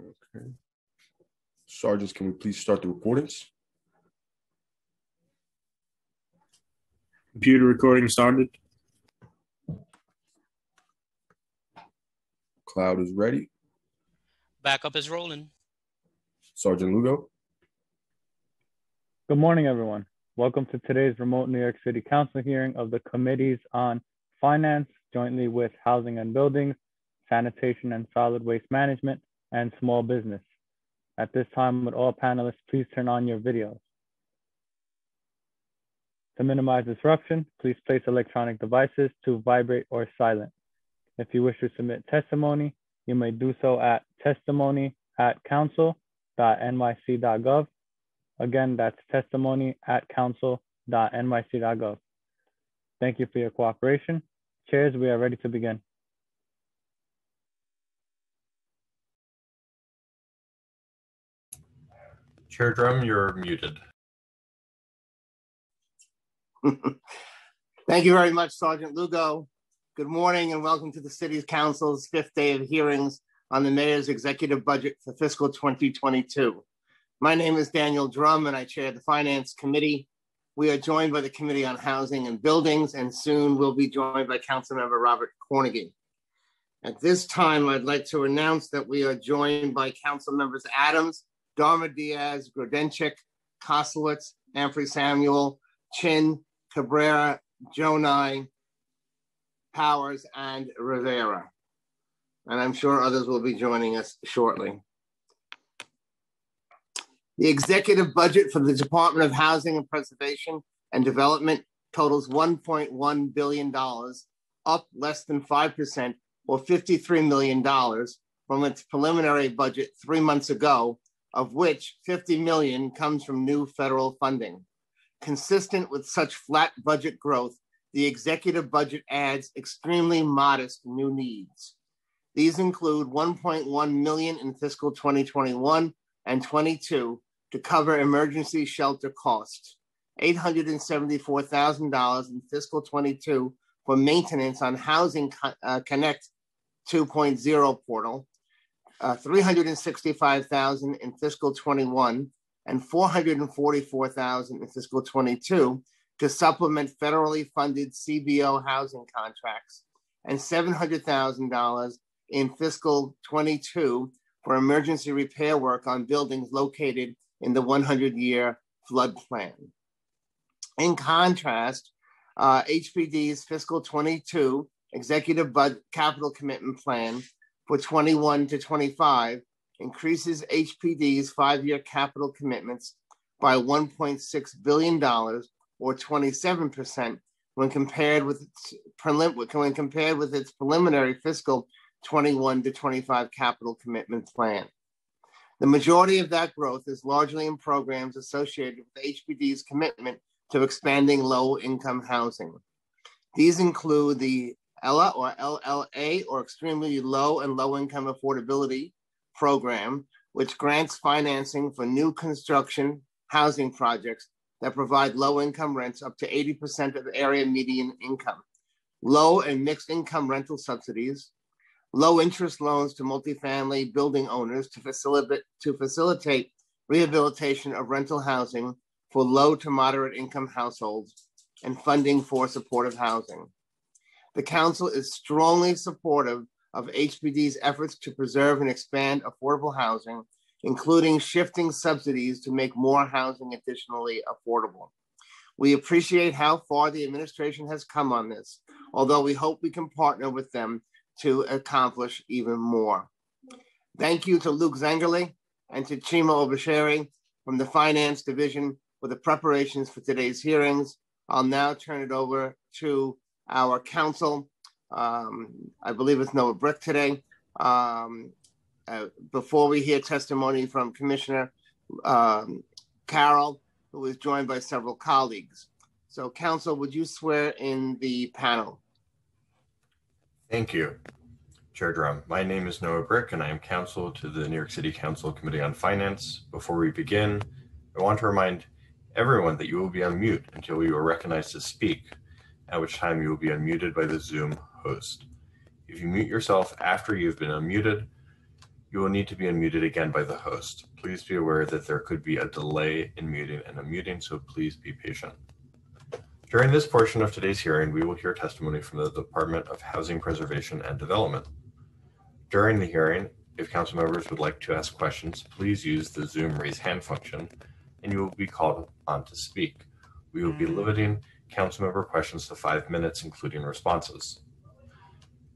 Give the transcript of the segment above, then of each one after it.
Okay. Sergeants, can we please start the recordings? Computer recording started. Cloud is ready. Backup is rolling. Sergeant Lugo, Good morning, everyone. Welcome to today's remote New York City Council hearing of the Committees on Finance jointly with Housing and Buildings, Sanitation and Solid Waste Management, and Small Business. At this time, would all panelists please turn on your videos? To minimize disruption, please place electronic devices to vibrate or silent. If you wish to submit testimony, you may do so at testimony at council.nyc.gov. Again, that's testimony at council.nyc.gov. Thank you for your cooperation. Chairs, we are ready to begin. Chair Dromm, you're muted. Thank you very much, Sergeant Lugo. Good morning and welcome to the City Council's fifth day of hearings on the Mayor's executive budget for fiscal 2022. My name is Daniel Dromm and I chair the Finance Committee. We are joined by the Committee on Housing and Buildings and soon we'll be joined by Councilmember Robert Cornegy. At this time, I'd like to announce that we are joined by Council Members Adams, Darma Diaz, Grodenchik, Koslowitz, Ampry-Samuel, Chin, Cabrera, Gjonaj, Powers, and Rivera. And I'm sure others will be joining us shortly. The executive budget for the Department of Housing and Preservation and Development totals $1.1 billion, up less than 5% or $53 million from its preliminary budget three months ago, of which 50 million comes from new federal funding. Consistent with such flat budget growth, the executive budget adds extremely modest new needs. These include 1.1 million in fiscal 2021 and 22 to cover emergency shelter costs, $874,000 in fiscal 22 for maintenance on Housing uh, Connect 2.0 portal, uh, 365,000 in fiscal 21 and 444,000 in fiscal 22 to supplement federally funded CBO housing contracts and $700,000 in fiscal 22 for emergency repair work on buildings located in the 100 year flood plan. In contrast, uh, HPD's fiscal 22 executive budget capital commitment plan for 21 to 25 increases HPD's five year capital commitments by $1.6 billion or 27% when compared with its when compared with its preliminary fiscal 21 to 25 capital commitment plan. The majority of that growth is largely in programs associated with HPD's commitment to expanding low income housing. These include the ELA or LLA or extremely low and low income affordability program, which grants financing for new construction housing projects that provide low income rents up to 80% of area median income, low and mixed income rental subsidies, low interest loans to multifamily building owners to facilitate, to facilitate rehabilitation of rental housing for low to moderate income households, and funding for supportive housing. The Council is strongly supportive of HPD's efforts to preserve and expand affordable housing, including shifting subsidies to make more housing additionally affordable. We appreciate how far the administration has come on this, although we hope we can partner with them to accomplish even more. Thank you to Luke Zengerle and to Chima Obichere from the Finance Division for the preparations for today's hearings. I'll now turn it over to our counsel. Um, I believe it's Noah Brick today. Um, uh, before we hear testimony from Commissioner um, Carroll, who is joined by several colleagues. So, counsel, would you swear in the panel? Thank you, Chair Dromm. My name is Noah Brick, and I am counsel to the New York City Council Committee on Finance. Before we begin, I want to remind everyone that you will be on mute until you are recognized to speak, at which time you will be unmuted by the Zoom host. If you mute yourself after you've been unmuted, You will need to be unmuted again by the host. Please be aware that there could be a delay in muting and unmuting, so please be patient. During this portion of today's hearing, we will hear testimony from the Department of Housing Preservation and Development. During the hearing, if council members would like to ask questions, please use the Zoom raise hand function and you will be called on to speak. We will be limiting council member questions to five minutes, including responses.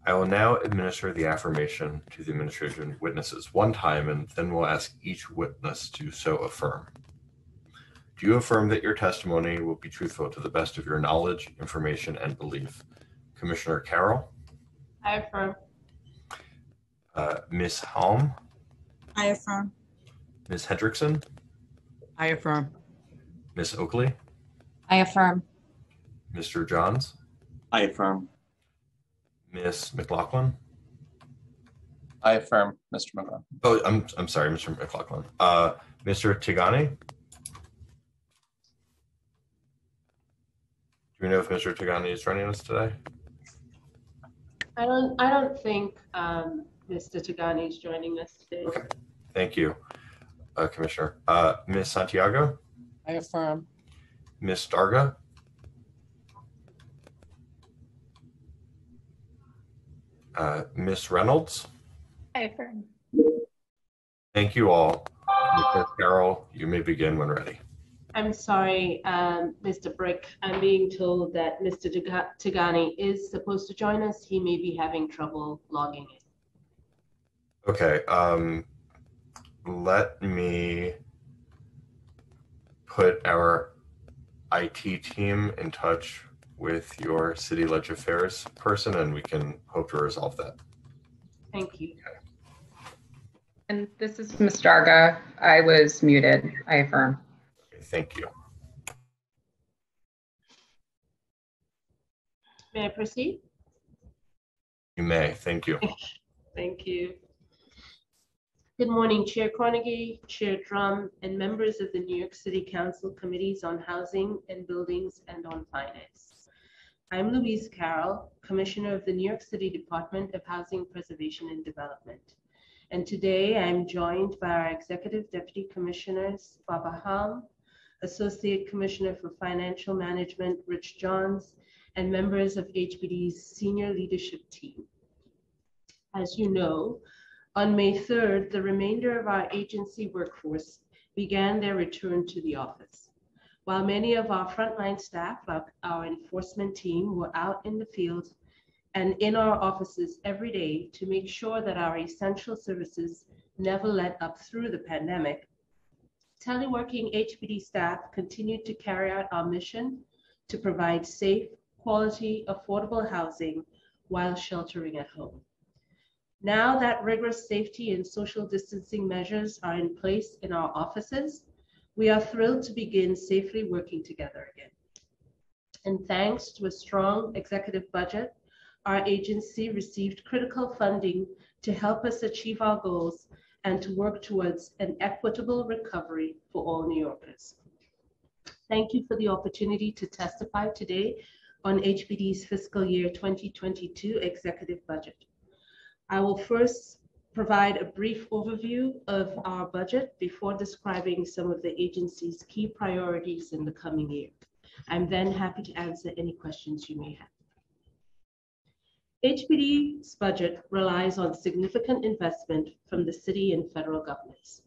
I will now administer the affirmation to the administration witnesses one time and then we'll ask each witness to so affirm. Do you affirm that your testimony will be truthful to the best of your knowledge, information, and belief? Commissioner Carroll, I affirm. uh, Ms. Halm, I affirm. Ms. Hendrickson, I affirm. Ms. Oakley, I affirm. Mr. Johns, I affirm. Ms. McLaughlin. I affirm, Mr. McGraw. Oh, I'm, I'm sorry, Mr. McLaughlin. Uh, Mr. Tigani? Do we know if Mr. Tigani is joining us today? I don't, I don't think um, Mr. Tigani is joining us today. Okay. Thank you, uh, Commissioner. Uh, Ms. Santiago, I affirm. Ms. Darga, uh, Ms. Reynolds. I affirm. Thank you all. Mr. Carroll, you may begin when ready. I'm sorry, um, Mr. Brick. I'm being told that Mr. Taga- Tigani is supposed to join us. He may be having trouble logging in. Okay, um, let me put our IT team in touch with your city ledge affairs person and we can hope to resolve that. Thank you. And this is Ms. Darga. I was muted. I affirm. Okay, Thank you. May I proceed? You may, thank you. Thank you. Good morning, Chair Cornegy, Chair Dromm, and members of the New York City Council Committees on Housing and Buildings and on Finance. I'm Louise Carroll, Commissioner of the New York City Department of Housing Preservation and Development. And today I'm joined by our Executive Deputy Commissioners, Baaba Halm, Associate Commissioner for Financial Management, Rich Johns, and members of HPD's senior leadership team. As you know, on May 3rd, the remainder of our agency workforce began their return to the office. While many of our frontline staff, like our enforcement team, were out in the field and in our offices every day to make sure that our essential services never let up through the pandemic, teleworking HPD staff continued to carry out our mission to provide safe, quality, affordable housing while sheltering at home. Now that rigorous safety and social distancing measures are in place in our offices, we are thrilled to begin safely working together again. And thanks to a strong executive budget, our agency received critical funding to help us achieve our goals and to work towards an equitable recovery for all New Yorkers. Thank you for the opportunity to testify today on HPD's fiscal year 2022 executive budget. I will first provide a brief overview of our budget before describing some of the agency's key priorities in the coming year. I'm then happy to answer any questions you may have. HPD's budget relies on significant investment from the city and federal governments.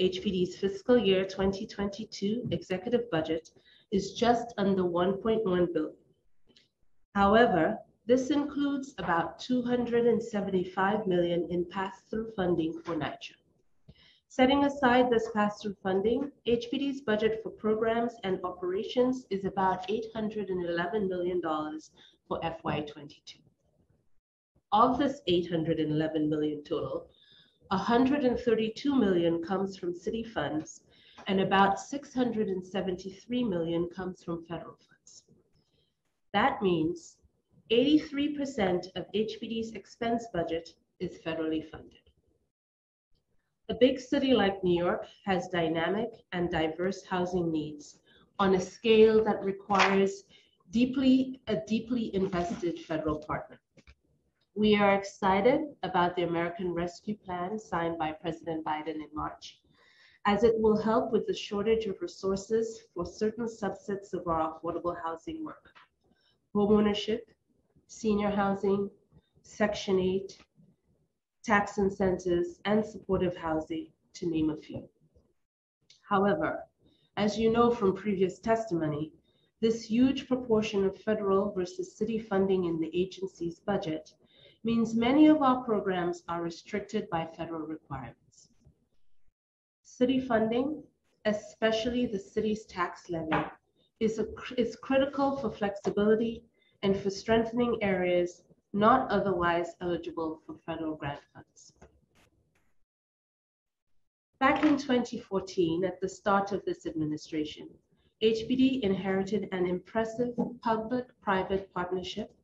HPD's fiscal year 2022 executive budget is just under 1.1 billion. However, this includes about 275 million in pass-through funding for NYCHA. Setting aside this pass-through funding, HPD's budget for programs and operations is about $811 million for FY22. Of this 811 million total, 132 million comes from city funds and about 673 million comes from federal funds. That means 83% of HPD's expense budget is federally funded. A big city like New York has dynamic and diverse housing needs on a scale that requires deeply a deeply invested federal partner. We are excited about the American Rescue Plan signed by President Biden in March, as it will help with the shortage of resources for certain subsets of our affordable housing work. Homeownership, senior housing, Section 8, tax incentives, and supportive housing, to name a few. However, as you know from previous testimony, this huge proportion of federal versus city funding in the agency's budget means many of our programs are restricted by federal requirements. City funding, especially the city's tax levy, is, a, is critical for flexibility and for strengthening areas not otherwise eligible for federal grant funds. Back in 2014, at the start of this administration, HPD inherited an impressive public-private partnership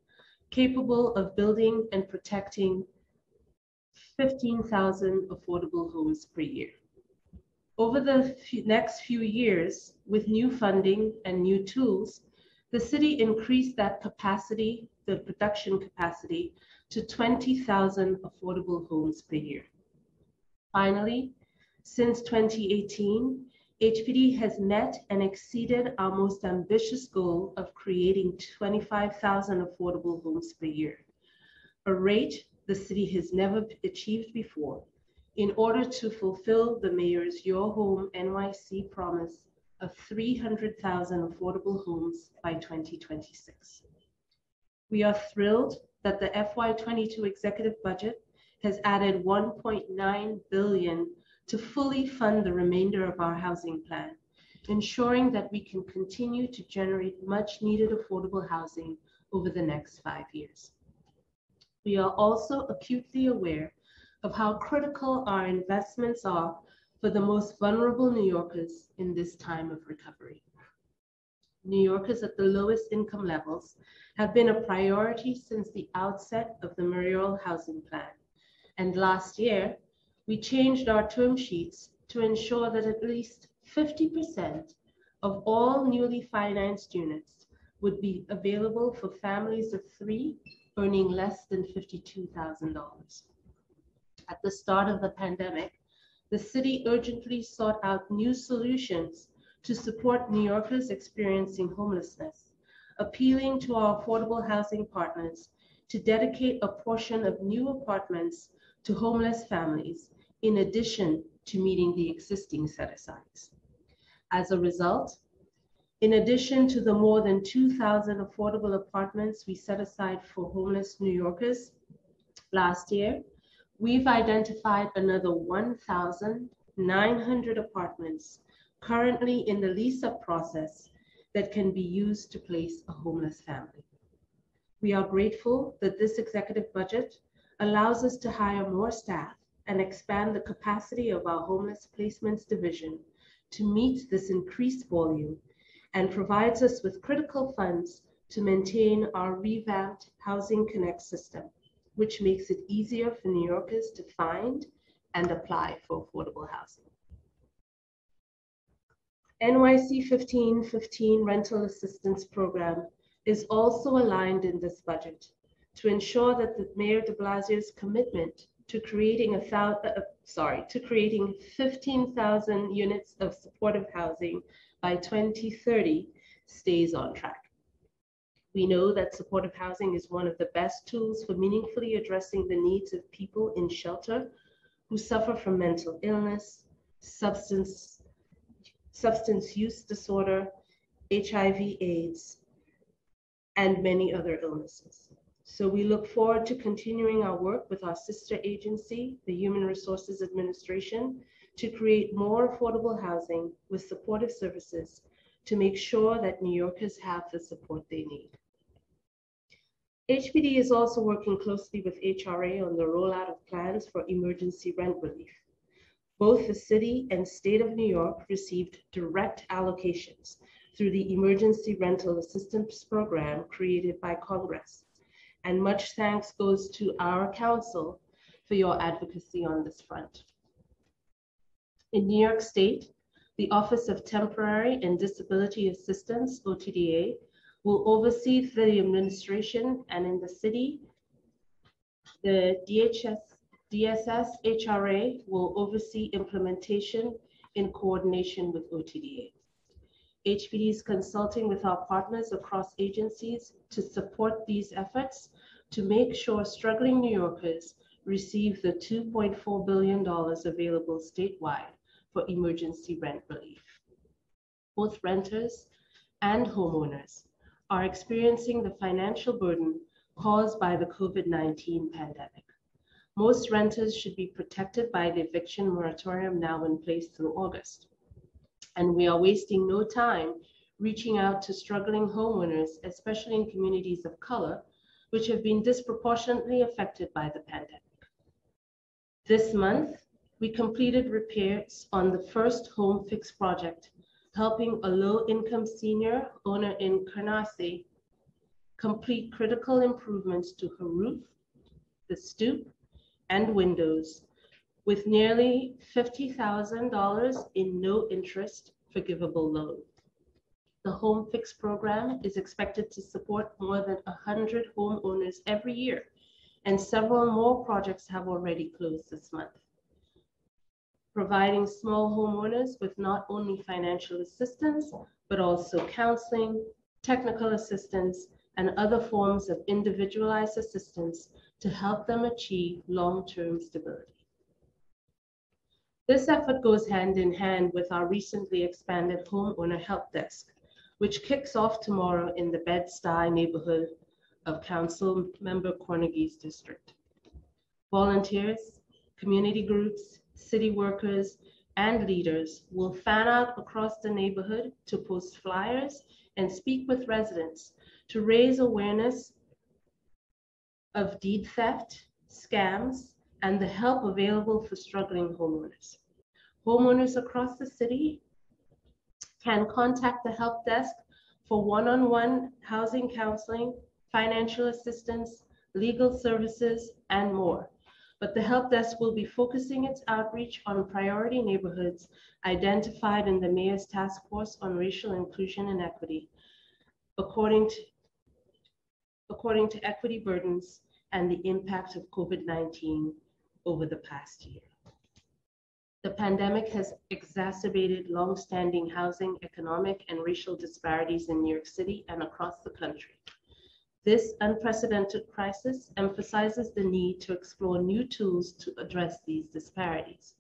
capable of building and protecting 15,000 affordable homes per year. Over the next few years, with new funding and new tools, the city increased that capacity, the production capacity, to 20,000 affordable homes per year. Finally, since 2018, HPD has met and exceeded our most ambitious goal of creating 25,000 affordable homes per year, a rate the city has never achieved before, in order to fulfill the mayor's Your Home NYC promise of 300,000 affordable homes by 2026. We are thrilled that the FY22 executive budget has added 1.9 billion to fully fund the remainder of our housing plan, ensuring that we can continue to generate much needed affordable housing over the next five years. We are also acutely aware of how critical our investments are for the most vulnerable New Yorkers in this time of recovery. New Yorkers at the lowest income levels have been a priority since the outset of the mayoral housing plan. And last year, we changed our term sheets to ensure that at least 50% of all newly financed units would be available for families of three earning less than $52,000. At the start of the pandemic, the city urgently sought out new solutions to support New Yorkers experiencing homelessness, appealing to our affordable housing partners to dedicate a portion of new apartments to homeless families in addition to meeting the existing set-asides. As a result, in addition to the more than 2,000 affordable apartments we set aside for homeless New Yorkers last year, we've identified another 1,900 apartments currently in the lease-up process that can be used to place a homeless family. We are grateful that this executive budget allows us to hire more staff and expand the capacity of our homeless placements division to meet this increased volume and provides us with critical funds to maintain our revamped Housing Connect system, which makes it easier for New Yorkers to find and apply for affordable housing. NYC 1515 Rental Assistance Program is also aligned in this budget to ensure that the Mayor de Blasio's commitment to creating a thousand, uh, sorry, to creating 15,000 units of supportive housing by 2030 stays on track. We know that supportive housing is one of the best tools for meaningfully addressing the needs of people in shelter who suffer from mental illness, substance, substance use disorder, HIV AIDS, and many other illnesses. So we look forward to continuing our work with our sister agency, the Human Resources Administration, to create more affordable housing with supportive services to make sure that New Yorkers have the support they need. HPD is also working closely with HRA on the rollout of plans for emergency rent relief. Both the city and state of New York received direct allocations through the Emergency Rental Assistance Program created by Congress and much thanks goes to our council for your advocacy on this front. In New York State, the Office of Temporary and Disability Assistance, OTDA, will oversee the administration and in the city, The DHS, DSS HRA will oversee implementation in coordination with OTDA. HPD is consulting with our partners across agencies to support these efforts to make sure struggling New Yorkers receive the $2.4 billion available statewide for emergency rent relief. Both renters and homeowners are experiencing the financial burden caused by the COVID-19 pandemic. Most renters should be protected by the eviction moratorium now in place through August. And we are wasting no time reaching out to struggling homeowners, especially in communities of color, which have been disproportionately affected by the pandemic. This month, we completed repairs on the first home fix project, helping a low-income senior owner in Canarsie complete critical improvements to her roof, the stoop, and windows with nearly $50,000 in no interest forgivable loan. The Home Fix program is expected to support more than 100 homeowners every year, and several more projects have already closed this month. Providing small homeowners with not only financial assistance, but also counseling, technical assistance, and other forms of individualized assistance to help them achieve long-term stability. This effort goes hand in hand with our recently expanded homeowner help desk, which kicks off tomorrow in the Bed-Stuy neighborhood of Council Member Cornegy's district. Volunteers, community groups, city workers, and leaders will fan out across the neighborhood to post flyers and speak with residents to raise awareness of deed theft, scams, and the help available for struggling homeowners. Homeowners across the city can contact the help desk for one-on-one housing counseling, financial assistance, legal services, and more. But the help desk will be focusing its outreach on priority neighborhoods identified in the Mayor's Task Force on Racial Inclusion and Equity, according to, according to equity burdens and the impact of COVID-19 over the past year. The pandemic has exacerbated longstanding housing, economic, and racial disparities in New York City and across the country. This unprecedented crisis emphasizes the need to explore new tools to address these disparities.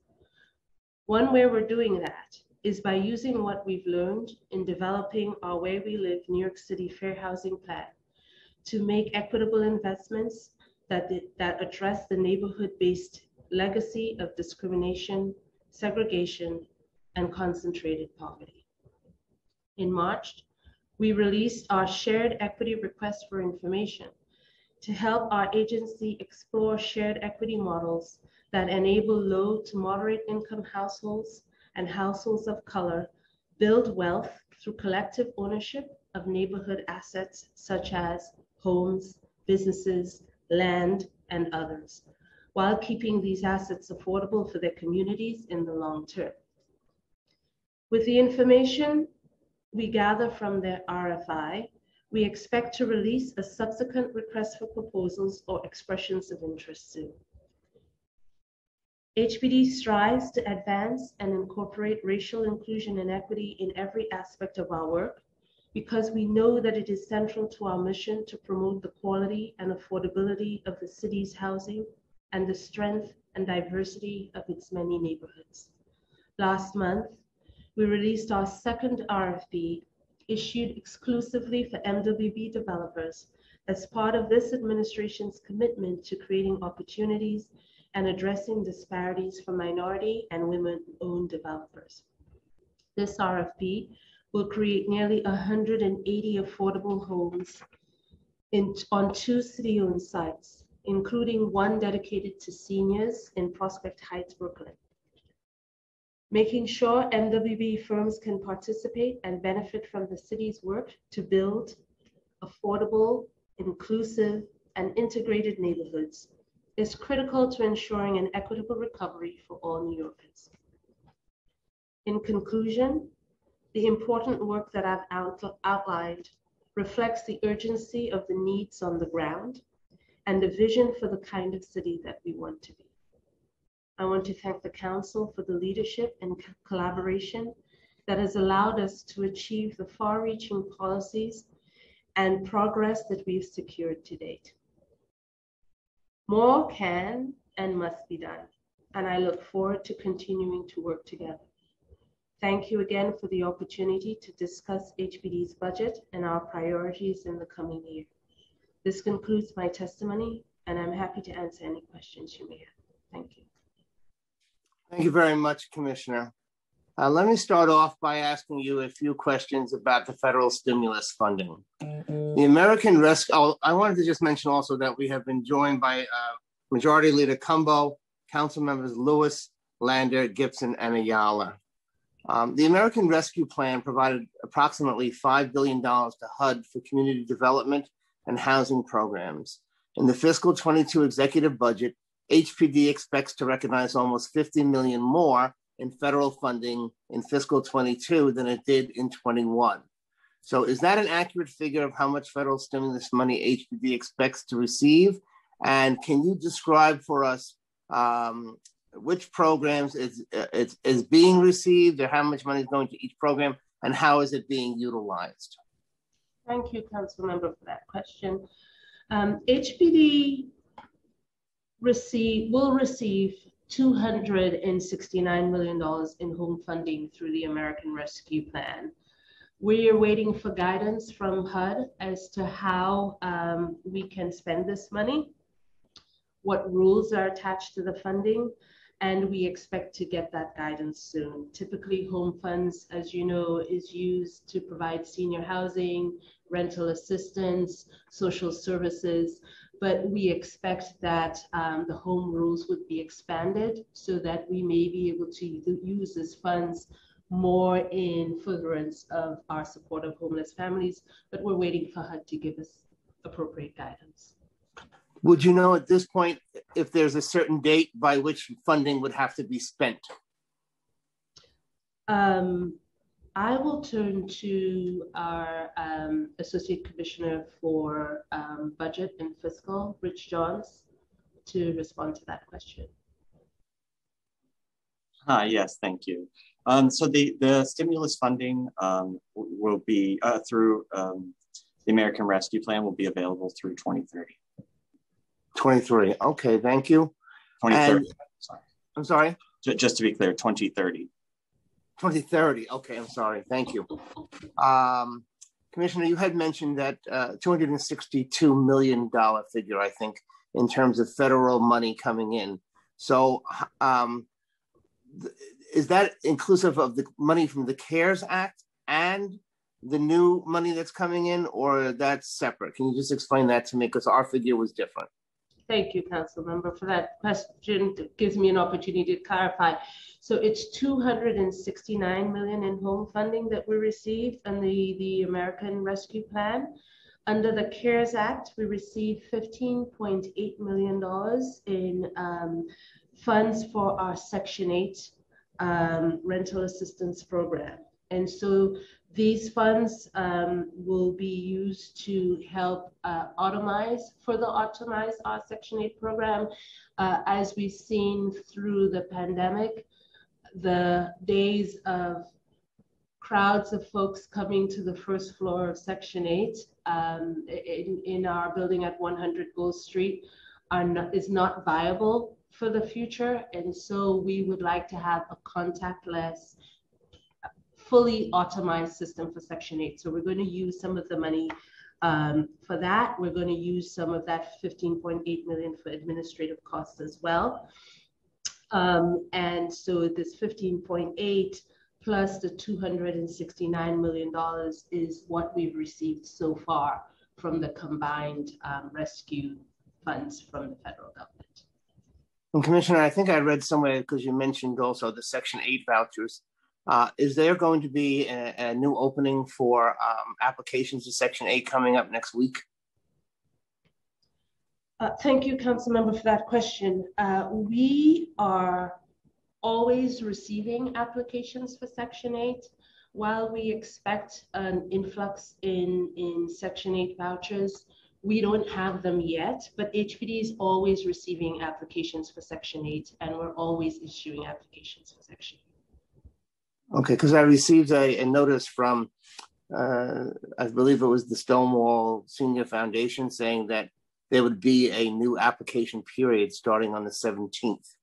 One way we're doing that is by using what we've learned in developing our Where We Live New York City Fair Housing Plan to make equitable investments that, that address the neighborhood-based legacy of discrimination, segregation, and concentrated poverty. In March, we released our shared equity request for information to help our agency explore shared equity models that enable low to moderate income households and households of color build wealth through collective ownership of neighborhood assets such as homes, businesses, land, and others, while keeping these assets affordable for their communities in the long term. With the information we gather from the RFI, we expect to release a subsequent request for proposals or expressions of interest soon. HPD strives to advance and incorporate racial inclusion and equity in every aspect of our work because we know that it is central to our mission to promote the quality and affordability of the city's housing and the strength and diversity of its many neighborhoods. Last month, we released our second RFP issued exclusively for MWB developers as part of this administration's commitment to creating opportunities and addressing disparities for minority and women-owned developers. This RFP will create nearly 180 affordable homes in, on two city-owned sites, including one dedicated to seniors in Prospect Heights, Brooklyn making sure MWB firms can participate and benefit from the city's work to build affordable, inclusive, and integrated neighborhoods is critical to ensuring an equitable recovery for all New Yorkers. In conclusion, the important work that I've out outlined reflects the urgency of the needs on the ground and the vision for the kind of city that we want to be. I want to thank the Council for the leadership and collaboration that has allowed us to achieve the far-reaching policies and progress that we've secured to date. More can and must be done, and I look forward to continuing to work together. Thank you again for the opportunity to discuss HPD's budget and our priorities in the coming year. This concludes my testimony, and I'm happy to answer any questions you may have. Thank you. Thank you very much, Commissioner. Uh, let me start off by asking you a few questions about the federal stimulus funding. The American Rescue, oh, I wanted to just mention also that we have been joined by uh, Majority Leader Cumbo, Council Members Lewis, Lander, Gibson, and Ayala. Um, the American Rescue Plan provided approximately $5 billion to HUD for community development and housing programs. In the fiscal 22 executive budget, HPD expects to recognize almost 50 million more in federal funding in fiscal 22 than it did in 21. So is that an accurate figure of how much federal stimulus money HPD expects to receive? And can you describe for us um, which programs is, is, is being received or how much money is going to each program and how is it being utilized? Thank you, Council Member, for that question. Um, HPD receive, will receive $269 million in home funding through the American Rescue Plan. We are waiting for guidance from HUD as to how um, we can spend this money, what rules are attached to the funding, and we expect to get that guidance soon. Typically, home funds, as you know, is used to provide senior housing, rental assistance, social services, but we expect that um, the home rules would be expanded so that we may be able to use these funds more in furtherance of our support of homeless families, but we're waiting for HUD to give us appropriate guidance. Would you know at this point if there's a certain date by which funding would have to be spent? Um, I will turn to our um, Associate Commissioner for um, Budget and Fiscal, Rich Johns, to respond to that question. Hi, yes, thank you. Um, so the, the stimulus funding um, will be uh, through um, the American Rescue Plan will be available through 2030. 23. Okay, thank you. 2030. And, sorry. I'm sorry? Just to be clear, 2030. 2030. Okay, I'm sorry. Thank you. Um, Commissioner, you had mentioned that uh, $262 million figure, I think, in terms of federal money coming in. So um, is that inclusive of the money from the CARES Act and the new money that's coming in, or that's separate? Can you just explain that to me? Because our figure was different. Thank you, Council Member, for that question. It gives me an opportunity to clarify. So it's 269 million in home funding that we received under the, the American Rescue Plan. Under the CARES Act, we received $15.8 million in um, funds for our Section 8 um, rental assistance program. And so these funds um, will be used to help uh, automize, further automize our Section 8 program. Uh, as we've seen through the pandemic, the days of crowds of folks coming to the first floor of Section 8 um, in, in our building at 100 Gold Street are not, is not viable for the future. And so we would like to have a contactless fully automized system for Section 8. So we're going to use some of the money um, for that. We're going to use some of that 15.8 million for administrative costs as well. Um, and so this 15.8 plus the 269 million dollars is what we've received so far from the combined um, rescue funds from the federal government. And Commissioner, I think I read somewhere because you mentioned also the Section 8 vouchers. Uh, is there going to be a, a new opening for um, applications to Section 8 coming up next week? Uh, thank you, Council Member, for that question. Uh, we are always receiving applications for Section 8. While we expect an influx in, in Section 8 vouchers, we don't have them yet, but HPD is always receiving applications for Section 8, and we're always issuing applications for Section 8. Okay, because I received a, a notice from, uh, I believe it was the Stonewall Senior Foundation saying that there would be a new application period starting on the 17th.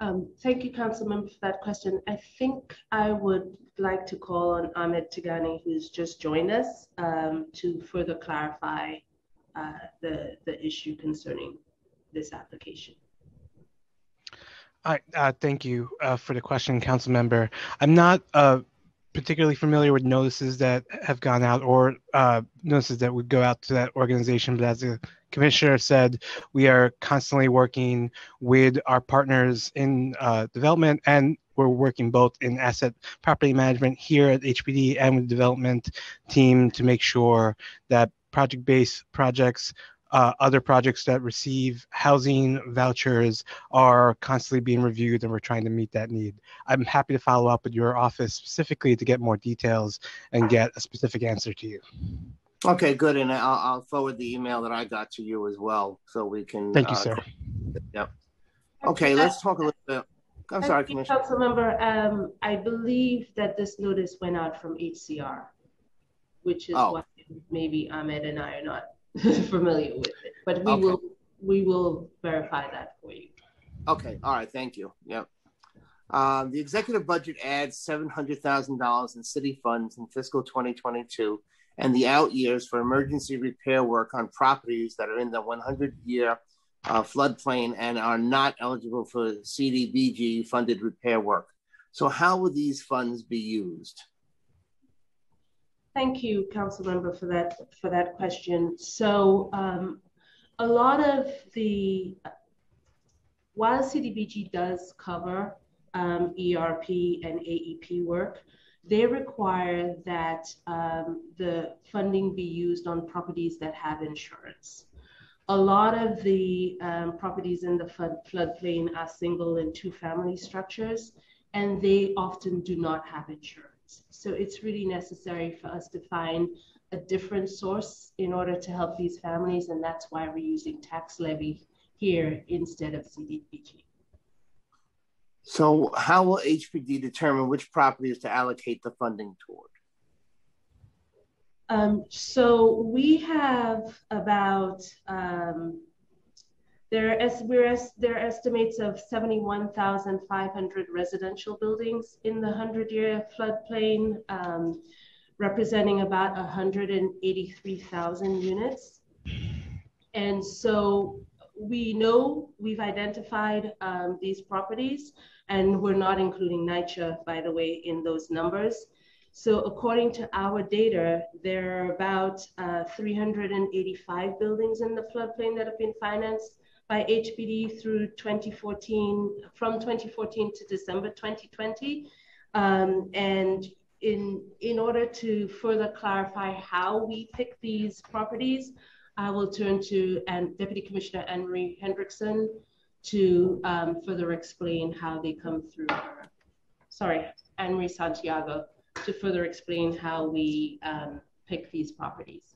Um, thank you, Councilmember, for that question. I think I would like to call on Ahmed Tigani, who's just joined us, um, to further clarify uh, the, the issue concerning this application. Uh, thank you uh, for the question, Council Member. I'm not uh, particularly familiar with notices that have gone out or uh, notices that would go out to that organization, but as the commissioner said, we are constantly working with our partners in uh, development and we're working both in asset property management here at HPD and with the development team to make sure that project-based projects uh, other projects that receive housing vouchers are constantly being reviewed and we're trying to meet that need. I'm happy to follow up with your office specifically to get more details and get a specific answer to you. Okay, good. And I'll, I'll forward the email that I got to you as well so we can. Thank you, uh, sir. Yep. Okay, let's talk a little bit. I'm sorry, Commissioner. Councilmember, um, I believe that this notice went out from HCR, which is oh. why maybe Ahmed and I are not familiar with it, but we okay. will we will verify that for you. Okay. All right. Thank you. Yep. Um, the executive budget adds seven hundred thousand dollars in city funds in fiscal 2022 and the out years for emergency repair work on properties that are in the 100 year uh, floodplain and are not eligible for CDBG funded repair work. So, how will these funds be used? Thank you, Council Member, for that for that question. So, um, a lot of the while CDBG does cover um, ERP and AEP work, they require that um, the funding be used on properties that have insurance. A lot of the um, properties in the flood, floodplain are single and two family structures, and they often do not have insurance. So it's really necessary for us to find a different source in order to help these families, and that's why we're using tax levy here instead of CDBG. So, how will HPD determine which properties to allocate the funding toward? Um, so we have about um, there are we're, there are estimates of 71,500 residential buildings in the 100-year floodplain, um, representing about 183,000 units. And so we know we've identified um, these properties, and we're not including NYCHA, by the way, in those numbers. So according to our data, there are about uh, 385 buildings in the floodplain that have been financed by HPD through 2014, from 2014 to December 2020. Um, and in, in order to further clarify how we pick these properties, I will turn to Deputy Commissioner Anne-Marie Hendrickson to um, further explain how they come through. Sorry, Anne-Marie Santiago, to further explain how we um, pick these properties.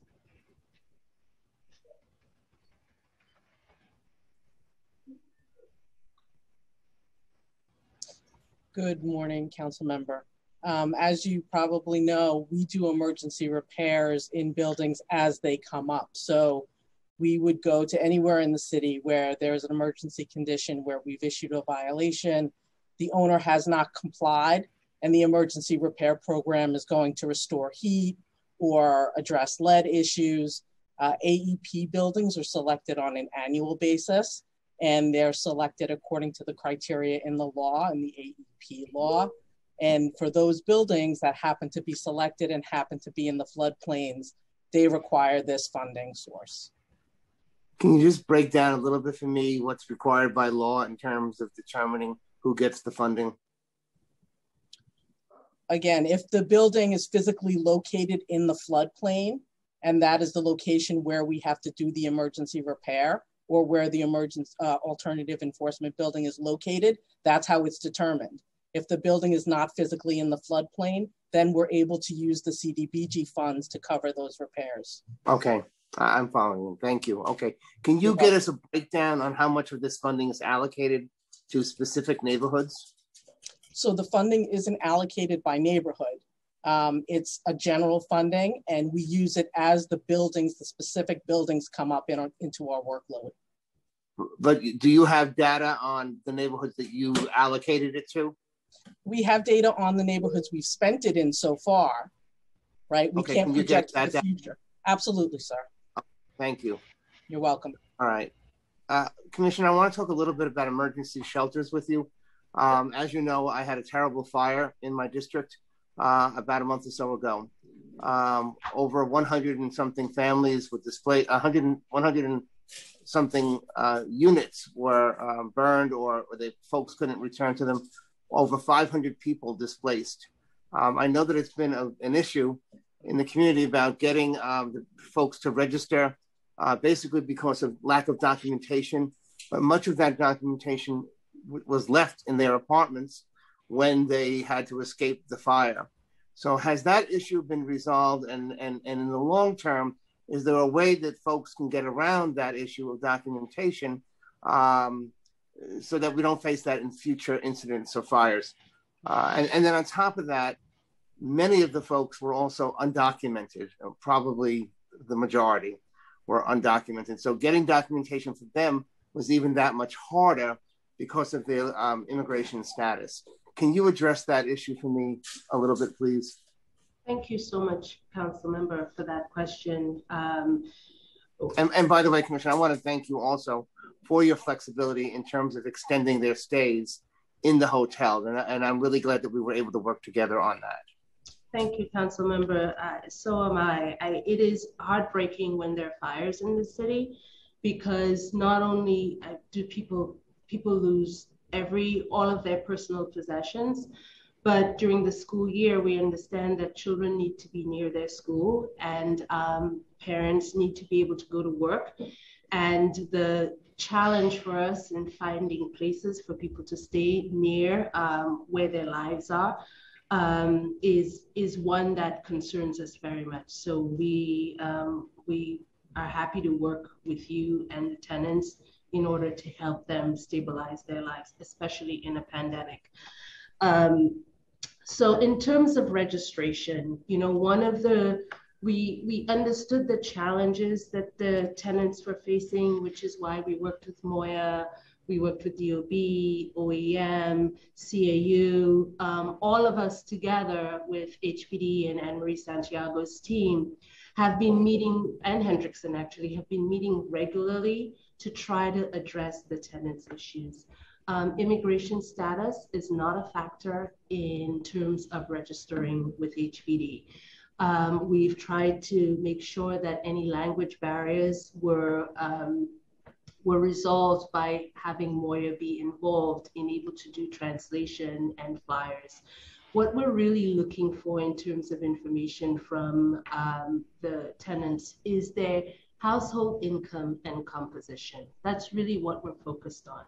Good morning, Council Member. Um, as you probably know, we do emergency repairs in buildings as they come up. So we would go to anywhere in the city where there's an emergency condition where we've issued a violation, the owner has not complied, and the emergency repair program is going to restore heat or address lead issues. Uh, AEP buildings are selected on an annual basis and they're selected according to the criteria in the law and the AEP law. And for those buildings that happen to be selected and happen to be in the floodplains, they require this funding source. Can you just break down a little bit for me what's required by law in terms of determining who gets the funding? Again, if the building is physically located in the floodplain, and that is the location where we have to do the emergency repair, or where the emergent uh, alternative enforcement building is located. That's how it's determined. If the building is not physically in the floodplain, then we're able to use the CDBG funds to cover those repairs. Okay, I'm following you. Thank you. Okay. Can you get us a breakdown on how much of this funding is allocated to specific neighborhoods? So the funding isn't allocated by neighborhood. Um, it's a general funding and we use it as the buildings, the specific buildings come up in our, into our workload. But do you have data on the neighborhoods that you allocated it to? We have data on the neighborhoods we've spent it in so far, right? We Okay, can't can project that the down? future. Absolutely, sir. Thank you. You're welcome. All right. Uh, Commissioner, I want to talk a little bit about emergency shelters with you. Um, as you know, I had a terrible fire in my district uh, about a month or so ago. Um, over 100 and something families were displaced, 100, and- 100 and something uh, units were um, burned or, or the folks couldn't return to them. Over 500 people displaced. Um, I know that it's been a, an issue in the community about getting um, the folks to register uh, basically because of lack of documentation. But much of that documentation w- was left in their apartments when they had to escape the fire. So has that issue been resolved? And, and, and in the long term, is there a way that folks can get around that issue of documentation um, so that we don't face that in future incidents or fires? Uh, and, and then on top of that, many of the folks were also undocumented, probably the majority were undocumented. So getting documentation for them was even that much harder because of their um, immigration status. Can you address that issue for me a little bit, please? Thank you so much, Council Member, for that question. Um, And, and by the way, Commissioner, I want to thank you also for your flexibility in terms of extending their stays in the hotel. And, and I'm really glad that we were able to work together on that. Thank you, Council Member. Uh, so am I. I. It is heartbreaking when there are fires in the city because not only uh, do people people lose every all of their personal possessions, but during the school year, we understand that children need to be near their school and um, parents need to be able to go to work. And the challenge for us in finding places for people to stay near um, where their lives are um, is is one that concerns us very much. So we um, we are happy to work with you and the tenants in order to help them stabilize their lives, especially in a pandemic. So in terms of registration, you know, one of the we we understood the challenges that the tenants were facing, which is why we worked with MOIA, we worked with DOB, OEM, CAU, um, all of us together with HPD and Anne Marie Santiago's team have been meeting, and Hendrickson actually, have been meeting regularly to try to address the tenants' issues. Um, immigration status is not a factor in terms of registering with HPD. Um, we've tried to make sure that any language barriers were um, were resolved by having MOIA be involved in able to do translation and flyers. What we're really looking for in terms of information from um, the tenants is their household income and composition. That's really what we're focused on.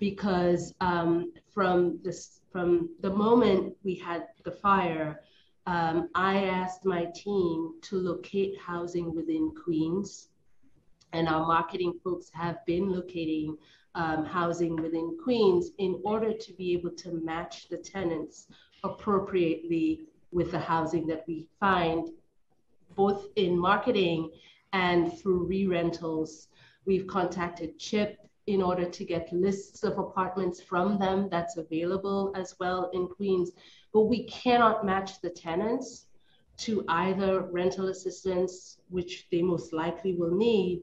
Because um, from, this, from the moment we had the fire, um, I asked my team to locate housing within Queens and our marketing folks have been locating um, housing within Queens in order to be able to match the tenants appropriately with the housing that we find, both in marketing and through re-rentals. We've contacted CHIP in order to get lists of apartments from them that's available as well in Queens, but we cannot match the tenants to either rental assistance, which they most likely will need,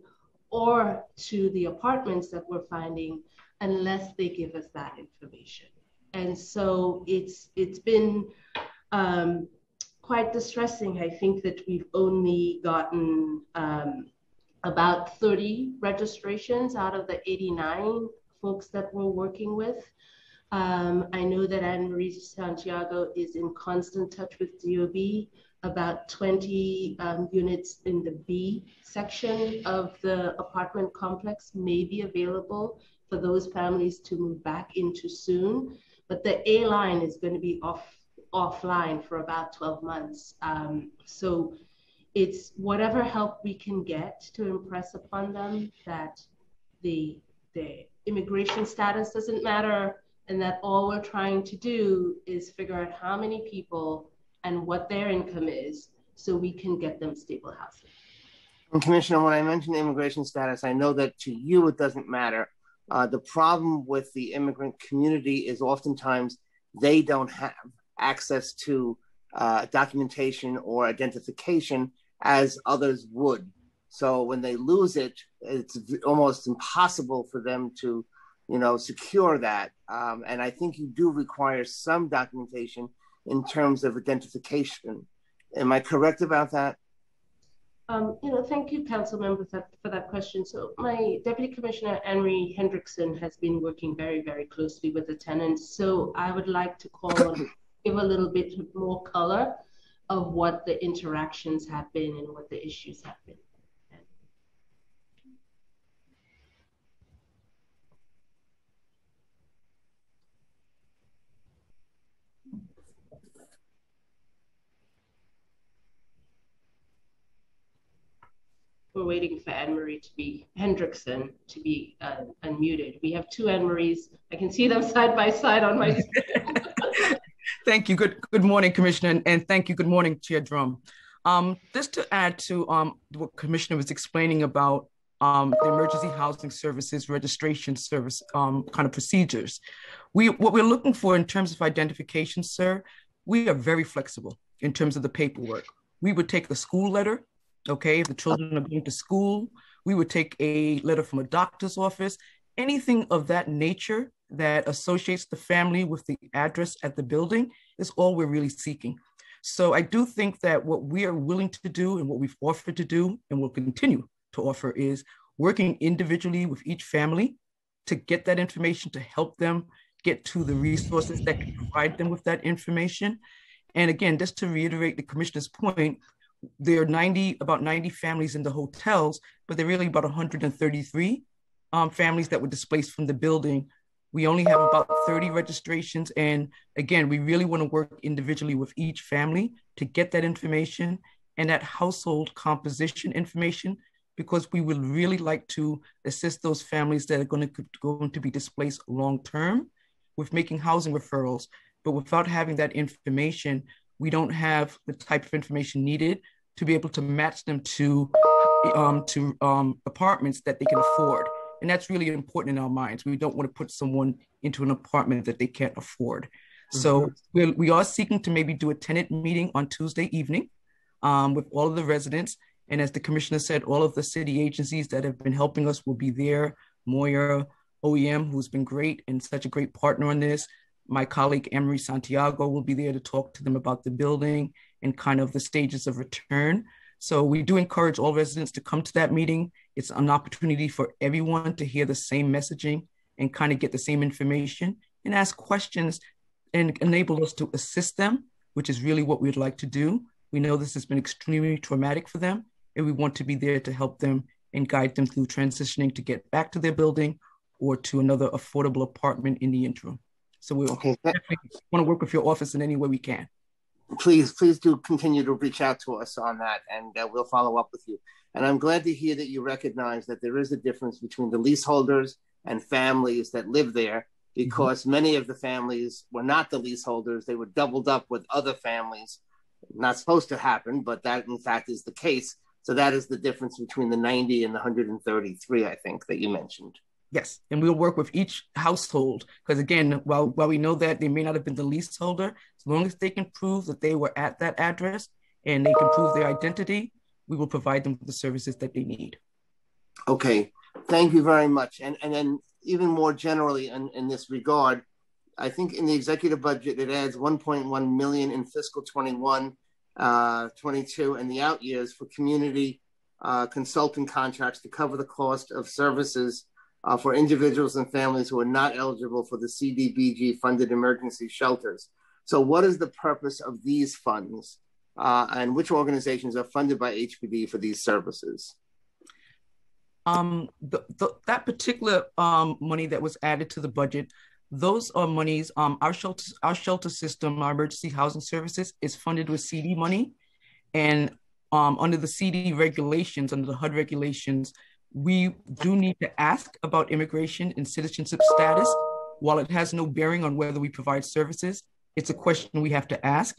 or to the apartments that we're finding unless they give us that information. And so it's it's been um, quite distressing. I think that we've only gotten um, about 30 registrations out of the 89 folks that we're working with. Um, I know that Anne Marie Santiago is in constant touch with DOB about 20 um, units in the B section of the apartment complex may be available for those families to move back into soon. But the A line is going to be off offline for about 12 months. Um, so it's whatever help we can get to impress upon them that the the immigration status doesn't matter and that all we're trying to do is figure out how many people and what their income is so we can get them stable housing. And Commissioner, when I mentioned immigration status, I know that to you it doesn't matter. Uh, the problem with the immigrant community is oftentimes they don't have access to uh, documentation or identification as others would. So when they lose it, it's almost impossible for them to, you know, secure that. Um, and I think you do require some documentation in terms of identification. Am I correct about that? Um, you know, thank you, Council Member, for that, for that question. So my Deputy Commissioner, Henry Hendrickson, has been working very, very closely with the tenants. So I would like to call give a little bit more color of what the interactions have been and what the issues have been. we're waiting for Anne Marie to be Hendrickson to be uh, unmuted. We have two Anne Marie's. I can see them side by side on my screen. Thank you. Good good morning, Commissioner, and, thank you. Good morning, Chair Dromm. Um, just to add to um, what Commissioner was explaining about um, the emergency housing services registration service um, kind of procedures. We what we're looking for in terms of identification, sir, we are very flexible in terms of the paperwork. We would take a school letter Okay, if the children are going to school, we would take a letter from a doctor's office, anything of that nature that associates the family with the address at the building is all we're really seeking. So I do think that what we are willing to do and what we've offered to do and will continue to offer is working individually with each family to get that information to help them get to the resources that can provide them with that information. And again, just to reiterate the commissioner's point, there are 90 about 90 families in the hotels but there are really about 133 um, families that were displaced from the building we only have about 30 registrations and again we really want to work individually with each family to get that information and that household composition information because we would really like to assist those families that are going to, going to be displaced long term with making housing referrals but without having that information we don't have the type of information needed to be able to match them to um, to um, apartments that they can afford. And that's really important in our minds. We don't want to put someone into an apartment that they can't afford. Mm-hmm. So we're, we are seeking to maybe do a tenant meeting on Tuesday evening um, with all of the residents. And as the commissioner said, all of the city agencies that have been helping us will be there. MOIA, OEM, who's been great and such a great partner on this, my colleague Anne Marie Santiago will be there to talk to them about the building and kind of the stages of return. So we do encourage all residents to come to that meeting. It's an opportunity for everyone to hear the same messaging and kind of get the same information and ask questions and enable us to assist them, which is really what we'd like to do. We know this has been extremely traumatic for them, and we want to be there to help them and guide them through transitioning to get back to their building or to another affordable apartment in the interim. So we okay. definitely want to work with your office in any way we can. Please, please do continue to reach out to us on that, and uh, we'll follow up with you. And I'm glad to hear that you recognize that there is a difference between the leaseholders and families that live there, because mm-hmm. many of the families were not the leaseholders; they were doubled up with other families. Not supposed to happen, but that in fact is the case. So that is the difference between the 90 and the 133, I think, that you mentioned. Yes, and we'll work with each household because again, while while we know that they may not have been the leaseholder, as long as they can prove that they were at that address and they can prove their identity, we will provide them with the services that they need. Okay, thank you very much. And and then even more generally in, in this regard, I think in the executive budget it adds 1.1 million in fiscal 21, uh, 22, and the out years for community uh, consultant contracts to cover the cost of services uh, for individuals and families who are not eligible for the CDBG funded emergency shelters. So, what is the purpose of these funds uh, and which organizations are funded by HPD for these services? Um, the, the, that particular um, money that was added to the budget, those are monies. Um, our shelter, our shelter system, our emergency housing services, is funded with CD money, and um, under the CD regulations, under the HUD regulations, we do need to ask about immigration and citizenship status. While it has no bearing on whether we provide services, it's a question we have to ask.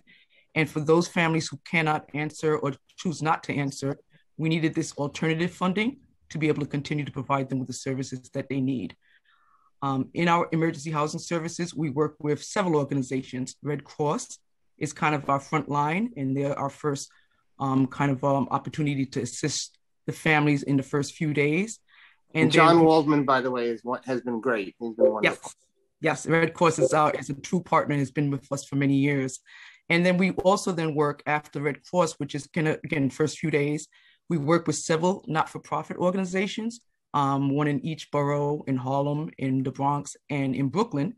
And for those families who cannot answer or choose not to answer, we needed this alternative funding to be able to continue to provide them with the services that they need. Um, in our emergency housing services, we work with several organizations. Red Cross is kind of our front line, and they're our first um, kind of um, opportunity to assist the families in the first few days. And, and John then, Waldman, by the way, is what has been great. He's been wonderful. Yes, yes. Red Cross is our is a true partner has been with us for many years. And then we also then work after Red Cross, which is kind of again first few days. We work with several not-for-profit organizations, um, one in each borough in Harlem, in the Bronx, and in Brooklyn.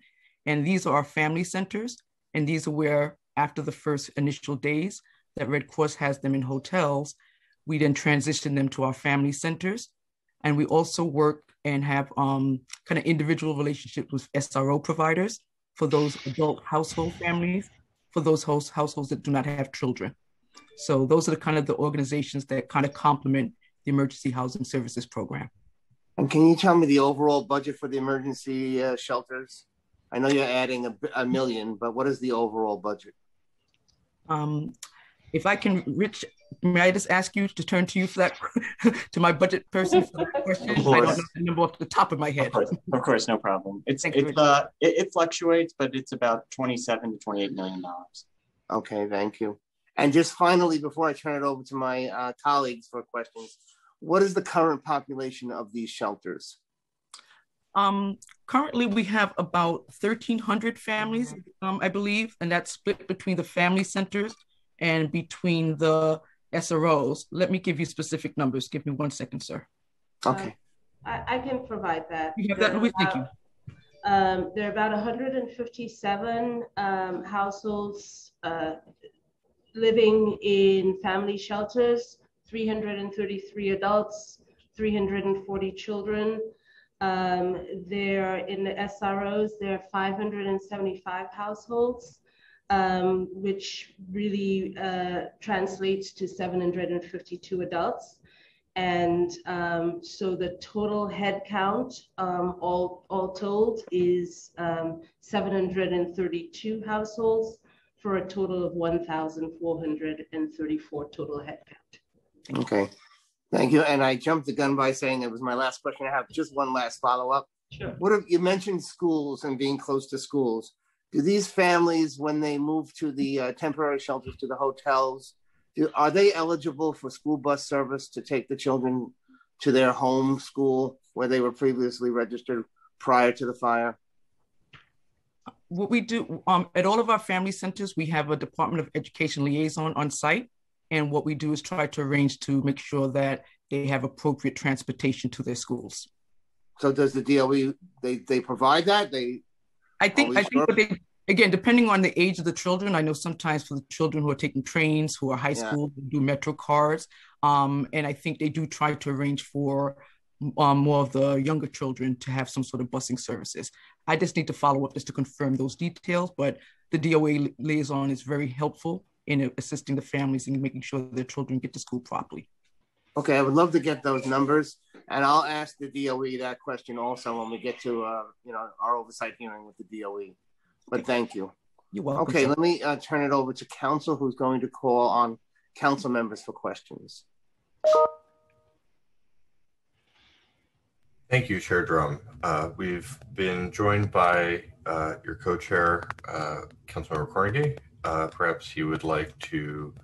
And these are our family centers. And these are where, after the first initial days that Red Cross has them in hotels, we then transition them to our family centers. And we also work and have um, kind of individual relationships with SRO providers for those adult household families, for those host households that do not have children. So those are the kind of the organizations that kind of complement the emergency housing services program. And can you tell me the overall budget for the emergency uh, shelters? I know you're adding a, a, million, but what is the overall budget? Um, if I can, Rich, may I just ask you to turn to you for that, to my budget person for that question? I don't know the number off the top of my head. Of course, of course no problem. It's it's uh, it, it fluctuates, but it's about twenty-seven to twenty-eight million dollars. Okay, thank you. And just finally, before I turn it over to my uh, colleagues for questions, what is the current population of these shelters? Um, currently, we have about 1,300 families, um, I believe, and that's split between the family centers and between the SROs. Let me give you specific numbers. Give me one second, sir. Okay. Uh, I, I, can provide that. You have that, Louis? Thank you. Um, there are about 157 um, households uh, living in family shelters, 333 adults, 340 children. Um, there in the SROs, there are 575 households, um, which really uh, translates to 752 adults. And um, so the total head count, um, all, all told, is um, 732 households for a total of 1,434 total head count. Okay, thank you. And I jumped the gun by saying it was my last question. I have just one last follow up. Sure. What have you mentioned schools and being close to schools? Do these families, when they move to the uh, temporary shelters, to the hotels, do, are they eligible for school bus service to take the children to their home school where they were previously registered prior to the fire? what we do um, at all of our family centers, we have a Department of Education liaison on site. And what we do is try to arrange to make sure that they have appropriate transportation to their schools. So does the DOE, they, they provide that? They, I think, I think they, again, depending on the age of the children, I know sometimes for the children who are taking trains, who are high yeah. school, do Metro cards. Um, and I think they do try to arrange for um, more of the younger children to have some sort of busing services. I just need to follow up just to confirm those details, but the DOE liaison is very helpful in assisting the families and making sure their children get to school properly. Okay, I would love to get those numbers, and I'll ask the DOE that question also when we get to uh, you know our oversight hearing with the DOE. But thank you. You're welcome. Okay, let me uh, turn it over to council, who's going to call on council members for questions. Thank you, Chair Dromm. Uh, we've been joined by uh, your co-chair, uh, Councilmember Cornegy. Uh, perhaps he would like to,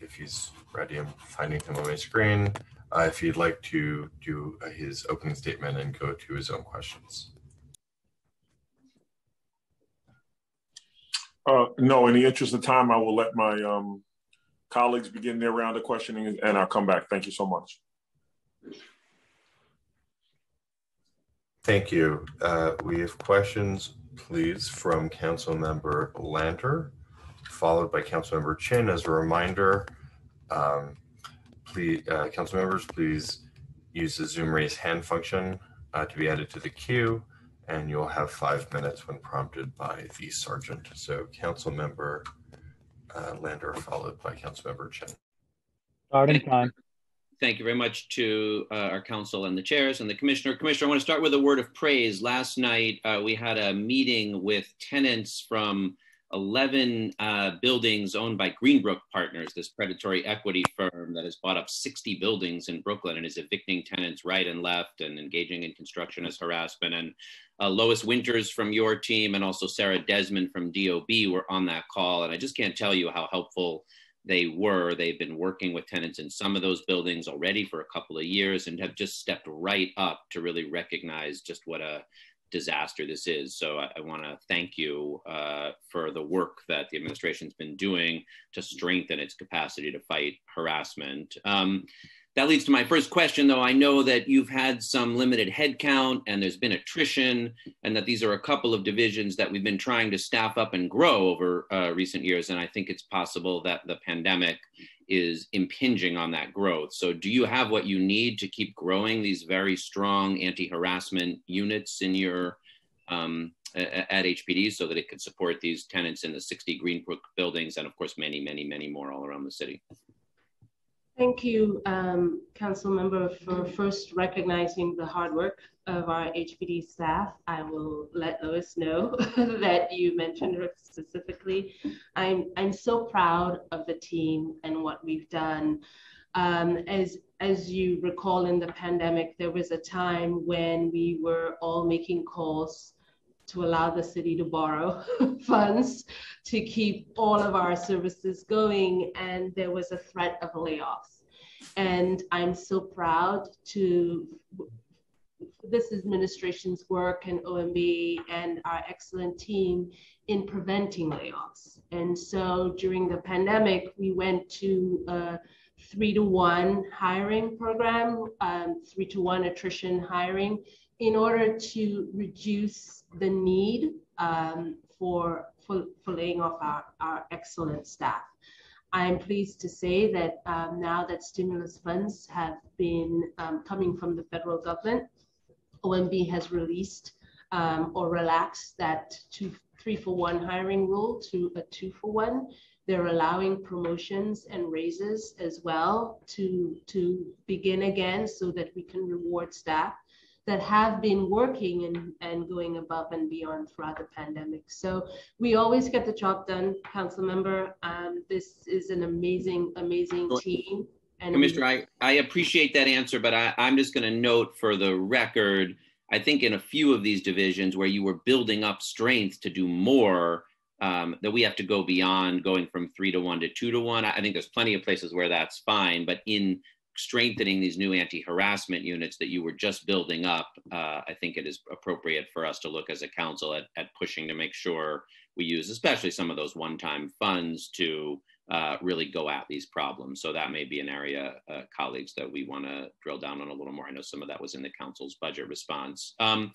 if, he's ready, I'm finding him on my screen. Uh, if he'd like to do uh, his opening statement and go to his own questions. no, in the interest of time, I will let my um, colleagues begin their round of questioning and I'll come back. Thank you so much. Thank you. Uh, we have questions, please, from Council Member Lander, followed by Council Member Chin. As a reminder, um, please, uh, Council members, please use the Zoom raise hand function uh, to be added to the queue, and you'll have five minutes when prompted by the sergeant. So Council Member uh, Lander, followed by Council Member Chin. Starting time. Thank you very much to uh, our council and the chairs and the commissioner. Commissioner, I want to start with a word of praise. Last night, uh, we had a meeting with tenants from 11 uh, buildings owned by Greenbrook Partners, this predatory equity firm that has bought up 60 buildings in Brooklyn and is evicting tenants right and left and engaging in construction as harassment. And uh, Lois Winters from your team and also Sarah Desmond from DOB were on that call. And I just can't tell you how helpful they were. They've been working with tenants in some of those buildings already for a couple of years and have just stepped right up to really recognize just what a disaster this is. So I, I want to thank you uh, for the work that the administration's been doing to strengthen its capacity to fight harassment. Um, that leads to my first question, though. I know that you've had some limited headcount and there's been attrition, and that these are a couple of divisions that we've been trying to staff up and grow over uh, recent years. And I think it's possible that the pandemic is impinging on that growth. So, do you have what you need to keep growing these very strong anti harassment units in your um, at HPD so that it could support these tenants in the 60 Greenbrook buildings and, of course, many, many, many more all around the city? Thank you, um, Council Member, for first recognizing the hard work of our HPD staff. I will let Lois know that you mentioned her specifically. I'm, I'm so proud of the team and what we've done. Um, as, as you recall in the pandemic, there was a time when we were all making calls to allow the city to borrow funds to keep all of our services going. And there was a threat of layoffs. And I'm so proud to this administration's work and OMB and our excellent team in preventing layoffs. And so during the pandemic, we went to a three to one hiring program, um, three to one attrition hiring in order to reduce the need um, for, for, for laying off our, our excellent staff. I am pleased to say that um, now that stimulus funds have been um, coming from the federal government, OMB has released um, or relaxed that two, three for one hiring rule to a two for one. They're allowing promotions and raises as well to, to begin again so that we can reward staff that have been working and, and going above and beyond throughout the pandemic. So we always get the job done, council member. Um, this is an amazing, amazing team. And Commissioner, I, I appreciate that answer, but I, I'm just going to note for the record, I think in a few of these divisions where you were building up strength to do more, um, that we have to go beyond going from three to one to two to one. I think there's plenty of places where that's fine, but in strengthening these new anti-harassment units that you were just building up, uh, I think it is appropriate for us to look as a council at, at pushing to make sure we use, especially some of those one-time funds to uh, really go at these problems. So that may be an area, uh, colleagues, that we want to drill down on a little more. I know some of that was in the council's budget response. Um,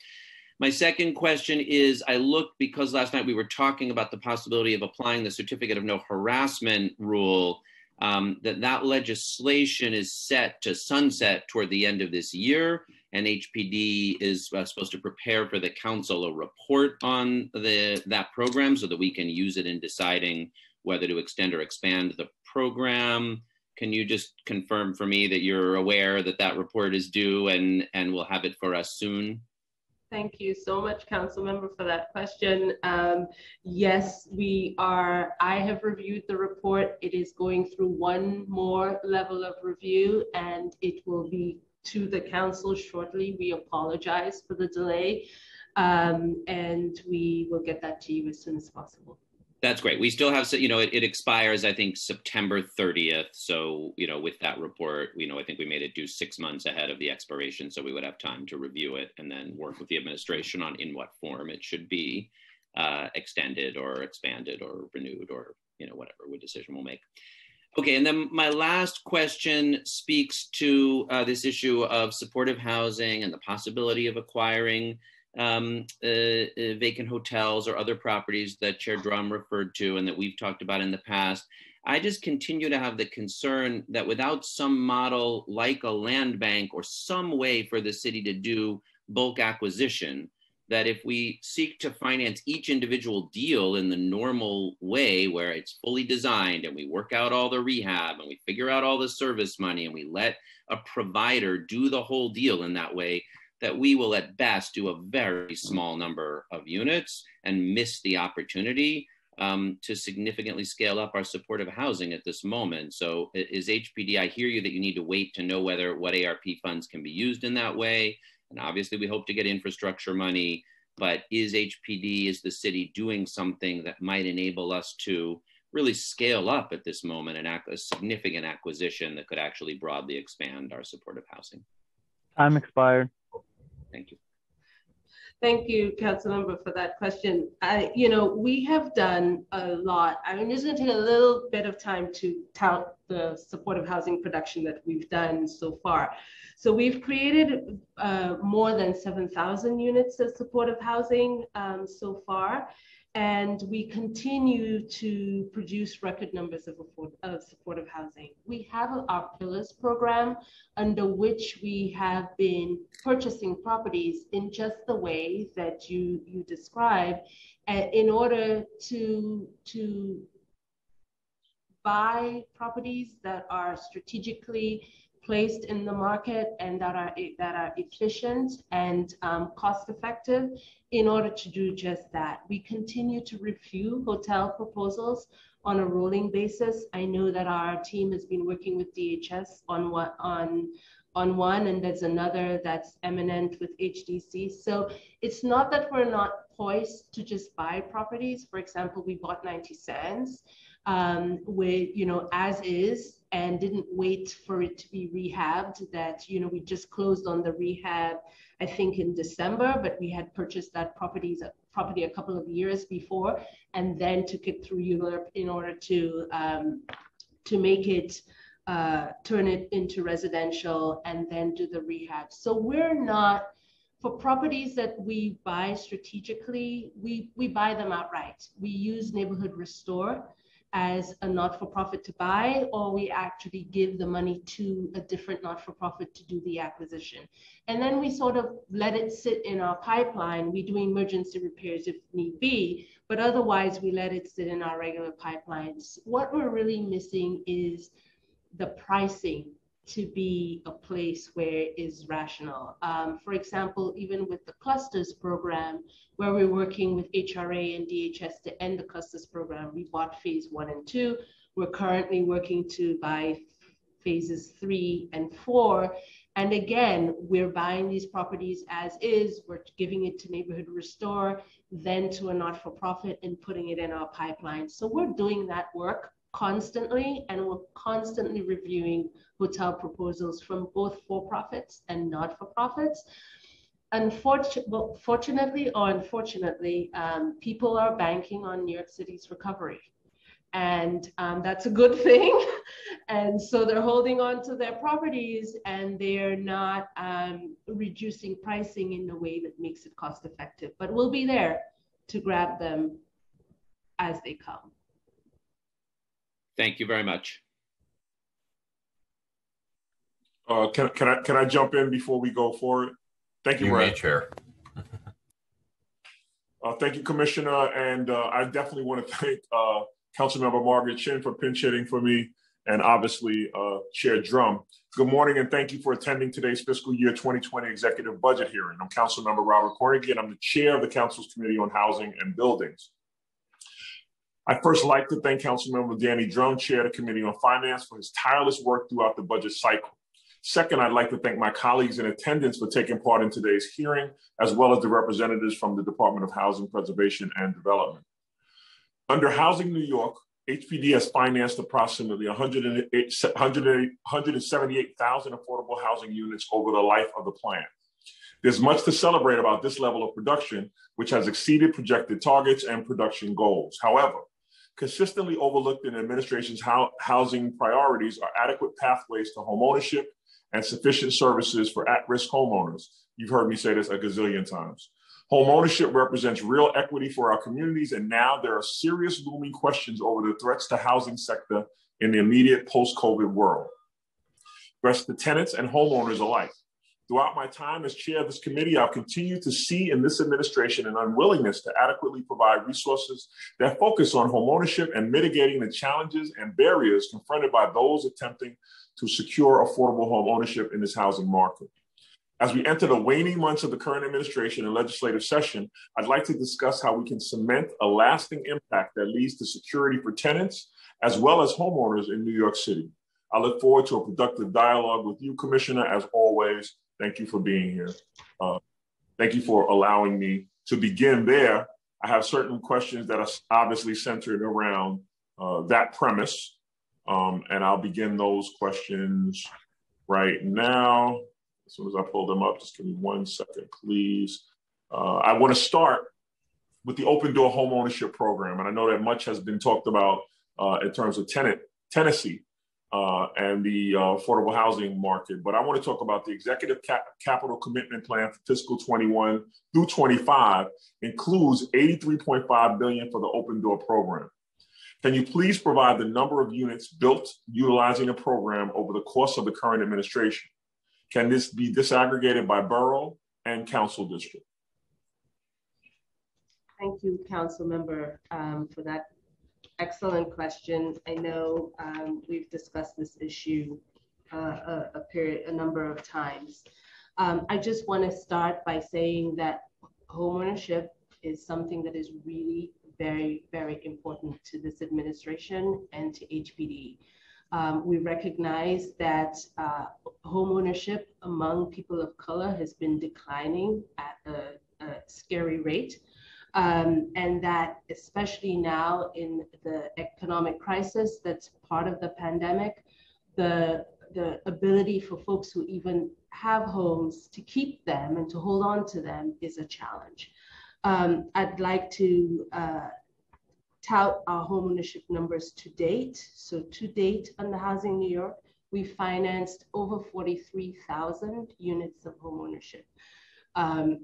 my second question is I looked because last night we were talking about the possibility of applying the certificate of no harassment rule um, that that legislation is set to sunset toward the end of this year and HPD is uh, supposed to prepare for the council a report on the that program so that we can use it in deciding whether to extend or expand the program. Can you just confirm for me that you're aware that that report is due and and we'll have it for us soon? Thank you so much, Council Member, for that question. Um, yes, we are, I have reviewed the report. It is going through one more level of review and it will be to the Council shortly. We apologize for the delay um, and we will get that to you as soon as possible. That's great. We still have, you know, it, it, expires, I think, September 30th. So, you know, with that report, you know, I think we made it due six months ahead of the expiration. So we would have time to review it and then work with the administration on in what form it should be uh, extended or expanded or renewed or, you know, whatever we decision we'll make. Okay, and then my last question speaks to uh, this issue of supportive housing and the possibility of acquiring um, uh, uh, vacant hotels or other properties that Chair Dromm referred to and that we've talked about in the past. I just continue to have the concern that without some model like a land bank or some way for the city to do bulk acquisition, that if we seek to finance each individual deal in the normal way where it's fully designed and we work out all the rehab and we figure out all the service money and we let a provider do the whole deal in that way, that we will at best do a very small number of units and miss the opportunity um, to significantly scale up our supportive housing at this moment. So is HPD, I hear you that you need to wait to know whether what ARP funds can be used in that way. And obviously we hope to get infrastructure money, but is HPD, is the city doing something that might enable us to really scale up at this moment and act a significant acquisition that could actually broadly expand our supportive housing? Time expired. Thank you. Thank you, Councilmember, for that question. I, you know, we have done a lot. I'm just going to take a little bit of time to tout the supportive housing production that we've done so far. So we've created uh, more than 7,000 units of supportive housing um, so far and we continue to produce record numbers of, afford, of supportive housing. We have our Pillars program under which we have been purchasing properties in just the way that you, you described uh, in order to, to buy properties that are strategically placed in the market and that are that are efficient and um, cost effective in order to do just that. We continue to review hotel proposals on a rolling basis. I know that our team has been working with DHS on what on on one and there's another that's eminent with HDC. So it's not that we're not poised to just buy properties. For example, we bought 90 Sands um, with, you know, as is and didn't wait for it to be rehabbed that you know we just closed on the rehab i think in december but we had purchased that properties property a couple of years before and then took it through ULURP in order to um, to make it uh, turn it into residential and then do the rehab. So we're not for properties that we buy strategically we we buy them outright. We use neighborhood restore as a not-for-profit to buy, or we actually give the money to a different not-for-profit to do the acquisition. And then we sort of let it sit in our pipeline. We do emergency repairs if need be, but otherwise we let it sit in our regular pipelines. What we're really missing is the pricing to be a place where it is rational. Um, for example, even with the clusters program, where we're working with HRA and DHS to end the clusters program, we bought phase one and two. We're currently working to buy phases three and four. And again, we're buying these properties as is, we're giving it to Neighborhood Restore, then to a not for profit and putting it in our pipeline. So we're doing that work constantly and we're constantly reviewing hotel proposals from both for-profits and not-for-profits. Unfortunately, fortunately or unfortunately, um, people are banking on New York City's recovery. And um, that's a good thing. and so they're holding on to their properties and they're not um, reducing pricing in a way that makes it cost effective. But we'll be there to grab them as they come. Thank you very much. Uh, can, can I can I jump in before we go forward? Thank you, you Brad. May, Chair. uh, thank you, Commissioner, and uh, I definitely want to thank uh, Councilmember Margaret Chin for pinch hitting for me, and obviously uh, Chair Dromm. Good morning, and thank you for attending today's fiscal year 2020 executive budget hearing. I'm Councilmember Robert Cornegy, and I'm the chair of the Council's Committee on Housing and Buildings. I first like to thank Councilmember Danny Dromm, Chair of the Committee on Finance, for his tireless work throughout the budget cycle. Second, I'd like to thank my colleagues in attendance for taking part in today's hearing, as well as the representatives from the Department of Housing Preservation and Development. Under Housing New York, HPD has financed approximately 178,000 affordable housing units over the life of the plan. There's much to celebrate about this level of production, which has exceeded projected targets and production goals. However, consistently overlooked in the administration's housing priorities are adequate pathways to homeownership and sufficient services for at-risk homeowners. You've heard me say this a gazillion times. Homeownership represents real equity for our communities, and now there are serious looming questions over the threats to housing sector in the immediate post-COVID world. Threats to tenants and homeowners alike. Throughout my time as chair of this committee, I've continued to see in this administration an unwillingness to adequately provide resources that focus on homeownership and mitigating the challenges and barriers confronted by those attempting to secure affordable home ownership in this housing market. As we enter the waning months of the current administration and legislative session, I'd like to discuss how we can cement a lasting impact that leads to security for tenants as well as homeowners in New York City. I look forward to a productive dialogue with you, Commissioner, as always. Thank you for being here. Uh, thank you for allowing me to begin there. I have certain questions that are obviously centered around uh, that premise, um, and I'll begin those questions right now. As soon as I pull them up, just give me one second, please. Uh, I want to start with the open door home ownership program. And I know that much has been talked about uh, in terms of tenant tenancy uh, and the uh, affordable housing market. But I want to talk about the executive cap- capital commitment plan for fiscal 21 through 25 includes 83.5 billion for the open door program. Can you please provide the number of units built utilizing the program over the course of the current administration? Can this be disaggregated by borough and council district? Thank you, Council Member, um, for that excellent question. I know um, we've discussed this issue uh, a, a, period, a number of times. Um, I just want to start by saying that homeownership is something that is really very, very important to this administration and to HPD. Um, we recognize that uh, homeownership among people of color has been declining at a, a scary rate. Um, and that especially now in the economic crisis that's part of the pandemic, the, the ability for folks who even have homes to keep them and to hold on to them is a challenge. Um, I'd like to uh, tout our homeownership numbers to date. So to date on the Housing New York, we financed over 43,000 units of homeownership. Um,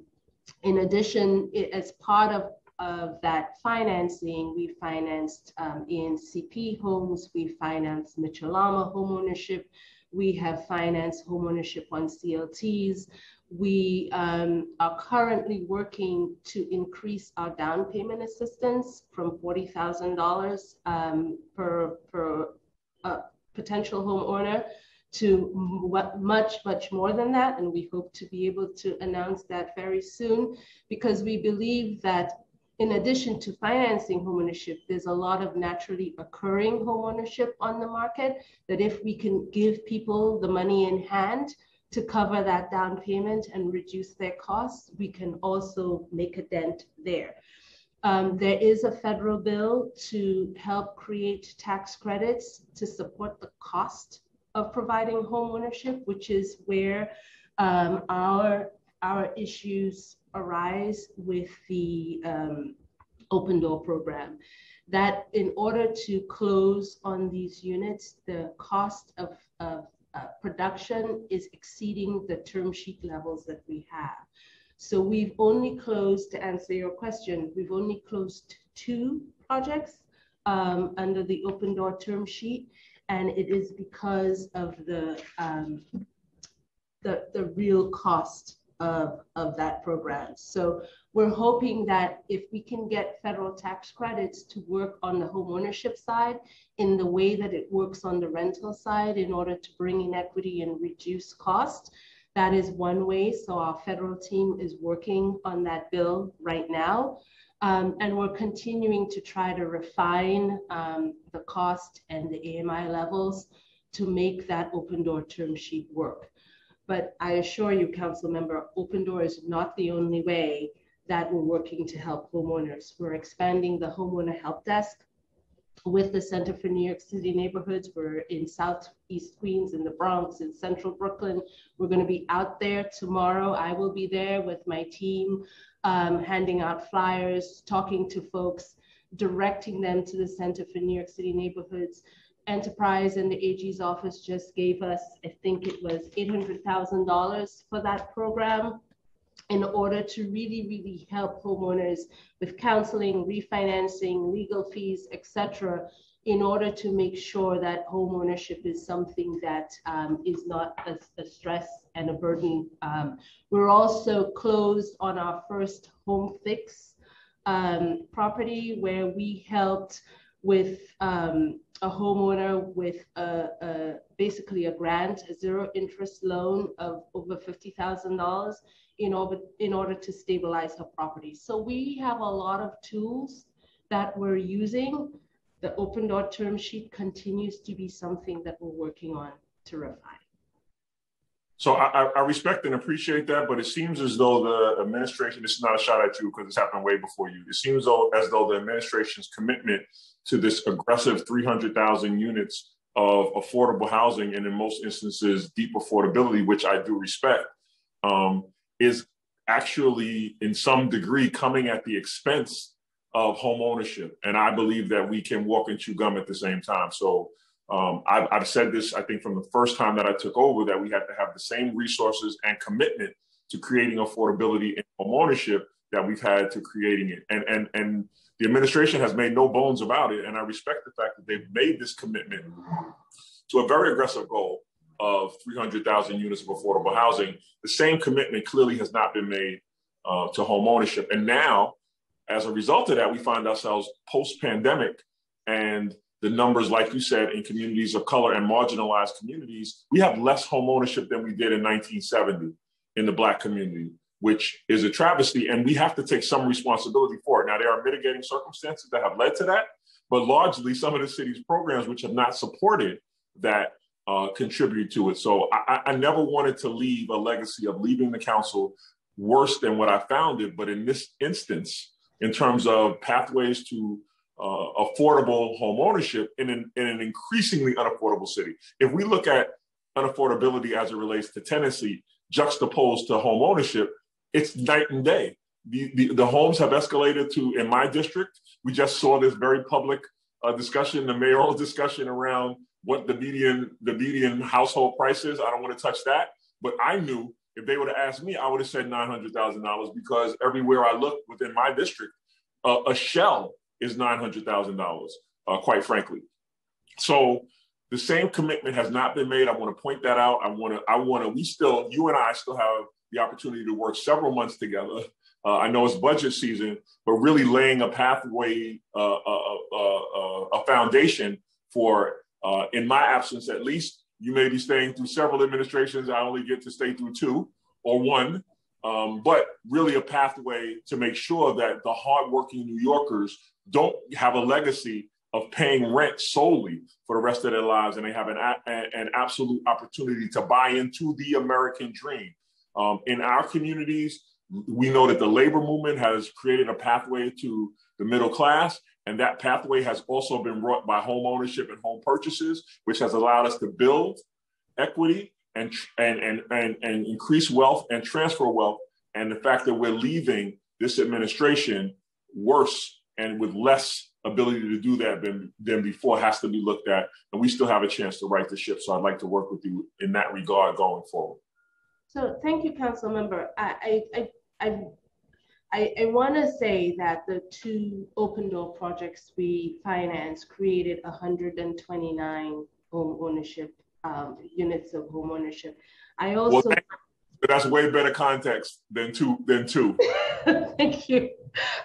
in addition, it, as part of, of that financing, we financed um, ENCP homes, we financed Mitchell-Lama homeownership, we have financed homeownership on CLTs, we um, are currently working to increase our down payment assistance from $40,000 um, per, per uh, potential homeowner to much, much more than that. And we hope to be able to announce that very soon because we believe that in addition to financing homeownership, there's a lot of naturally occurring homeownership on the market that if we can give people the money in hand, to cover that down payment and reduce their costs, we can also make a dent there. Um, there is a federal bill to help create tax credits to support the cost of providing home ownership, which is where um, our, our issues arise with the um, open door program. That in order to close on these units, the cost of, of uh, production is exceeding the term sheet levels that we have. So we've only closed, to answer your question, we've only closed two projects um, under the open door term sheet, and it is because of the um, the, the real cost of, of that program. So we're hoping that if we can get federal tax credits to work on the homeownership side in the way that it works on the rental side in order to bring in equity and reduce cost, that is one way. So our federal team is working on that bill right now. Um, and we're continuing to try to refine um, the cost and the AMI levels to make that open door term sheet work. But I assure you, council member, Open Door is not the only way that we're working to help homeowners. We're expanding the homeowner help desk with the Center for New York City Neighborhoods. We're in Southeast Queens, in the Bronx, in Central Brooklyn. We're going to be out there tomorrow. I will be there with my team, um, handing out flyers, talking to folks, directing them to the Center for New York City Neighborhoods enterprise and the AG's office just gave us, I think it was $800,000 for that program. in order to really, really help homeowners with counseling, refinancing, legal fees, etc., in order to make sure that home ownership is something that um, is not a, a, stress and a burden. Um, we're also closed on our first home fix um, property where we helped with um, a homeowner with a, a, basically a grant, a zero interest loan of over $50,000 in order, in order to stabilize her property. So we have a lot of tools that we're using the open door term sheet continues to be something that we're working on to refine. So I, I, respect and appreciate that, but it seems as though the administration, this is not a shot at you because it's happened way before you. It seems though, as though the administration's commitment to this aggressive 300,000 units of affordable housing and in most instances, deep affordability, which I do respect, um, is actually in some degree coming at the expense of home ownership. And I believe that we can walk and chew gum at the same time. So um, I've, I've, said this, I think, from the first time that I took over, that we have to have the same resources and commitment to creating affordability in home ownership that we've had to creating it. And, and, and the administration has made no bones about it. And I respect the fact that they've made this commitment to a very aggressive goal of 300,000 units of affordable housing. The same commitment clearly has not been made uh, to home ownership. And now as a result of that, we find ourselves post pandemic and the numbers, like you said, in communities of color and marginalized communities, we have less home ownership than we did in 1970 in the Black community, which is a travesty. And we have to take some responsibility for it. Now, there are mitigating circumstances that have led to that, but largely some of the city's programs, which have not supported that, uh, contribute to it. So I, I never wanted to leave a legacy of leaving the council worse than what I found it. But in this instance, in terms of pathways to uh, affordable home ownership in an, in an increasingly unaffordable city. If we look at unaffordability as it relates to tenancy juxtaposed to home ownership, it's night and day. The, the, the homes have escalated to, in my district, we just saw this very public uh, discussion, the mayoral discussion around what the median the median household price is. I don't want to touch that, but I knew if they would have asked me, I would have said nine hundred thousand dollars because everywhere I look within my district, uh, a shell is nine hundred thousand uh, dollars. Quite frankly, so the same commitment has not been made. I want to point that out. I want to. I want to. We still, you and I, still have the opportunity to work several months together. Uh, I know it's budget season, but really laying a pathway, uh, uh a foundation for, in my absence at least, you may be staying through several administrations. I only get to stay through two or one, um, but really a pathway to make sure that the hardworking New Yorkers don't have a legacy of paying rent solely for the rest of their lives, and they have an, an absolute opportunity to buy into the American dream. Um, in our communities, we know that the labor movement has created a pathway to the middle class, and that pathway has also been wrought by home ownership and home purchases, which has allowed us to build equity and, and, and, and, and increase wealth and transfer wealth. And the fact that we're leaving this administration worse and with less ability to do that than, than before has to be looked at. And we still have a chance to right the ship. So I'd like to work with you in that regard going forward. So thank you, Council Member. I, I, I, I, I want to say that the two open door projects we financed created 129 home ownership um, units of home ownership. I also. Well, that's way better context than two. Than two. Thank you.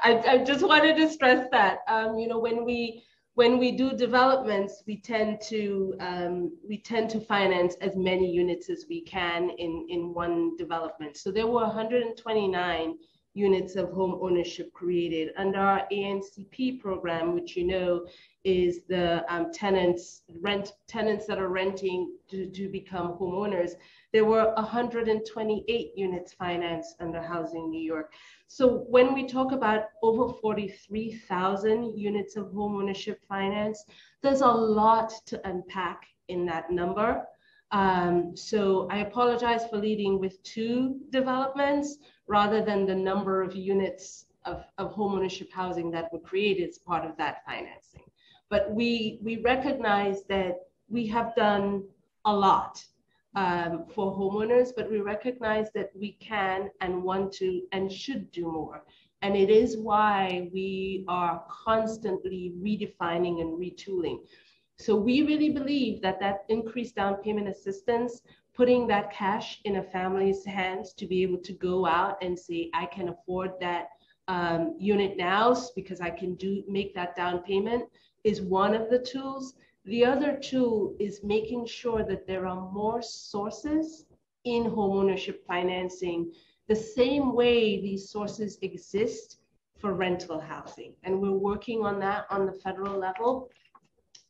I, I just wanted to stress that. Um, you know, when we when we do developments, we tend to um, we tend to finance as many units as we can in in one development. So there were 129 units of home ownership created under our ANCP program, which you know is the um, tenants rent tenants that are renting to, to become homeowners. There were 128 units financed under Housing New York. So when we talk about over 43,000 units of homeownership finance, there's a lot to unpack in that number. Um, so I apologize for leading with two developments rather than the number of units of, of homeownership housing that were created as part of that financing. But we, we recognize that we have done a lot um, for homeowners, but we recognize that we can and want to and should do more. And it is why we are constantly redefining and retooling. So we really believe that that increased down payment assistance, putting that cash in a family's hands to be able to go out and say, I can afford that um, unit now because I can do make that down payment is one of the tools. The other tool is making sure that there are more sources in homeownership financing, the same way these sources exist for rental housing. And we're working on that on the federal level.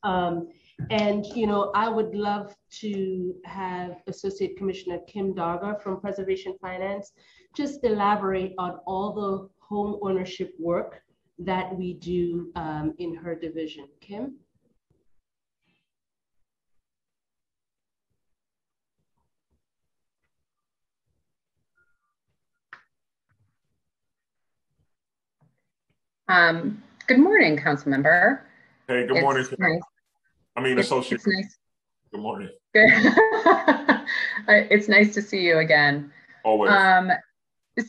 Um, and, you know, I would love to have Associate Commissioner Kim Darga from Preservation Finance just elaborate on all the home ownership work that we do um, in her division. Kim? Um, good morning, council member. Hey, good It's morning. nice. I mean, It's- associate. nice. Good morning. Good. it's nice to see you again. Always. Um,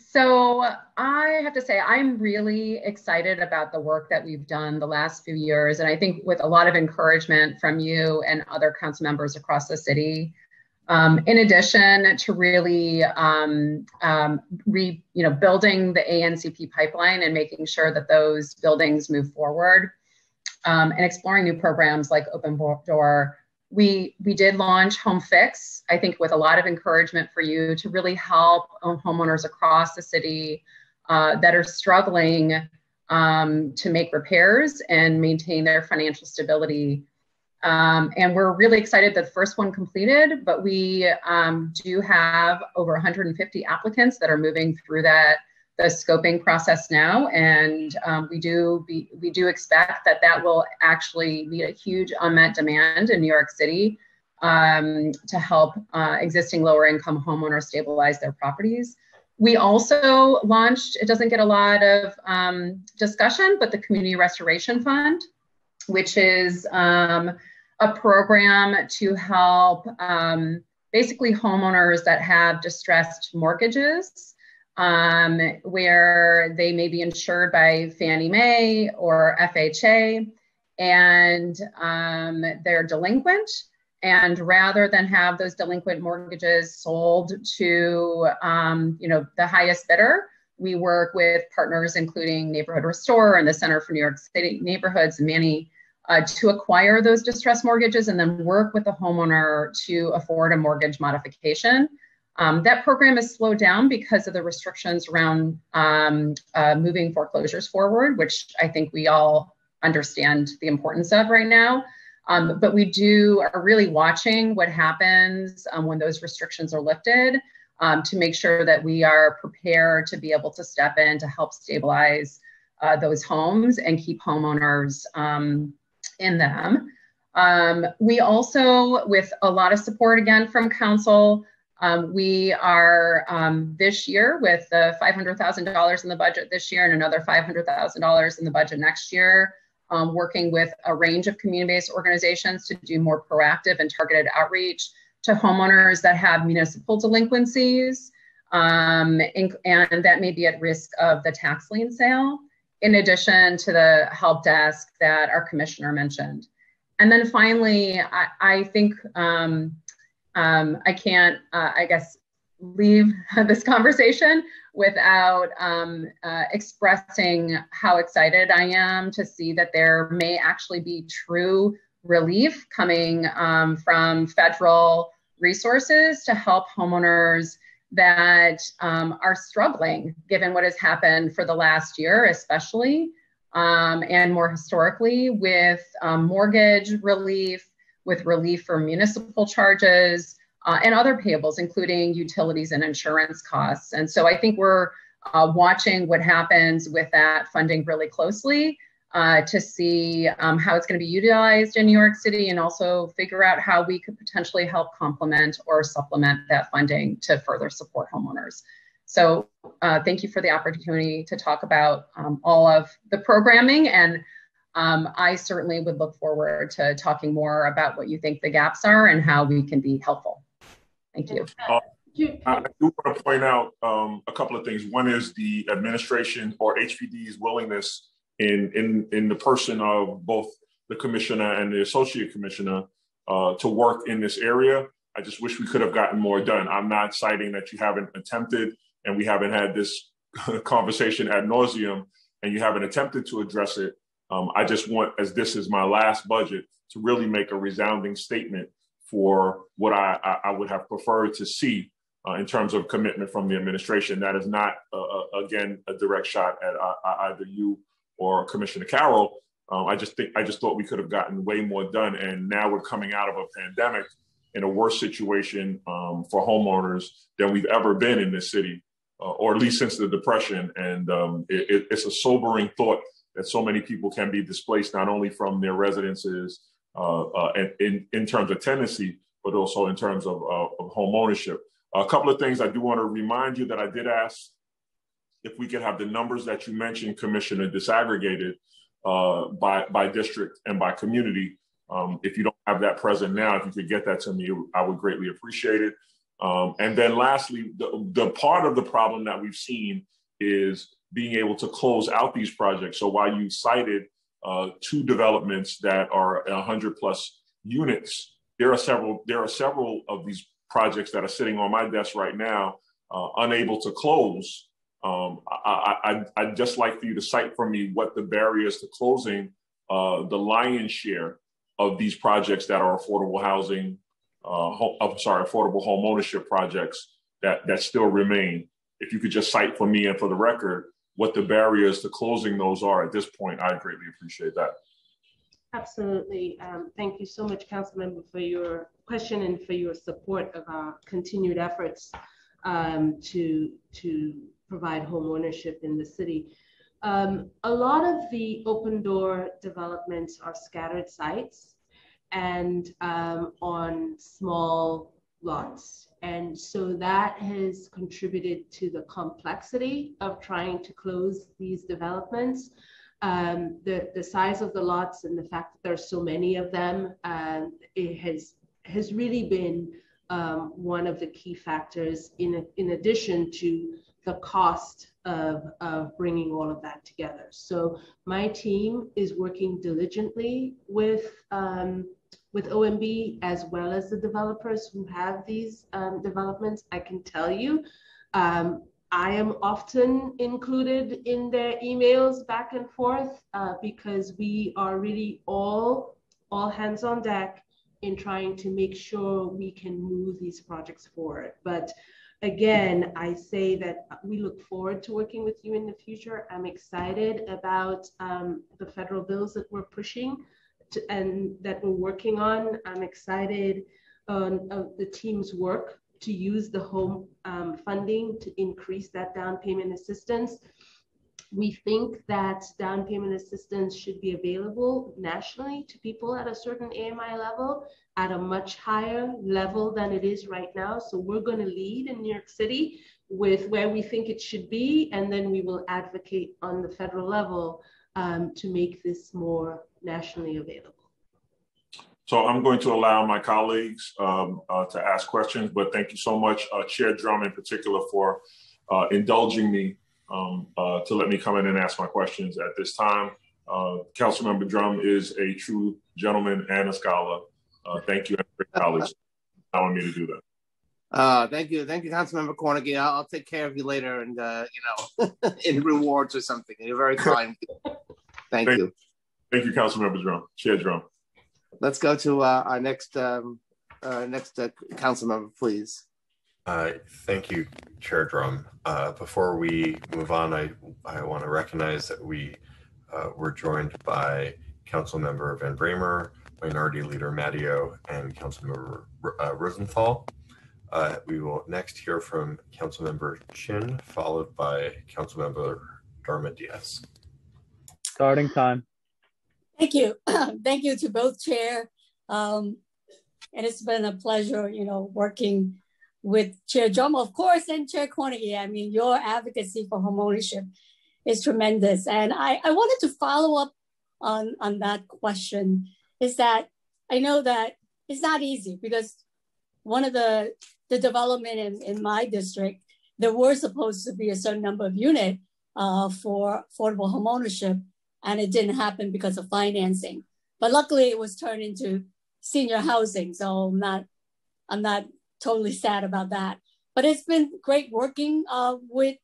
so I have to say, I'm really excited about the work that we've done the last few years, and I think with a lot of encouragement from you and other council members across the city. Um, in addition to really um, um, re, you know, building the ANCP pipeline and making sure that those buildings move forward, um, and exploring new programs like Open Door. We we did launch Home Fix, I think, with a lot of encouragement for you to really help homeowners across the city uh, that are struggling um, to make repairs and maintain their financial stability. Um, and we're really excited that the first one completed, but we um, do have over 150 applicants that are moving through that the scoping process now, and um, we do be, we do expect that that will actually meet a huge unmet demand in New York City um, to help uh, existing lower income homeowners stabilize their properties. We also launched, it doesn't get a lot of um, discussion, but the Community Restoration Fund, which is um, a program to help um, basically homeowners that have distressed mortgages um, where they may be insured by Fannie Mae or FHA and um, they're delinquent. And rather than have those delinquent mortgages sold to, um, you know, the highest bidder, we work with partners including Neighborhood Restore and the Center for New York City Neighborhoods and Manny uh, to acquire those distressed mortgages and then work with the homeowner to afford a mortgage modification. Um, that program is slowed down because of the restrictions around um, uh, moving foreclosures forward, which I think we all understand the importance of right now. Um, but we do are really watching what happens um, when those restrictions are lifted um, to make sure that we are prepared to be able to step in to help stabilize uh, those homes and keep homeowners um, in them. We also, with a lot of support again from council, um, we are um, this year with the $500,000 in the budget this year and another $500,000 in the budget next year, um, working with a range of community-based organizations to do more proactive and targeted outreach to homeowners that have municipal delinquencies um, and, and that may be at risk of the tax lien sale, in addition to the help desk that our commissioner mentioned. And then finally, I, I think um, um, I can't, uh, I guess, leave this conversation without um, uh, expressing how excited I am to see that there may actually be true relief coming um, from federal resources to help homeowners that um, are struggling given what has happened for the last year, especially, um, and more historically with um, mortgage relief, with relief for municipal charges, uh, and other payables, including utilities and insurance costs. And so I think we're uh, watching what happens with that funding really closely uh, to see um, how it's going to be utilized in New York City and also figure out how we could potentially help complement or supplement that funding to further support homeowners. So uh, thank you for the opportunity to talk about um, all of the programming and um, I certainly would look forward to talking more about what you think the gaps are and how we can be helpful. Thank you. Uh, I do want to point out um, a couple of things. One is the administration or HPD's willingness in in in the person of both the commissioner and the associate commissioner uh, to work in this area. I just wish we could have gotten more done. I'm not citing that you haven't attempted and we haven't had this conversation ad nauseum and you haven't attempted to address it. Um, I just want, as this is my last budget, to really make a resounding statement for what I, I, would have preferred to see uh, in terms of commitment from the administration. That is not, uh, uh again, a direct shot at uh, either you or Commissioner Carroll. Um, I just think I just thought we could have gotten way more done, and now we're coming out of a pandemic in a worse situation um, for homeowners than we've ever been in this city, uh, or at least since the depression. And um, it, it's a sobering thought that so many people can be displaced not only from their residences uh, uh, and in, in terms of tenancy, but also in terms of, uh, of home ownership. A couple of things I do want to remind you that I did ask if we could have the numbers that you mentioned, Commissioner, disaggregated uh, by, by district and by community. Um, if you don't have that present now, if you could get that to me, I would greatly appreciate it. Um, and then lastly, the, the part of the problem that we've seen is being able to close out these projects. So while you cited uh, two developments that are 100 plus units, there are several there are several of these projects that are sitting on my desk right now, uh, unable to close. Um, I, I, I'd just like for you to cite for me what the barriers to closing uh, the lion's share of these projects that are affordable housing, uh, home, I'm sorry, affordable home ownership projects that, that still remain. If you could just cite for me and for the record what the barriers to closing those are at this point, I'd greatly appreciate that. Absolutely. Um, thank you so much, Councilmember, for your question and for your support of our continued efforts um, to, to provide home ownership in the city. Um, a lot of the open door developments are scattered sites and um, on small lots. And so that has contributed to the complexity of trying to close these developments um, the, the size of the lots and the fact that there's so many of them, um, it has, has really been um, one of the key factors in, in addition to the cost of, of bringing all of that together. So my team is working diligently with, um, with OMB as well as the developers who have these um, developments. I can tell you um, I am often included in their emails back and forth uh, because we are really all all hands on deck in trying to make sure we can move these projects forward. But again, I say that we look forward to working with you in the future. I'm excited about um, the federal bills that we're pushing to, and that we're working on. I'm excited on the team's work to use the home um, funding to increase that down payment assistance. We think that down payment assistance should be available nationally to people at a certain AMI level at a much higher level than it is right now. So we're going to lead in New York City with where we think it should be, and then we will advocate on the federal level um, to make this more nationally available. So I'm going to allow my colleagues um, uh, to ask questions, but thank you so much, uh, Chair Dromm in particular, for uh, indulging me um, uh, to let me come in and ask my questions at this time. Uh, Councilmember Dromm is a true gentleman and a scholar. Uh, thank you, colleagues, for allowing me to do that. Uh, thank you, thank you, Councilmember Cornegy. I'll, I'll take care of you later, and uh, you know, in rewards or something. You're very kind. thank, thank you. Thank you, Councilmember Dromm. Chair Dromm let's go to uh, our next um, uh, next uh, council member, please. Uh, thank you, Chair Dromm. Uh, before we move on, I, I want to recognize that we uh, were joined by Council Member Van Bramer, Minority Leader Matteo, and Council Member uh, Rosenthal. Uh, we will next hear from Council Member Chin, followed by Council Member Darma Diaz. Starting time. Thank you. Thank you to both chair. Um, and it's been a pleasure, you know, working with Chair Dromm, of course, and Chair Cornegy. I mean, your advocacy for homeownership is tremendous. And I, I wanted to follow up on, on that question is that I know that it's not easy because one of the the development in, in my district, there were supposed to be a certain number of unit uh, for affordable home ownership, and it didn't happen because of financing. But luckily, it was turned into senior housing, so I'm not I'm not totally sad about that. But it's been great working uh, with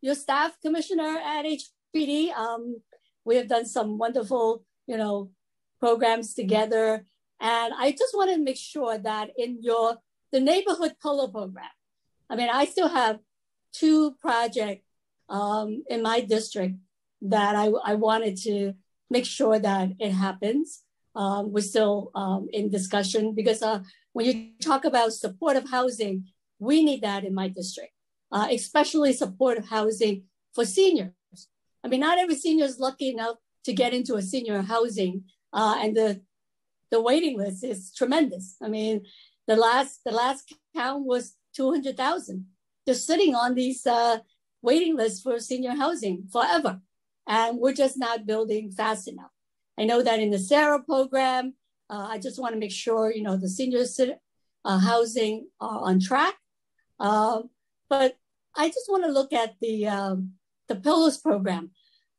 your staff, Commissioner at HPD. Um, we have done some wonderful, you know, programs together, and I just want to make sure that in your the neighborhood pillar program, I mean, I still have two projects um, in my district that I, I wanted to make sure that it happens. Um, we're still um, in discussion because uh, when you talk about supportive housing, we need that in my district, uh, especially supportive housing for seniors. I mean, not every senior is lucky enough to get into a senior housing, uh, and the the waiting list is tremendous. I mean, the last the last count was two hundred thousand. They're sitting on these uh, waiting lists for senior housing forever, and we're just not building fast enough. I know that in the SARA program, uh, I just want to make sure you know the senior uh, housing are on track. Um, but I just want to look at the um, the Pillars program.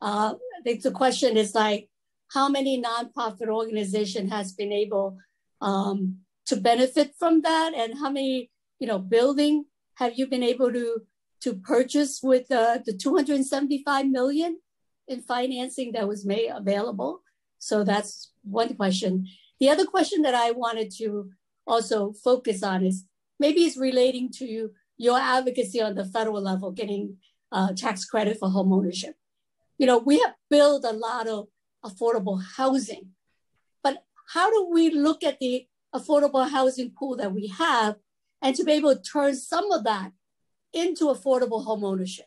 Uh, I think the question is like, how many nonprofit organization has been able um, to benefit from that, and how many you know building have you been able to to purchase with uh, the 275 million in financing that was made available? So that's one question. The other question that I wanted to also focus on is maybe it's relating to your advocacy on the federal level, getting uh, tax credit for home ownership. You know, we have built a lot of affordable housing, but how do we look at the affordable housing pool that we have and to be able to turn some of that into affordable home ownership?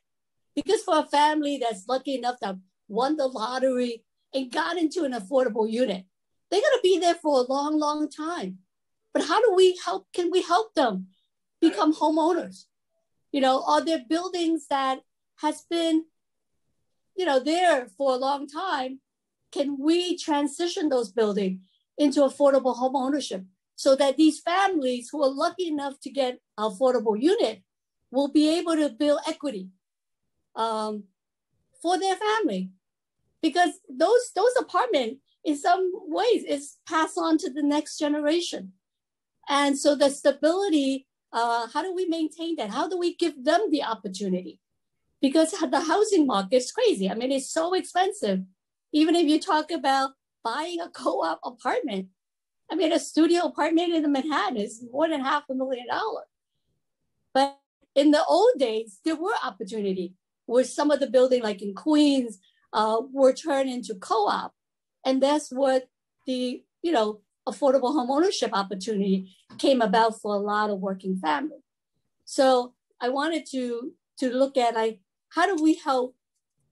Because for a family that's lucky enough to won the lottery and got into an affordable unit, they're going to be there for a long, long time. But how do we help? Can we help them become homeowners? You know, are there buildings that has been, you know, there for a long time? Can we transition those buildings into affordable home ownership so that these families who are lucky enough to get affordable unit will be able to build equity um, for their family? Because those those apartments in some ways is passed on to the next generation. And so the stability, uh, how do we maintain that? How do we give them the opportunity? Because the housing market is crazy. I mean, it's so expensive. Even if you talk about buying a co-op apartment, I mean, a studio apartment in Manhattan is more than half a million dollars. But in the old days, there were opportunity where some of the building, like in Queens, uh, were turned into co-op and that's what the, you know, affordable home ownership opportunity came about for a lot of working families. So I wanted to to look at like how do we help,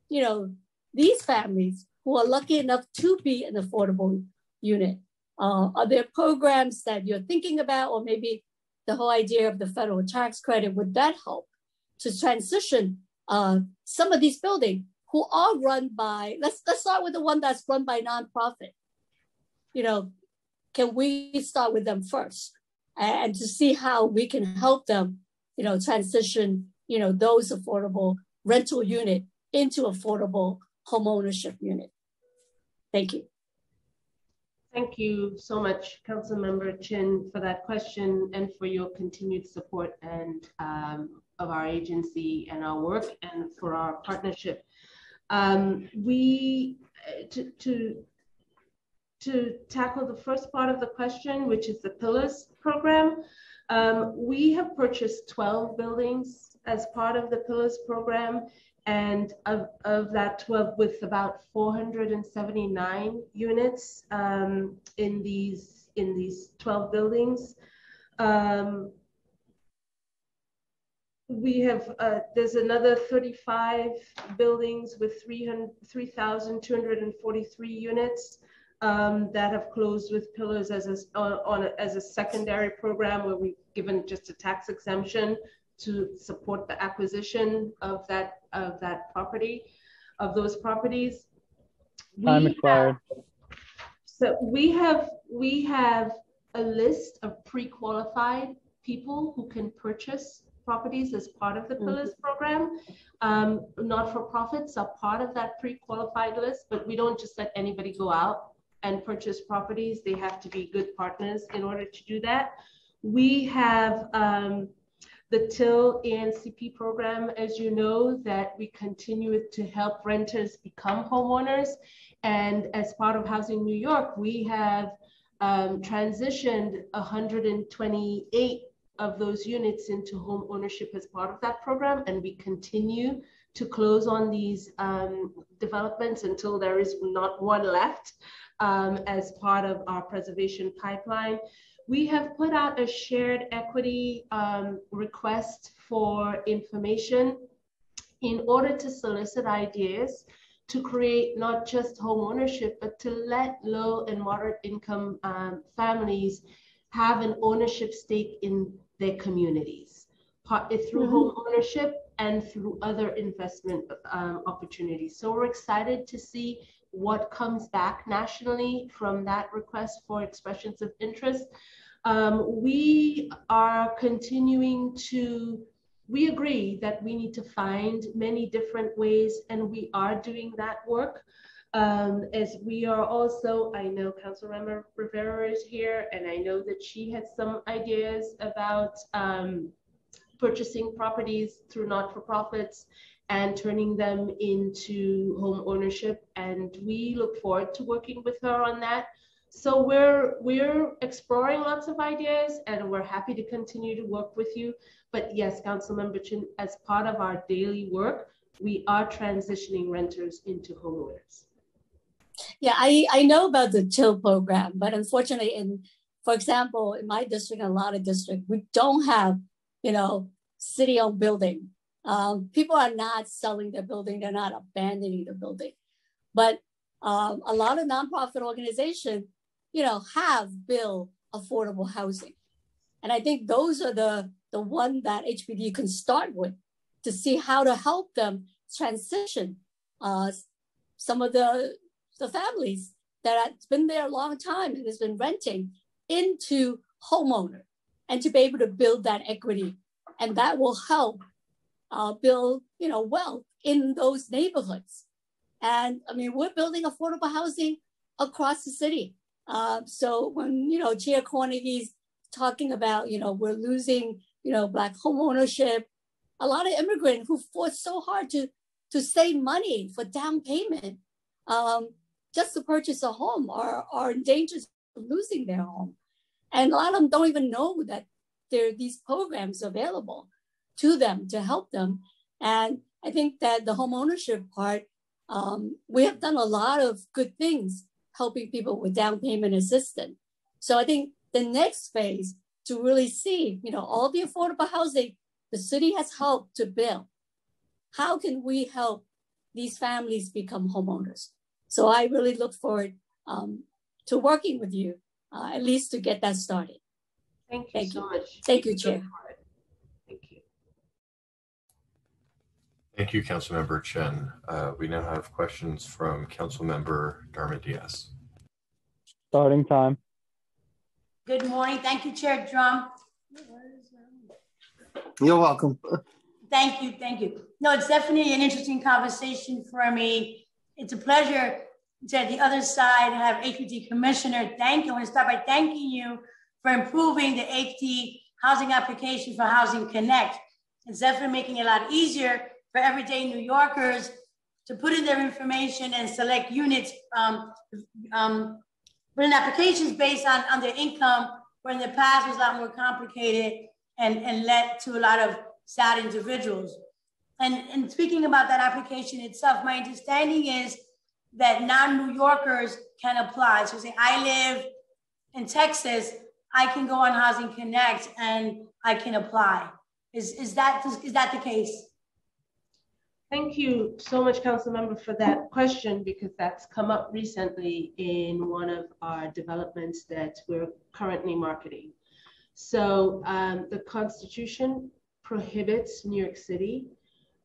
you know, these families who are lucky enough to be an affordable unit. Uh, are there programs that you're thinking about, or maybe the whole idea of the federal tax credit would that help to transition uh, some of these buildings who are run by let's let's start with the one that's run by nonprofit. You know, can we start with them first and to see how we can help them, you know, transition, you know, those affordable rental unit into affordable home ownership unit. Thank you. Thank you so much, Council Member Chin, for that question and for your continued support and um, of our agency and our work and for our partnership um, we, uh, to, to, to tackle the first part of the question, which is the Pillars program, um, we have purchased 12 buildings as part of the Pillars program. And of, of that 12, with about 479 units um, in these in these 12 buildings. Um, we have, uh, there's another 35 buildings with 3,243 units um, that have closed with pillars as a, on, a, as a secondary program where we've given just a tax exemption to support the acquisition of that of that property, of those properties. Time expired. So we have we have a list of pre-qualified people who can purchase properties as part of the Pillars program. Um, not-for-profits are part of that pre-qualified list, but we don't just let anybody go out and purchase properties. They have to be good partners in order to do that. We have um, the TIL ANCP program, as you know, that we continue to help renters become homeowners. And as part of Housing New York, we have um, transitioned 128 of those units into home ownership as part of that program. And we continue to close on these um, developments until there is not one left um, as part of our preservation pipeline. We have put out a shared equity um, request for information in order to solicit ideas to create not just home ownership, but to let low and moderate income um, families have an ownership stake in their communities part, through mm-hmm. home ownership and through other investment um, opportunities. So we're excited to see what comes back nationally from that request for expressions of interest. Um, we are continuing to, we agree that we need to find many different ways, and we are doing that work. Um, as we are also, I know Councilmember Rivera is here, and I know that she has some ideas about um, purchasing properties through not-for-profits and turning them into home ownership. And we look forward to working with her on that. So we're we're exploring lots of ideas and we're happy to continue to work with you. But yes, Councilmember Chin, as part of our daily work, we are transitioning renters into homeowners. Yeah, I, I know about the TIL program, but unfortunately in for example, in my district and a lot of districts, we don't have, you know, city-owned building um, people are not selling their building, they're not abandoning the building. But um, a lot of nonprofit organizations, you know, have built affordable housing. And I think those are the, the one that HPD can start with to see how to help them transition uh, some of the, the families that have been there a long time and has been renting into homeowner and to be able to build that equity. And that will help uh, build, you know, wealth in those neighborhoods. And I mean, we're building affordable housing across the city. Uh, so when, you know, Chair Cornegy's talking about, you know, we're losing, you know, Black home ownership, a lot of immigrants who fought so hard to, to save money for down payment um, just to purchase a home are, are in danger of losing their home. And a lot of them don't even know that there are these programs available to them to help them. And I think that the home ownership part, um, we have done a lot of good things helping people with down payment assistance. So I think the next phase to really see, you know, all the affordable housing the city has helped to build. How can we help these families become homeowners? So I really look forward um, to working with you, uh, at least to get that started. Thank you Thank so you. much. Thank you, Chair. Thank you, Councilmember Chin. Uh, we now have questions from Councilmember Darma Diaz. Starting time. Good morning. Thank you, Chair Dromm. You're welcome. Thank you. Thank you. No, it's definitely an interesting conversation for me. It's a pleasure to at the other side have HPD Commissioner. Thank you. I want to start by thanking you for improving the HPD housing application for Housing Connect. It's definitely making it a lot easier for everyday New Yorkers to put in their information and select units, um, um, put in applications based on, on their income, where in the past was a lot more complicated and, and led to a lot of sad individuals. And, and speaking about that application itself, my understanding is that non-New Yorkers can apply. So say I live in Texas, I can go on Housing Connect and I can apply. Is, is, that, is that the case? Thank you so much, Council Member, for that question because that's come up recently in one of our developments that we're currently marketing. So um, the Constitution prohibits New York City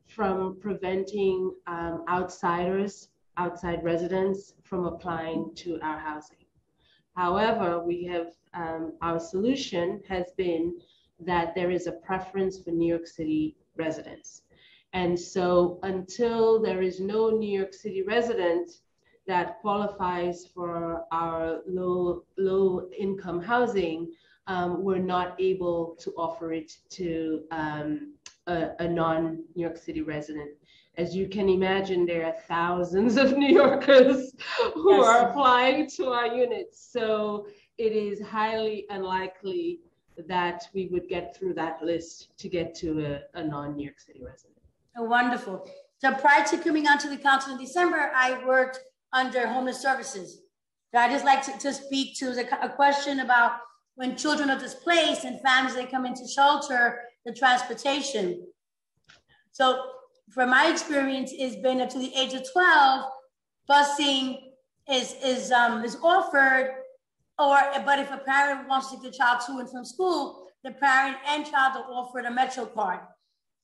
from preventing um, outsiders, outside residents from applying to our housing. However, we have um, our solution has been that there is a preference for New York City residents. And so until there is no New York City resident that qualifies for our low, low income housing, um, we're not able to offer it to um, a, a non New York City resident. As you can imagine, there are thousands of New Yorkers who Yes. are applying to our units. So it is highly unlikely that we would get through that list to get to a, a non New York City resident. Wonderful. So prior to coming onto the council in December, I worked under homeless services. So I just like to, to speak to the, a question about when children are displaced and families that come into shelter, the transportation. So from my experience, it's been up to the age of 12, busing is, is, um, is offered. Or, but if a parent wants to take the child to and from school, the parent and child are offered a Metro card.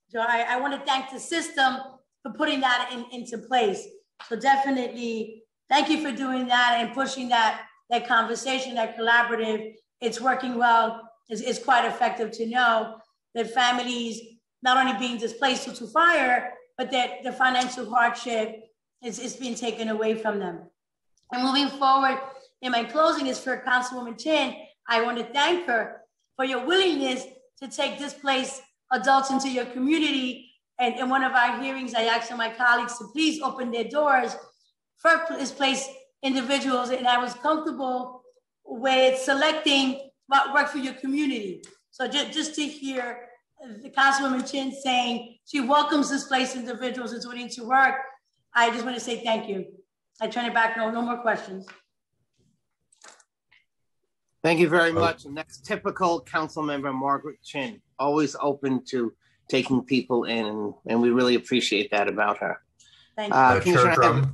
So I, I want to thank the system for putting that in, into place. So definitely, thank you for doing that and pushing that, that conversation, that collaborative. It's working well. It's, it's quite effective to know that families not only being displaced due to fire, but that the financial hardship is, is being taken away from them. And moving forward, in my closing is for Councilwoman Chin. I want to thank her for your willingness to take displaced adults into your community. And in one of our hearings, I asked my colleagues to please open their doors for displaced individuals. And I was comfortable with selecting what worked for your community. So just, just to hear the Councilwoman Chin saying she welcomes displaced individuals and willing to work, I just want to say thank you. I turn it back. No, no more questions. Thank you very much. And that's typical council member Margaret Chin, always open to taking people in, and, and we really appreciate that about her. Thank Uh, Uh, Chair Commissioner Dromm,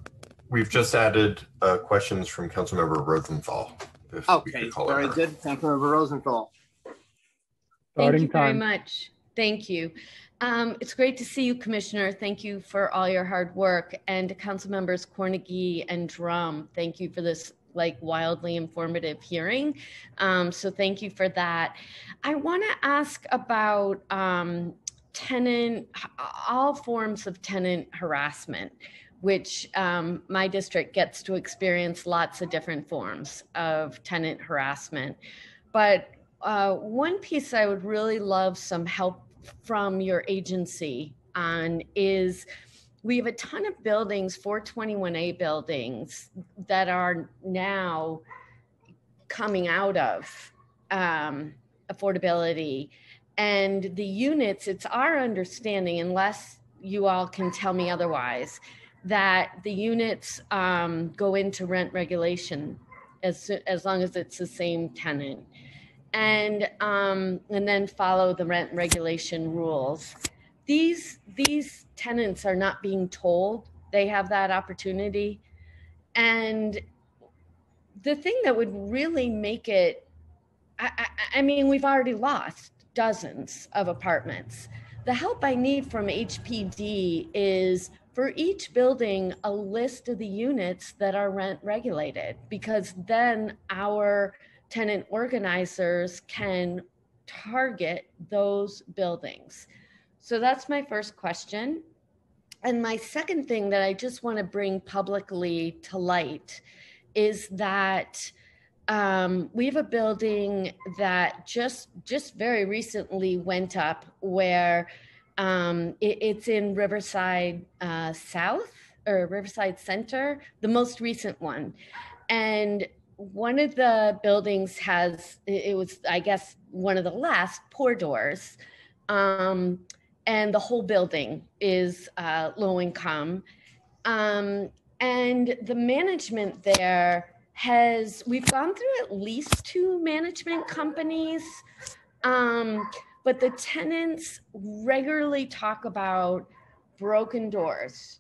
we've just added uh, questions from Councilmember Rosenthal. If Okay, could call very good. Councilmember Rosenthal. Thank Starting you very much. Thank you. Um, it's great to see you, Commissioner. Thank you for all your hard work. And to Council Members Cornegy and Dromm, thank you for this like wildly informative hearing. Um, so thank you for that. I want to ask about um, tenant, all forms of tenant harassment, which um, my district gets to experience lots of different forms of tenant harassment. But uh, one piece I would really love some help from your agency on is we have a ton of buildings, 421A buildings, that are now coming out of um, affordability. And the units, it's our understanding, unless you all can tell me otherwise, that the units um, go into rent regulation as, as long as it's the same tenant and um, and then follow the rent regulation rules. These these tenants are not being told they have that opportunity, and the thing that would really make it, I, I, I mean, we've already lost dozens of apartments. The help I need from HPD is for each building a list of the units that are rent regulated, because then our tenant organizers can target those buildings. So that's my first question. And my second thing that I just want to bring publicly to light is that um, we have a building that just just very recently went up where um, it- it's in Riverside uh, South or Riverside Center, the most recent one, and one of the buildings has it was i guess one of the last poor doors um, and the whole building is uh, low income. Um, and the management there has we've gone through at least two management companies. Um, but the tenants regularly talk about broken doors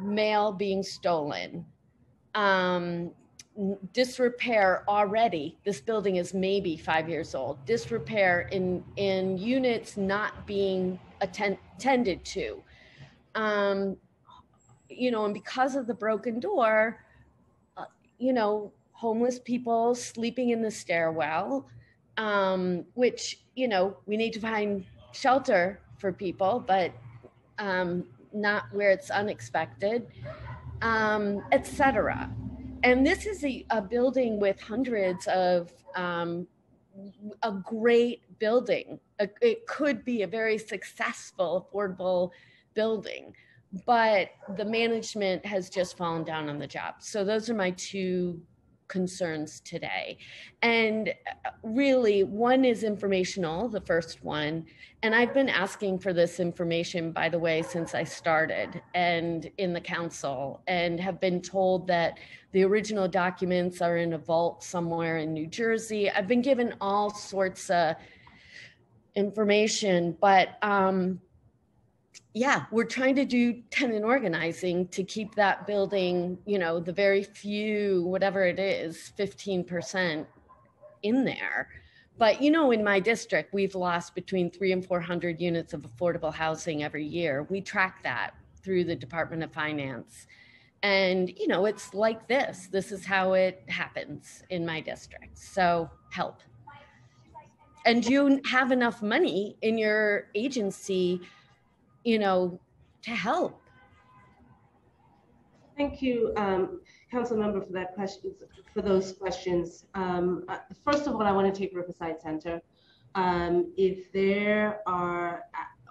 mail being stolen um, disrepair already this building is maybe five years old disrepair in in units not being attend, attended to um you know and because of the broken door uh, you know homeless people sleeping in the stairwell um, which, you know, we need to find shelter for people, but um, not where it's unexpected, um, etc. And this is a, a building with hundreds of um, a great building. It could be a very successful, affordable building, but the management has just fallen down on the job. So those are my two concerns today. And uh, really, one is informational, the first one. And I've been asking for this information, by the way, since I started and in the council, and have been told that the original documents are in a vault somewhere in New Jersey. I've been given all sorts of information, but um, yeah, we're trying to do tenant organizing to keep that building, you know, the very few, whatever it is, 15% in there. But you know, in my district, we've lost between three and 400 units of affordable housing every year. We track that through the Department of Finance. And, you know, it's like this. This is how it happens in my district. So help. And you have enough money in your agency, you know, to help. Thank you, um, council member, for that question, for those questions. Um, uh, first of all, I want to take Riverside Center. Um, if there are,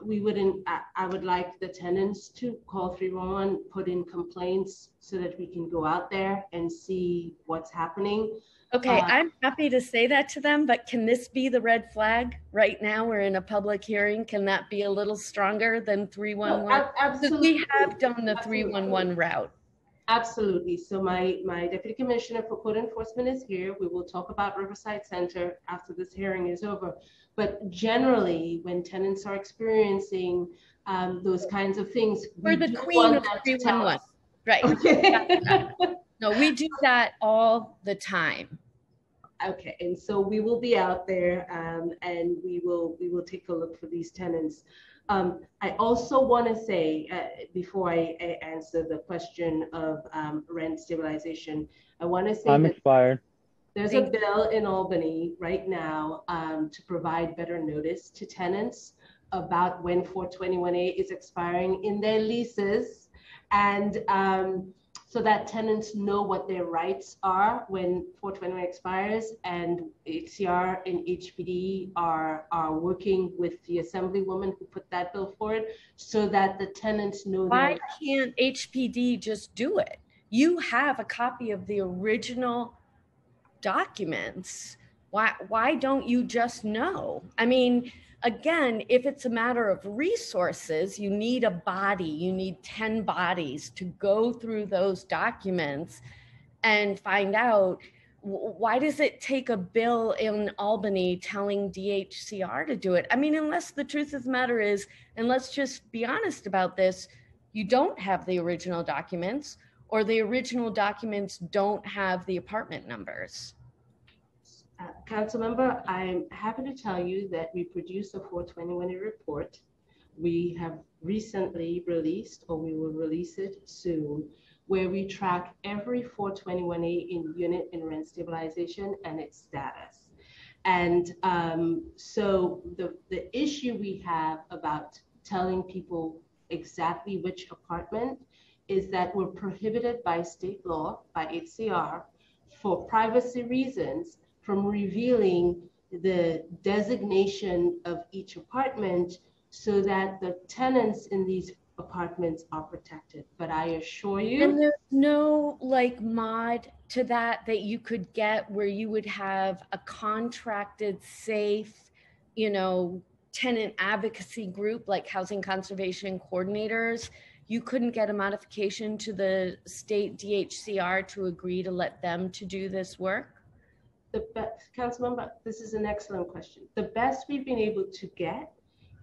we wouldn't, I, I would like the tenants to call 311, put in complaints so that we can go out there and see what's happening. Okay, Uh, I'm happy to say that to them, but can this be the red flag? Right now, we're in a public hearing. Can that be a little stronger than 311? ab- Because we have done the 311 route. Absolutely. So my, my deputy commissioner for code enforcement is here. We will talk about Riverside Center after this hearing is over. But generally, when tenants are experiencing um, those kinds of things. we We're the queen of them 311. us. Right. Okay. No, we do that all the time. Okay, and so we will be out there um, and we will, we will take a look for these tenants. Um, I also want to say, uh, before I, I answer the question of um, rent stabilization, I want to say I'm expired. there's a bill in Albany right now um, to provide better notice to tenants about when 421A is expiring in their leases. And um, so that tenants know what their rights are when 421 expires. And HCR and HPD are, are working with the assemblywoman who put that bill forward so that the tenants know their Why can't HPD just do it? You have a copy of the original documents. Why, why don't you just know? I mean, again, if it's a matter of resources, you need a body, you need 10 bodies to go through those documents and find out why does it take a bill in Albany telling DHCR to do it? I mean, unless the truth of the matter is, and let's just be honest about this, you don't have the original documents or the original documents don't have the apartment numbers. Uh, Councilmember, I'm happy to tell you that we produced a 421 report. We have recently released, or we will release it soon, where we track every 421A in unit in rent stabilization and its status. And um, so the, the issue we have about telling people exactly which apartment is that we're prohibited by state law, by HCR, for privacy reasons from revealing the designation of each apartment so that the tenants in these apartments are protected. But I assure you. And there's no like mod to that that you could get where you would have a contracted, safe, you know, tenant advocacy group like housing conservation coordinators. You couldn't get a modification to the state DHCR to agree to let them to do this work? The best, Councilmember, this is an excellent question. The best we've been able to get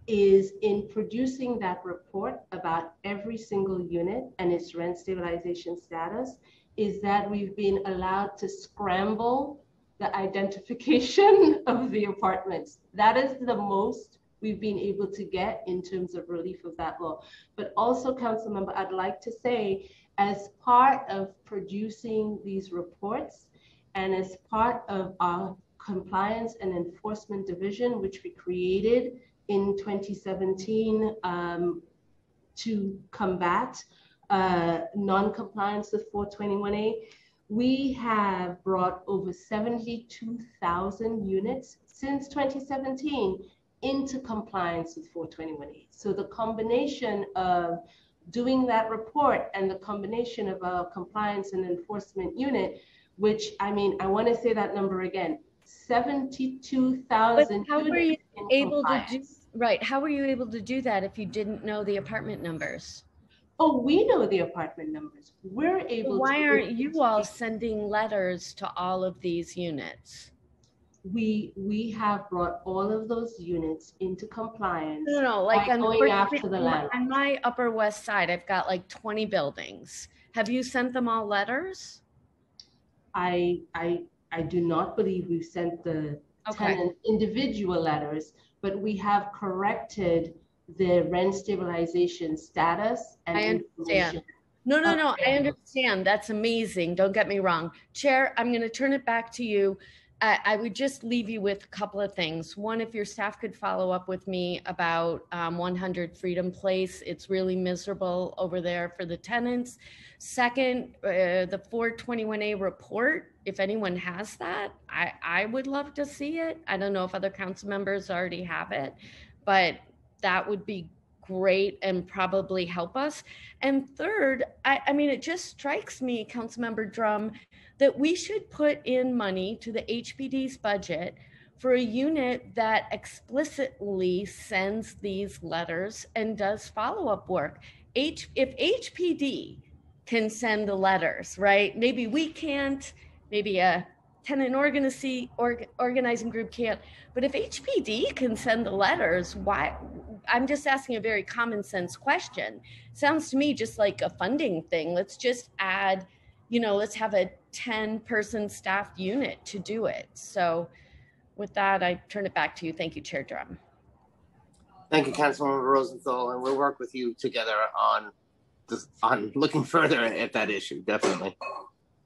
is in producing that report about every single unit and its rent stabilization status, is that we've been allowed to scramble the identification of the apartments. That is the most we've been able to get in terms of relief of that law. But also, Councilmember, I'd like to say, as part of producing these reports, and as part of our Compliance and Enforcement Division, which we created in 2017 um, to combat uh, non-compliance with 421A. We have brought over 72,000 units since 2017 into compliance with 421A. So the combination of doing that report and the combination of a compliance and enforcement unit, which I mean, I want to say that number again, 72,000 How were you able to do, right, how were you able to do that if you didn't know the apartment numbers? Oh, we know the apartment numbers. We're able Why to. aren't you all sending letters to all of these units? We, we have brought all of those units into compliance. No, no, like on, going after the landlord. on my Upper West Side, I've got like 20 buildings. Have you sent them all letters? I, I, I do not believe we've sent the Okay. tenant individual letters, but we have corrected the rent stabilization status and I understand. No, no, no, I understand. That's amazing. Don't get me wrong. Chair, I'm going to turn it back to you. I, I would just leave you with a couple of things. One, if your staff could follow up with me about um, 100 Freedom Place, it's really miserable over there for the tenants. Second, uh, the 421A report, if anyone has that, I, I would love to see it. I don't know if other council members already have it, but that would be great and probably help us. And third, I, I mean, it just strikes me, Councilmember Dromm, that we should put in money to the HPD's budget for a unit that explicitly sends these letters and does follow-up work. H, if HPD can send the letters, right? Maybe we can't, maybe a tenant organizing, org, organizing group can't, but if HPD can send the letters, why? I'm just asking a very common sense question. Sounds to me just like a funding thing. Let's just add, you know, let's have a 10 person staffed unit to do it. So with that, I turn it back to you. Thank you, Chair Dromm. Thank you, Councilmember Rosenthal, and we'll work with you together on this, on looking further at that issue, definitely.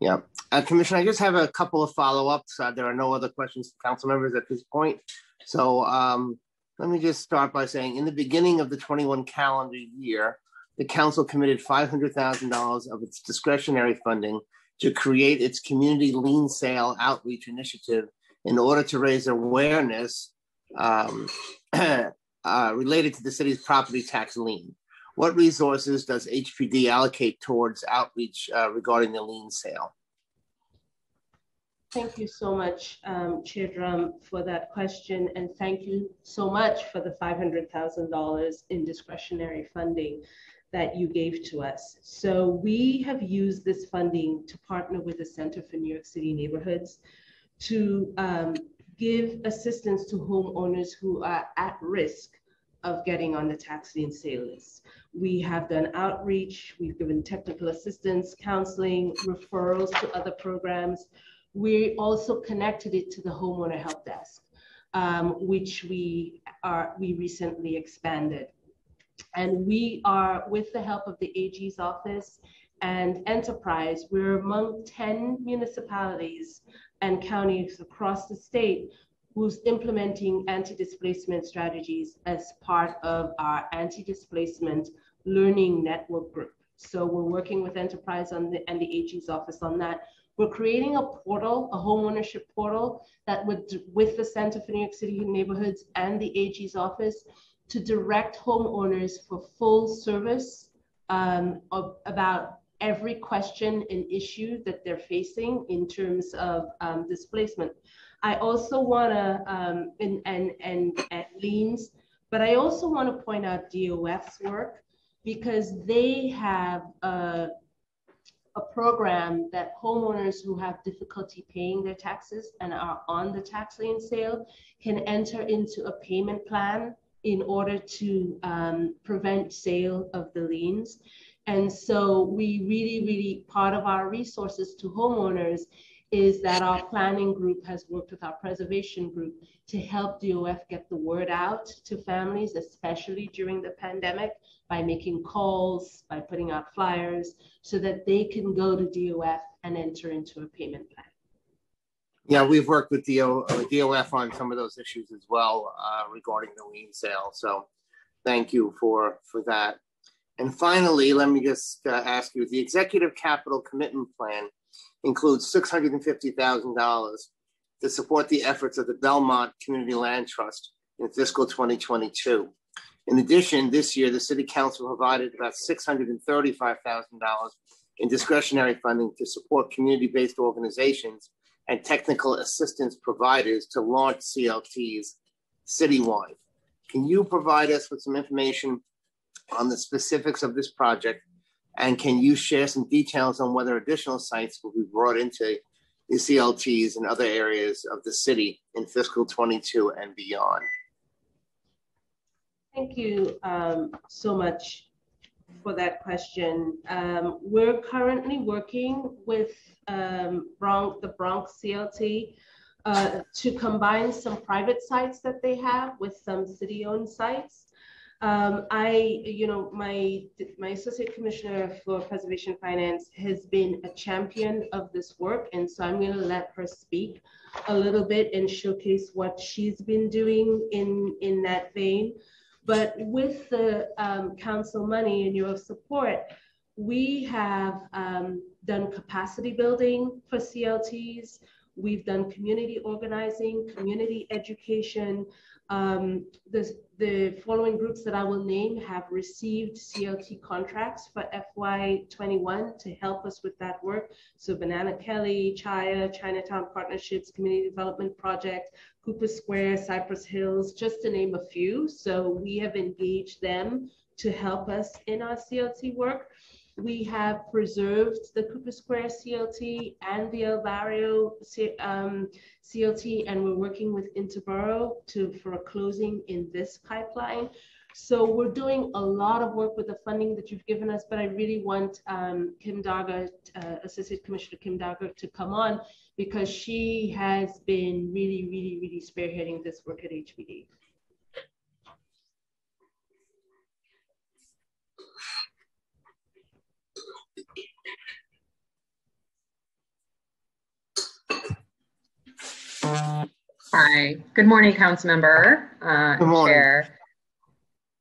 Yeah, uh, Commissioner, I just have a couple of follow-ups. Uh, there are no other questions from council members at this point. So um, let me just start by saying, in the beginning of the 21 calendar year, the council committed $500,000 of its discretionary funding to create its community lien sale outreach initiative in order to raise awareness um, uh, related to the city's property tax lien. What resources does HPD allocate towards outreach uh, regarding the lien sale? Thank you so much, um, Chair Dromm, for that question, and thank you so much for the $500,000 in discretionary funding that you gave to us. So we have used this funding to partner with the Center for New York City Neighborhoods to um, give assistance to homeowners who are at risk of getting on the tax lien sale list. We have done outreach, we've given technical assistance, counseling, referrals to other programs. We also connected it to the homeowner help desk, um, which we are we recently expanded. And we are, with the help of the AG's office and enterprise, we're among 10 municipalities and counties across the state who's implementing anti-displacement strategies as part of our anti-displacement learning network group. So we're working with enterprise the, and the AG's office on that. We're creating a portal, a homeownership portal that would, with the Center for New York City Neighborhoods and the AG's office, to direct homeowners for full service um, of, about every question and issue that they're facing in terms of um, displacement. I also want to, um, and, and, and, and liens, but I also want to point out DOF's work because they have a, a program that homeowners who have difficulty paying their taxes and are on the tax lien sale can enter into a payment plan in order to um, prevent sale of the liens. And so we really, really, part of our resources to homeowners is that our planning group has worked with our preservation group to help DOF get the word out to families, especially during the pandemic, by making calls, by putting out flyers, so that they can go to DOF and enter into a payment plan. Yeah, we've worked with DO, uh, DOF on some of those issues as well uh, regarding the lien sale. So thank you for, for that. And finally, let me just uh, ask you, the executive capital commitment plan includes $650,000 to support the efforts of the Belmont Community Land Trust in fiscal 2022. In addition, this year, the city council provided about $635,000 in discretionary funding to support community-based organizations and technical assistance providers to launch CLTs citywide. Can you provide us with some information on the specifics of this project? And can you share some details on whether additional sites will be brought into the CLTs in other areas of the city in fiscal 22 and beyond? Thank you um, so much for that question. Um, we're currently working with um, Bronx, the Bronx CLT uh, to combine some private sites that they have with some city-owned sites. Um, I, you know, my my associate commissioner for preservation finance has been a champion of this work, and so I'm going to let her speak a little bit and showcase what she's been doing in in that vein. But with the um, council money and your support, we have um, done capacity building for CLTs. We've done community organizing, community education. Um, the, the following groups that I will name have received CLT contracts for FY21 to help us with that work. So Banana Kelly, Chhaya, Chinatown Partnerships, Community Development Project, Cooper Square, Cypress Hills, just to name a few. So we have engaged them to help us in our CLT work. We have preserved the Cooper Square CLT and the El Barrio um, CLT, and we're working with Interboro to for a closing in this pipeline. So we're doing a lot of work with the funding that you've given us, but I really want um, Kim Darga, uh, Associate Commissioner Kim Darga, to come on because she has been really, really, really spearheading this work at HPD. Hi, good morning, Council Member uh, Good morning. Chair.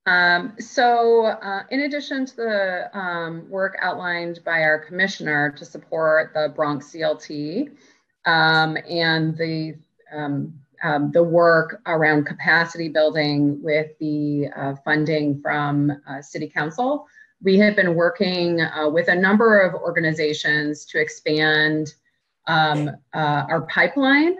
Um, so uh, in addition to the um, work outlined by our commissioner to support the Bronx CLT um, and the um, um, the work around capacity building with the uh, funding from uh, City Council, we have been working uh, with a number of organizations to expand um, uh, our pipeline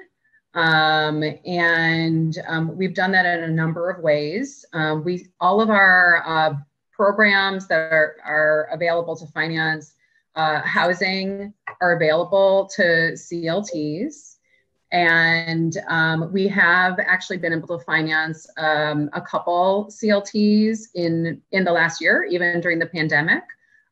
um, and um, we've done that in a number of ways. Um, we all of our uh, programs that are, are available to finance uh, housing are available to CLTs. And um, we have actually been able to finance um, a couple CLTs in, in the last year, even during the pandemic.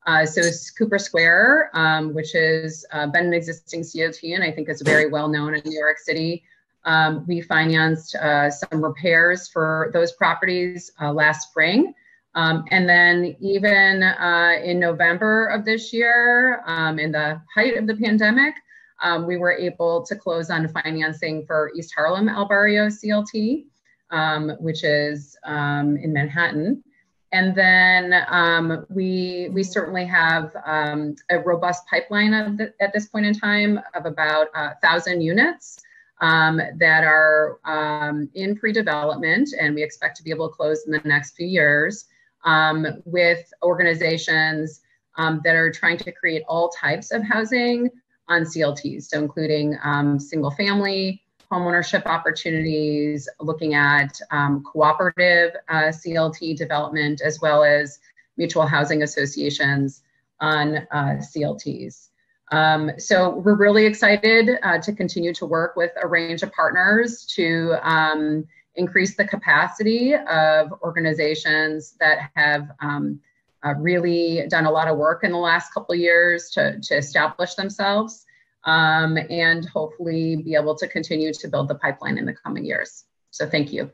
Uh, so Cooper Square, um, which has uh, been an existing CLT and I think is very well known in New York City, um, we financed uh, some repairs for those properties uh, last spring. Um, and then even uh, in November of this year, um, in the height of the pandemic, um, we were able to close on financing for East Harlem El Barrio CLT, um, which is um, in Manhattan. And then we we certainly have a robust pipeline the, at this point in time of about uh, thousand units um, that are um, in pre-development, and we expect to be able to close in the next few years um, with organizations um, that are trying to create all types of housing on CLTs, so including um, single family, homeownership opportunities, looking at um, cooperative uh, CLT development, as well as mutual housing associations on uh, CLTs. Um, so we're really excited uh, to continue to work with a range of partners to um, increase the capacity of organizations that have um, uh, really done a lot of work in the last couple years to, to establish themselves um, and hopefully be able to continue to build the pipeline in the coming years. So thank you.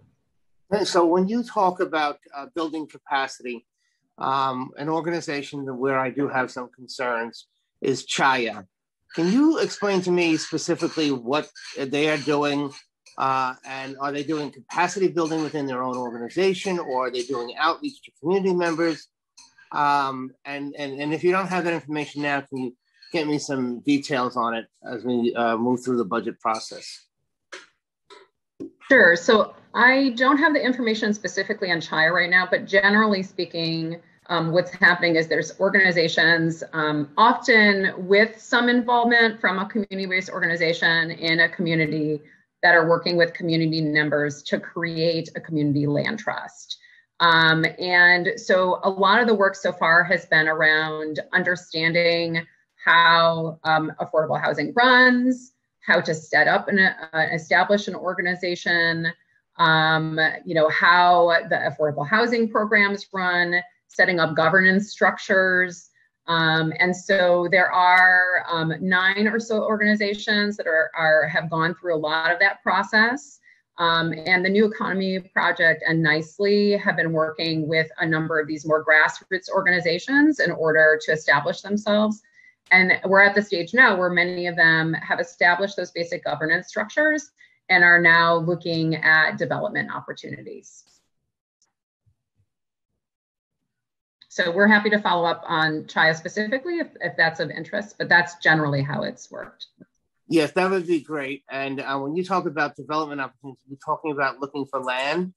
So when you talk about uh, building capacity, um, an organization where I do have some concerns is Chhaya. can you explain to me specifically what they are doing? Uh, and are they doing capacity building within their own organization or are they doing outreach to community members? Um, and, and, and if you don't have that information now, can you get me some details on it as we uh, move through the budget process? Sure. So I don't have the information specifically on CHIA right now, but generally speaking, um, what's happening is there's organizations, um, often with some involvement from a community-based organization in a community that are working with community members to create a community land trust. Um, and so a lot of the work so far has been around understanding how um, affordable housing runs, how to set up and uh, establish an organization, um, you know, how the affordable housing programs run, setting up governance structures. Um, and so there are um, nine or so organizations that are, are, have gone through a lot of that process. Um, and the New Economy Project and Nicely have been working with a number of these more grassroots organizations in order to establish themselves. And we're at the stage now where many of them have established those basic governance structures and are now looking at development opportunities. So we're happy to follow up on CHIA specifically if, if that's of interest, but that's generally how it's worked. Yes, that would be great. And uh, when you talk about development opportunities, you're talking about looking for land?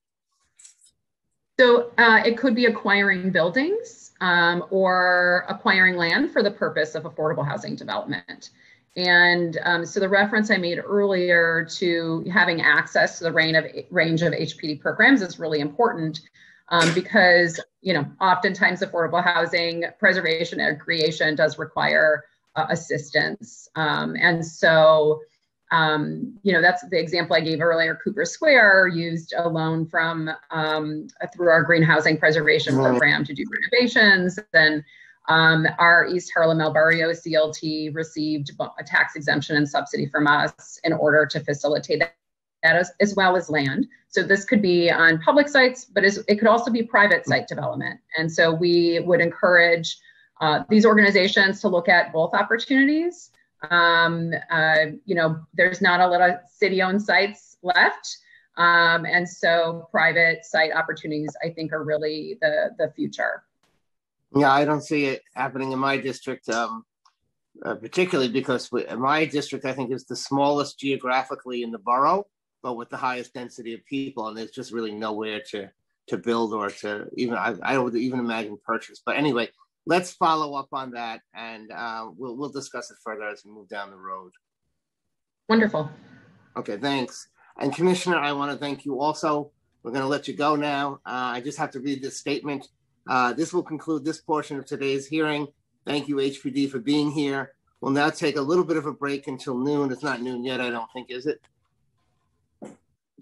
So uh, it could be acquiring buildings um, or acquiring land for the purpose of affordable housing development. And um, so the reference I made earlier to having access to the range of, range of HPD programs is really important um, because you know oftentimes affordable housing preservation and creation does require uh, assistance. Um, and so um, you know that's the example i gave earlier. Cooper square used a loan from um, through our green housing preservation program to do renovations. Then um, our East Harlem El Barrio CLT received a tax exemption and subsidy from us in order to facilitate that as, as well as land. So this could be on public sites, but it could also be private site development. And so we would encourage uh, these organizations to look at both opportunities. Um, uh, you know, there's not a lot of city-owned sites left. Um, and so private site opportunities, I think, are really the, the future. Yeah, I don't see it happening in my district, um, uh, particularly because we, my district, I think, is the smallest geographically in the borough but with the highest density of people, and there's just really nowhere to to build or to even I, I would even imagine purchase. But anyway, let's follow up on that, and uh, we'll we'll discuss it further as we move down the road. Wonderful. Okay, thanks. And Commissioner, I want to thank you also. We're going to let you go now. Uh, I just have to read this statement. Uh, this will conclude this portion of today's hearing. Thank you, HPD, for being here. We'll now take a little bit of a break until noon. It's not noon yet, I don't think, is it?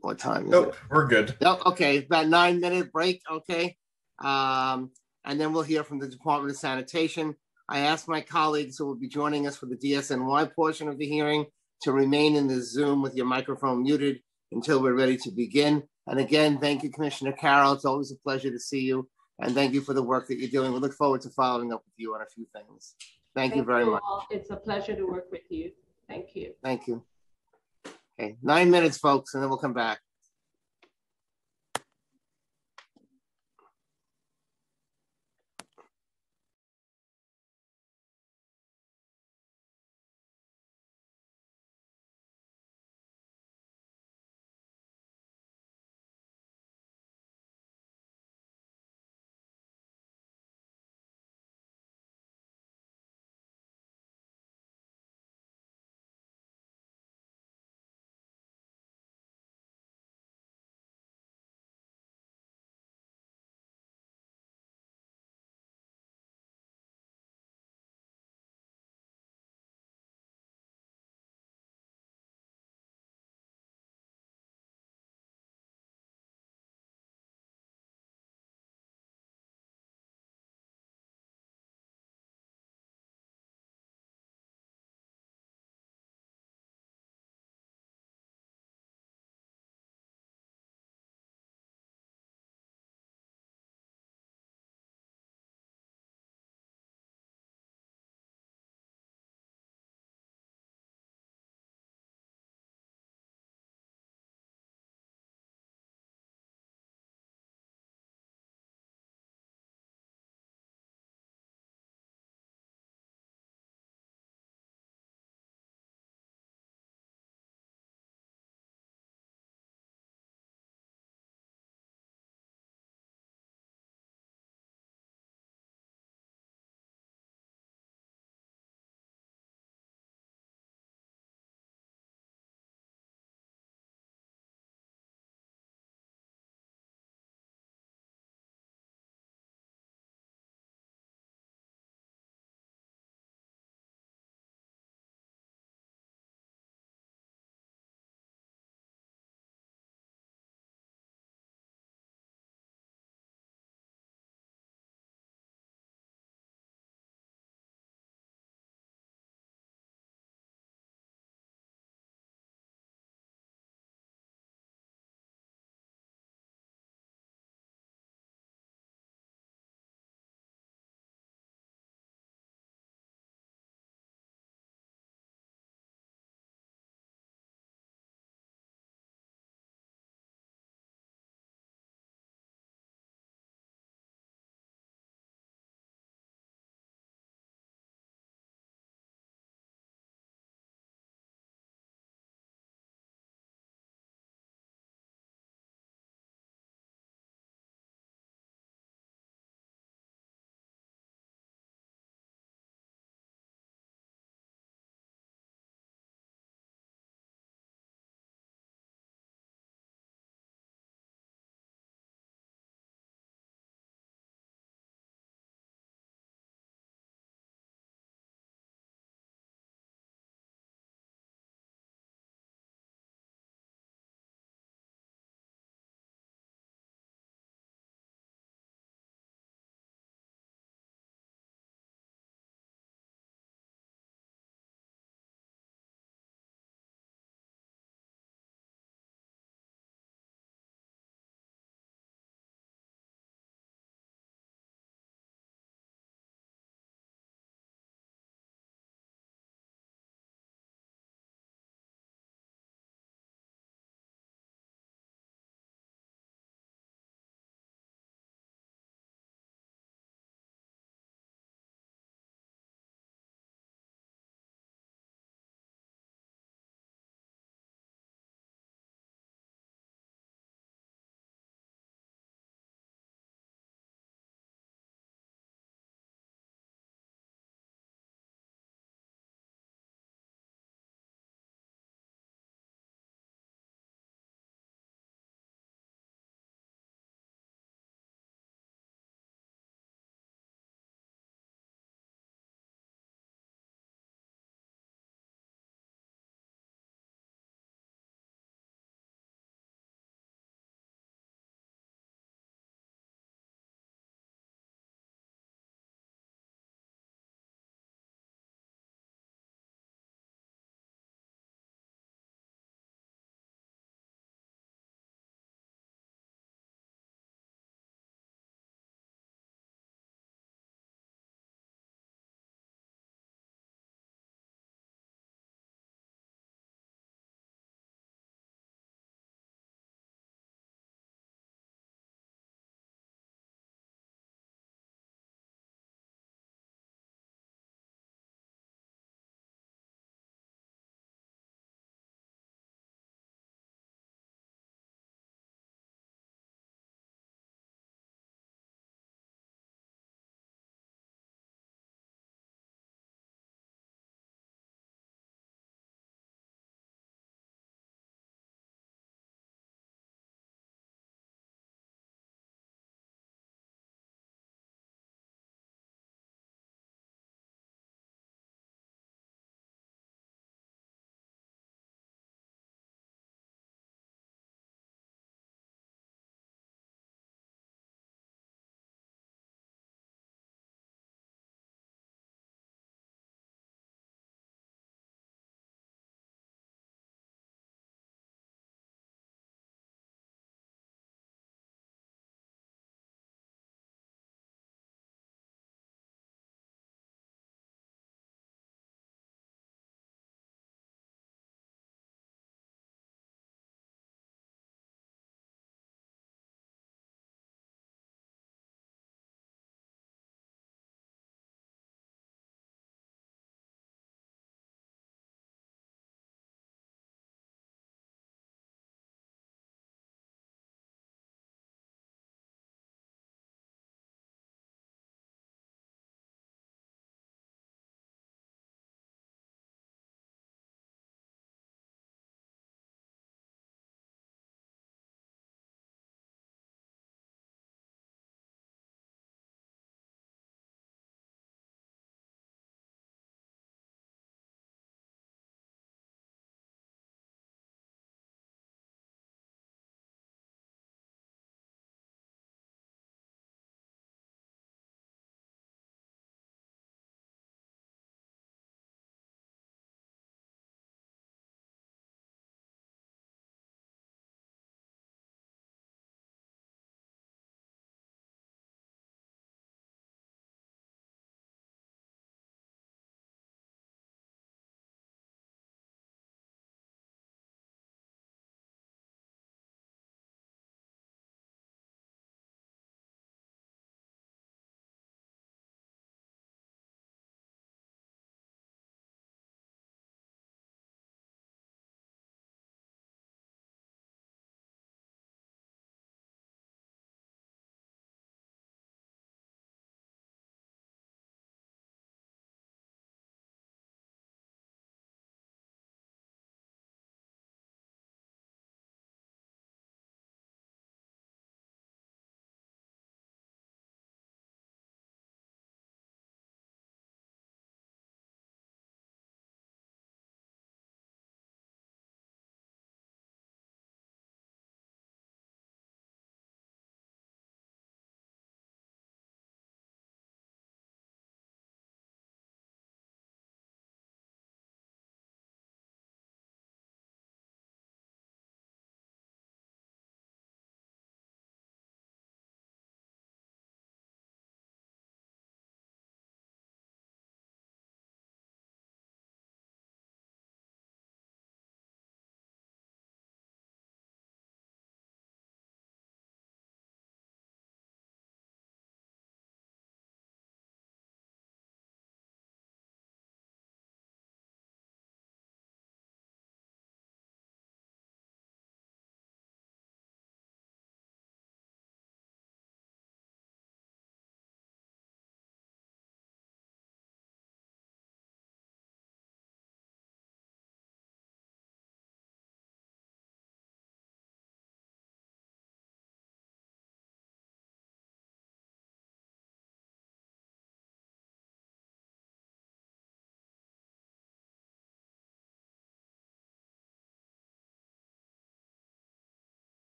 What time is nope, it? We're good. Nope, okay, about nine minute break. Okay. Um, and then we'll hear from the Department of Sanitation. I asked my colleagues who will be joining us for the DSNY portion of the hearing to remain in the Zoom with your microphone muted until we're ready to begin. And again, thank you, Commissioner Carroll. It's always a pleasure to see you. And thank you for the work that you're doing. We look forward to following up with you on a few things. Thank, thank you very you much. It's a pleasure to work with you. Thank you. Thank you. Okay, nine minutes, folks, and then we'll come back.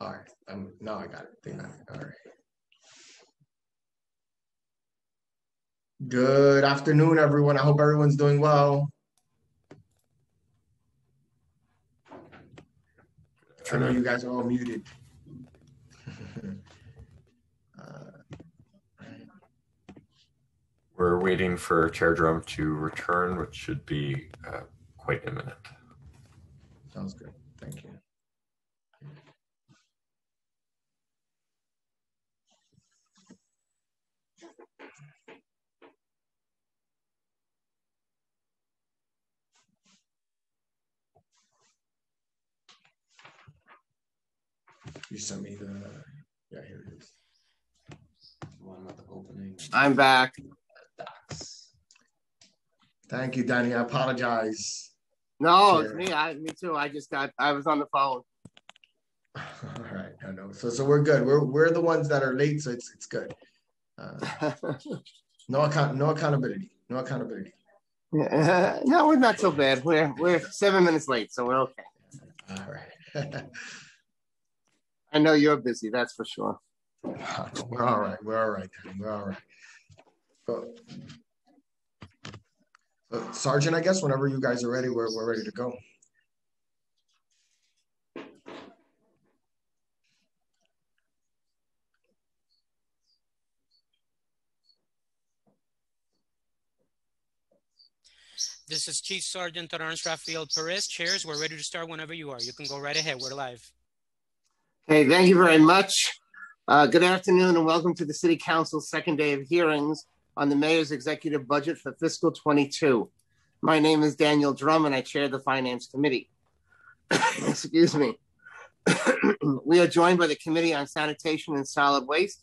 All right, um, now I got it. All right. Good afternoon, everyone. I hope everyone's doing well. I know you guys are all muted. We're waiting for Chair Dromm to return, which should be uh, quite imminent. Sounds good. Thank you. You sent me the, yeah, here it is. The One with the opening. I'm back. Thank you, Danny. I apologize. No, it's me. I, me too. I just got, I was on the phone. All right, I know. So, so we're good. We're we're the ones that are late, so it's it's good. Uh, no account, no accountability, no accountability. Yeah, no, we're not so bad. We're we're seven minutes late, so we're okay. All right. I know you're busy, that's for sure. We're all right. We're all right. We're all right. So, so, Sergeant, I guess whenever you guys are ready, we're we're ready to go. This is Chief Sergeant Lawrence Rafael Perez. Chairs, we're ready to start whenever you are. You can go right ahead. We're live. Okay, thank you very much. Uh, good afternoon and welcome to the City Council's second day of hearings on the Mayor's Executive Budget for fiscal 22. My name is Daniel Dromm and I chair the Finance Committee. Excuse me. we are joined by the Committee on Sanitation and Solid Waste,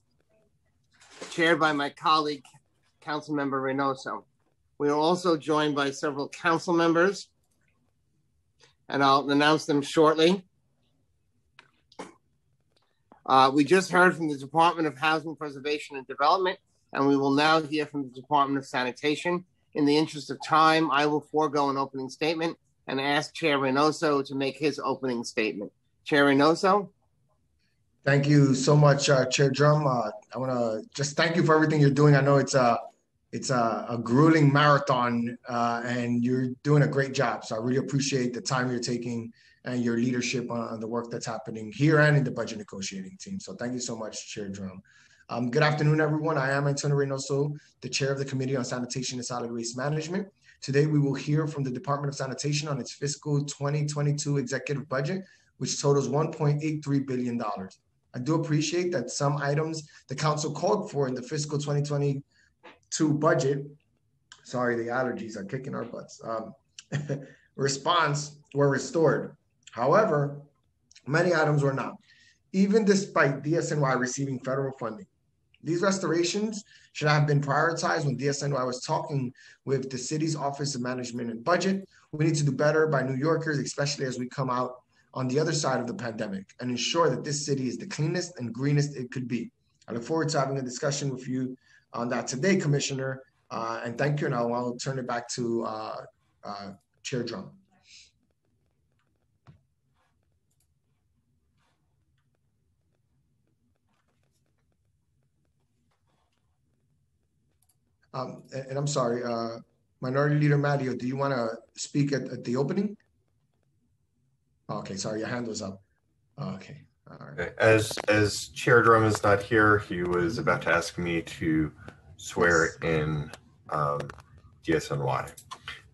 chaired by my colleague, Councilmember Reynoso. We are also joined by several council members, and I'll announce them shortly. Uh, we just heard from the Department of Housing Preservation and Development, and we will now hear from the Department of Sanitation. In the interest of time, I will forego an opening statement and ask Chair Reynoso to make his opening statement. Chair Reynoso? Thank you so much, uh, Chair Dromm. Uh, I want to just thank you for everything you're doing. I know it's a it's a, a grueling marathon, uh, and you're doing a great job. So I really appreciate the time you're taking and your leadership on, the work that's happening here and in the budget negotiating team. So thank you so much, Chair Dromm. Um, good afternoon, everyone. I am Antonio Reynoso, the chair of the Committee on Sanitation and Solid Waste Management. Today, we will hear from the Department of Sanitation on its fiscal 2022 executive budget, which totals $1.83 billion. I do appreciate that some items the council called for in the fiscal 2022 budget, sorry, the allergies are kicking our butts, um, response were restored. However, many items were not, even despite DSNY receiving federal funding. These restorations should have been prioritized when DSNY was talking with the city's Office of Management and Budget. We need to do better by New Yorkers, especially as we come out on the other side of the pandemic and ensure that this city is the cleanest and greenest it could be. I look forward to having a discussion with you on that today, Commissioner. Uh, and thank you. And I'll, I'll turn it back to uh, uh, Chair Dromm. Um, and, and I'm sorry, uh, Minority Leader Matteo, do you want to speak at, at the opening? Okay, sorry, your hand was up. Okay, As as Chair Dromm is not here, he was about to ask me to swear in um, DSNY.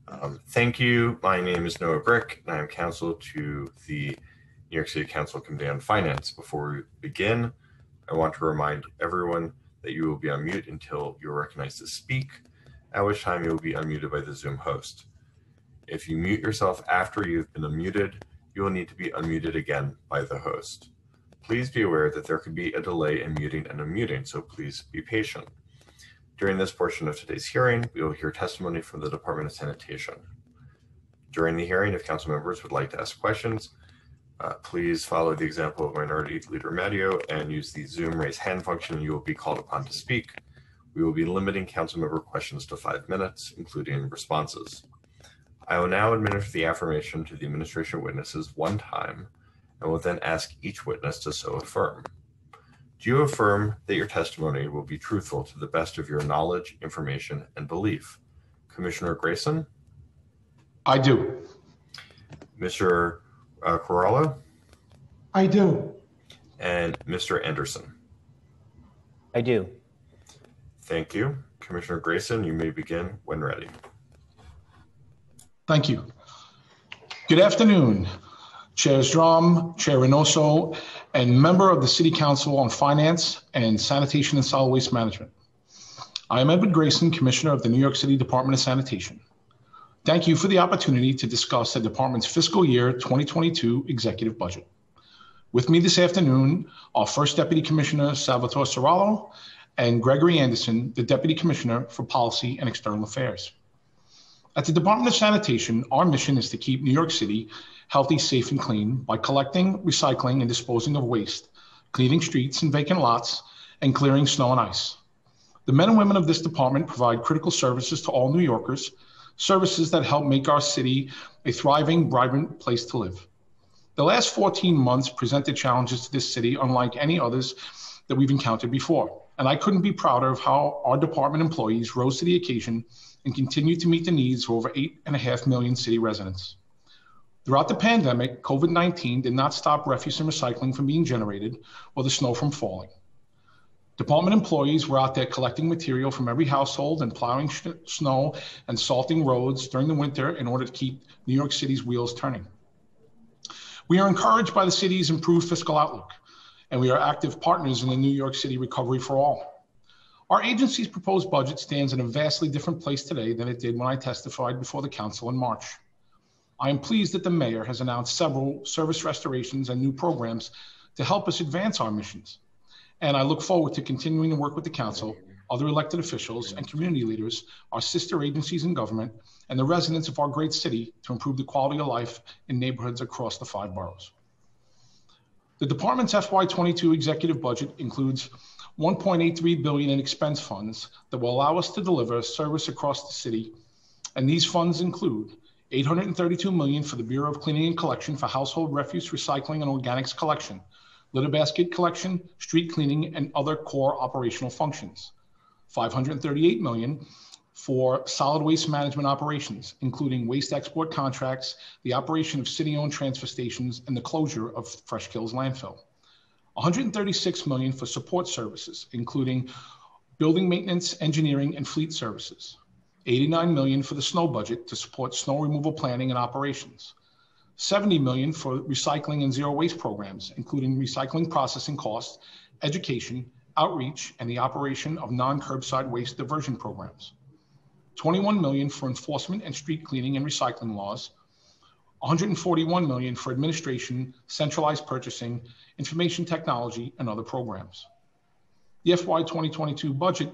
Um, thank you. My name is Noah Brick, and I am counsel to the New York City Council Committee on Finance. Before we begin, I want to remind everyone that you will be on mute until you're recognized to speak, at which time you will be unmuted by the Zoom host. If you mute yourself after you've been unmuted, you will need to be unmuted again by the host. Please be aware that there could be a delay in muting and unmuting, so please be patient. During this portion of today's hearing, we will hear testimony from the Department of Sanitation. During the hearing, if council members would like to ask questions, uh, please follow the example of Minority Leader Matteo and use the Zoom raise hand function. You will be called upon to speak. We will be limiting council member questions to five minutes, including responses. I will now administer the affirmation to the administration witnesses one time, and will then ask each witness to so affirm. Do you affirm that your testimony will be truthful to the best of your knowledge, information, and belief? Commissioner Grayson? I do. Mr. Uh, Corolla? I do. And Mr. Anderson? I do. Thank you. Commissioner Grayson, you may begin when ready. Thank you. Good afternoon, Chairs Dromm, Chair Reynoso, and member of the City Council on Finance and Sanitation and Solid Waste Management. I am Edward Grayson, Commissioner of the New York City Department of Sanitation. Thank you for the opportunity to discuss the department's fiscal year 2022 executive budget. With me this afternoon are First Deputy Commissioner Salvatore Serrallo and Gregory Anderson, the Deputy Commissioner for Policy and External Affairs. At the Department of Sanitation, our mission is to keep New York City healthy, safe, and clean by collecting, recycling, and disposing of waste, cleaning streets and vacant lots, and clearing snow and ice. The men and women of this department provide critical services to all New Yorkers, services that help make our city a thriving, vibrant place to live. The last 14 months presented challenges to this city unlike any others that we've encountered before. And I couldn't be prouder of how our department employees rose to the occasion and continued to meet the needs of over eight and a half million city residents. Throughout the pandemic, COVID 19 did not stop refuse and recycling from being generated or the snow from falling. Department employees were out there collecting material from every household and plowing sh- snow and salting roads during the winter in order to keep New York City's wheels turning. We are encouraged by the city's improved fiscal outlook, and we are active partners in the New York City Recovery for All. Our agency's proposed budget stands in a vastly different place today than it did when I testified before the council in March. I am pleased that the mayor has announced several service restorations and new programs to help us advance our missions. And I look forward to continuing to work with the council, other elected officials, and community leaders, our sister agencies in government, and the residents of our great city to improve the quality of life in neighborhoods across the five boroughs. The department's FY22 executive budget includes 1.83 billion in expense funds that will allow us to deliver service across the city. And these funds include 832 million for the Bureau of Cleaning and Collection for household refuse recycling and organics collection, litter basket collection, street cleaning, and other core operational functions. 538 million for solid waste management operations, including waste export contracts, the operation of city-owned transfer stations, and the closure of Fresh Kills landfill. 136 million for support services, including building maintenance, engineering, and fleet services. 89 million for the snow budget to support snow removal planning and operations. 70 million for recycling and zero waste programs, including recycling processing costs, education, outreach, and the operation of non-curbside waste diversion programs. 21 million for enforcement and street cleaning and recycling laws, 141 million for administration, centralized purchasing, information technology, and other programs. The FY 2022 budget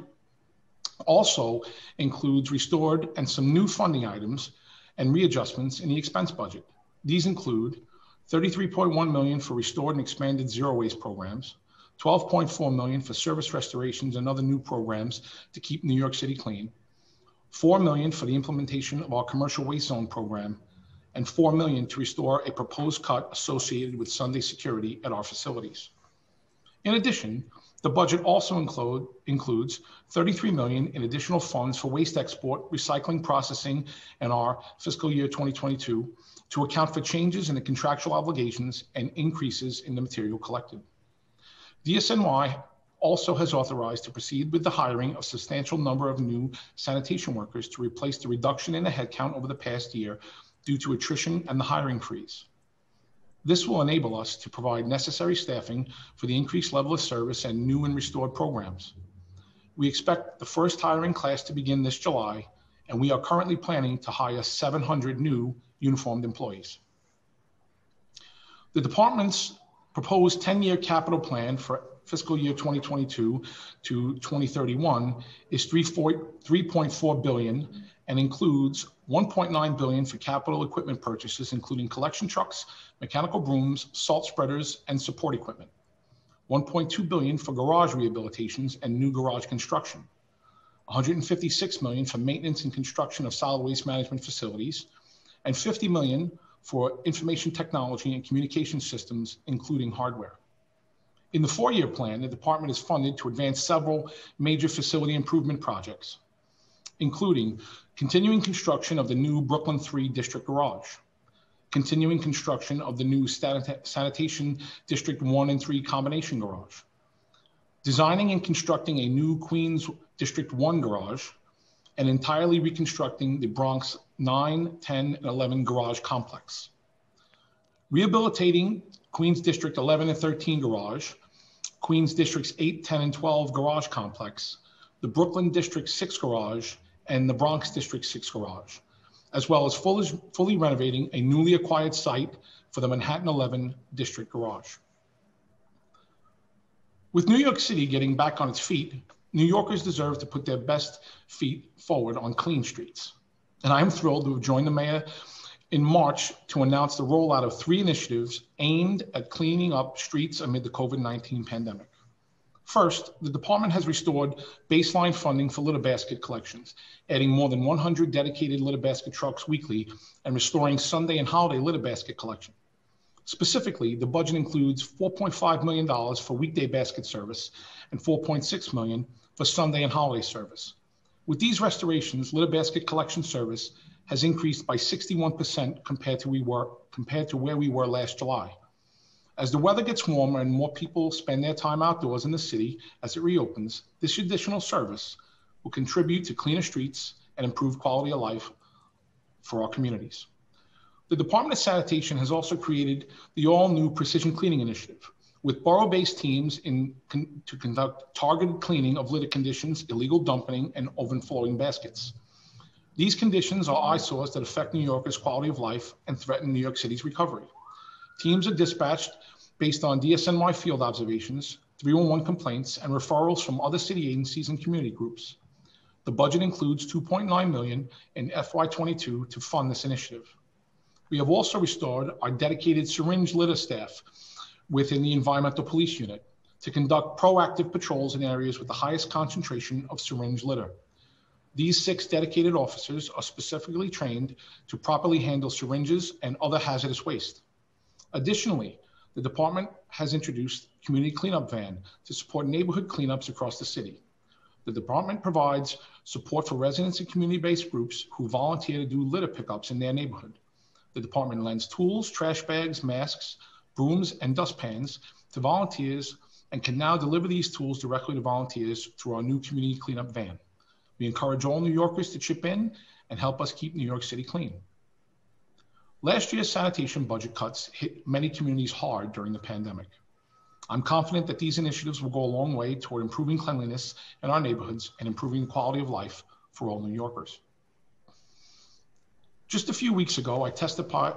also includes restored and some new funding items and readjustments in the expense budget. These include 33.1 million for restored and expanded zero waste programs, 12.4 million for service restorations and other new programs to keep New York City clean, 4 million for the implementation of our commercial waste zone program, and 4 million to restore a proposed cut associated with Sunday security at our facilities. In addition, the budget also include, includes 33 million in additional funds for waste export, recycling processing, and our fiscal year 2022 to account for changes in the contractual obligations and increases in the material collected. DSNY also has authorized to proceed with the hiring of a substantial number of new sanitation workers to replace the reduction in the headcount over the past year due to attrition and the hiring freeze. This will enable us to provide necessary staffing for the increased level of service and new and restored programs. We expect the first hiring class to begin this July, and we are currently planning to hire 700 new uniformed employees. The department's proposed 10-year capital plan for fiscal year 2022 to 2031 is 3.4 billion and includes 1.9 billion for capital equipment purchases, including collection trucks, mechanical brooms, salt spreaders, and support equipment. 1.2 billion for garage rehabilitations and new garage construction. 156 million for maintenance and construction of solid waste management facilities, and 50 million for information technology and communication systems, including hardware. In the four-year plan, the department is funded to advance several major facility improvement projects, including continuing construction of the new Brooklyn 3 District Garage, continuing construction of the new Sanitation District 1 and 3 Combination Garage, designing and constructing a new Queens District 1 garage, and entirely reconstructing the Bronx 9, 10, and 11 garage complex. Rehabilitating Queens District 11 and 13 garage, Queens Districts 8, 10, and 12 garage complex, the Brooklyn District 6 garage, and the Bronx District 6 garage, as well as fully, fully renovating a newly acquired site for the Manhattan 11 District garage. With New York City getting back on its feet, New Yorkers deserve to put their best feet forward on clean streets. And I'm thrilled to have joined the mayor in March to announce the rollout of three initiatives aimed at cleaning up streets amid the COVID 19 pandemic. First, the department has restored baseline funding for litter basket collections, adding more than 100 dedicated litter basket trucks weekly and restoring Sunday and holiday litter basket collection. Specifically, the budget includes $4.5 million for weekday basket service and $4.6 million for Sunday and holiday service. With these restorations, litter basket collection service has increased by 61% compared to we were compared to where we were last July. As the weather gets warmer and more people spend their time outdoors in the city as it reopens, this additional service will contribute to cleaner streets and improved quality of life for our communities. The Department of Sanitation has also created the all-new Precision Cleaning Initiative, with borough-based teams in, con, to conduct targeted cleaning of litter conditions, illegal dumping, and overflowing baskets. These conditions are eyesores that affect New Yorkers' quality of life and threaten New York City's recovery. Teams are dispatched based on DSNY field observations, 311 complaints, and referrals from other city agencies and community groups. The budget includes 2.9 million in FY22 to fund this initiative. We have also restored our dedicated syringe litter staff within the Environmental Police Unit to conduct proactive patrols in areas with the highest concentration of syringe litter. These six dedicated officers are specifically trained to properly handle syringes and other hazardous waste. Additionally, the department has introduced community cleanup van to support neighborhood cleanups across the city. The department provides support for residents and community-based groups who volunteer to do litter pickups in their neighborhood. The department lends tools, trash bags, masks, brooms, and dustpans to volunteers and can now deliver these tools directly to volunteers through our new community cleanup van. We encourage all New Yorkers to chip in and help us keep New York City clean. Last year's sanitation budget cuts hit many communities hard during the pandemic. I'm confident that these initiatives will go a long way toward improving cleanliness in our neighborhoods and improving the quality of life for all New Yorkers. Just a few weeks ago, I, testified,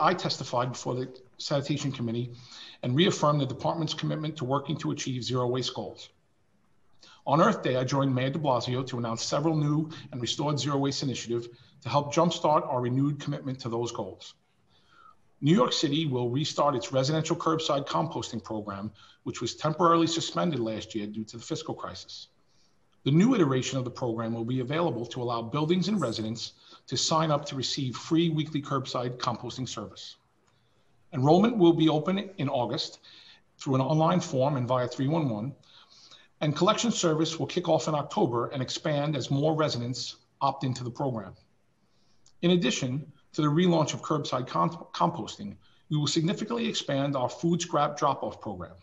I, testified before the Sanitation Committee and reaffirmed the department's commitment to working to achieve zero waste goals. On Earth Day, I joined Mayor de Blasio to announce several new and restored zero waste initiatives to help jumpstart our renewed commitment to those goals. New York City will restart its residential curbside composting program, which was temporarily suspended last year due to the fiscal crisis. The new iteration of the program will be available to allow buildings and residents to sign up to receive free weekly curbside composting service. Enrollment will be open in August through an online form and via 311, and collection service will kick off in October and expand as more residents opt into the program. In addition to the relaunch of curbside comp- composting, we will significantly expand our food scrap drop off program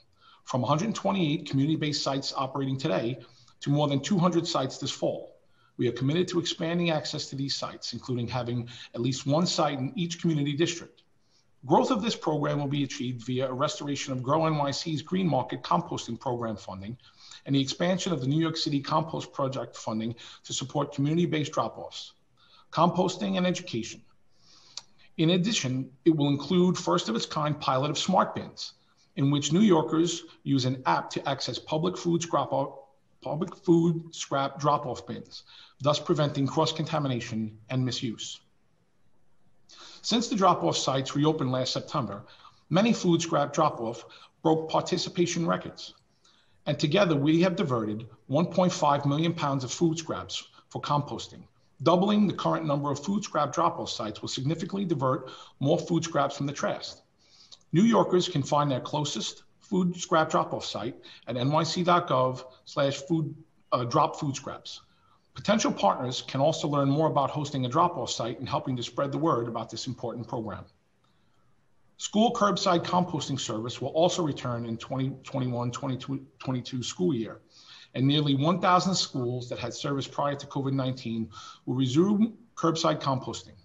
from 128 community based sites operating today to more than 200 sites this fall. We are committed to expanding access to these sites, including having at least one site in each community district. Growth of this program will be achieved via a restoration of Grow NYC's Green Market Composting Program funding and the expansion of the New York City Compost Project funding to support community-based drop-offs, composting, and education. In addition, it will include first of its kind pilot of smart bins, in which New Yorkers use an app to access public food scrap public food scrap drop-off bins, thus preventing cross-contamination and misuse. Since the drop-off sites reopened last September, many food scrap drop-off broke participation records. And together we have diverted 1.5 million pounds of food scraps for composting, Doubling the current number of food scrap drop-off sites will significantly divert more food scraps from the trash. New Yorkers can find their closest food scrap drop-off site at nyc.gov slash food uh, drop food scraps. Potential partners can also learn more about hosting a drop-off site and helping to spread the word about this important program. School curbside composting service will also return in 2021-2022 school year, and nearly 1,000 schools that had service prior to COVID-19 will resume curbside composting.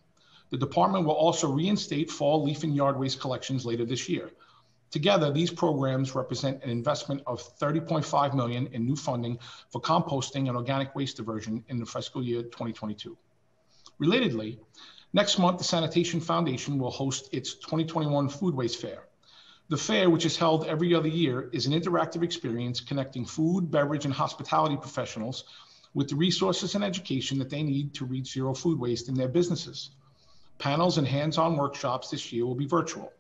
The department will also reinstate fall leaf and yard waste collections later this year. Together, these programs represent an investment of 30.5 million in new funding for composting and organic waste diversion in the fiscal year 2022. Relatedly, next month, the Sanitation Foundation will host its 2021 Food Waste Fair. The fair, which is held every other year, is an interactive experience connecting food, beverage, and hospitality professionals with the resources and education that they need to reach zero food waste in their businesses. Panels and hands-on workshops this year will be virtual.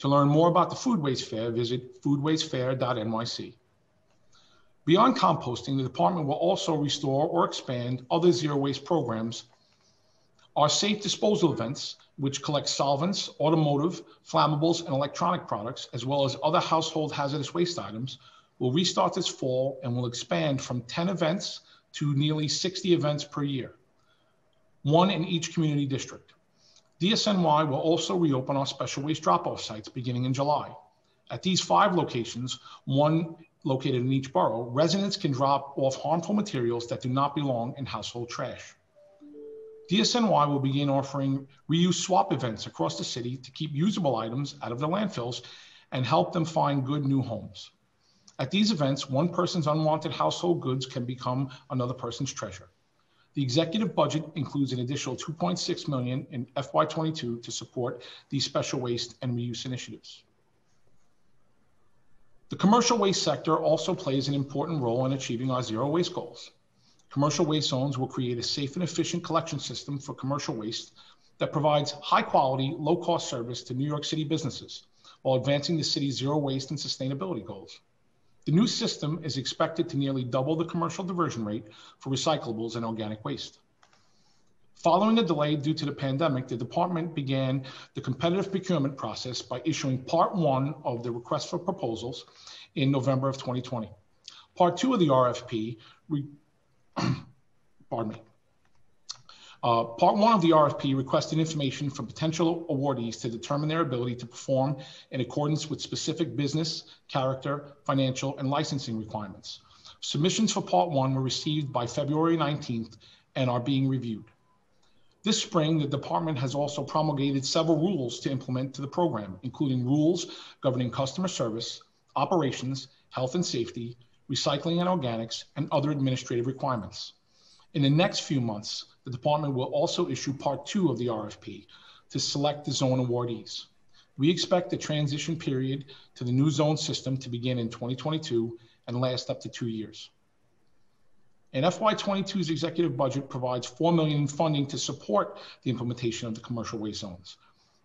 To learn more about the Food Waste Fair, visit foodwastefair.nyc. Beyond composting, the department will also restore or expand other zero waste programs. Our safe disposal events, which collect solvents, automotive, flammables, and electronic products, as well as other household hazardous waste items, will restart this fall and will expand from 10 events to nearly 60 events per year, one in each community district. DSNY will also reopen our special waste drop-off sites beginning in July. At these five locations, one located in each borough, residents can drop off harmful materials that do not belong in household trash. DSNY will begin offering reuse swap events across the city to keep usable items out of the landfills and help them find good new homes. At these events, one person's unwanted household goods can become another person's treasure. The executive budget includes an additional 2.6 million in FY22 to support these special waste and reuse initiatives. The commercial waste sector also plays an important role in achieving our zero waste goals. Commercial waste zones will create a safe and efficient collection system for commercial waste that provides high quality, low cost service to New York City businesses while advancing the city's zero waste and sustainability goals. The new system is expected to nearly double the commercial diversion rate for recyclables and organic waste. Following a delay due to the pandemic, the department began the competitive procurement process by issuing part one of the request for proposals in November of 2020. Part two of the RFP, re- pardon me, uh, part one of the RFP requested information from potential awardees to determine their ability to perform in accordance with specific business, character, financial, and licensing requirements. Submissions for part one were received by February 19th and are being reviewed. This spring, the department has also promulgated several rules to implement to the program, including rules governing customer service, operations, health and safety, recycling and organics, and other administrative requirements. In the next few months, the department will also issue part two of the RFP to select the zone awardees. We expect the transition period to the new zone system to begin in 2022 and last up to two years. And FY22's executive budget provides 4 million in funding to support the implementation of the commercial waste zones.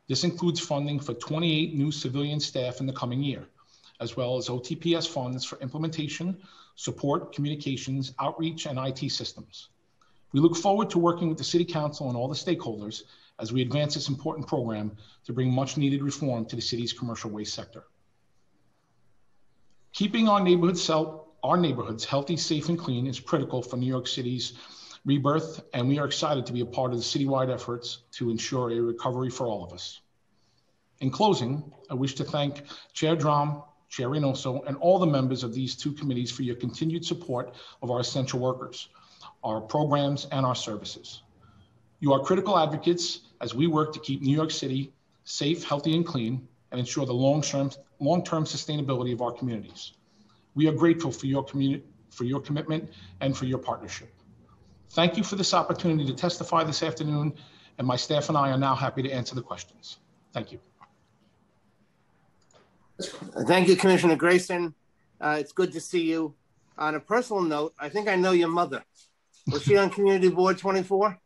This includes funding for 28 new civilian staff in the coming year, as well as OTPS funds for implementation, support, communications, outreach, and IT systems. We look forward to working with the City Council and all the stakeholders as we advance this important program to bring much needed reform to the city's commercial waste sector. Keeping our neighborhoods, our neighborhoods healthy, safe, and clean is critical for New York City's rebirth, and we are excited to be a part of the citywide efforts to ensure a recovery for all of us. In closing, I wish to thank Chair Dromm, Chair Reynoso, and all the members of these two committees for your continued support of our essential workers, our programs, and our services. You are critical advocates as we work to keep New York City safe, healthy, and clean, and ensure the long-term long-term sustainability of our communities. We are grateful for your for your commitment, and for your partnership. Thank you for this opportunity to testify this afternoon, and my staff and I are now happy to answer the questions. Thank you. Thank you, Commissioner Grayson. Uh, it's good to see you. On a personal note, I think I know your mother. Was she on Community Board 24?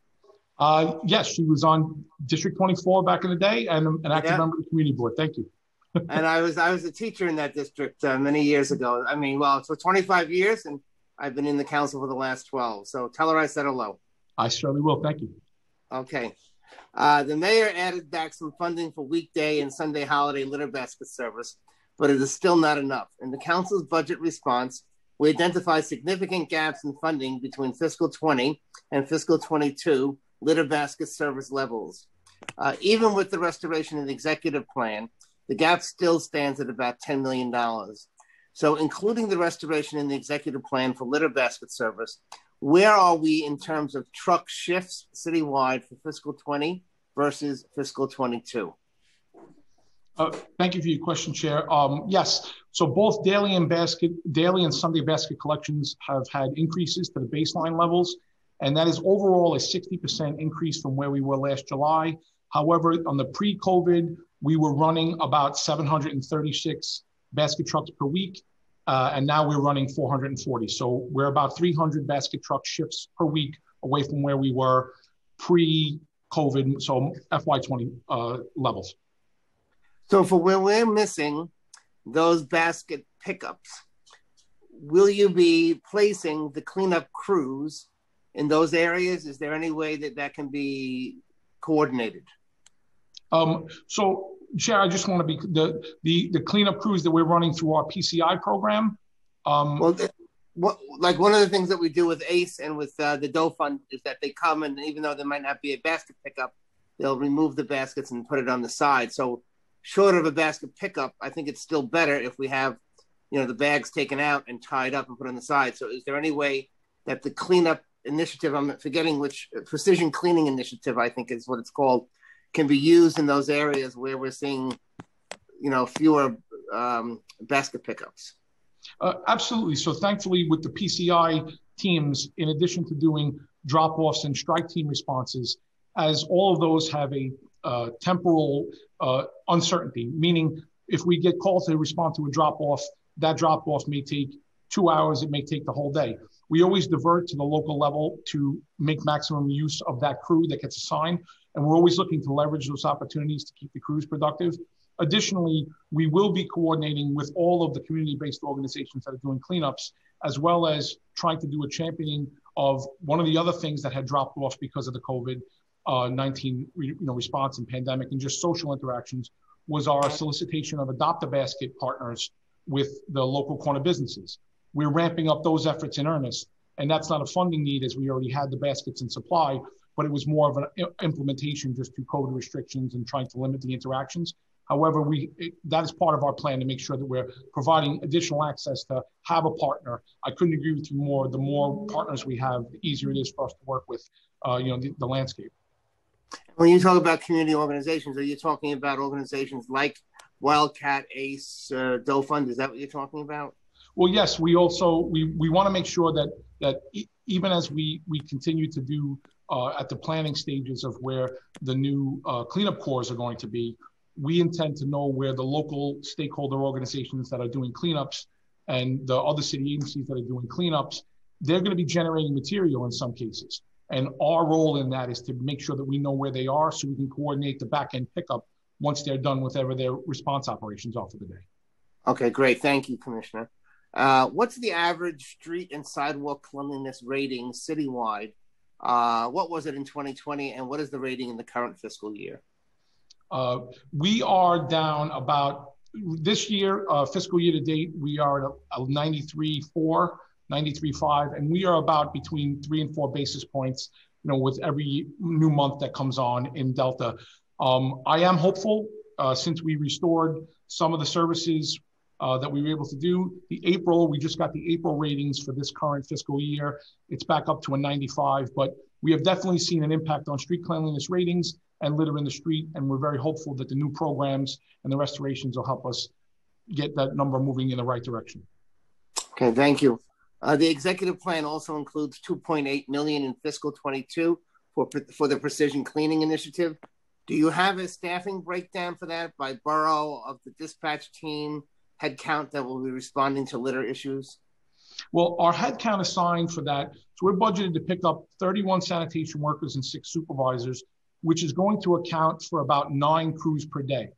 Uh, yes, she was on District 24 back in the day and an active Yeah. member of the community board. Thank you. and I was I was a teacher in that district uh, many years ago. I mean, well, for 25 years, and I've been in the council for the last 12. So tell her I said hello. I certainly will. Thank you. Okay. Uh, the mayor added back some funding for weekday and Sunday holiday litter basket service, but it is still not enough. In the council's budget response, we identify significant gaps in funding between fiscal 20 and fiscal 22 litter basket service levels. Uh, even with the restoration of the executive plan, the gap still stands at about $10 million. So, including the restoration in the executive plan for litter basket service, where are we in terms of truck shifts citywide for fiscal 20 versus fiscal 22? Uh, thank you for your question, Chair. Um, yes, so both daily and basket, daily and Sunday basket collections have had increases to the baseline levels, and that is overall a 60% increase from where we were last July. However, on the pre-COVID, we were running about 736 basket trucks per week, uh, and now we're running 440. So we're about 300 basket truck shifts per week away from where we were pre-COVID, so FY20 uh, levels. So for where we're missing those basket pickups, will you be placing the cleanup crews in those areas? Is there any way that that can be coordinated? Um, so, Chair, I just want to be the the the cleanup crews that we're running through our PCI program. Um, well, what, like one of the things that we do with ACE and with uh, the Doe Fund is that they come and even though there might not be a basket pickup, they'll remove the baskets and put it on the side. So, short of a basket pickup, I think it's still better if we have, you know, the bags taken out and tied up and put on the side. So, is there any way that the cleanup initiative, I'm forgetting which precision cleaning initiative, I think is what it's called, can be used in those areas where we're seeing, you know, fewer um, basket pickups. Uh, absolutely. So thankfully, with the PCI teams, in addition to doing drop-offs and strike team responses, as all of those have a temporal uh, uncertainty, meaning if we get called to respond to a drop-off, that drop-off may take two hours, it may take the whole day. We always divert to the local level to make maximum use of that crew that gets assigned. And we're always looking to leverage those opportunities to keep the crews productive. Additionally, we will be coordinating with all of the community-based organizations that are doing cleanups, as well as trying to do a championing of one of the other things that had dropped off because of the COVID-19 uh, 19 you know, response and pandemic and just social interactions was our solicitation of adopt-a-basket partners with the local corner businesses. We're ramping up those efforts in earnest, and that's not a funding need as we already had the baskets in supply, but it was more of an implementation just through COVID restrictions and trying to limit the interactions. However, we it, that is part of our plan to make sure that we're providing additional access to have a partner. I couldn't agree with you more. The more partners we have, the easier it is for us to work with, uh, you know, the, the landscape. When you talk about community organizations, are you talking about organizations like Wildcat, ACE, uh, Doe Fund? Is that what you're talking about? Well, yes. We also we we want to make sure that that e- even as we we continue to do uh, at the planning stages of where the new uh, cleanup corps are going to be, we intend to know where the local stakeholder organizations that are doing cleanups and the other city agencies that are doing cleanups, they're going to be generating material in some cases. And our role in that is to make sure that we know where they are so we can coordinate the back end pickup once they're done with whatever their response operations are for the day. Okay, great. Thank you, Commissioner. Uh, what's the average street and sidewalk cleanliness rating citywide? Uh, what was it in 2020, and what is the rating in the current fiscal year? Uh, we are down about this year, uh, fiscal year to date, we are at a, a 93.4, 93.5, and we are about between three and four basis points, you know, with every new month that comes on in Delta. Um, I am hopeful uh, since we restored some of the services uh, that we were able to do. The April, we just got the April ratings for this current fiscal year. It's back up to a 95, but we have definitely seen an impact on street cleanliness ratings and litter in the street. And we're very hopeful that the new programs and the restorations will help us get that number moving in the right direction. Okay, thank you. Uh, the executive plan also includes 2.8 million in fiscal 22 for for the precision cleaning initiative. Do you have a staffing breakdown for that by borough of the dispatch team, headcount that will be responding to litter issues? Well, our headcount assigned for that, so we're budgeted to pick up 31 sanitation workers and six supervisors, which is going to account for about nine crews per day.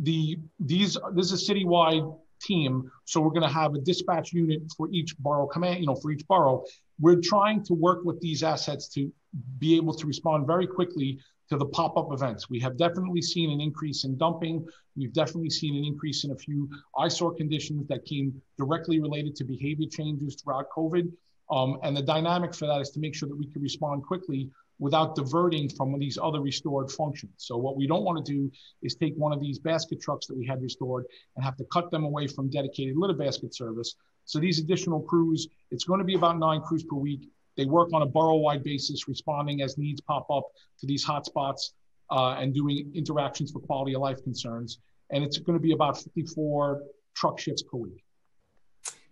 The these this is a citywide team. So we're going to have a dispatch unit for each borough command, you know, for each borough. We're trying to work with these assets to be able to respond very quickly to the pop-up events. We have definitely seen an increase in dumping. We've definitely seen an increase in a few eyesore conditions that came directly related to behavior changes throughout COVID. Um, and the dynamic for that is to make sure that we can respond quickly without diverting from these other restored functions. So what we don't want to do is take one of these basket trucks that we had restored and have to cut them away from dedicated litter basket service. So these additional crews, it's going to be about nine crews per week. They work on a borough-wide basis, responding as needs pop up to these hotspots uh, and doing interactions for quality of life concerns. And it's going to be about 54 truck shifts per week.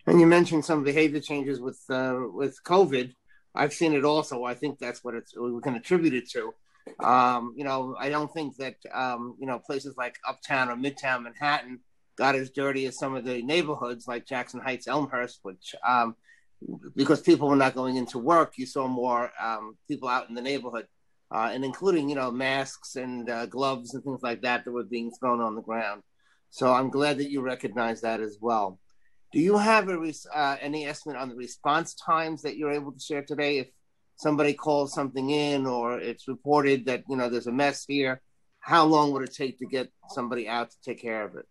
And you mentioned some behavior changes with uh, with COVID. I've seen it also. I think that's what it's we can attribute it to. Um, you know, I don't think that um, you know places like Uptown or Midtown Manhattan got as dirty as some of the neighborhoods like Jackson Heights, Elmhurst, which um, because people were not going into work, you saw more um, people out in the neighborhood, uh, and including you know masks and uh, gloves and things like that that were being thrown on the ground. So I'm glad that you recognize that as well. Do you have a uh, any estimate on the response times that you're able to share today? If somebody calls something in or it's reported that you know there's a mess here, how long would it take to get somebody out to take care of it?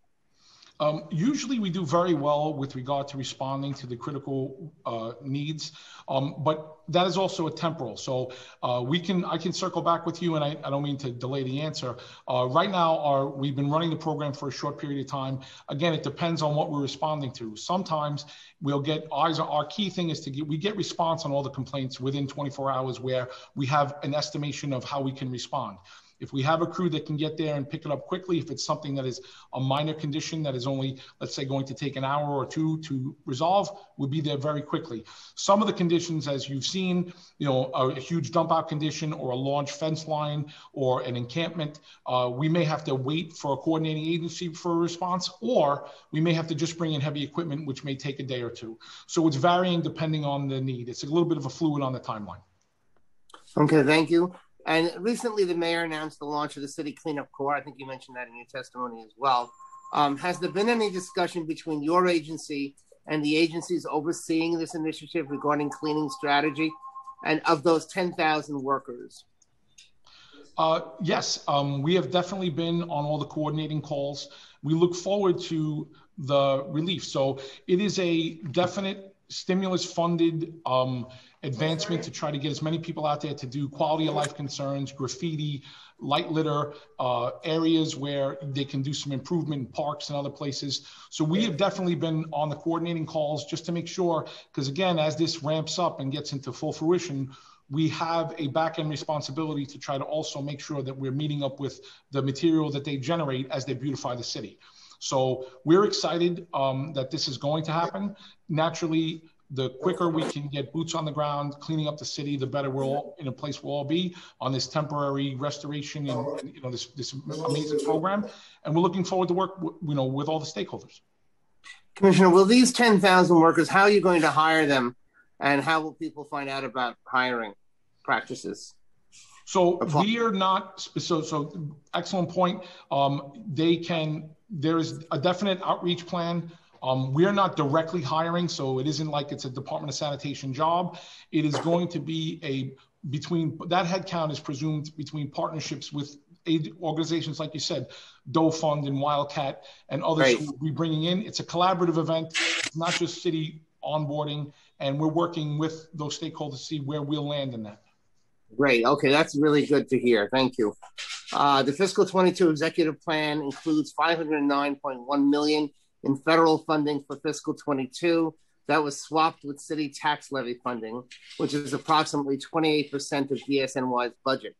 Um, usually we do very well with regard to responding to the critical uh, needs, um, but that is also a temporal. So uh, we can, I can circle back with you, and I, I don't mean to delay the answer. Uh, right now, our, we've been running the program for a short period of time. Again, it depends on what we're responding to. Sometimes we'll get eyes. Our key thing is to get we get response on all the complaints within 24 hours, where we have an estimation of how we can respond. If we have a crew that can get there and pick it up quickly, if it's something that is a minor condition that is only, let's say, going to take an hour or two to resolve, we'll be there very quickly. Some of the conditions, as you've seen, you know, a, a huge dump out condition or a launch fence line or an encampment, uh, we may have to wait for a coordinating agency for a response, or we may have to just bring in heavy equipment, which may take a day or two. So it's varying depending on the need. It's a little bit of a fluid on the timeline. Okay, thank you. And recently, the mayor announced the launch of the city cleanup corps. I think you mentioned that in your testimony as well. Um, has there been any discussion between your agency and the agencies overseeing this initiative regarding cleaning strategy and of those 10,000 workers? Uh, yes, um, we have definitely been on all the coordinating calls. We look forward to the relief. So it is a definite stimulus funded um, advancement to try to get as many people out there to do quality of life concerns, graffiti, light litter, uh, areas where they can do some improvement in parks and other places. So we have definitely been on the coordinating calls just to make sure, because again, as this ramps up and gets into full fruition, we have a back end responsibility to try to also make sure that we're meeting up with the material that they generate as they beautify the city. So we're excited um, that this is going to happen. Naturally, the quicker we can get boots on the ground, cleaning up the city, the better we're all in a place we'll all be on this temporary restoration and, and you know this this amazing program. And we're looking forward to work you know with all the stakeholders. Commissioner, will these 10,000 workers, how are you going to hire them and how will people find out about hiring practices? So we are not so so excellent point. Um, they can there is a definite outreach plan um, we're not directly hiring, so it isn't like it's a Department of Sanitation job. It is going to be a between that headcount is presumed between partnerships with aid organizations like you said, Doe Fund and Wildcat and others right. who will be bringing in. It's a collaborative event, it's not just city onboarding, and we're working with those stakeholders to see where we'll land in that. Great. Okay, that's really good to hear. Thank you. Uh, the fiscal 22 executive plan includes 509.1 million in federal funding for fiscal 22 that was swapped with city tax levy funding, which is approximately 28% of DSNY's budget.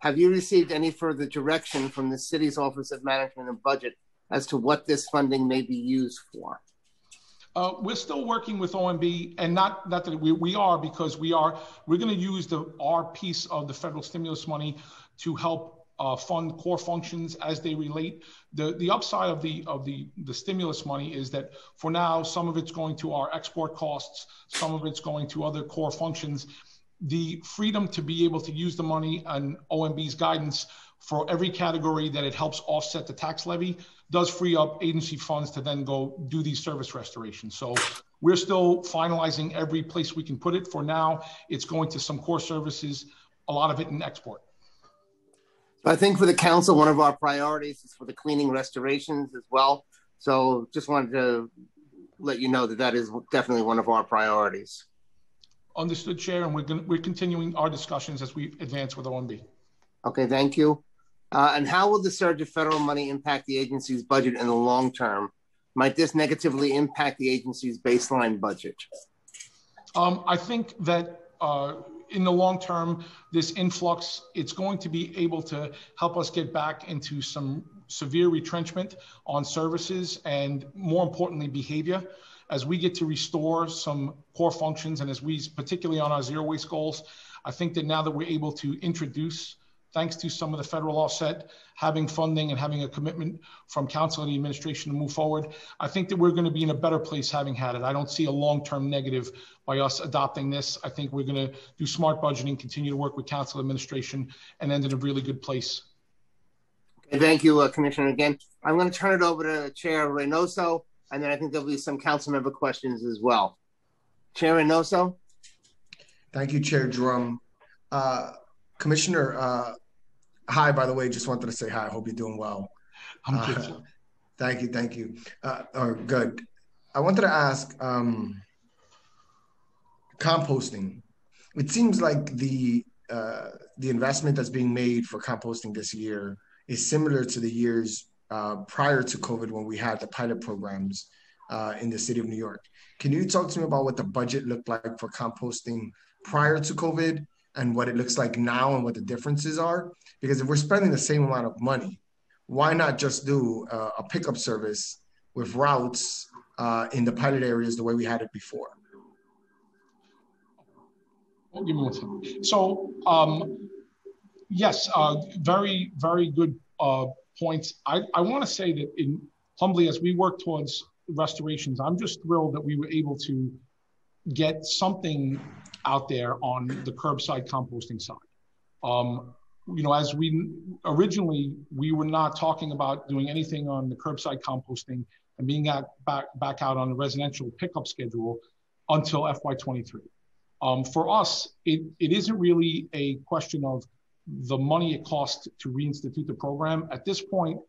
Have you received any further direction from the city's Office of Management and Budget as to what this funding may be used for? Uh, we're still working with OMB, and not, not that we, we are because we are we're going to use the our piece of the federal stimulus money to help uh, fund core functions as they relate. The, the upside of the of the, the stimulus money is that for now, some of it's going to our export costs, some of it's going to other core functions. The freedom to be able to use the money and OMB's guidance for every category that it helps offset the tax levy does free up agency funds to then go do these service restorations. So we're still finalizing every place we can put it. For now, it's going to some core services, a lot of it in export. I think for the council, one of our priorities is for the cleaning restorations as well. So just wanted to let you know that that is definitely one of our priorities. Understood, Chair, and we're going we're continuing our discussions as we advance with OMB. Okay, thank you. Uh, and how will the surge of federal money impact the agency's budget in the long term? Might this negatively impact the agency's baseline budget? Um, I think that uh, in the long term, this influx, it's going to be able to help us get back into some severe retrenchment on services and more importantly, behavior. As we get to restore some core functions and as we, particularly on our zero waste goals, I think that now that we're able to introduce thanks to some of the federal offset, having funding and having a commitment from council and the administration to move forward, I think that we're going to be in a better place having had it. I don't see a long-term negative by us adopting this. I think we're going to do smart budgeting, continue to work with council administration, and end in a really good place. Okay, thank you, uh, Commissioner. Again, I'm going to turn it over to Chair Reynoso, and then I think there'll be some council member questions as well. Chair Reynoso. Thank you, Chair Dromm. Uh, Commissioner, uh, Hi, by the way, just wanted to say hi. I hope you're doing well. I'm good. Uh, thank you, thank you. Uh, or good. I wanted to ask um, composting. It seems like the uh, the investment that's being made for composting this year is similar to the years uh, prior to COVID when we had the pilot programs uh, in the city of New York. Can you talk to me about what the budget looked like for composting prior to COVID and what it looks like now and what the differences are? Because if we're spending the same amount of money, why not just do uh, a pickup service with routes uh, in the pilot areas the way we had it before? Give me. So, um, yes, uh, very, very good uh, points. I, I want to say that in humbly, as we work towards restorations, I'm just thrilled that we were able to get something out there on the curbside composting side. Um, you know, as we originally, we were not talking about doing anything on the curbside composting and being back, back out on the residential pickup schedule until FY23. Um, for us, it, it isn't really a question of the money it costs to reinstitute the program. At this point,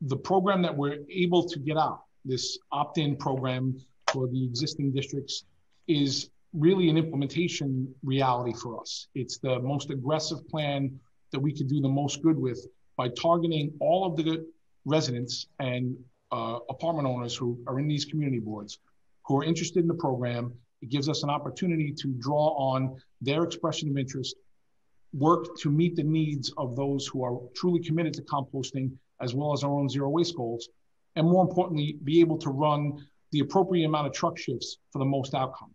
the program that we're able to get out, this opt-in program for the existing districts, is really an implementation reality for us. It's the most aggressive plan that we could do the most good with by targeting all of the residents and uh, apartment owners who are in these community boards who are interested in the program. It gives us an opportunity to draw on their expression of interest, work to meet the needs of those who are truly committed to composting, as well as our own zero waste goals, and more importantly, be able to run the appropriate amount of truck shifts for the most outcome.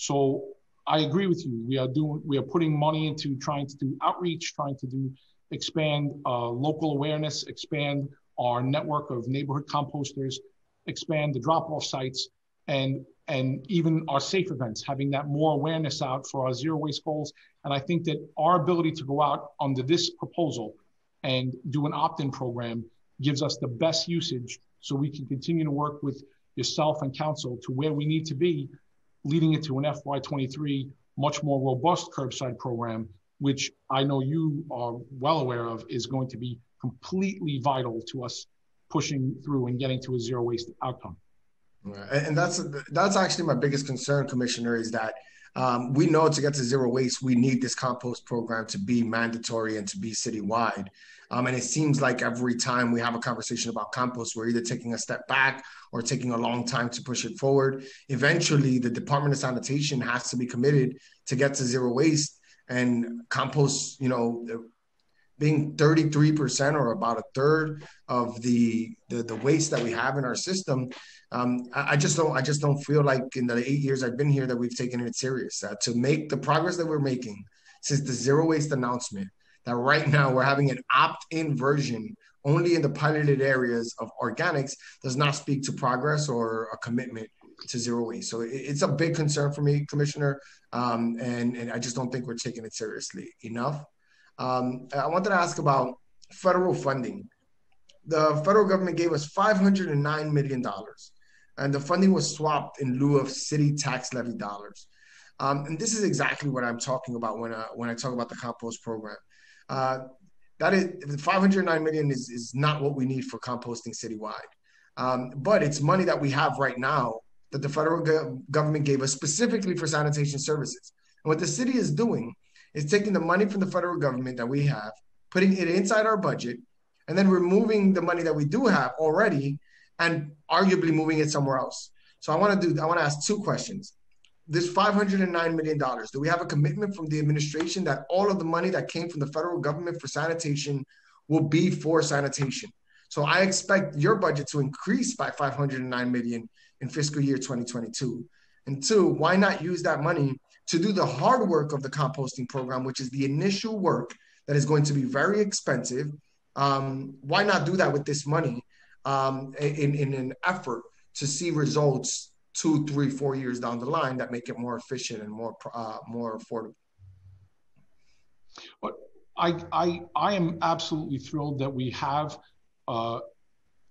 So I agree with you. We are doing, we are putting money into trying to do outreach, trying to do expand uh, local awareness, expand our network of neighborhood composters, expand the drop-off sites, and and even our safe events, having that more awareness out for our zero waste goals. And I think that our ability to go out under this proposal and do an opt-in program gives us the best usage so we can continue to work with yourself and council to where we need to be leading into an FY23 much more robust curbside program, which I know you are well aware of is going to be completely vital to us pushing through and getting to a zero waste outcome. And that's that's actually my biggest concern, Commissioner, is that um, we know to get to zero waste, we need this compost program to be mandatory and to be citywide. Um, and it seems like every time we have a conversation about compost, we're either taking a step back or taking a long time to push it forward. Eventually, the Department of Sanitation has to be committed to get to zero waste and compost, you know, being 33% or about a third of the, the, the waste that we have in our system. Um, I, I, just don't I just don't feel like in the eight years I've been here that we've taken it serious. Uh, to make the progress that we're making since the zero waste announcement, that right now we're having an opt-in version only in the piloted areas of organics does not speak to progress or a commitment to zero waste. So it's a big concern for me, Commissioner, um, and, and I just don't think we're taking it seriously enough. Um, I wanted to ask about federal funding. the federal government gave us $509 million, and the funding was swapped in lieu of city tax levy dollars. Um, and this is exactly what I'm talking about when I, when I talk about the compost program. Uh, that is 509 million is, is not what we need for composting citywide. Um, but it's money that we have right now that the federal go- government gave us specifically for sanitation services. And what the city is doing is taking the money from the federal government that we have, putting it inside our budget, and then removing the money that we do have already and arguably moving it somewhere else. So I want to do I want to ask two questions. This $509 million, do we have a commitment from the administration that all of the money that came from the federal government for sanitation will be for sanitation? So I expect your budget to increase by 509 million in fiscal year 2022. And two, why not use that money to do the hard work of the composting program, which is the initial work that is going to be very expensive. Um, why not do that with this money um, in, in an effort to see results two, three, four years down the line that make it more efficient and more uh, more affordable? But I, I, I am absolutely thrilled that we have uh,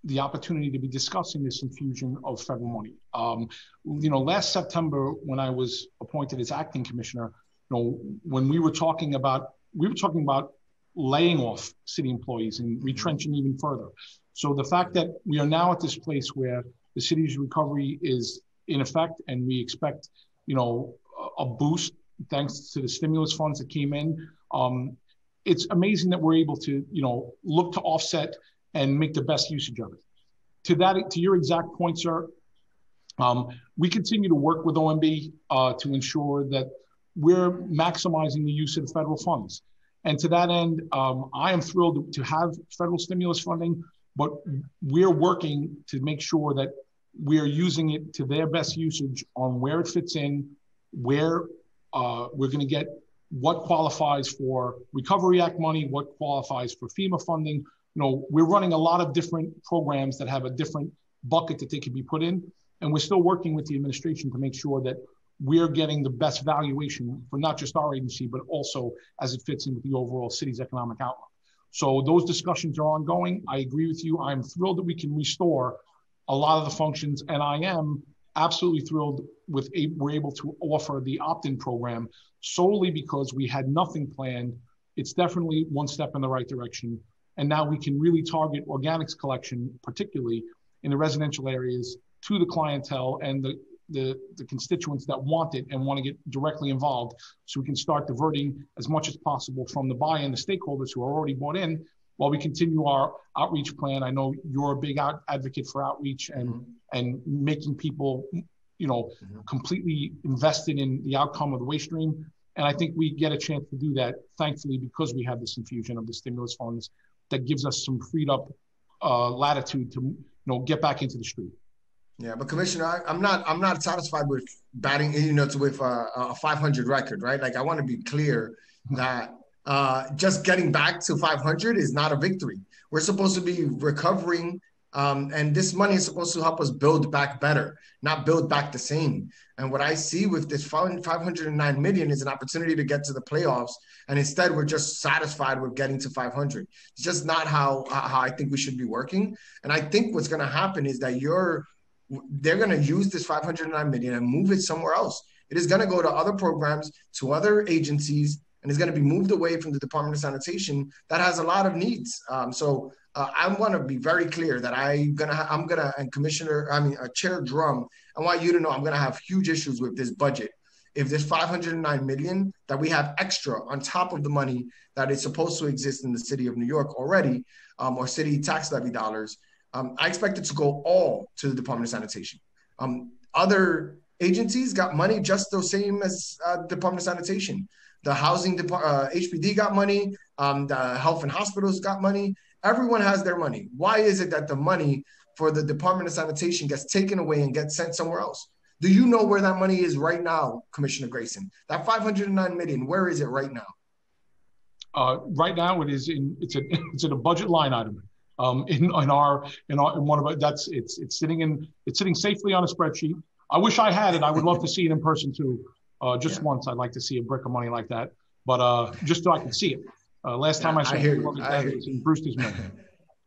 the opportunity to be discussing this infusion of federal money. Um, you know, last September when I was appointed as acting commissioner, you know, when we were talking about we were talking about laying off city employees and retrenching even further. So the fact that we are now at this place where the city's recovery is in effect, and we expect, you know, a boost thanks to the stimulus funds that came in. Um, it's amazing that we're able to, you know, look to offset and make the best usage of it. To that, to your exact point, sir, um, we continue to work with OMB uh, to ensure that we're maximizing the use of the federal funds. And to that end, um, I am thrilled to have federal stimulus funding, but we're working to make sure that we are using it to their best usage on where it fits in, where uh, we're going to get what qualifies for Recovery Act money, what qualifies for FEMA funding, you know, we're running a lot of different programs that have a different bucket that they can be put in. And we're still working with the administration to make sure that we're getting the best valuation for not just our agency, but also as it fits in with the overall city's economic outlook. So those discussions are ongoing. I agree with you. I'm thrilled that we can restore a lot of the functions, and I am absolutely thrilled with a, we're able to offer the opt-in program solely because we had nothing planned. It's definitely one step in the right direction. And now we can really target organics collection, particularly in the residential areas, to the clientele and the, the, the constituents that want it and want to get directly involved. So we can start diverting as much as possible from the buy-in, the stakeholders who are already bought in, while we continue our outreach plan. I know you're a big out advocate for outreach and mm-hmm. and making people, you know, mm-hmm. completely invested in the outcome of the waste stream. And I think we get a chance to do that, thankfully, because we have this infusion of the stimulus funds that gives us some freed up uh, latitude to you know get back into the street. Yeah, but Commissioner, I, am not I'm not satisfied with batting you know with uh, a 500 record, right? Like I want to be clear that uh, just getting back to 500 is not a victory. We're supposed to be recovering um, and this money is supposed to help us build back better, not build back the same. And what I see with this 509 million is an opportunity to get to the playoffs. And instead, we're just satisfied with getting to 500. It's just not how, how I think we should be working. And I think what's going to happen is that you're, they're going to use this 509 million and move it somewhere else. It is going to go to other programs, to other agencies, and is going to be moved away from the Department of Sanitation that has a lot of needs. Um, so uh, I want to be very clear that I'm gonna ha- I'm gonna and Commissioner I mean uh, Chair Dromm I want you to know I'm gonna have huge issues with this budget. If there's 509 million that we have extra on top of the money that is supposed to exist in the city of New York already, um, or city tax levy dollars, um, I expect it to go all to the Department of Sanitation. Um, other agencies got money just the same as uh, Department of Sanitation. The housing department, uh, HPD got money. Um, the health and hospitals got money. Everyone has their money. Why is it that the money for the Department of Sanitation gets taken away and gets sent somewhere else? Do you know where that money is right now, Commissioner Grayson? That 509 million, where is it right now? Uh, right now, it is in it's a it's in a budget line item. Um, in, in our in our in one of our, that's it's it's sitting in it's sitting safely on a spreadsheet. I wish I had it. I would love to see it in person too. Uh, just yeah. once, I'd like to see a brick of money like that. But uh, just so I can see it. Uh, last time I saw I hear you. I hear in Brewster's Mill.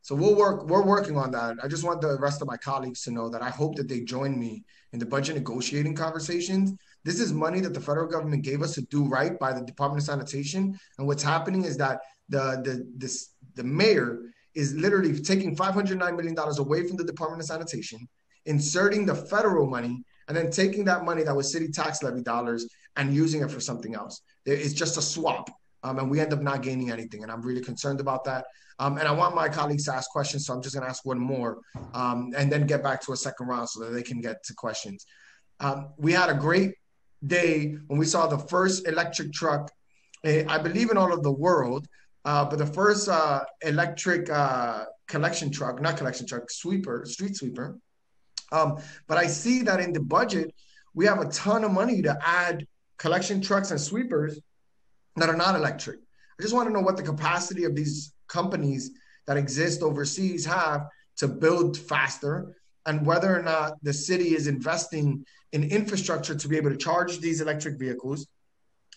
So we'll work, we're working on that. I just want the rest of my colleagues to know that I hope that they join me in the budget negotiating conversations. This is money that the federal government gave us to do right by the Department of Sanitation. And what's happening is that the the this the mayor is literally taking $509 million away from the Department of Sanitation, inserting the federal money, and then taking that money that was city tax levy dollars and using it for something else. It's just a swap. Um, and we end up not gaining anything. And I'm really concerned about that. Um, and I want my colleagues to ask questions, so I'm just going to ask one more um, and then get back to a second round so that they can get to questions. Um, we had a great day when we saw the first electric truck, eh, I believe in all of the world, uh, but the first uh, electric uh, collection truck, not collection truck, sweeper, street sweeper. Um, but I see that in the budget, we have a ton of money to add collection trucks and sweepers that are not electric. I just want to know what the capacity of these companies that exist overseas have to build faster and whether or not the city is investing in infrastructure to be able to charge these electric vehicles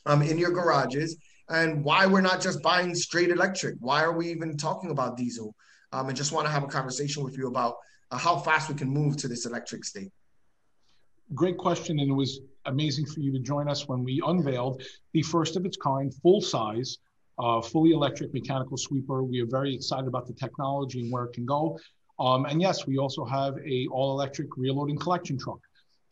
um, in your garages and why we're not just buying straight electric. Why are we even talking about diesel? Um, and just want to have a conversation with you about uh, how fast we can move to this electric state. Great question. And it was amazing for you to join us when we unveiled the first of its kind, full size, uh, fully electric mechanical sweeper. We are very excited about the technology and where it can go. Um, and yes, we also have a all electric rear loading collection truck,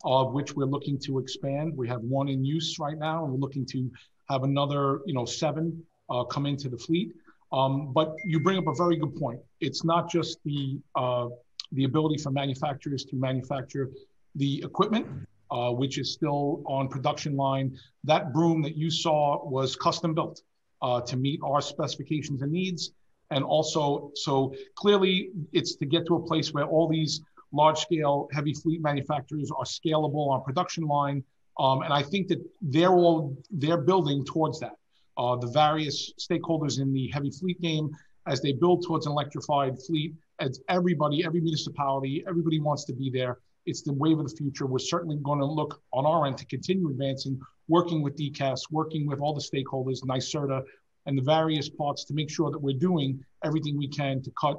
of which we're looking to expand. We have one in use right now, and we're looking to have another, you know, seven uh, come into the fleet. Um, but you bring up a very good point. It's not just the uh, the ability for manufacturers to manufacture the equipment, uh, which is still on production line. That broom that you saw was custom built uh, to meet our specifications and needs. And also, so clearly it's to get to a place where all these large scale heavy fleet manufacturers are scalable on production line. Um, and I think that they're all, they're building towards that. Uh, the various stakeholders in the heavy fleet game, as they build towards an electrified fleet, as everybody, every municipality, everybody wants to be there. It's the wave of the future. We're certainly going to look on our end to continue advancing, working with DCAS, working with all the stakeholders, NYSERDA, and the various parts to make sure that we're doing everything we can to cut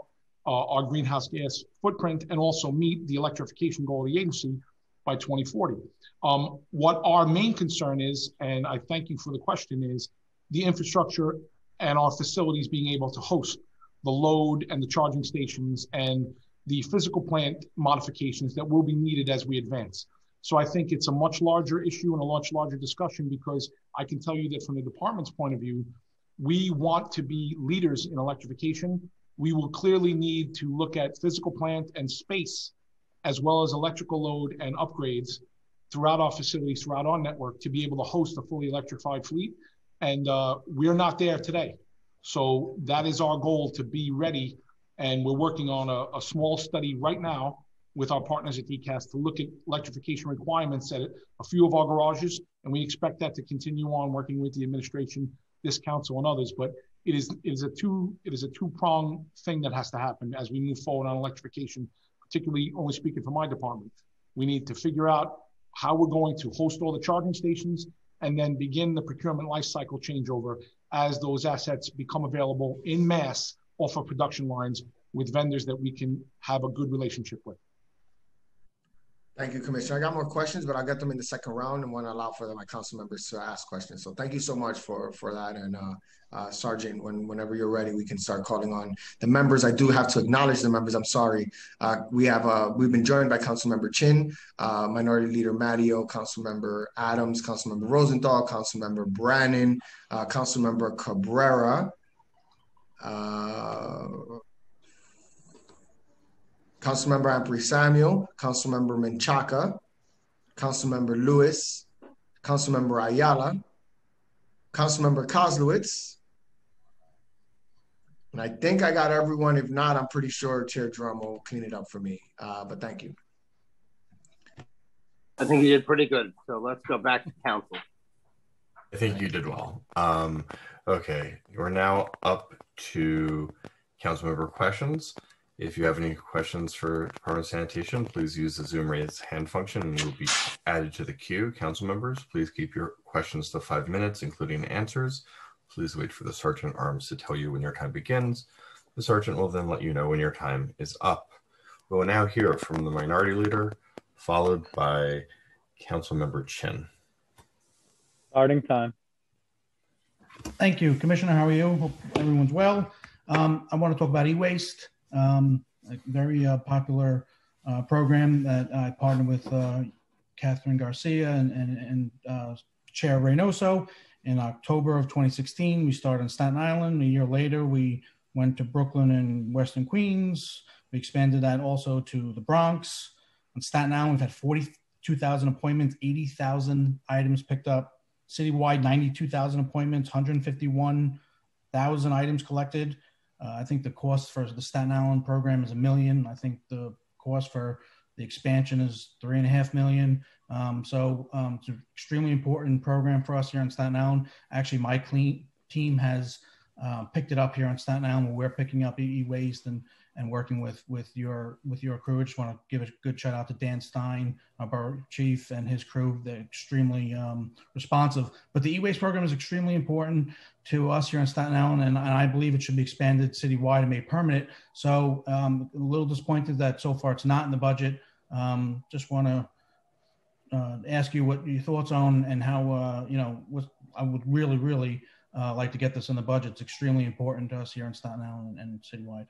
uh, our greenhouse gas footprint and also meet the electrification goal of the agency by 2040. Um, what our main concern is, and I thank you for the question, is the infrastructure and our facilities being able to host the load and the charging stations and the physical plant modifications that will be needed as we advance. So I think it's a much larger issue and a much larger discussion because I can tell you that from the department's point of view, we want to be leaders in electrification. We will clearly need to look at physical plant and space, as well as electrical load and upgrades throughout our facilities, throughout our network to be able to host a fully electrified fleet. And uh, we're not there today. So that is our goal to be ready and we're working on a, a small study right now with our partners at DCAS to look at electrification requirements at a few of our garages. And we expect that to continue on working with the administration, this council and others. But it is, it is a two, it is a two prong thing that has to happen as we move forward on electrification, particularly only speaking for my department. We need to figure out how we're going to host all the charging stations and then begin the procurement life cycle changeover as those assets become available in mass off of production lines with vendors that we can have a good relationship with. Thank you, Commissioner. I got more questions, but I'll get them in the second round and want to allow for my council members to ask questions. So thank you so much for for that. And uh, uh, Sergeant, when whenever you're ready, we can start calling on the members. I do have to acknowledge the members. I'm sorry. Uh, we have uh, we've been joined by Council Member Chin, uh, Minority Leader Matteo, Council Member Adams, Council Member Rosenthal, Council Member Brannan, uh, Council Member Cabrera. Councilmember Ampry Samuel, Councilmember Menchaca, Councilmember Lewis, Councilmember Ayala, Councilmember Koslowitz. And I think I got everyone. If not, I'm pretty sure Chair Dromm will clean it up for me. Uh, but thank you. I think you did pretty good. So let's go back to council. I think you did well. Um, okay, we're now up to council member questions. If you have any questions for Department of Sanitation, please use the Zoom raise hand function and you'll be added to the queue. Council members, please keep your questions to five minutes, including answers. Please wait for the Sergeant Arms to tell you when your time begins. The sergeant will then let you know when your time is up. We will now hear from the minority leader, followed by Council Member Chin. Starting time. Thank you, Commissioner. How are you? Hope everyone's well. Um, I want to talk about e-waste, um, a very uh, popular uh, program that I partnered with uh, Kathryn Garcia and, and, and uh, Chair Reynoso in October of 2016. We started in Staten Island. A year later, we went to Brooklyn and Western Queens. We expanded that also to the Bronx. On Staten Island, we've had 42,000 appointments, 80,000 items picked up. Citywide, 92,000 appointments, 151,000 items collected. Uh, I think the cost for the Staten Island program is a million. I think the cost for the expansion is three and a half million. Um, so um, it's an extremely important program for us here in Staten Island. Actually, my clean team has uh, picked it up here on Staten Island. Where we're picking up e-waste and and working with with your with your crew. I just want to give a good shout out to Dan Stein, our borough chief, and his crew. They're extremely um, responsive. But the e-waste program is extremely important to us here in Staten Island, and, and I believe it should be expanded citywide and made permanent. So um, a little disappointed that so far it's not in the budget. Um, just want to uh, ask you what your thoughts on and how uh, you know what I would really really uh, like to get this in the budget. It's extremely important to us here in Staten Island and, and citywide.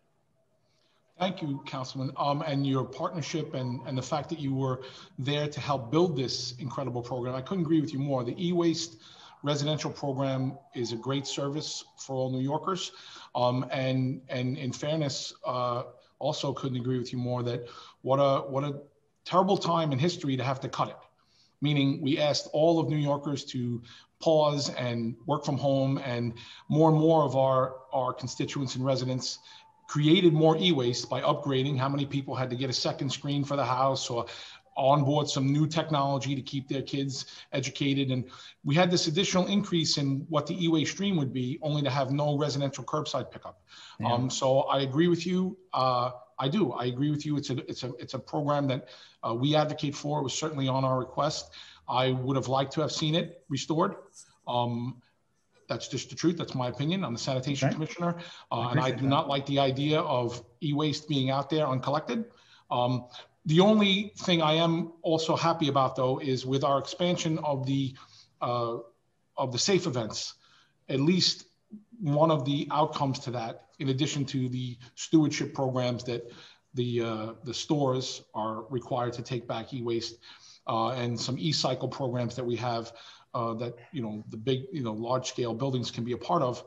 Thank you, Councilman. Um, and your partnership and, and the fact that you were there to help build this incredible program. I couldn't agree with you more. The e-waste residential program is a great service for all New Yorkers. Um, and, and in fairness, uh, also couldn't agree with you more that what a, what a terrible time in history to have to cut it. Meaning we asked all of New Yorkers to pause and work from home and more and more of our, our constituents and residents created more e-waste by upgrading how many people had to get a second screen for the house or onboard some new technology to keep their kids educated. And we had this additional increase in what the e-waste stream would be, only to have no residential curbside pickup. Yeah. Um, so I agree with you. Uh, I do. I agree with you. It's a it's a it's a program that uh, we advocate for. It was certainly on our request. I would have liked to have seen it restored. Um, that's just the truth. That's my opinion. I'm the sanitation okay. commissioner, uh, I and I do that. not like the idea of e-waste being out there uncollected. Um, the only thing I am also happy about, though, is with our expansion of the uh, of the safe events. At least one of the outcomes to that, in addition to the stewardship programs that the uh, the stores are required to take back e-waste, uh, and some e-cycle programs that we have uh, that you know the big you know large scale buildings can be a part of.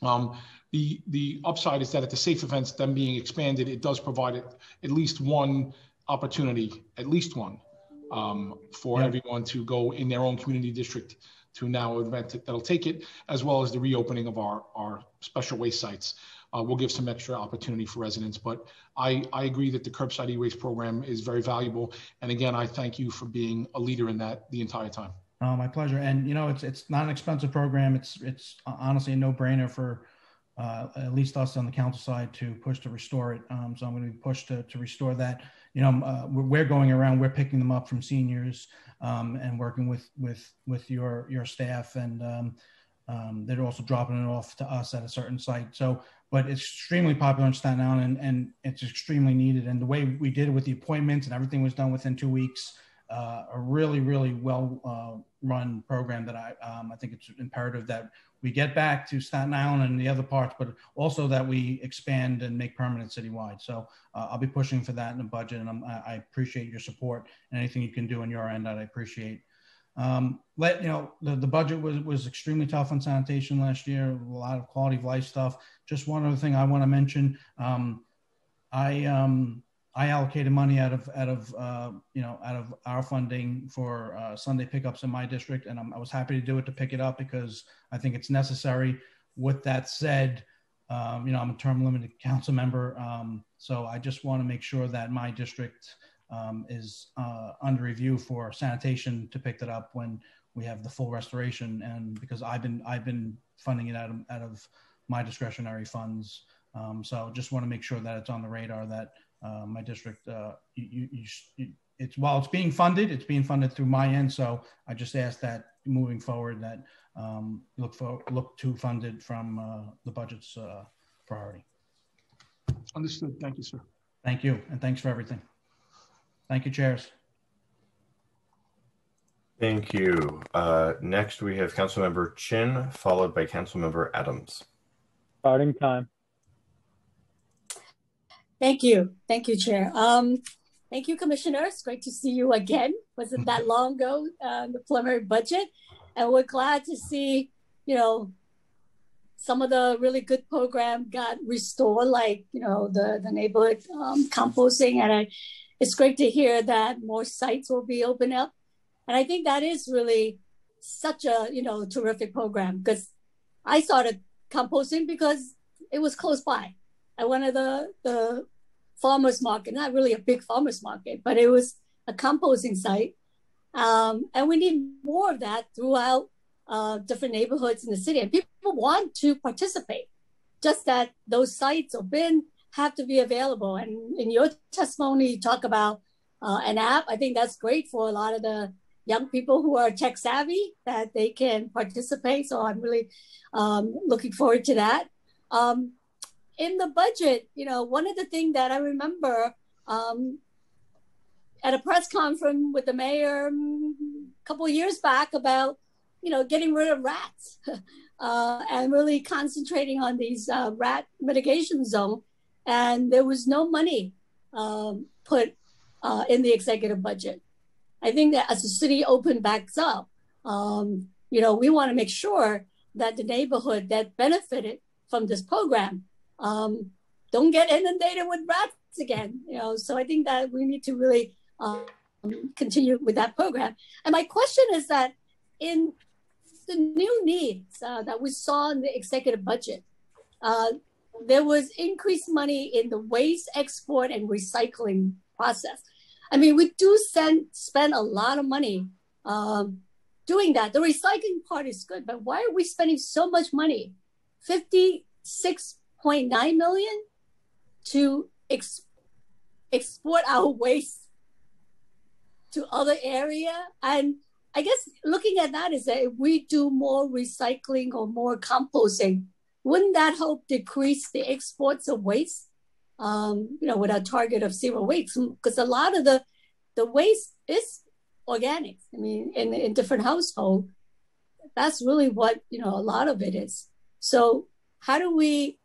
Um, the the upside is that at the safe events, them being expanded, it does provide it, at least one opportunity, at least one, um, for yeah. everyone to go in their own community district to now event that'll take it, as well as the reopening of our our special waste sites. Uh, we'll give some extra opportunity for residents. But I, I agree that the curbside e-waste program is very valuable. And again, I thank you for being a leader in that the entire time. Oh, my pleasure. And you know, it's it's not an expensive program. It's it's honestly a no brainer for uh, at least us on the council side to push to restore it. Um, so I'm going to be pushed to to restore that. You know, uh, we're, we're, going around. We're picking them up from seniors um, and working with with with your your staff, and um, um they're also dropping it off to us at a certain site. So, but it's extremely popular in Staten Island, and, and it's extremely needed. And the way we did it with the appointments and everything was done within two weeks uh, a really, really well uh, run program that I, um, I think it's imperative that we get back to Staten Island and the other parts, but also that we expand and make permanent citywide. So uh, I'll be pushing for that in the budget, and I'm, i appreciate your support. And anything you can do on your end, I appreciate. Um, let you know the, the budget was was extremely tough on sanitation last year. A lot of quality of life stuff. Just one other thing I want to mention. Um, I um, I allocated money out of out of uh, you know out of our funding for uh, Sunday pickups in my district, and I'm, i was happy to do it to pick it up because I think it's necessary. With that said, um, you know I'm a term limited council member, um, so I just want to make sure that my district um, is uh, under review for sanitation to pick that up when we have the full restoration, and because I've been I've been funding it out of out of my discretionary funds. Um, so just want to make sure that it's on the radar that uh, my district, uh, you, you, you, it's while it's being funded, it's being funded through my end. So I just ask that moving forward that um, look for look to funded from uh, the budget's uh, priority. Understood. Thank you, sir. Thank you, and thanks for everything. Thank you, chairs. Thank you. Uh, next, we have Councilmember Chin, followed by Councilmember Adams. Starting time. Thank you. Thank you, Chair. Um, thank you, Commissioners. Great to see you again. Wasn't that long ago, uh, the preliminary budget. And we're glad to see, you know, some of the really good program got restored, like, you know, the, the neighborhood um, composting. And I, it's great to hear that more sites will be open up. And I think that is really such a, you know, terrific program because I started composting because it was close by at one of the, the farmers market, not really a big farmers market, but it was a composting site. Um, and we need more of that throughout uh, different neighborhoods in the city. And people want to participate, just that those sites or bin have to be available. And in your testimony, you talk about uh, an app. I think that's great for a lot of the young people who are tech savvy that they can participate. So I'm really um, looking forward to that. Um, in the budget, you know, one of the things that I remember um, at a press conference with the mayor a couple of years back about, you know, getting rid of rats uh, and really concentrating on these uh, rat mitigation zone. And there was no money um, put uh, in the executive budget. I think that as the city open backs up, um, you know, we want to make sure that the neighborhood that benefited from this program um, don't get inundated with rats again. You know, so I think that we need to really um, continue with that program. And my question is that in the new needs uh, that we saw in the executive budget, uh, there was increased money in the waste export and recycling process. I mean, we do send, spend a lot of money um, doing that. The recycling part is good, but why are we spending so much money? 56.9 million to ex- export our waste to other area. And I guess looking at that is that if we do more recycling or more composting, wouldn't that help decrease the exports of waste? um, you know, with a target of zero waste, because a lot of the the waste is organic. I mean, in in different household, that's really what you know a lot of it is. So how do we?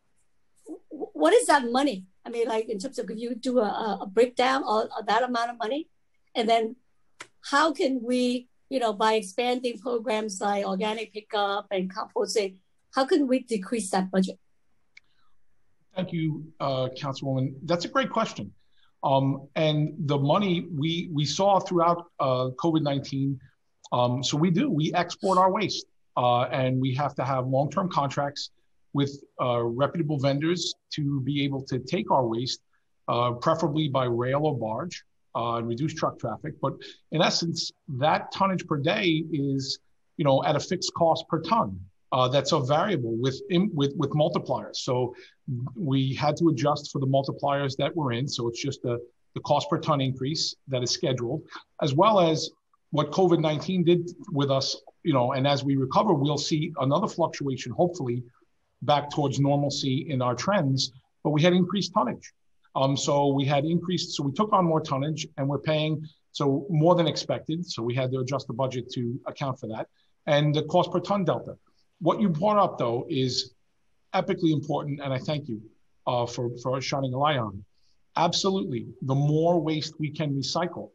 What is that money? I mean, like in terms of if you do a, a breakdown of, of that amount of money, and then how can we, you know, by expanding programs like organic pickup and composting, how can we decrease that budget? Thank you, uh, Councilwoman. That's a great question. Um, and the money we we saw throughout uh, COVID-19, um, so we do, we export our waste uh, and we have to have long-term contracts with uh, reputable vendors to be able to take our waste, uh, preferably by rail or barge, uh, and reduce truck traffic. But in essence, that tonnage per day is, you know, at a fixed cost per ton uh, that's a variable with, with, with multipliers. So we had to adjust for the multipliers that we're in. So it's just the, the cost per ton increase that is scheduled, as well as what COVID-19 did with us, you know, and as we recover, we'll see another fluctuation, hopefully back towards normalcy in our trends, but we had increased tonnage. Um, so we had increased, so we took on more tonnage and we're paying so more than expected. So we had to adjust the budget to account for that. And the cost per ton delta. What you brought up, though, is epically important, and I thank you uh, for, for shining a light on it. Absolutely. The more waste we can recycle,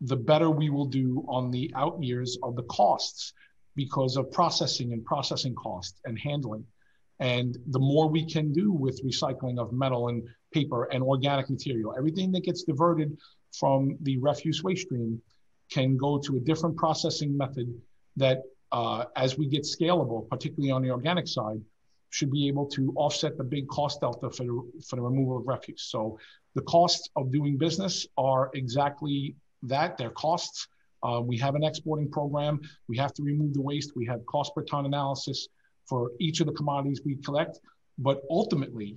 the better we will do on the out years of the costs because of processing and processing costs and handling. And the more we can do with recycling of metal and paper and organic material, everything that gets diverted from the refuse waste stream can go to a different processing method that uh, as we get scalable, particularly on the organic side, should be able to offset the big cost delta for the, for the removal of refuse. So the costs of doing business are exactly that, they're costs. Uh, we have an exporting program. We have to remove the waste. We have cost per ton analysis for each of the commodities we collect. But ultimately,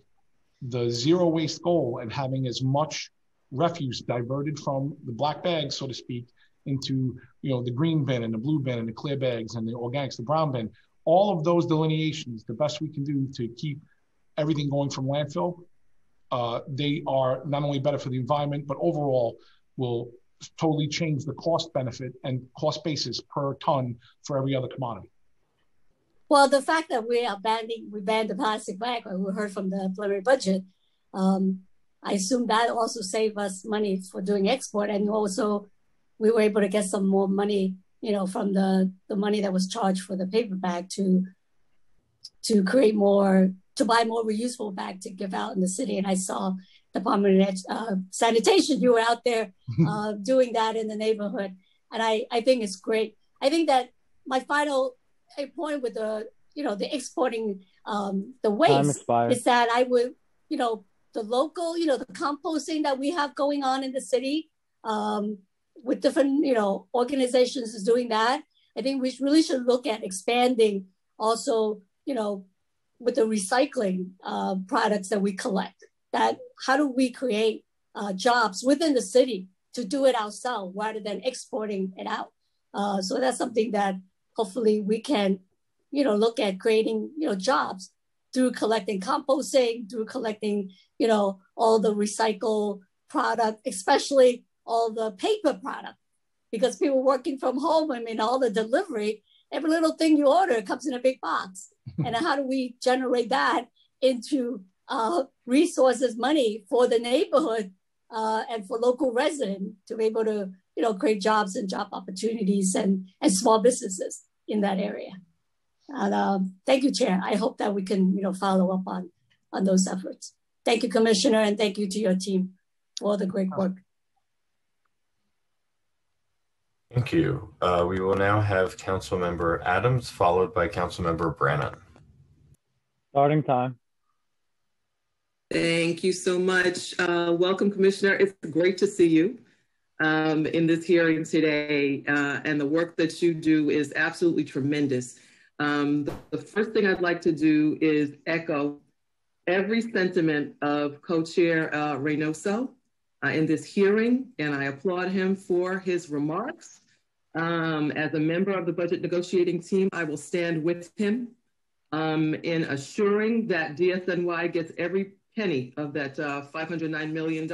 the zero waste goal and having as much refuse diverted from the black bag, so to speak, into you know the green bin and the blue bin and the clear bags and the organics, the brown bin. All of those delineations, the best we can do to keep everything going from landfill uh, they are not only better for the environment, but overall will totally change the cost benefit and cost basis per ton for every other commodity. Well, the fact that we are banning, we banned the plastic bag, we heard from the preliminary budget, um, I assume that also saved us money for doing export. And also we were able to get some more money, you know, from the, the money that was charged for the paper bag to, to create more, to buy more reusable bag to give out in the city. And I saw Department of uh, Sanitation, you were out there uh, doing that in the neighborhood. And I, I think it's great. I think that my final point with the, you know, the exporting um, the waste is that I would, you know, the local, you know, the composting that we have going on in the city um, with different, you know, organizations is doing that. I think we really should look at expanding also, you know, with the recycling uh, products that we collect. That how do we create uh, jobs within the city to do it ourselves rather than exporting it out? Uh, so that's something that hopefully we can, you know, look at creating, you know, jobs through collecting composting, through collecting, you know, all the recycled product, especially all the paper product, because people working from home, I mean, all the delivery, every little thing you order comes in a big box. and how do we generate that into uh, resources, money for the neighborhood uh, and for local residents to be able to, you know, create jobs and job opportunities and, and small businesses in that area. And um, thank you, Chair. I hope that we can, you know, follow up on, on those efforts. Thank you, Commissioner, and thank you to your team for all the great work. Thank you. Uh, we will now have Council Member Adams, followed by Council Member Brannan. Starting time. Thank you so much. Uh, welcome, Commissioner. It's great to see you um, in this hearing today, uh, and the work that you do is absolutely tremendous. Um, the, the, first thing I'd like to do is echo every sentiment of co-chair uh, Reynoso uh, in this hearing, and I applaud him for his remarks. Um, as a member of the budget negotiating team, I will stand with him um, in assuring that DSNY gets every penny of that uh, $509 million.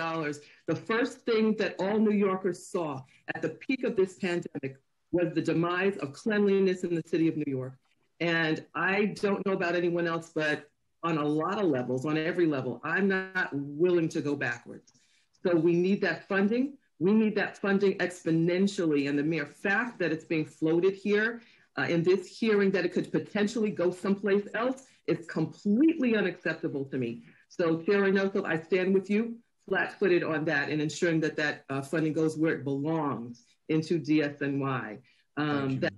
The first thing that all New Yorkers saw at the peak of this pandemic was the demise of cleanliness in the city of New York. And I don't know about anyone else, but on a lot of levels, on every level, I'm not willing to go backwards. So we need that funding. We need that funding exponentially. And the mere fact that it's being floated here uh, in this hearing that it could potentially go someplace else is completely unacceptable to me. So Chair Reynoso, I stand with you flat-footed on that and ensuring that that uh, funding goes where it belongs into DSNY. Um, that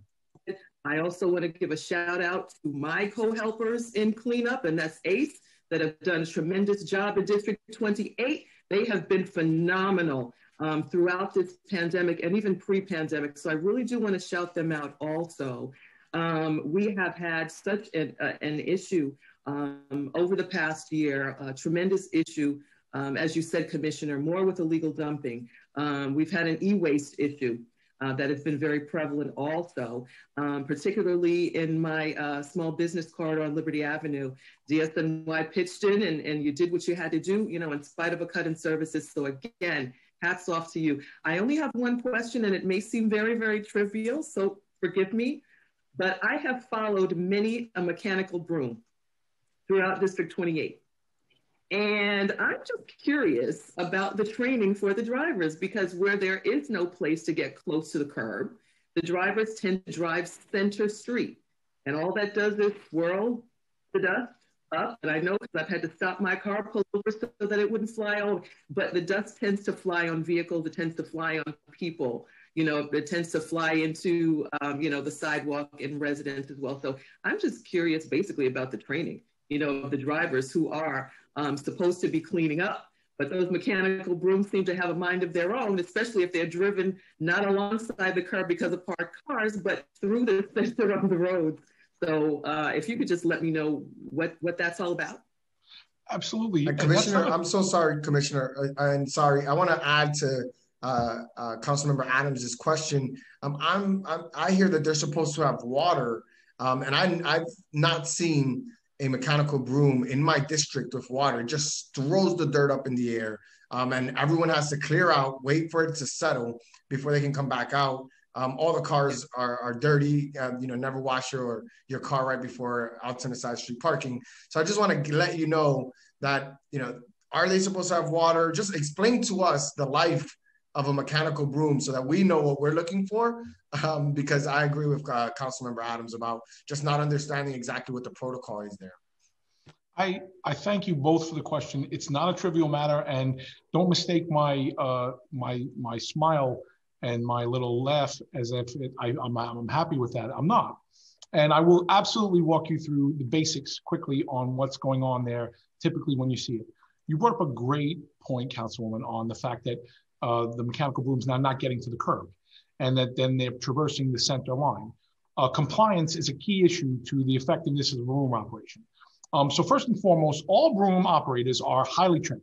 I also want to give a shout out to my co-helpers in cleanup, and that's ACE, that have done a tremendous job in District 28. They have been phenomenal um, throughout this pandemic and even pre-pandemic. So I really do want to shout them out also. Um, we have had such an, uh, an issue um, over the past year, a tremendous issue, um, as you said, Commissioner, more with illegal dumping. Um, we've had an e-waste issue uh, that has been very prevalent also, um, particularly in my uh, small business corridor on Liberty Avenue. DSNY pitched in and, and you did what you had to do, you know, in spite of a cut in services. So again, hats off to you. I only have one question and it may seem very, very trivial, so forgive me, but I have followed many a mechanical broom throughout District 28. And I'm just curious about the training for the drivers because where there is no place to get close to the curb, the drivers tend to drive center street. And all that does is swirl the dust up. And I know because I've had to stop my car, pull over so that it wouldn't fly over. But the dust tends to fly on vehicles, it tends to fly on people. You know, it tends to fly into, um, you know, the sidewalk and residents as well. So I'm just curious basically about the training, you know, the drivers who are um, supposed to be cleaning up. But those mechanical brooms seem to have a mind of their own, especially if they're driven not alongside the curb because of parked cars, but through the center of the road. So uh, if you could just let me know what, what that's all about. Absolutely. Uh, Commissioner, I'm so sorry, Commissioner. I'm sorry. I want to add to uh, uh, Councilmember Adams's question. Um, I'm, I'm, i hear that they're supposed to have water, um, and I, I've not seen a mechanical broom in my district with water, just throws the dirt up in the air. Um, and everyone has to clear out, wait for it to settle before they can come back out. Um, all the cars are, are dirty, uh, you know, never wash your, your car right before out the side street parking. So I just want to let you know that, you know, are they supposed to have water? Just explain to us the life of a mechanical broom so that we know what we're looking for. Um, because I agree with uh, Councilmember Adams about just not understanding exactly what the protocol is there. I, I thank you both for the question. It's not a trivial matter, and don't mistake my uh, my my smile and my little laugh as if it, I, I'm, I'm happy with that. I'm not. And I will absolutely walk you through the basics quickly on what's going on there, typically when you see it. You brought up a great point, Councilwoman, on the fact that uh, the mechanical brooms now not getting to the curb and that then they're traversing the center line. Uh, compliance is a key issue to the effectiveness of the broom operation. Um, so first and foremost, all broom operators are highly trained.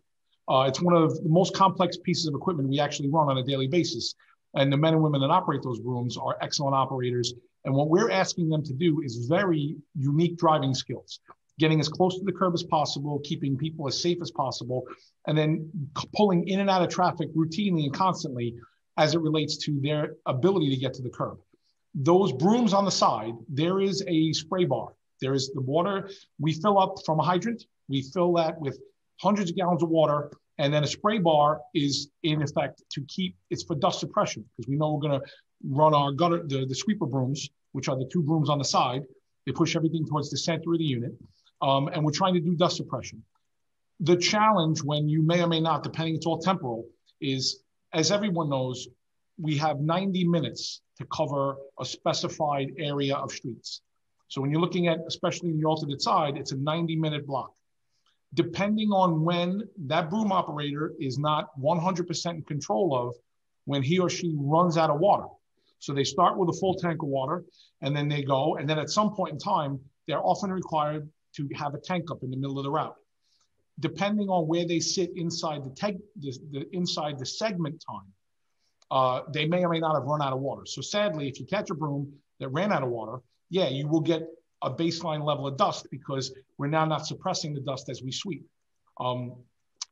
Uh, it's one of the most complex pieces of equipment we actually run on a daily basis. And the men and women that operate those brooms are excellent operators. And what we're asking them to do is very unique driving skills, getting as close to the curb as possible, keeping people as safe as possible, and then pulling in and out of traffic routinely and constantly as it relates to their ability to get to the curb. Those brooms on the side, there is a spray bar there is the water we fill up from a hydrant. We fill that with hundreds of gallons of water. And then a spray bar is in effect to keep, it's for dust suppression because we know we're going to run our gutter, the, the sweeper brooms, which are the two brooms on the side. They push everything towards the center of the unit. Um, and we're trying to do dust suppression. The challenge when you may or may not, depending, it's all temporal, is as everyone knows, we have 90 minutes to cover a specified area of streets. So when you're looking at, especially in the alternate side, it's a 90 minute block. Depending on when that broom operator is not 100% in control of when he or she runs out of water. So they start with a full tank of water and then they go. And then at some point in time, they're often required to have a tank up in the middle of the route. Depending on where they sit inside the, the, the inside the segment time, uh, they may or may not have run out of water. So sadly, if you catch a broom that ran out of water, yeah, you will get a baseline level of dust because we're now not suppressing the dust as we sweep. Um,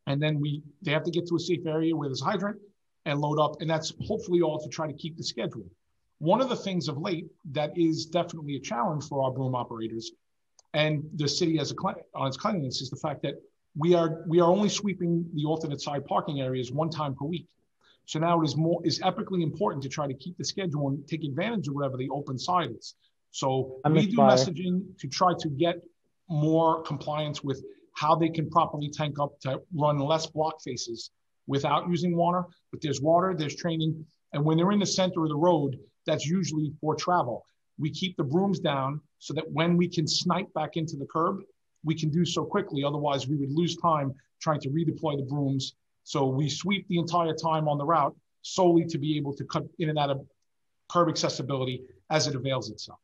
and then we they have to get to a safe area where there's hydrant and load up, and that's hopefully all to try to keep the schedule. One of the things of late that is definitely a challenge for our broom operators and the city as a on its cleanliness is the fact that we are we are only sweeping the alternate side parking areas one time per week. So now it is more is epically important to try to keep the schedule and take advantage of whatever the open side is. So I'm we do messaging to try to get more compliance with how they can properly tank up to run less block faces without using water. But there's water, there's training. And when they're in the center of the road, that's usually for travel. We keep the brooms down so that when we can snipe back into the curb, we can do so quickly. Otherwise, we would lose time trying to redeploy the brooms. So we sweep the entire time on the route solely to be able to cut in and out of curb accessibility as it avails itself.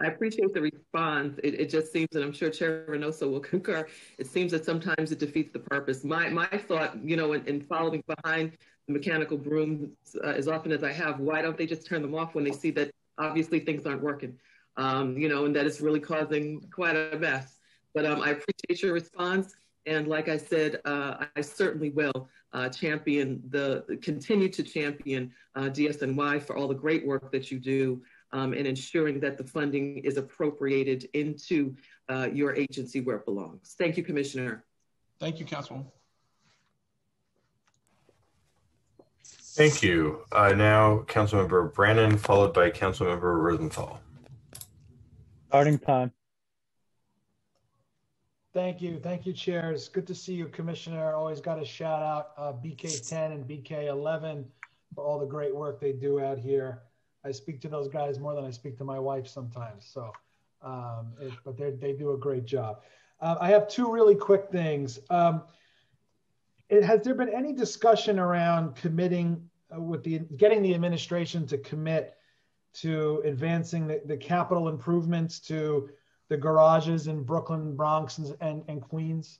I appreciate the response. It, it just seems, and I'm sure Chair Reynoso will concur, it seems that sometimes it defeats the purpose. My, my thought, you know, in, in following behind mechanical brooms uh, as often as I have, why don't they just turn them off when they see that obviously things aren't working, um, you know, and that it's really causing quite a mess. But um, I appreciate your response. And like I said, uh, I certainly will uh, champion the, continue to champion uh, DSNY for all the great work that you do um, and ensuring that the funding is appropriated into uh, your agency where it belongs. Thank you, Commissioner. Thank you, Councilwoman. Thank you. Uh, now, Councilmember Brannan, followed by Councilmember Rosenthal. Starting time. Thank you. Thank you, chairs. Good to see you, Commissioner. Always got a shout out uh, BK10 and BK11 for all the great work they do out here. I speak to those guys more than I speak to my wife sometimes. So, um, it, but they do a great job. Uh, I have two really quick things. Um, it, has there been any discussion around committing uh, with the getting the administration to commit to advancing the, the capital improvements to the garages in Brooklyn, Bronx, and, and Queens?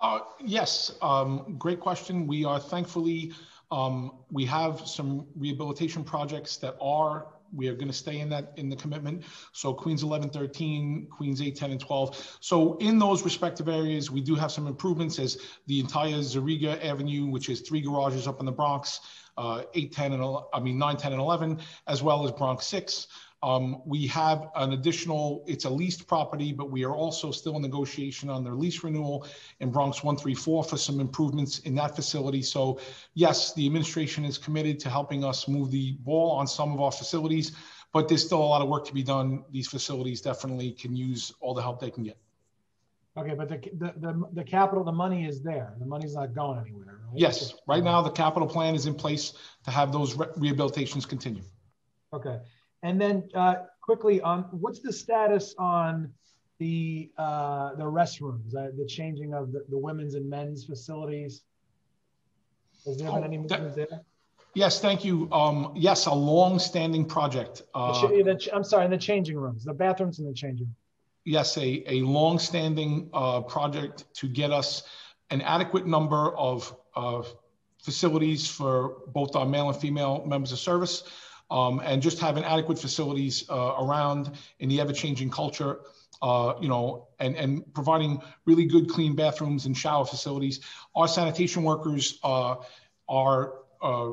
Uh, yes, um, great question. We are thankfully um, we have some rehabilitation projects that are we are going to stay in that in the commitment. So Queens 11, 13, Queens 8, 10, and 12. So in those respective areas, we do have some improvements as the entire Zerega Avenue, which is three garages up in the Bronx, uh, 8, 10, and I mean 9, 10, and 11, as well as Bronx 6. Um, we have an additional, it's a leased property, but we are also still in negotiation on their lease renewal in Bronx 134 for some improvements in that facility. So yes, the administration is committed to helping us move the ball on some of our facilities, but there's still a lot of work to be done. These facilities definitely can use all the help they can get. Okay, but the, the, the, the capital, the money is there. The money's not going anywhere. Right? Yes, right now the capital plan is in place to have those re rehabilitations continue. Okay. And then uh, quickly on what's the status on the uh, the restrooms, uh, the changing of the, the women's and men's facilities? Has there Oh, been any movement there? Yes, thank you. Um, yes, a long-standing project. The Uh, the ch- I'm sorry, in the changing rooms, the bathrooms and the changing. rooms. yes, a, a long-standing uh, project to get us an adequate number of, of facilities for both our male and female members of service, um, and just having adequate facilities uh, around in the ever-changing culture, uh, you know, and, and providing really good, clean bathrooms and shower facilities. Our sanitation workers uh, are uh,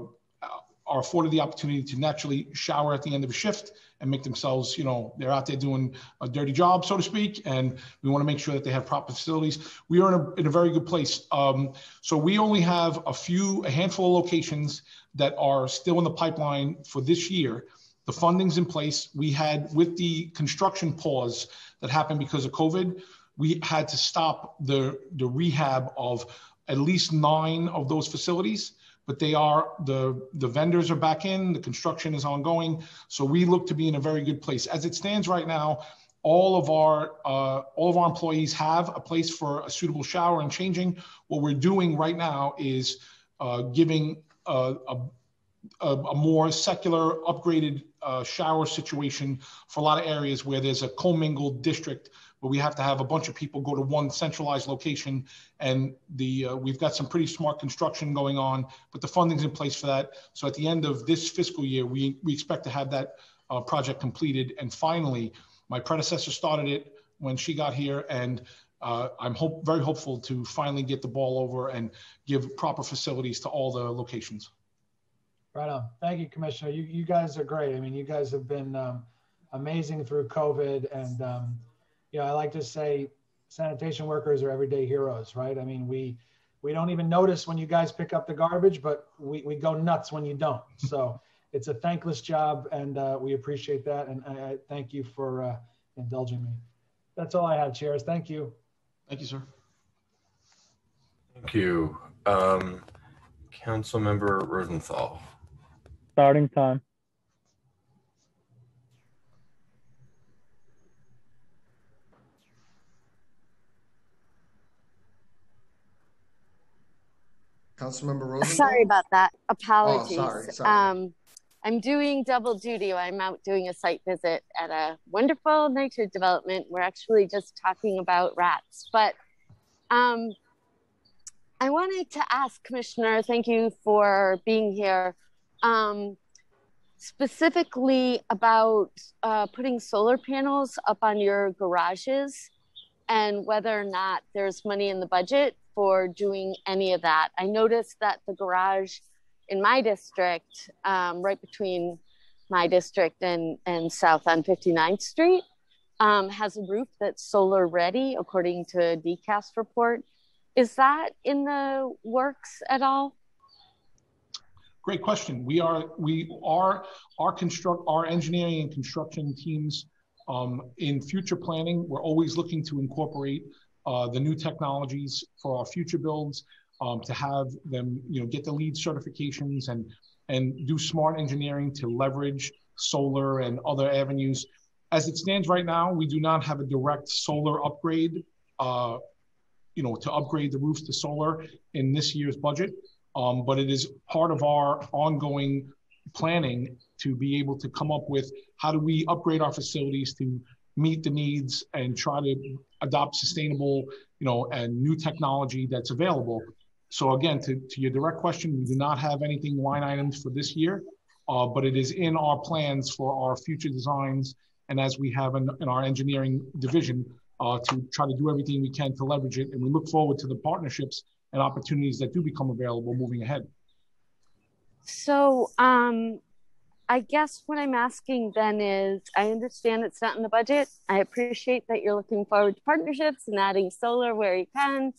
are afforded the opportunity to naturally shower at the end of a shift and make themselves, you know, they're out there doing a dirty job, so to speak, and we want to make sure that they have proper facilities. We are in a, in a very good place. Um, so we only have a few, a handful of locations that are still in the pipeline for this year. The funding's in place. We had, with the construction pause that happened because of COVID, we had to stop the, the rehab of at least nine of those facilities but they are the the vendors are back in the construction is ongoing so we look to be in a very good place as it stands right now all of our uh, all of our employees have a place for a suitable shower and changing what we're doing right now is uh, giving a, a, a, more secular upgraded uh, shower situation for a lot of areas where there's a commingled district where we have to have a bunch of people go to one centralized location. And the uh, we've got some pretty smart construction going on, but the funding's in place for that. So at the end of this fiscal year, we, we expect to have that uh, project completed. And finally, my predecessor started it when she got here, and uh, I'm hope, very hopeful to finally get the ball over and give proper facilities to all the locations. Right on. Thank you, Commissioner. You, you guys are great. I mean, you guys have been um, amazing through COVID. And, um, you know, I like to say sanitation workers are everyday heroes, right? I mean, we, we don't even notice when you guys pick up the garbage, but we, we go nuts when you don't. So it's a thankless job and uh, we appreciate that. And I, I thank you for uh, indulging me. That's all I have, chairs. Thank you. Thank you, sir. Thank you. Um, Councilmember Rosenthal. Starting time. Councilmember Rosenthal? Sorry about that. Apologies. Oh, sorry, sorry. Um, I'm doing double duty. I'm out doing a site visit at a wonderful nature development. We're actually just talking about rats. But um, I wanted to ask, Commissioner, thank you for being here, um, specifically about uh, putting solar panels up on your garages and whether or not there's money in the budget for doing any of that. I noticed that the garage in my district, um, right between my district and, and south on 59th Street, um, has a roof that's solar ready, according to DCAS report. Is that in the works at all? Great question. We are we are our construct our engineering and construction teams um, in future planning. We're always looking to incorporate uh, the new technologies for our future builds um, to have them you know get the lead certifications and and do smart engineering to leverage solar and other avenues. As it stands right now, we do not have a direct solar upgrade. Uh, you know, to upgrade the roofs to solar in this year's budget. Um, but it is part of our ongoing planning to be able to come up with how do we upgrade our facilities to meet the needs and try to adopt sustainable, you know, and new technology that's available. So again, to, to your direct question, we do not have anything line items for this year. uh, but it is in our plans for our future designs and as we have in, in our engineering division uh, to try to do everything we can to leverage it. And we look forward to the partnerships and opportunities that do become available moving ahead. So, um, I guess what I'm asking then is I understand it's not in the budget. I appreciate that you're looking forward to partnerships and adding solar where you can.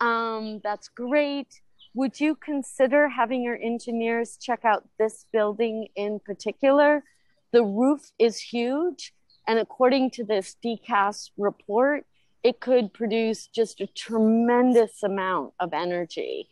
Um, that's great. Would you consider having your engineers check out this building in particular? The roof is huge. And according to this DCAS report, it could produce just a tremendous amount of energy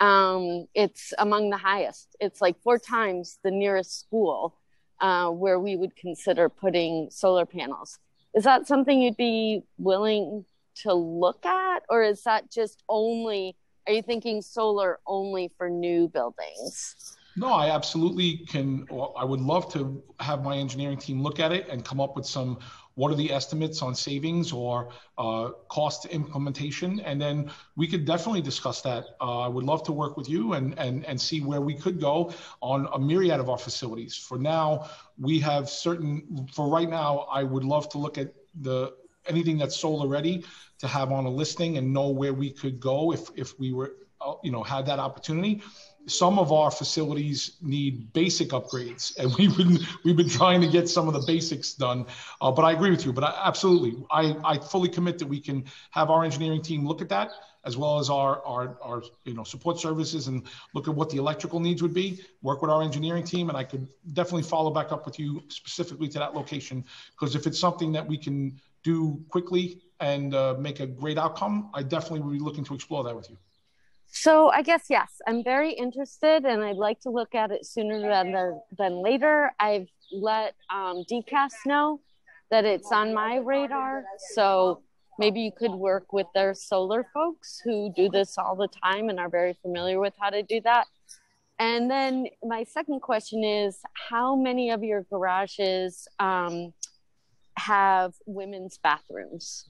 um, it's among the highest. It's like four times the nearest school uh, where we would consider putting solar panels. Is that something you'd be willing to look at, or is that just only? Are you thinking solar only for new buildings? No, I absolutely can. I would love to have my engineering team look at it and come up with some what are the estimates on savings or uh, cost implementation? And then we could definitely discuss that. Uh, I would love to work with you and, and, and see where we could go on a myriad of our facilities. For now, we have certain, for right now, I would love to look at the anything that's solar ready to have on a listing and know where we could go if, if we were, uh, you know, had that opportunity some of our facilities need basic upgrades, and we've been we've been trying to get some of the basics done. Uh, but I agree with you. But I, absolutely, I, I fully commit that we can have our engineering team look at that as well as our, our our you know support services and look at what the electrical needs would be. Work with our engineering team, and I could definitely follow back up with you specifically to that location because if it's something that we can do quickly and uh, make a great outcome, I definitely would be looking to explore that with you. So I guess yes, I'm very interested, and I'd like to look at it sooner than than later. I've let um, DCAS know that it's on my radar, so maybe you could work with their solar folks who do this all the time and are very familiar with how to do that. And then my second question is, how many of your garages um, have women's bathrooms?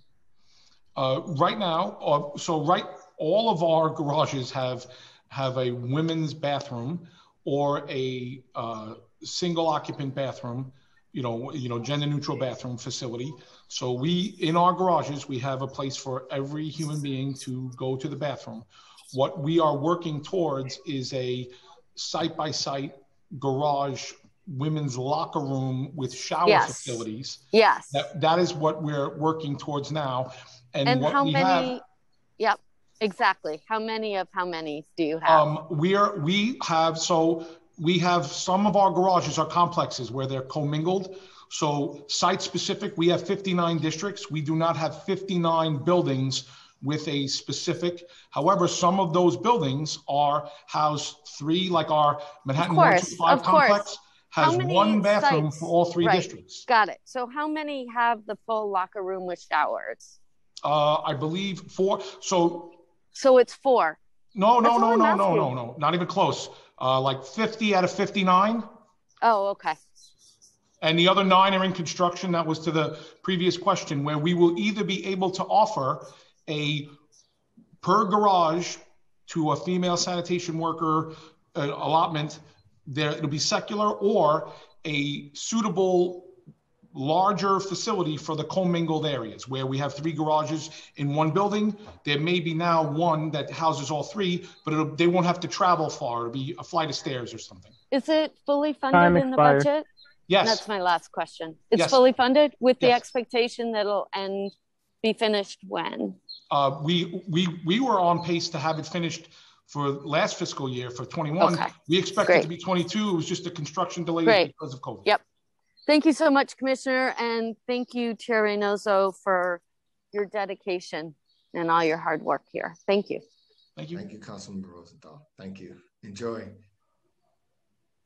Uh, right now, uh, so right all of our garages have have a women's bathroom or a uh, single occupant bathroom you know you know gender neutral bathroom facility. So we in our garages we have a place for every human being to go to the bathroom. What we are working towards is a site by site garage women's locker room with shower yes. facilities. Yes. That, that is what we're working towards now and, and how many have yep Exactly. How many of how many do you have? Um, we are we have so we have some of our garages are complexes where they're commingled. So site specific, we have 59 districts. We do not have 59 buildings with a specific. However, some of those buildings are house three, like our Manhattan of course, 125 of complex course. has one bathroom sites- for all three right. districts. Got it. So how many have the full locker room with showers? Uh, I believe four. So So it's four. no, no, That's no, no, no, no, no, not even close. Uh, like 50 out of 59. Oh, okay. And the other nine are in construction. That was to the previous question, where we will either be able to offer a per garage to a female sanitation worker uh, allotment. There, it'll be secular or a suitable larger facility for the commingled areas where we have three garages in one building. There may be now one that houses all three, but it'll, they won't have to travel far. It'll be a flight of stairs or something. Is it fully funded Time in the budget? Yes. That's my last question. It's Yes. fully funded with the Yes. expectation that it'll end, be finished when? Uh, we, we, we were on pace to have it finished for last fiscal year for 21. Okay. We expected it Great. to be 22. It was just a construction delay Great. because of COVID. Yep. Thank you so much, Commissioner, and thank you, Chair Reynoso, for your dedication and all your hard work here. Thank you. Thank you. Thank you, Councilmember Rosenthal. Thank you. Enjoy.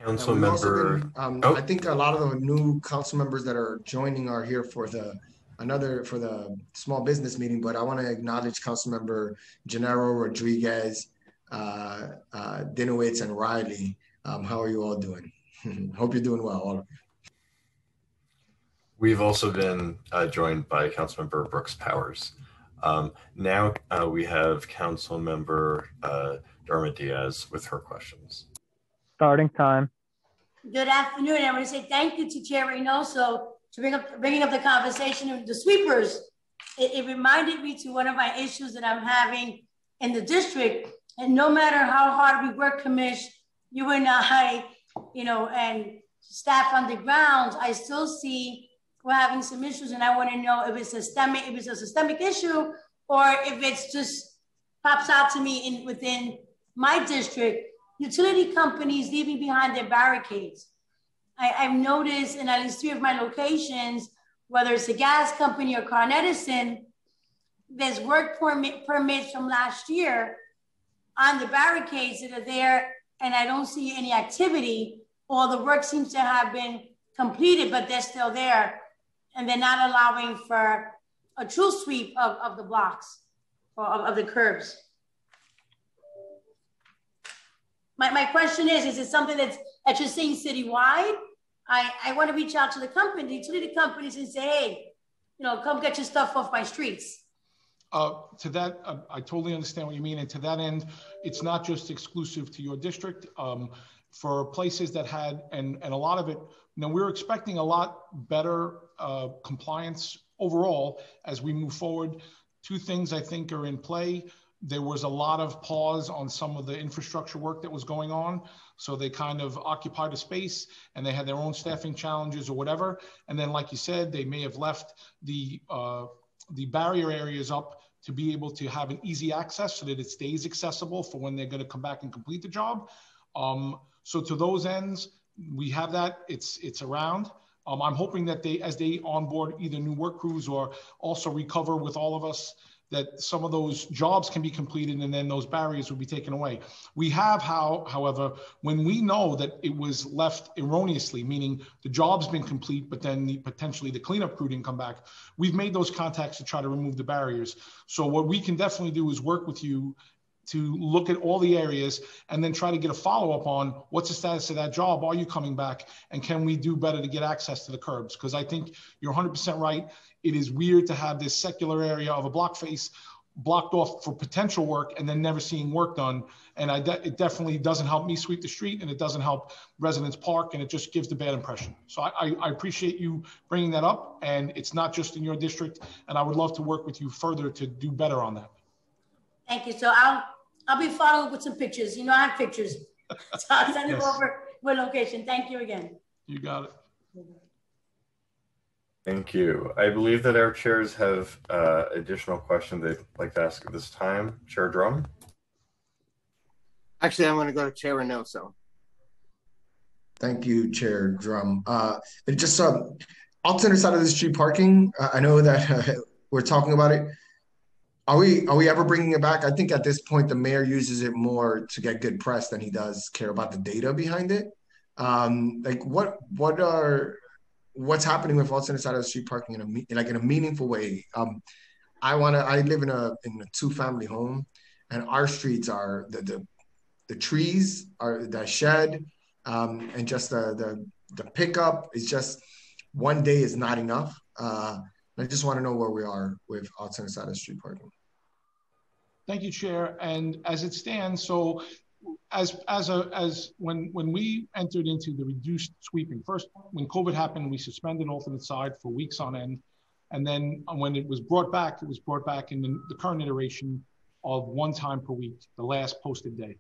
Council And we've also member. been, um, Oh. I think a lot of the new council members that are joining are here for the another for the small business meeting, but I want to acknowledge Councilmember Gennaro Rodriguez, uh, uh, Dinowitz, and Riley. Um, how are you all doing? Hope you're doing well, all of you. We've also been uh, joined by Councilmember Brooks Powers. Um, now uh, we have Councilmember uh, Darma Diaz with her questions. Starting time. Good afternoon. I want to say thank you to Chair Reynoso to bring up, bringing up the conversation of the sweepers. It, it reminded me to one of my issues that I'm having in the district. And no matter how hard we work, Commish, you and I, you know, and staff on the grounds, I still see we're having some issues. And I want to know if it's systemic, if it's a systemic issue, or if it's just pops out to me in within my district utility companies leaving behind their barricades. I, have noticed in at least three of my locations, whether it's a gas company or Con Edison, there's work permit, permits from last year on the barricades that are there, and I don't see any activity, or the work seems to have been completed, but they're still there, and they're not allowing for a true sweep of, of the blocks or of, of the curbs. My, my question is, is it something that's, that you're seeing citywide? I, I want to reach out to the company, to the utility companies and say, hey, you know, come get your stuff off my streets. Uh, to that, uh, I totally understand what you mean. And to that end, it's not just exclusive to your district. Um, for places that had, and, and a lot of it, you know, we're expecting a lot better uh, compliance overall as we move forward. Two things I think are in play there was a lot of pause on some of the infrastructure work that was going on. So they kind of occupied a space and they had their own staffing challenges or whatever. And then, like you said, they may have left the, uh, the barrier areas up to be able to have an easy access so that it stays accessible for when they're going to come back and complete the job. Um, so to those ends, we have that. It's it's around. Um, I'm hoping that they, as they onboard either new work crews or also recover with all of us that some of those jobs can be completed and then those barriers will be taken away. We have how, however, when we know that it was left erroneously, meaning the job's been complete, but then the, potentially the cleanup crew didn't come back, we've made those contacts to try to remove the barriers. So what we can definitely do is work with you to look at all the areas and then try to get a follow up on what's the status of that job? Are you coming back? And can we do better to get access to the curbs? Because I think you're 100% right it is weird to have this secular area of a block face blocked off for potential work and then never seeing work done. And I de- it definitely doesn't help me sweep the street and it doesn't help residents park and it just gives the bad impression. So I, I, I appreciate you bringing that up and it's not just in your district and I would love to work with you further to do better on that. Thank you. So I'll, I'll be following up with some pictures. You know, I have pictures. So I'll send yes. them over with location. Thank you again. You got it. Thank you. I believe that our chairs have uh, additional questions they'd like to ask at this time. Chair Dromm? Actually, I'm going to go to Chair Reynoso. Thank you, Chair Dromm. Uh, just uh, alternate side of the street parking, uh, I know that uh, we're talking about it. Are we are we ever bringing it back? I think at this point the mayor uses it more to get good press than he does care about the data behind it. Um, like what what are what's happening with alternate side of the street parking in a like in a meaningful way. Um, I want to. I live in a in a two family home, and our streets are the the, the trees are the shed, um, and just the the the pickup is just one day is not enough. Uh, I just want to know where we are with alternate side of street parking. Thank you, Chair. And as it stands, so as as a as when when we entered into the reduced sweeping first when covid happened we suspended alternate side for weeks on end. And then when it was brought back it was brought back in the, the current iteration of one time per week the last posted day.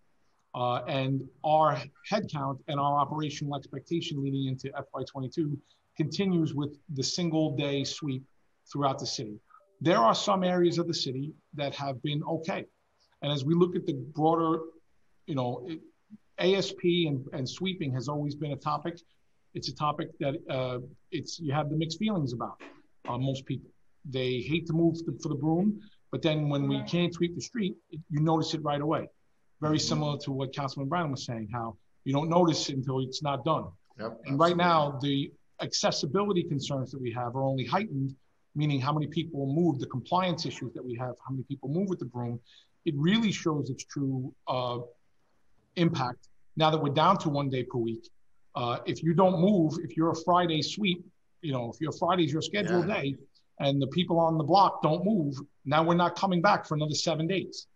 Uh, and our headcount and our operational expectation leading into fy22 continues with the single day sweep throughout the city there are some areas of the city that have been okay and as we look at the broader you know, it, ASP and, and sweeping has always been a topic. It's a topic that uh, it's you have the mixed feelings about. Uh, most people they hate to move the, for the broom, but then when we can't sweep the street, it, you notice it right away. Very similar to what Councilman Brown was saying, how you don't notice it until it's not done. Yep, and right now, the accessibility concerns that we have are only heightened, meaning how many people move, the compliance issues that we have, how many people move with the broom. It really shows its true uh, impact now that we're down to one day per week. Uh, if you don't move, if you're a Friday sweep, you know, if your Friday's your scheduled yeah. day and the people on the block don't move, now we're not coming back for another seven days,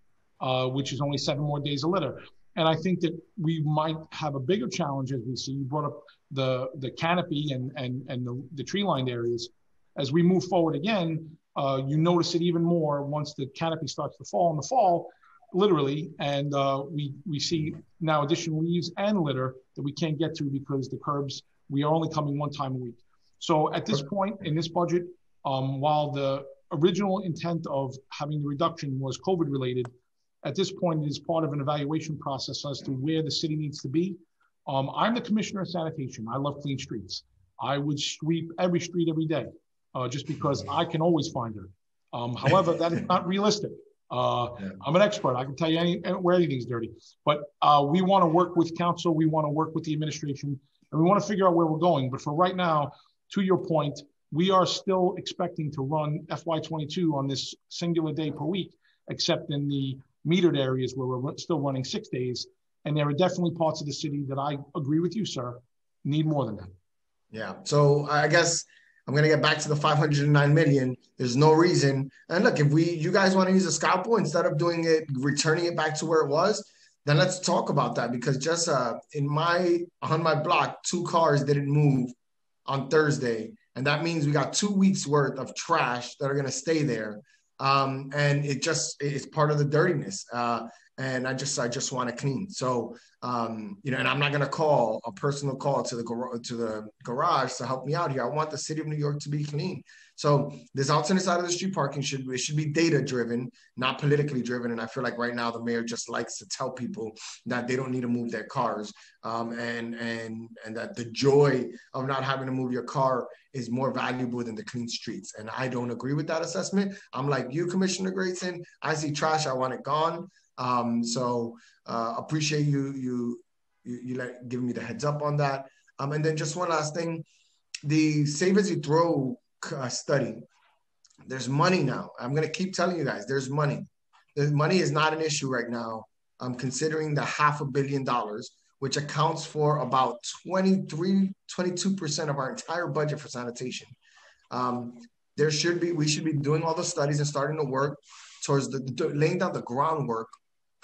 uh, which is only seven more days of litter. And I think that we might have a bigger challenge as we see. You brought up the the canopy and and and the, the tree lined areas. As we move forward again, uh, you notice it even more once the canopy starts to fall in the fall, literally, and uh, we we see now additional leaves and litter that we can't get to because the curbs we are only coming one time a week. So at this point in this budget, um, while the original intent of having the reduction was COVID related, at this point it is part of an evaluation process as to where the city needs to be. Um, I'm the commissioner of sanitation. I love clean streets. I would sweep every street every day uh, just because I can always find her. Um, however, that is not realistic. Uh, I'm an expert. I can tell you any, where anything's dirty. But uh, we want to work with council. We want to work with the administration, and we want to figure out where we're going. But for right now, to your point, we are still expecting to run FY22 on this singular day per week, except in the metered areas where we're still running six days. And there are definitely parts of the city that I agree with you, sir, need more than that. Yeah. So I guess I'm gonna get back to the 509 million. There's no reason. And look, if we you guys want to use a scalpel instead of doing it, returning it back to where it was, then let's talk about that because just uh in my on my block, two cars didn't move on Thursday. And that means we got two weeks worth of trash that are gonna stay there. Um, and it just it's part of the dirtiness. Uh, and I just I just want to clean. So um, you know, and I'm not gonna call a personal call to the to the garage to help me out here. I want the city of New York to be clean. So this alternate side of the street parking should it should be data driven, not politically driven. And I feel like right now the mayor just likes to tell people that they don't need to move their cars, um, and and and that the joy of not having to move your car is more valuable than the clean streets. And I don't agree with that assessment. I'm like you, Commissioner Grayson. I see trash. I want it gone. Um, so uh, appreciate you you you, you like giving me the heads up on that. Um, and then just one last thing, the save as you throw uh, study. There's money now. I'm gonna keep telling you guys. There's money. The money is not an issue right now. I'm considering the half a billion dollars, which accounts for about 23, 22% of our entire budget for sanitation. Um, there should be, we should be doing all the studies and starting to work towards the laying down the groundwork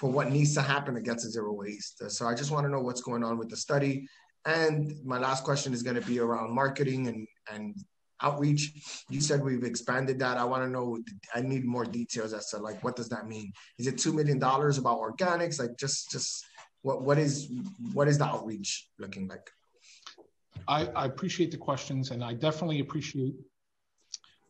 for what needs to happen to get to zero waste. So I just want to know what's going on with the study. And my last question is going to be around marketing and, and outreach. You said we've expanded that. I want to know, I need more details as to like, what does that mean? Is it $2 million about organics? Like just, just what, what is, what is the outreach looking like? I, I appreciate the questions and I definitely appreciate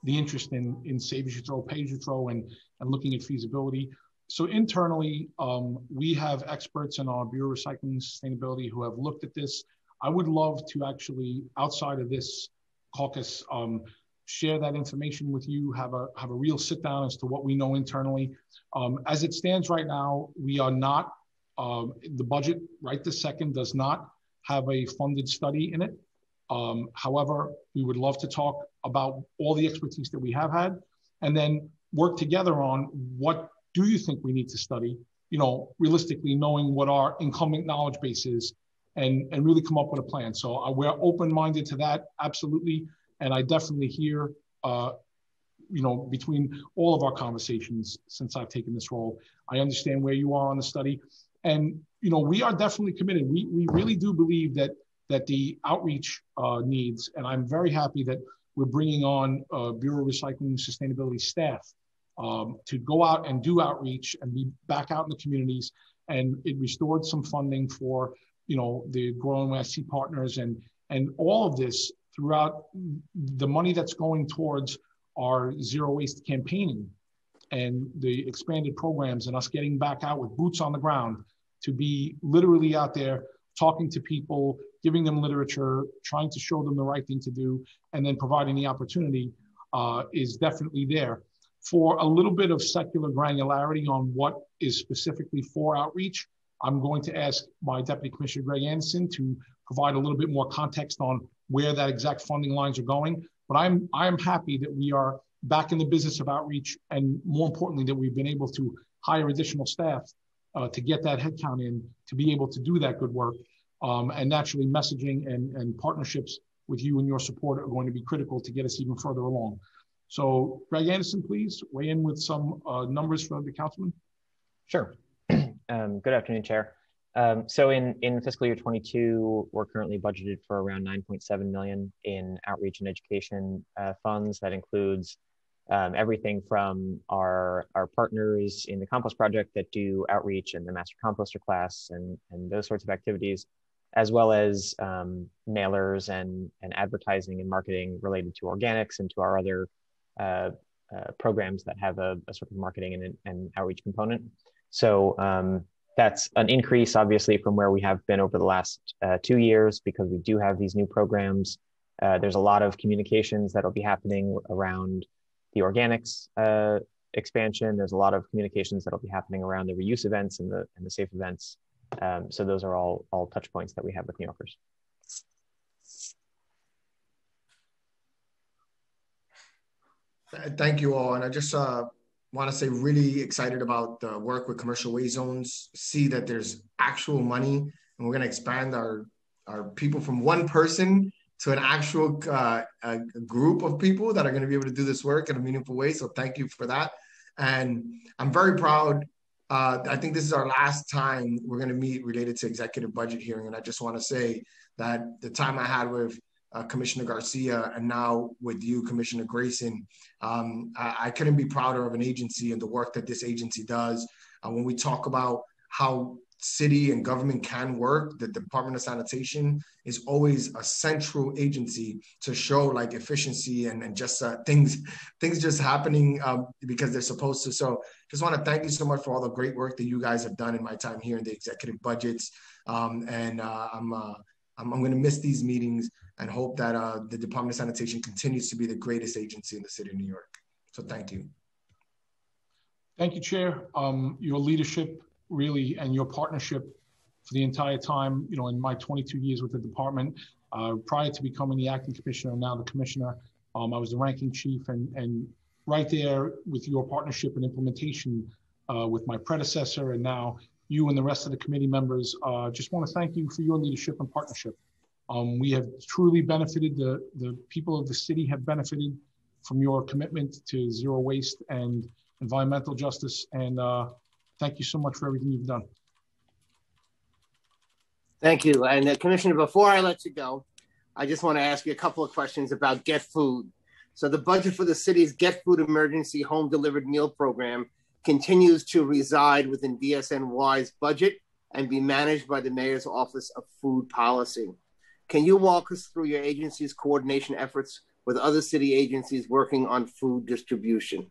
the interest in, in save as you throw, pay as you throw and, and looking at feasibility. So internally, um, we have experts in our Bureau of Recycling Sustainability who have looked at this. I would love to actually, outside of this caucus, um, share that information with you, have a, have a real sit down as to what we know internally. Um, as it stands right now, we are not, um, the budget right this second does not have a funded study in it. Um, however, we would love to talk about all the expertise that we have had and then work together on what do you think we need to study? You know, realistically, knowing what our incumbent knowledge base is, and and really come up with a plan. So uh, we're open-minded to that, absolutely. And I definitely hear, uh, you know, between all of our conversations since I've taken this role, I understand where you are on the study, and you know, we are definitely committed. We we really do believe that that the outreach uh, needs, and I'm very happy that we're bringing on uh, Bureau Recycling Sustainability staff um, to go out and do outreach and be back out in the communities. And it restored some funding for, you know, the Growing NYC partners and and all of this throughout the money that's going towards our zero waste campaigning and the expanded programs and us getting back out with boots on the ground to be literally out there talking to people, giving them literature, trying to show them the right thing to do, and then providing the opportunity uh, is definitely there for a little bit of secular granularity on what is specifically for outreach, I'm going to ask my Deputy Commissioner Greg Anderson to provide a little bit more context on where that exact funding lines are going. But I'm I'm happy that we are back in the business of outreach, and more importantly, that we've been able to hire additional staff uh, to get that headcount in to be able to do that good work. Um, and naturally, messaging and, and partnerships with you and your support are going to be critical to get us even further along. So Greg Anderson, please weigh in with some uh, numbers for the councilman. Sure. Um, good afternoon, Chair. Um, so in, in fiscal year 22, we're currently budgeted for around 9.7 million in outreach and education uh, funds. That includes um, everything from our, our partners in the compost project that do outreach and the master composter class and, and those sorts of activities, as well as um, mailers and, and advertising and marketing related to organics and to our other uh, uh, programs that have a, a, sort of marketing and, and outreach component. So um, that's an increase, obviously, from where we have been over the last uh, two years because we do have these new programs. Uh, there's a lot of communications that'll be happening around the organics uh, expansion. There's a lot of communications that'll be happening around the reuse events and the and the safe events. Um, so those are all all touch points that we have with New Yorkers. Thank you all, and I just uh, want to say really excited about the work with commercial waste zones. See that there's actual money, and we're going to expand our our people from one person to an actual uh, group of people that are going to be able to do this work in a meaningful way. So thank you for that, and I'm very proud. Uh, I think this is our last time we're going to meet related to executive budget hearing, and I just want to say that the time I had with uh, Commissioner Garcia, and now with you, Commissioner Grayson. Um, I, I, couldn't be prouder of an agency and the work that this agency does. Uh, when we talk about how city and government can work, the Department of Sanitation is always a central agency to show like efficiency and, and just uh, things things just happening um, because they're supposed to. So just want to thank you so much for all the great work that you guys have done in my time here in the executive budgets. Um, and uh, uh, I'm, I'm going to miss these meetings and hope that uh, the Department of Sanitation continues to be the greatest agency in the city of New York. So thank you. Thank you, Chair. Um, your leadership really and your partnership for the entire time, you know, in my 22 years with the department, uh, prior to becoming the acting commissioner, and now the commissioner, um, I was the ranking chief and, and right there with your partnership and implementation uh, with my predecessor and now you and the rest of the committee members, uh, just want to thank you for your leadership and partnership. Um, we have truly benefited, the, the people of the city have benefited from your commitment to zero waste and environmental justice. And uh, thank you so much for everything you've done. Thank you. And uh, Commissioner, before I let you go, I just want to ask you a couple of questions about Get Food. So the budget for the city's Get Food Emergency Home Delivered Meal Program continues to reside within DSNY's budget and be managed by the Mayor's Office of Food Policy. Can you walk us through your agency's coordination efforts with other city agencies working on food distribution?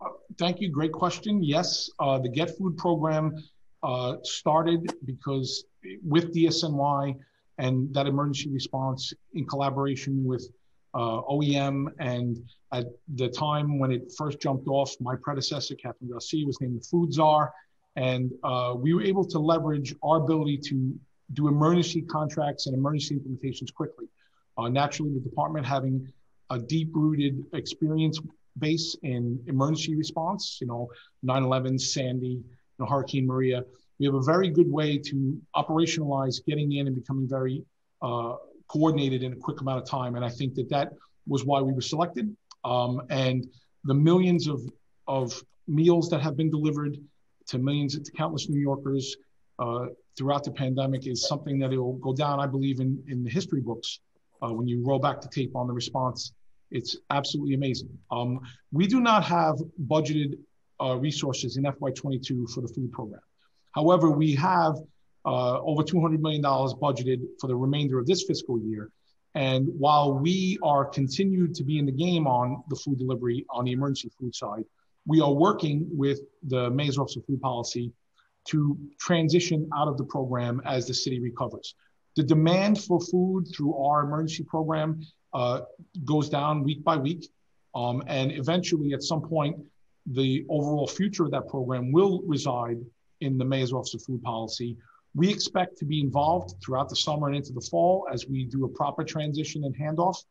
Uh, thank you. Great question. Yes, uh, the Get Food program uh, started because with DSNY and that emergency response in collaboration with uh, OEM. And at the time when it first jumped off, my predecessor, Kathryn Garcia, was named the Food Czar. And uh, we were able to leverage our ability to do emergency contracts and emergency implementations quickly. Uh, naturally, the department having a deep-rooted experience base in emergency response, you know, 9/11, Sandy, you know, Hurricane Maria. We have a very good way to operationalize getting in and becoming very uh, coordinated in a quick amount of time. And I think that that was why we were selected. Um, and the millions of of meals that have been delivered to millions, to countless New Yorkers, throughout the pandemic is something that will go down, I believe, in, in the history books. Uh, when you roll back the tape on the response, it's absolutely amazing. Um, we do not have budgeted uh, resources in FY22 for the food program. However, we have uh, over $200 million budgeted for the remainder of this fiscal year. And while we are continued to be in the game on the food delivery on the emergency food side, we are working with the Mayor's Office of Food Policy to transition out of the program as the city recovers. The demand for food through our emergency program uh, goes down week by week. Um, and eventually, at some point, the overall future of that program will reside in the Mayor's Office of Food Policy. We expect to be involved throughout the summer and into the fall as we do a proper transition and handoff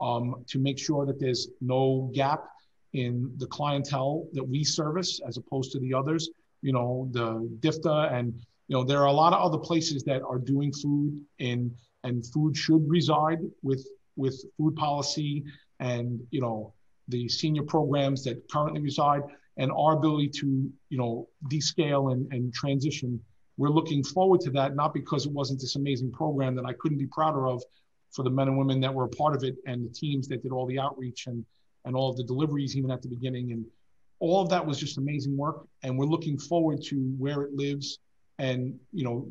um, to make sure that there's no gap in the clientele that we service as opposed to the others you know, the DFTA, and you know, there are a lot of other places that are doing food in, and food should reside with with food policy and you know the senior programs that currently reside and our ability to you know descale and, and transition we're looking forward to that, not because it wasn't this amazing program that I couldn't be prouder of for the men and women that were a part of it and the teams that did all the outreach and, and all the deliveries even at the beginning. And all of that was just amazing work. And we're looking forward to where it lives and, you know,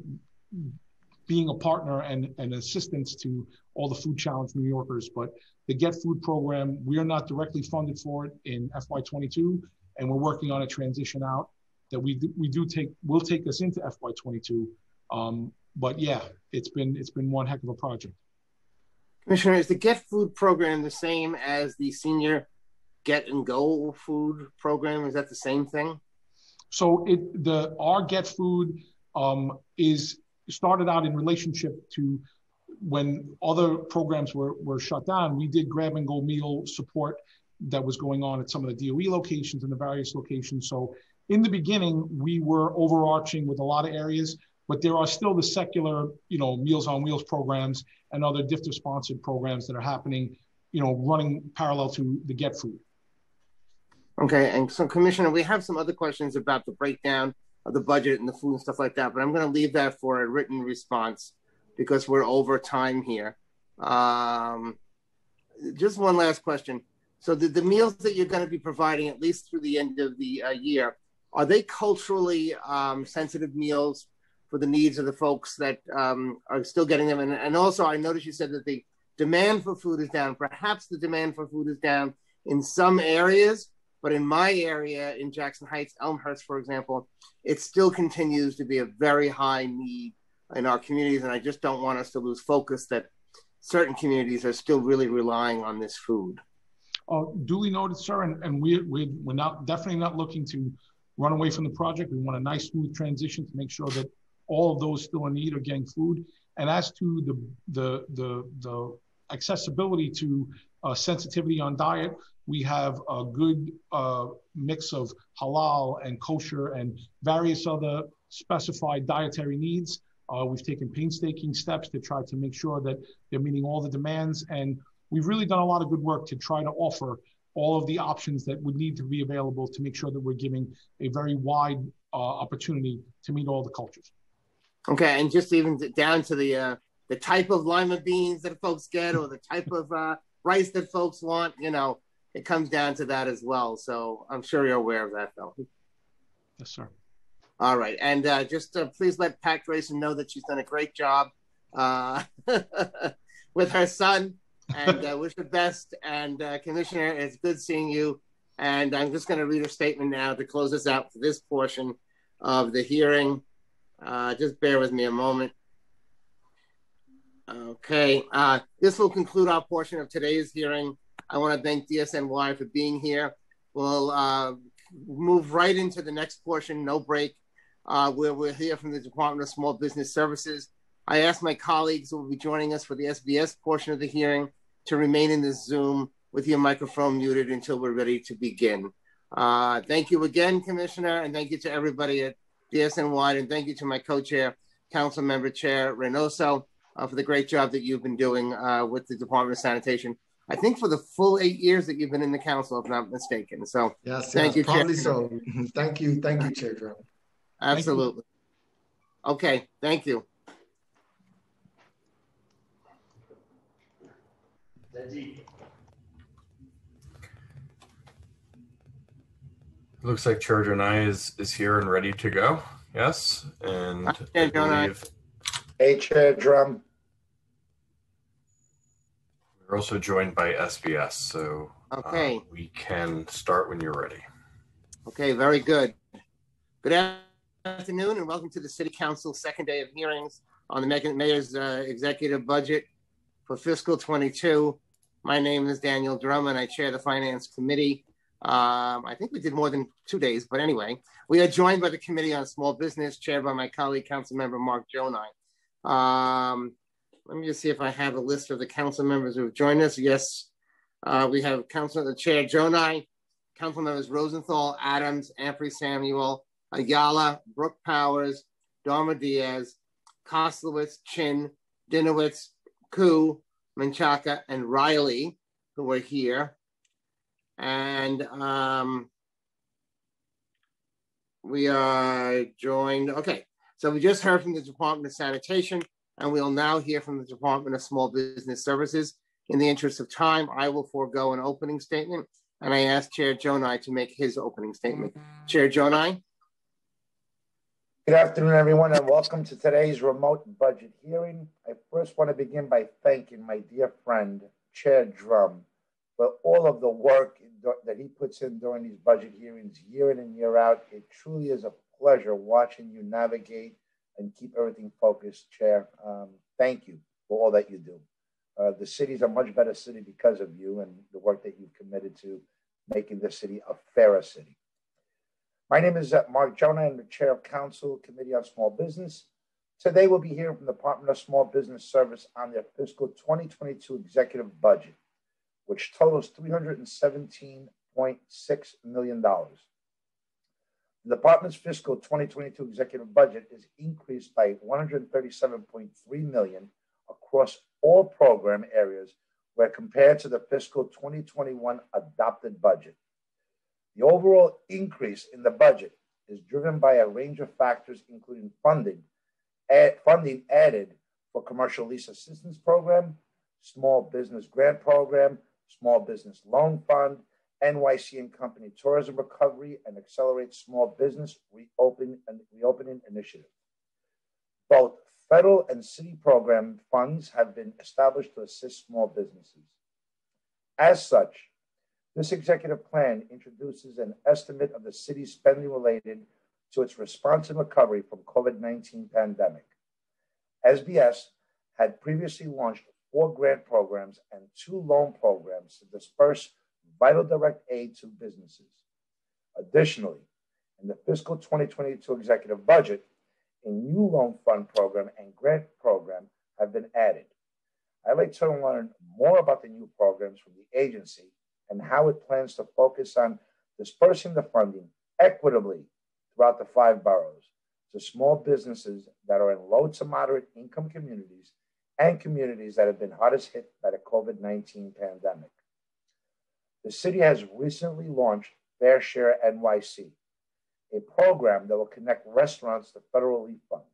being a partner and, and assistance to all the food challenge New Yorkers. But the Get Food program, we are not directly funded for it in FY22, and we're working on a transition out that we do, we do take will take us into FY22. Um, but yeah, it's been it's been one heck of a project. Commissioner, is the Get Food program the same as the senior Get and Go food program? Is that the same thing? So it the our Get Food um, is started out in relationship to when other programs were, were shut down, we did grab and go meal support that was going on at some of the DOE locations and the various locations. So in the beginning, we were overarching with a lot of areas, but there are still the secular, you know, Meals on Wheels programs and other DFTA sponsored programs that are happening, you know, running parallel to the Get Food. Okay, and so Commissioner, we have some other questions about the breakdown of the budget and the food and stuff like that, but I'm going to leave that for a written response because we're over time here. Um, just one last question. So the, the meals that you're going to be providing, at least through the end of the uh, year, are they culturally um, sensitive meals for the needs of the folks that um, are still getting them? And, and also, I noticed you said that the demand for food is down. Perhaps the demand for food is down in some areas, but in my area, in Jackson Heights, Elmhurst, for example, it still continues to be a very high need in our communities. And I just don't want us to lose focus that certain communities are still really relying on this food. Uh, duly noted, sir. And, and we, we, we're not definitely not looking to run away from the project. We want a nice, smooth transition to make sure that all of those still in need are getting food. And as to the the the, the accessibility to uh, sensitivity on diet, we have a good uh, mix of halal and kosher and various other specified dietary needs. Uh, we've taken painstaking steps to try to make sure that they're meeting all the demands. And we've really done a lot of good work to try to offer all of the options that would need to be available to make sure that we're giving a very wide uh, opportunity to meet all the cultures. Okay, and just even down to the uh, the type of lima beans that folks get, or the type of uh, rice that folks want, you know, it comes down to that as well. So I'm sure you're aware of that, though. Yes, sir. All right, and uh, just uh, please let Pat Grayson know that she's done a great job uh, with her son, and uh, wish her best. And uh, Commissioner, it's good seeing you. And I'm just going to read a statement now to close us out for this portion of the hearing. Uh, just bear with me a moment. Okay, this will conclude our portion of today's hearing. I want to thank DSNY for being here. We'll move right into the next portion, no break uh, where we'll hear from the Department of Small Business Services. I asked my colleagues who will be joining us for the SBS portion of the hearing to remain in this Zoom with your microphone muted until we're ready to begin. Uh, thank you again, Commissioner, and thank you to everybody at DSNY, and thank you to my co-chair, Council Member Chair Reynoso, uh, for the great job that you've been doing uh, with the Department of Sanitation. I think for the full eight years that you've been in the council, if not mistaken. So yes, thank yes, you, probably Chair. so. thank you, thank you, Chair Dromm. Absolutely. Okay, thank you. Looks like Chair Gjonaj is, is here and ready to go. Yes, and I believe Hey, Chair Dromm. We're also joined by SBS, so uh, Okay. we can start when you're ready. Okay, very good. Good afternoon and welcome to the City Council second day of hearings on the Mayor's uh, executive budget for fiscal 22. My name is Daniel Drummond. I chair the Finance Committee. Um, I think we did more than two days, but anyway, we are joined by the Committee on Small Business, chaired by my colleague, Councilmember Mark Gjonaj. Um, let me just see if I have a list of the council members who have joined us. Yes, uh, we have Council the Chair Gjonaj, Council members Rosenthal, Adams, Ampry-Samuel, Ayala, Brooke Powers, Darma Diaz, Koslowitz, Chin, Dinowitz, Koo, Menchaca, and Riley, who are here. And um, we are joined, okay. So we just heard from the Department of Sanitation, and we'll now hear from the Department of Small Business Services. In the interest of time, I will forego an opening statement, and I ask Chair Gjonaj to make his opening statement. Chair Gjonaj. Good afternoon, everyone, and welcome to today's remote budget hearing. I first want to begin by thanking my dear friend, Chair Dromm, for all of the work that he puts in during these budget hearings year in and year out. It truly is a pleasure watching you navigate and keep everything focused, Chair. Um, thank you for all that you do. Uh, the city is a much better city because of you and the work that you've committed to making the city a fairer city. My name is uh, Mark Gjonaj. I'm the chair of Council Committee on Small Business. Today, we'll be hearing from the Department of Small Business Service on their fiscal 2022 executive budget, which totals $317.6 million. The department's fiscal 2022 executive budget is increased by 137.3 million across all program areas where compared to the fiscal 2021 adopted budget. The overall increase in the budget is driven by a range of factors, including funding, ad, funding added for commercial lease assistance program, small business grant program, small business loan fund, NYC and Company Tourism Recovery and Accelerate Small Business Reopen and Reopening Initiative. Both federal and city program funds have been established to assist small businesses. As such, this executive plan introduces an estimate of the city's spending related to its response and recovery from COVID-19 pandemic. SBS had previously launched four grant programs and two loan programs to disperse vital direct aid to businesses. Additionally, in the fiscal 2022 executive budget, a new loan fund program and grant program have been added. I'd like to learn more about the new programs from the agency and how it plans to focus on dispersing the funding equitably throughout the five boroughs to small businesses that are in low to moderate income communities and communities that have been hardest hit by the COVID 19 pandemic. The city has recently launched Fair Share NYC, a program that will connect restaurants to federal relief funds.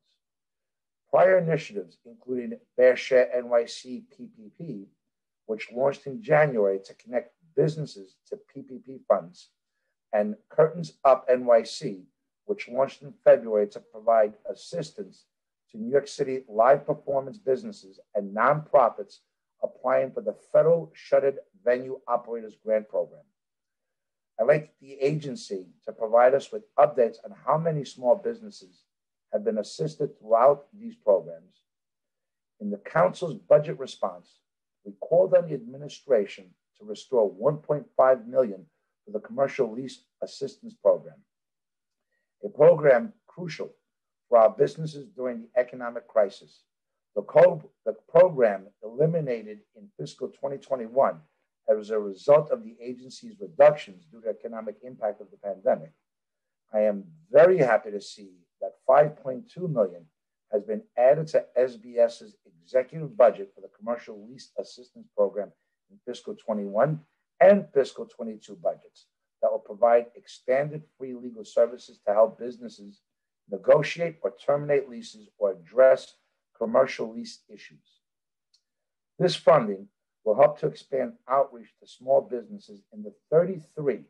Prior initiatives, including Fair Share NYC PPP, which launched in January to connect businesses to PPP funds, and Curtains Up NYC, which launched in February to provide assistance to New York City live performance businesses and nonprofits applying for the federal shuttered venue operators grant program. I'd like the agency to provide us with updates on how many small businesses have been assisted throughout these programs. In the council's budget response, we called on the administration to restore 1.5 million for the commercial lease assistance program, a program crucial for our businesses during the economic crisis. The, co- the program eliminated in fiscal 2021 as a result of the agency's reductions due to economic impact of the pandemic. I am very happy to see that 5.2 million has been added to SBS's executive budget for the commercial lease assistance program in fiscal 21 and fiscal 22 budgets that will provide expanded free legal services to help businesses negotiate or terminate leases or address commercial lease issues. This funding will help to expand outreach to small businesses in the 33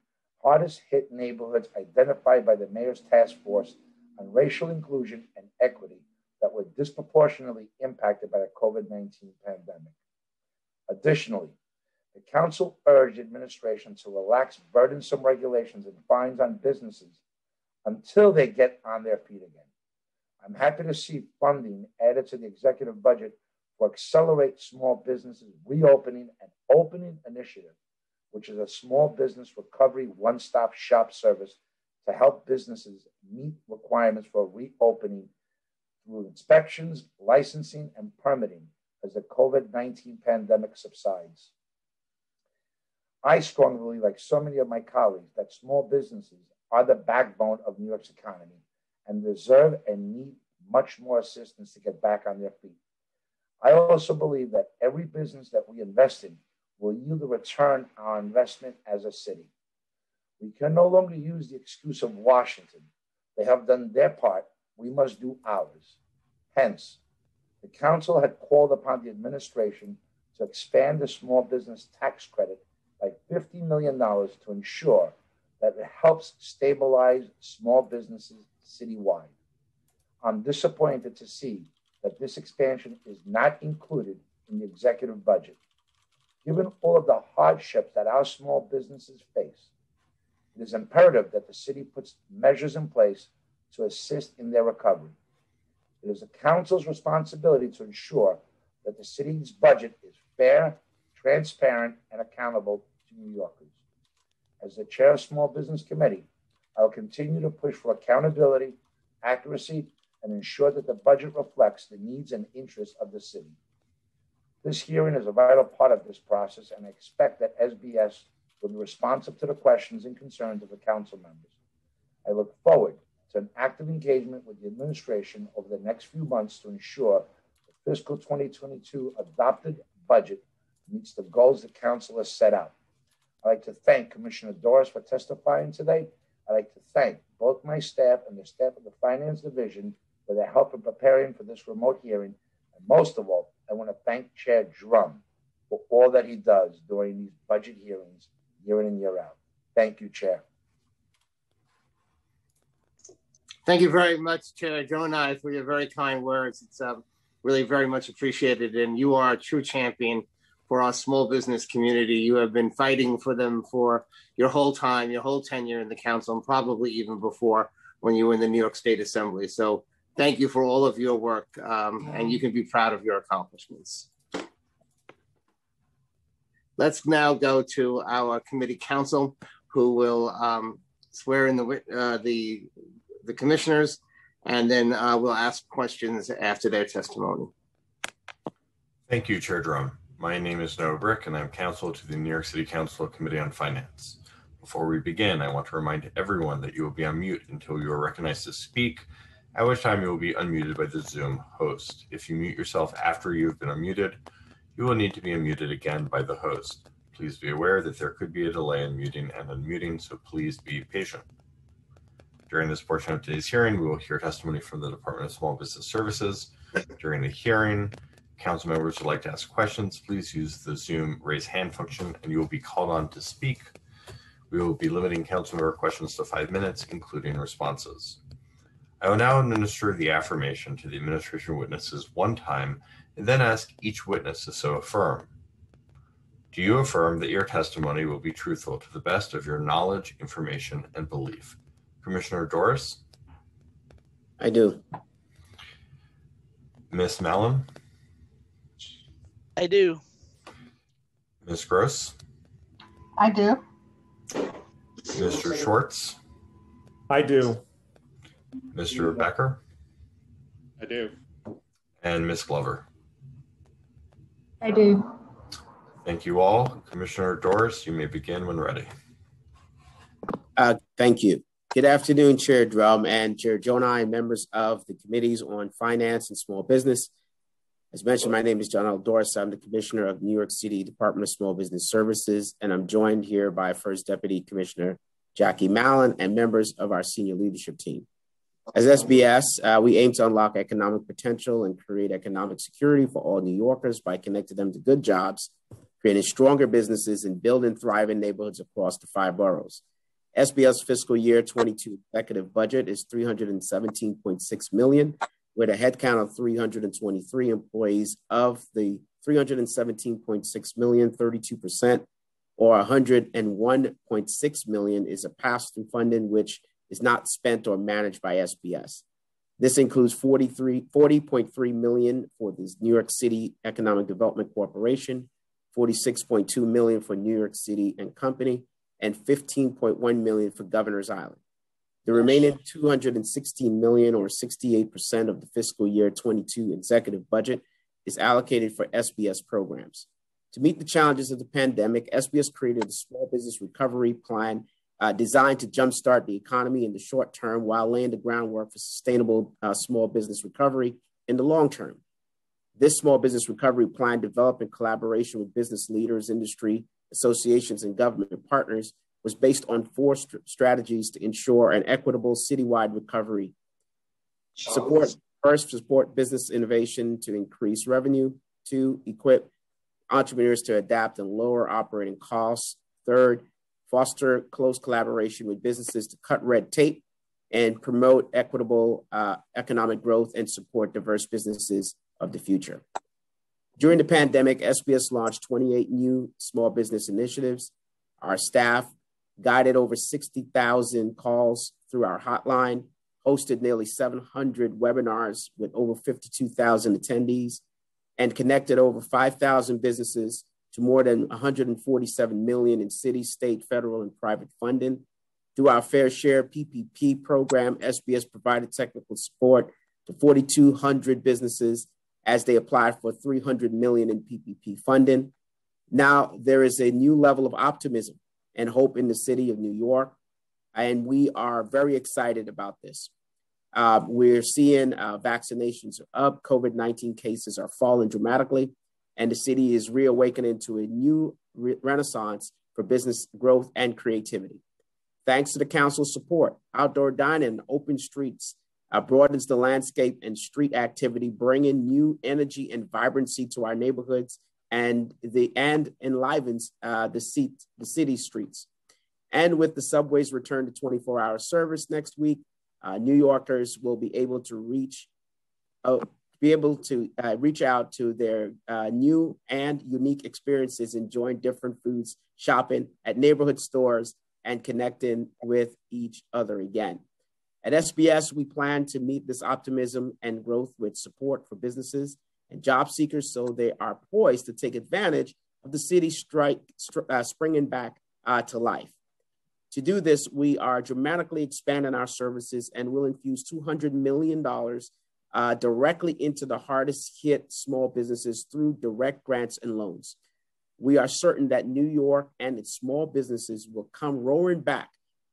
hardest hit neighborhoods identified by the Mayor's Task Force on Racial Inclusion and Equity that were disproportionately impacted by the COVID 19 pandemic. Additionally, the Council urged administration to relax burdensome regulations and fines on businesses until they get on their feet again. I'm happy to see funding added to the executive budget for Accelerate Small Businesses Reopening and Opening Initiative, which is a small business recovery one stop shop service to help businesses meet requirements for reopening through inspections, licensing, and permitting as the COVID 19 pandemic subsides. I strongly believe, like so many of my colleagues, that small businesses are the backbone of New York's economy and deserve and need much more assistance to get back on their feet. I also believe that every business that we invest in will yield a return on our investment as a city. We can no longer use the excuse of Washington. They have done their part, we must do ours. Hence, the council had called upon the administration to expand the small business tax credit by $50 million to ensure that it helps stabilize small businesses citywide. I'm disappointed to see that this expansion is not included in the executive budget. Given all of the hardships that our small businesses face, it is imperative that the city puts measures in place to assist in their recovery. It is the council's responsibility to ensure that the city's budget is fair, transparent, and accountable to New Yorkers. As the chair of Small Business Committee, I will continue to push for accountability, accuracy, and ensure that the budget reflects the needs and interests of the city. This hearing is a vital part of this process, and I expect that SBS will be responsive to the questions and concerns of the council members. I look forward to an active engagement with the administration over the next few months to ensure the fiscal 2022 adopted budget meets the goals the council has set out. I'd like to thank Commissioner Doris for testifying today. I'd like to thank both my staff and the staff of the Finance Division for their help in preparing for this remote hearing. And most of all, I want to thank Chair Dromm for all that he does during these budget hearings, year in and year out. Thank you, Chair. Thank you very much, Chair Gjonaj, for your very kind words. It's um, really very much appreciated. And you are a true champion for our small business community. You have been fighting for them for your whole time, your whole tenure in the council, and probably even before when you were in the New York State Assembly. So thank you for all of your work, um, and you can be proud of your accomplishments. Let's now go to our committee counsel, who will um, swear in the uh, the the commissioners, and then uh, we'll ask questions after their testimony. Thank you, Chair Dromm. My name is Noah Brick, and I'm counsel to the New York City Council Committee on Finance. Before we begin, I want to remind everyone that you will be on mute until you are recognized to speak, at which time you will be unmuted by the Zoom host. If you mute yourself after you have been unmuted, you will need to be unmuted again by the host. Please be aware that there could be a delay in muting and unmuting, so please be patient. During this portion of today's hearing, we will hear testimony from the Department of Small Business Services. During the hearing, council members would like to ask questions, please use the Zoom raise hand function and you will be called on to speak. We will be limiting council member questions to five minutes, including responses. I will now administer the affirmation to the administration witnesses one time and then ask each witness to so affirm. Do you affirm that your testimony will be truthful to the best of your knowledge, information, and belief? Commissioner Doris? I do. Ms. Mallon? I do. Ms. Gross? I do. Mr. Schwartz? I do. Mr. Becker? I do. And Ms. Glover? I do. Thank you all. Commissioner Doris, you may begin when ready. Uh, thank you. Good afternoon, Chair Dromm and Chair Gjonaj and members of the committees on finance and small business. As mentioned, my name is Jonnel Doris. I'm the Commissioner of New York City Department of Small Business Services, and I'm joined here by First Deputy Commissioner Jackie Mallon and members of our senior leadership team. As SBS, uh, we aim to unlock economic potential and create economic security for all New Yorkers by connecting them to good jobs, creating stronger businesses, and building thriving neighborhoods across the five boroughs. SBS fiscal year 22 executive budget is 317.6 million, with a headcount of 323 employees. Of the 317.6 million, 32% or 101.6 million is a pass-through funding, which is not spent or managed by SBS. This includes 43, 40.3 million for the New York City Economic Development Corporation, 46.2 million for New York City and Company, and 15.1 million for Governor's Island. The remaining 216 million or 68% of the fiscal year 22 executive budget is allocated for SBS programs. To meet the challenges of the pandemic, SBS created a small business recovery plan uh, designed to jumpstart the economy in the short term while laying the groundwork for sustainable uh, small business recovery in the long term. This small business recovery plan, developed in collaboration with business leaders, industry associations, and government partners, was based on four st- strategies to ensure an equitable citywide recovery. Support first, support business innovation to increase revenue. Two, equip entrepreneurs to adapt and lower operating costs. Third, foster close collaboration with businesses to cut red tape and promote equitable uh, economic growth and support diverse businesses of the future. During the pandemic, SBS launched 28 new small business initiatives. Our staff guided over 60,000 calls through our hotline, hosted nearly 700 webinars with over 52,000 attendees, and connected over 5,000 businesses to more than 147 million in city, state, federal, and private funding. Through our Fair Share PPP program, SBS provided technical support to 4,200 businesses as they applied for 300 million in PPP funding. Now there is a new level of optimism and hope in the city of New York, and we are very excited about this. Uh, we're seeing uh, vaccinations up, COVID 19 cases are falling dramatically, and the city is reawakening to a new re- renaissance for business growth and creativity. Thanks to the council's support, outdoor dining, open streets, uh, broadens the landscape and street activity, bringing new energy and vibrancy to our neighborhoods and the and enlivens uh, the seat the city streets. And with the subways return to 24-hour service next week, uh, New Yorkers will be able to reach uh, be able to uh, reach out to their uh, new and unique experiences, enjoying different foods, shopping at neighborhood stores, and connecting with each other again. At SBS, we plan to meet this optimism and growth with support for businesses and job seekers so they are poised to take advantage of the city strike uh, springing back uh, to life. To do this, we are dramatically expanding our services and will infuse $200 million uh, directly into the hardest hit small businesses through direct grants and loans. We are certain that New York and its small businesses will come roaring back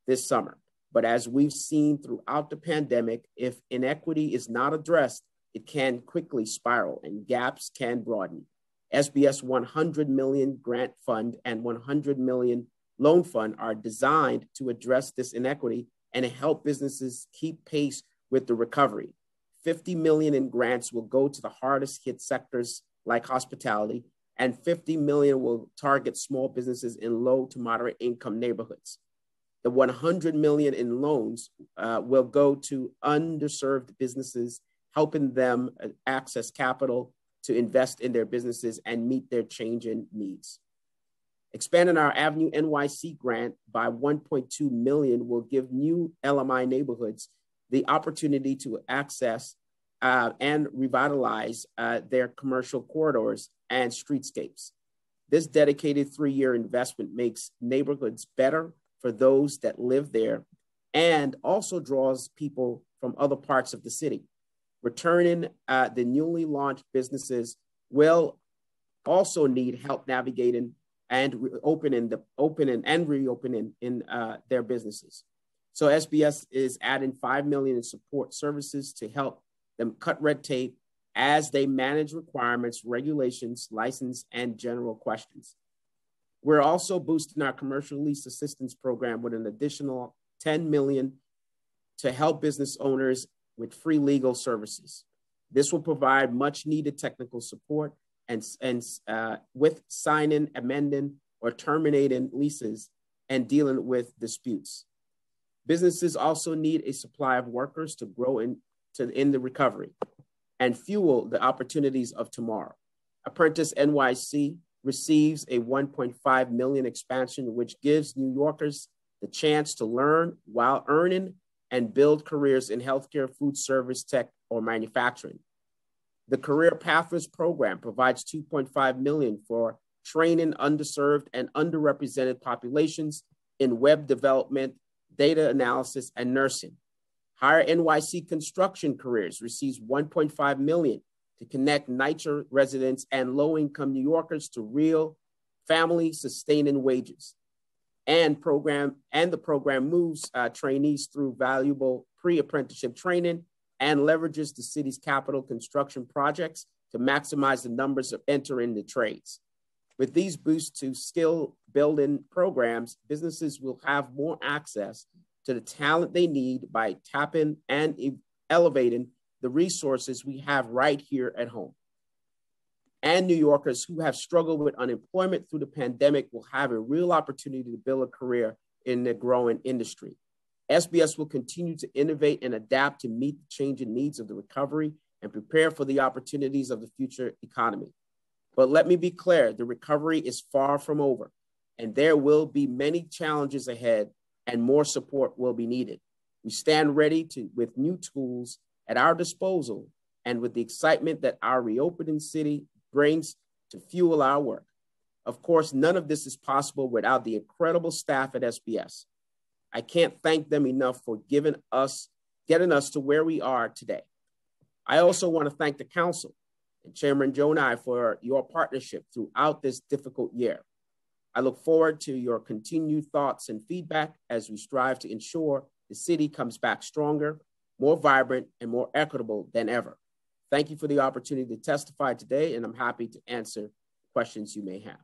this summer. But as we've seen throughout the pandemic, if inequity is not addressed, it can quickly spiral and gaps can broaden. SBS 100 million grant fund and 100 million loan fund are designed to address this inequity and help businesses keep pace with the recovery. 50 million in grants will go to the hardest hit sectors like hospitality and 50 million will target small businesses in low to moderate income neighborhoods. The 100 million in loans uh, will go to underserved businesses, helping them uh, access capital to invest in their businesses and meet their changing needs. Expanding our Avenue NYC grant by 1.2 million will give new LMI neighborhoods the opportunity to access uh, and revitalize uh, their commercial corridors and streetscapes. This dedicated three year investment makes neighborhoods better for those that live there and also draws people from other parts of the city. Returning uh, the newly launched businesses will also need help navigating and opening the opening and reopening in uh, their businesses. So SBS is adding five million in support services to help them cut red tape as they manage requirements, regulations, license, and general questions. We're also boosting our commercial lease assistance program with an additional 10 million to help business owners with free legal services. This will provide much needed technical support and, and uh, with signing, amending, or terminating leases and dealing with disputes. Businesses also need a supply of workers to grow in, to, in the recovery and fuel the opportunities of tomorrow. Apprentice NYC receives a 1.5 million expansion, which gives New Yorkers the chance to learn while earning and build careers in healthcare, food service, tech, or manufacturing. The Career Pathways program provides 2.5 million for training underserved and underrepresented populations in web development, data analysis, and nursing. Hire NYC construction careers receives 1.5 million to connect NYCHA residents and low-income New Yorkers to real family sustaining wages. And program and the program moves uh, trainees through valuable pre-apprenticeship training and leverages the city's capital construction projects to maximize the numbers of entering the trades. With these boosts to skill building programs, businesses will have more access to the talent they need by tapping and elevating the resources we have right here at home. And New Yorkers who have struggled with unemployment through the pandemic will have a real opportunity to build a career in the growing industry. SBS will continue to innovate and adapt to meet the changing needs of the recovery and prepare for the opportunities of the future economy. But let me be clear the recovery is far from over, and there will be many challenges ahead, and more support will be needed. We stand ready to, with new tools at our disposal and with the excitement that our reopening city brings to fuel our work. Of course, none of this is possible without the incredible staff at SBS. I can't thank them enough for giving us, getting us to where we are today. I also want to thank the council and Chairman Gjonaj for your partnership throughout this difficult year. I look forward to your continued thoughts and feedback as we strive to ensure the city comes back stronger, more vibrant, and more equitable than ever. Thank you for the opportunity to testify today, and I'm happy to answer questions you may have.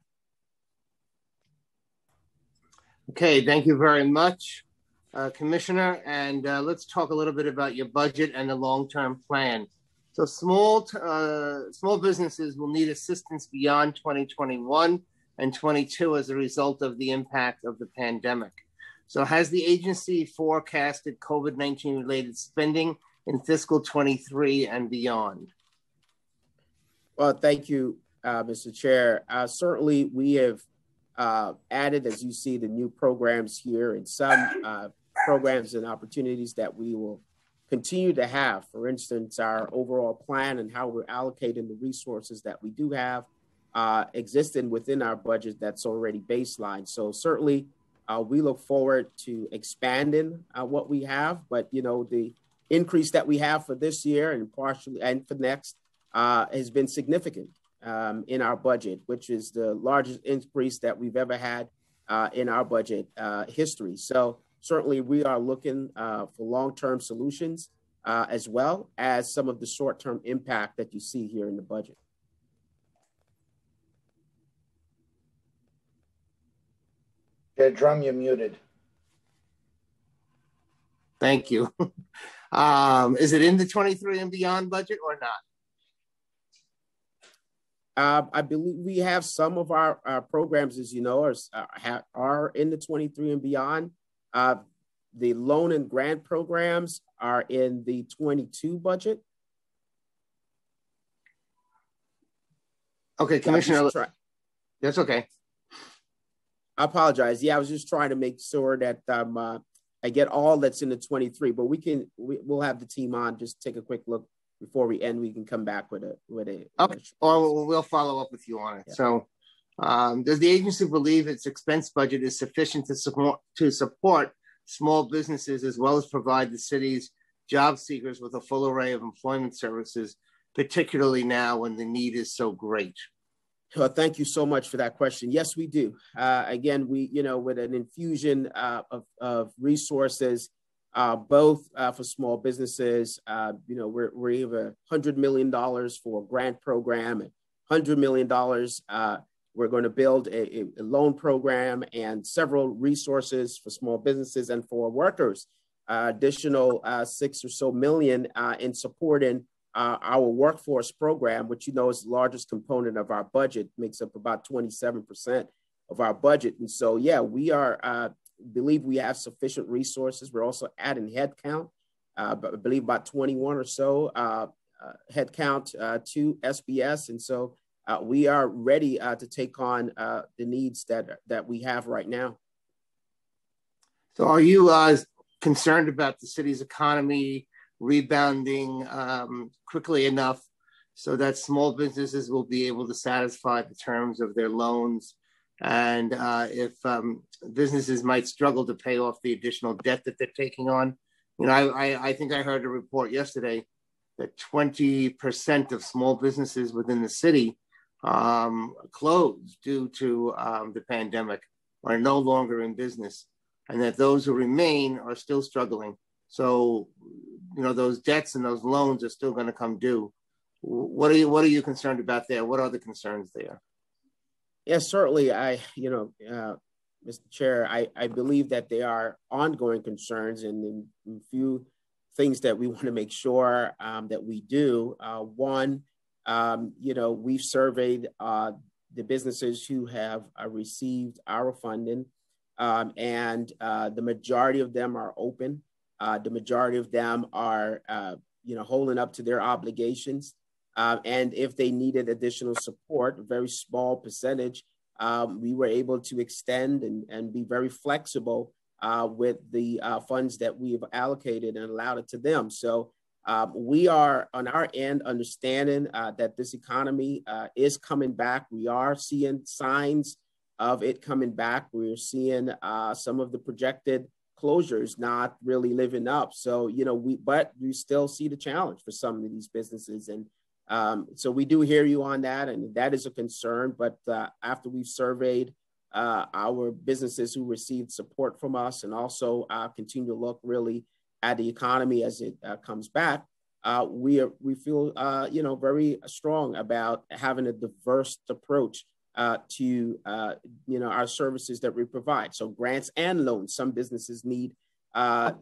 Okay, thank you very much, uh, Commissioner. And uh, let's talk a little bit about your budget and the long-term plan. So small uh, small businesses will need assistance beyond 2021 and 22 as a result of the impact of the pandemic. So has the agency forecasted COVID-19 related spending in fiscal 23 and beyond? Well, thank you, uh, Mr. Chair. Uh, certainly, we have uh, added, as you see, the new programs here and some uh, programs and opportunities that we will continue to have. For instance, our overall plan and how we're allocating the resources that we do have uh, existing within our budget that's already baseline. So certainly, uh, we look forward to expanding what we have. But you know, the increase that we have for this year and partially and for next uh, has been significant um, in our budget, which is the largest increase that we've ever had uh, in our budget uh, history. So certainly we are looking uh, for long-term solutions uh, as well as some of the short-term impact that you see here in the budget. Yeah, Dromm, you're muted. Thank you. um, is it in the 23 and beyond budget or not? Uh, I believe we have some of our, our programs, as you know, are, are in the 23 and beyond. Uh, the loan and grant programs are in the 22 budget. Okay, Commissioner. Try- that's okay. I apologize. Yeah, I was just trying to make sure that um, uh, I get all that's in the 23, but we can, we, will have the team on, just take a quick look before we end. We can come back with a, with a. Okay, or we'll follow up with you on it. Yeah. So um, does the agency believe its expense budget is sufficient to support to support small businesses as well as provide the city's job seekers with a full array of employment services, particularly now when the need is so great? Well, thank you so much for that question. Yes, we do. Uh, again, we, you know, with an infusion uh, of, of resources, uh, both uh, for small businesses, uh, you know, we're, we have a $100 million for a grant program and $100 million uh, we're going to build a, a, loan program and several resources for small businesses and for workers. Uh, additional uh, six or so million uh, in supporting uh, our workforce program, which you know is the largest component of our budget, makes up about 27% of our budget. And so, yeah, we are uh, believe we have sufficient resources. We're also adding headcount, uh, I believe about 21 or so headcount to SBS. And so uh, we are ready uh, to take on uh, the needs that that we have right now. So, are you uh, concerned about the city's economy rebounding um, quickly enough so that small businesses will be able to satisfy the terms of their loans? And uh, if um, businesses might struggle to pay off the additional debt that they're taking on, you know, I, I, I think I heard a report yesterday that 20% of small businesses within the city um, closed due to um, the pandemic are no longer in business, and that those who remain are still struggling. So, you know, those debts and those loans are still going to come due. What are you What are you concerned about there? What are the concerns there? Yes, certainly. I, you know, uh, Mr. Chair, I, I believe that they are ongoing concerns, and in few things that we want to make sure um, that we do. Uh, one, um, you know, we've surveyed uh, the businesses who have uh, received our funding, um, and uh, the majority of them are open. Uh, the majority of them are, uh, you know, holding up to their obligations. Um, and if they needed additional support, a very small percentage, um, we were able to extend and, and be very flexible uh, with the uh, funds that we have allocated and allowed it to them. So um, we are on our end understanding uh, that this economy uh, is coming back. We are seeing signs of it coming back. We're seeing uh, some of the projected closures not really living up. So, you know, we, but we still see the challenge for some of these businesses. And um, so we do hear you on that, and that is a concern. But uh, after we've surveyed uh, our businesses who received support from us and also uh, continue to look really at the economy as it uh, comes back, uh, we, are, we feel, uh, you know, very strong about having a diverse approach uh, to, you know, our services that we provide. So grants and loans, some businesses need,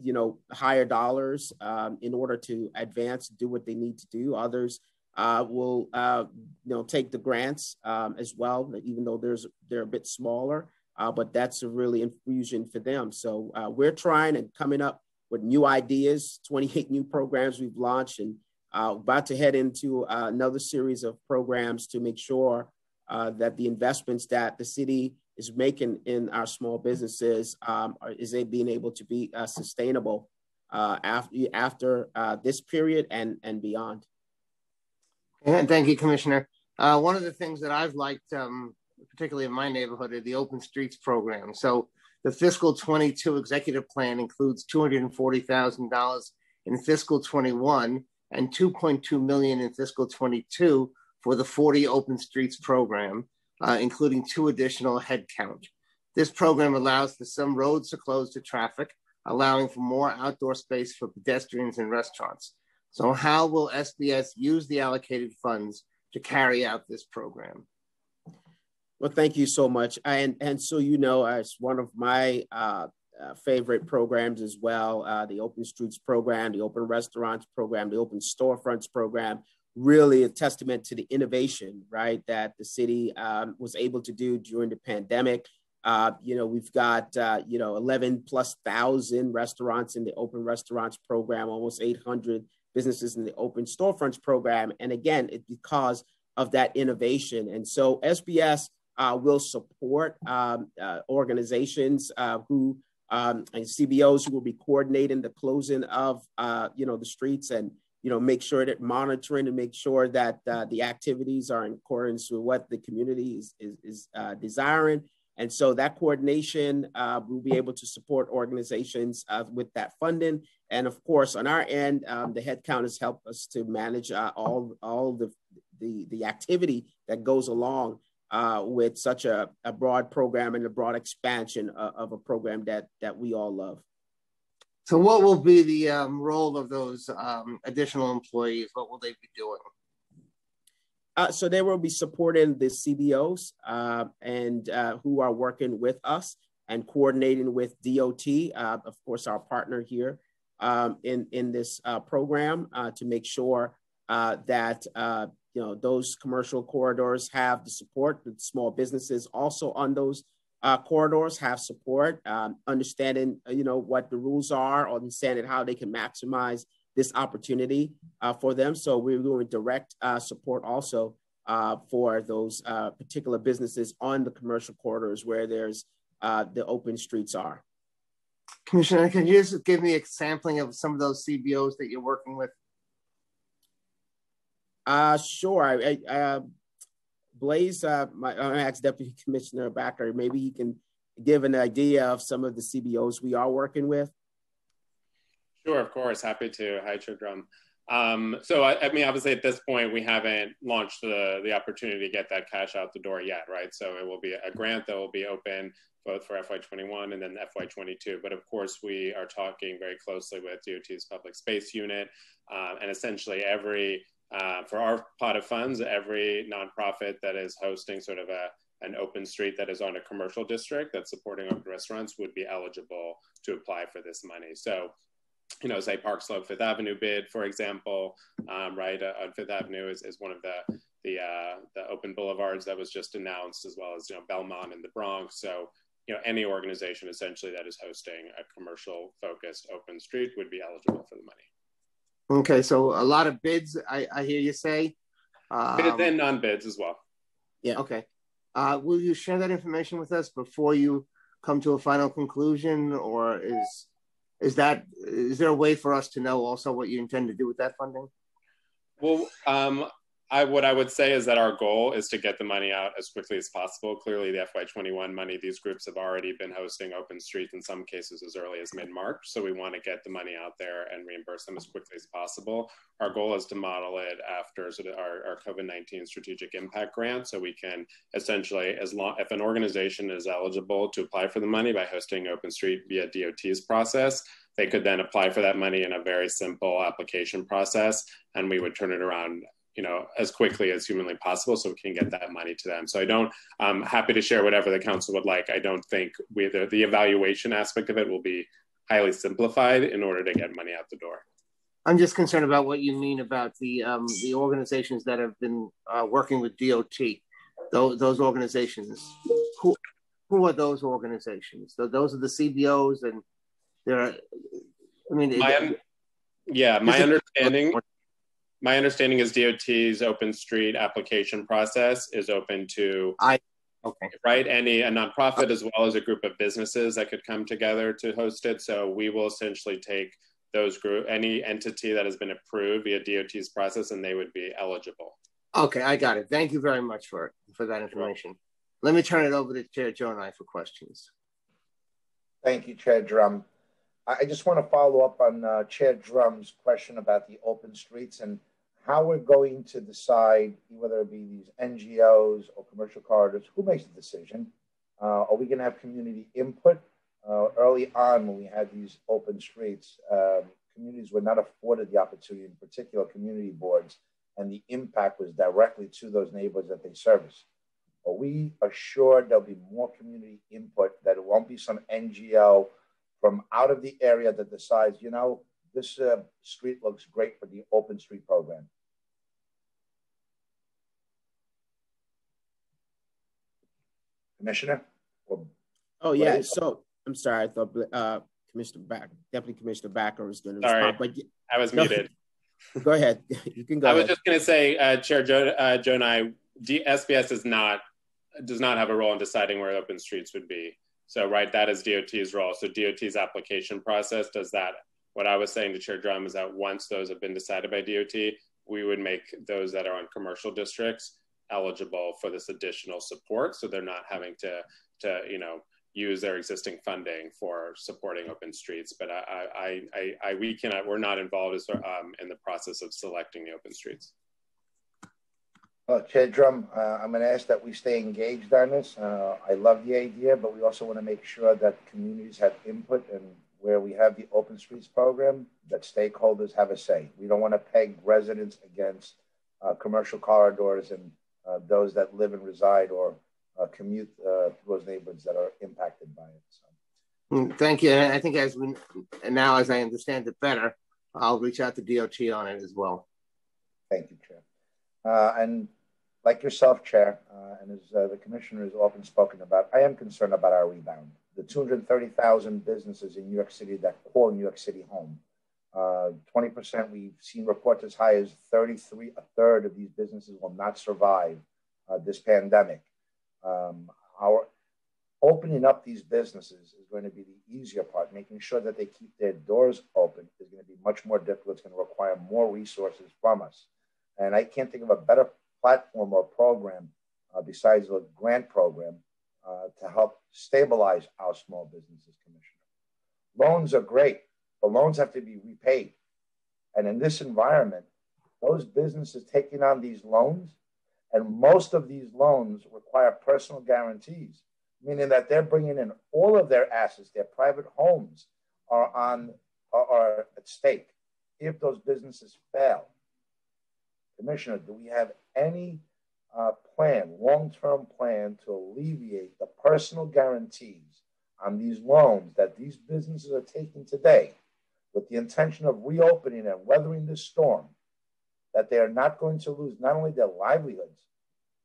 you know, higher dollars um, in order to advance, do what they need to do. Others uh, will uh, you know take the grants um, as well, even though there's they're a bit smaller. Uh, but that's a really infusion for them. So uh, we're trying and coming up with new ideas. 28 new programs we've launched, and uh, about to head into uh, another series of programs to make sure that the investments that the city is making in our small businesses um, are, is they being able to be sustainable after after this period and and beyond. And thank you, Commissioner. Uh, one of the things that I've liked, um, particularly in my neighborhood, are the Open Streets program. So the fiscal 22 executive plan includes $240,000 in fiscal 21 and 2.2 million in fiscal 22 for the 40 Open Streets program, uh, including two additional headcount. This program allows for some roads to close to traffic, allowing for more outdoor space for pedestrians and restaurants. So how will SBS use the allocated funds to carry out this program? Well, thank you so much. And, and so, you know, it's one of my uh, uh, favorite programs as well, uh, the Open Streets program, the Open Restaurants program, the Open Storefronts program, really a testament to the innovation, right, that the city um, was able to do during the pandemic. Uh, you know, we've got, uh, you know, 11 plus thousand restaurants in the Open Restaurants program, almost 800 businesses in the open storefronts program. And again, it's because of that innovation. And so SBS uh, will support um, uh, organizations uh, who um, and CBOs who will be coordinating the closing of uh, you know the streets and you know make sure that monitoring and make sure that uh, the activities are in accordance with what the community is, is, is uh, desiring. And so that coordination will be able to support organizations with that funding and of course, on our end, um, the headcount has helped us to manage uh, all, all the, the, the activity that goes along uh, with such a, a broad program and a broad expansion of, of, a program that, that we all love. So what will be the um, role of those um, additional employees? What will they be doing? Uh, so they will be supporting the CBOs uh, and uh, who are working with us and coordinating with DOT, uh, of course, our partner here um, in in this uh, program uh, to make sure that you know those commercial corridors have the support. The small businesses also on those uh, corridors have support, um, understanding you know what the rules are, understanding how they can maximize this opportunity for them. So we're doing direct support also for those particular businesses on the commercial corridors where there's the open streets are. Commissioner, can you just give me a sampling of some of those CBOs that you're working with? Uh, sure. I, I uh, Blaise, uh, my uh, ex-deputy commissioner Backer, maybe he can give an idea of some of the CBOs we are working with. Sure, of course. Happy to. Hi, Chair Dromm. Um, so, I, I, mean, obviously, at this point, we haven't launched the the opportunity to get that cash out the door yet, right? So, it will be a grant that will be open both for FY21 and then FY22. But of course, we are talking very closely with DOT's public space unit, uh, and essentially every uh, for our pot of funds, every nonprofit that is hosting sort of a an open street that is on a commercial district that's supporting open restaurants would be eligible to apply for this money. So you know, say Park Slope Fifth Avenue bid, for example, um, right? Uh, on Fifth Avenue is, is one of the the uh, the open boulevards that was just announced, as well as you know Belmont in the Bronx. So you know, any organization essentially that is hosting a commercial focused open street would be eligible for the money. Okay, so a lot of bids. I, I hear you say. Um, bids and non bids as well. Yeah. Okay. Uh, will you share that information with us before you come to a final conclusion, or is is that is there a way for us to know also what you intend to do with that funding? Well, um, I, what I would say is that our goal is to get the money out as quickly as possible. Clearly, the FY21 money, these groups have already been hosting open streets in some cases as early as mid March. So we want to get the money out there and reimburse them as quickly as possible. Our goal is to model it after sort of our, our COVID 19 strategic impact grant. So we can essentially, as long if an organization is eligible to apply for the money by hosting open street via DOT's process, they could then apply for that money in a very simple application process and we would turn it around you know as quickly as humanly possible so we can get that money to them. So i don't i'm happy to share whatever the council would like. I don't think we the, the evaluation aspect of it will be highly simplified in order to get money out the door. I'm just concerned about what you mean about the um, the organizations that have been uh, working with DOT those, those organizations. Who who are those organizations? So those are the CBOs and there are i mean my, it, yeah my understanding my understanding is DOT's open street application process is open to I okay right any a nonprofit as well as a group of businesses that could come together to host it. So we will essentially take those group any entity that has been approved via DOT's process and they would be eligible. Okay, I got it. Thank you very much for for that information. Let me turn it over to Chair Gjonaj for questions. Thank you, Chair Dromm. I just want to follow up on uh, Chair Dromm's question about the open streets and how we're going to decide whether it be these NGOs or commercial corridors, who makes the decision? Uh, are we going to have community input? Uh, early on, when we had these open streets, um, communities were not afforded the opportunity, in particular community boards, and the impact was directly to those neighborhoods that they service. Are we assured there'll be more community input, that it won't be some NGO from out of the area that decides, you know, this uh, street looks great for the open street program. Commissioner? Or, oh, yeah. So I'm sorry. I thought uh, Commissioner Back, Deputy Commissioner Backer was going to respond. But I was muted. go ahead. You can go. I was just going to say, uh, Chair Joe, uh, Gjonaj, D- SBS is not does not have a role in deciding where open streets would be. So, right, that is DOT's role. So, DOT's application process does that what I was saying to Chair Dromm is that once those have been decided by DOT, we would make those that are on commercial districts eligible for this additional support. So they're not having to, to you know, use their existing funding for supporting open streets. But I, I, I, I we cannot, we're not involved as, um, in the process of selecting the open streets. Well, Chair Dromm, uh, I'm going to ask that we stay engaged on this. Uh, I love the idea, but we also want to make sure that communities have input and where we have the open streets program, that stakeholders have a say. We don't want to peg residents against uh, commercial corridors and uh, those that live and reside or uh, commute uh, those neighborhoods that are impacted by it. So. Mm, thank you. And I think as we now, as I understand it better, I'll reach out to DOT on it as well. Thank you, Chair. Uh, and like yourself, Chair, uh, and as the Commissioner has often spoken about, I am concerned about our rebound the 230,000 businesses in New York City that call New York City home. Uh, 20%, we've seen reports as high as 33, a third of these businesses will not survive uh, this pandemic. Um, our opening up these businesses is going to be the easier part. Making sure that they keep their doors open is going to be much more difficult. It's going to require more resources from us. And I can't think of a better platform or program uh, besides the grant program uh, to help stabilize our small businesses, Commissioner. Loans are great, but loans have to be repaid. And in this environment, those businesses taking on these loans, and most of these loans require personal guarantees, meaning that they're bringing in all of their assets, their private homes are on are, are at stake if those businesses fail. Commissioner, do we have any uh, plan, long-term plan to alleviate the personal guarantees on these loans that these businesses are taking today with the intention of reopening and weathering this storm, that they are not going to lose not only their livelihoods,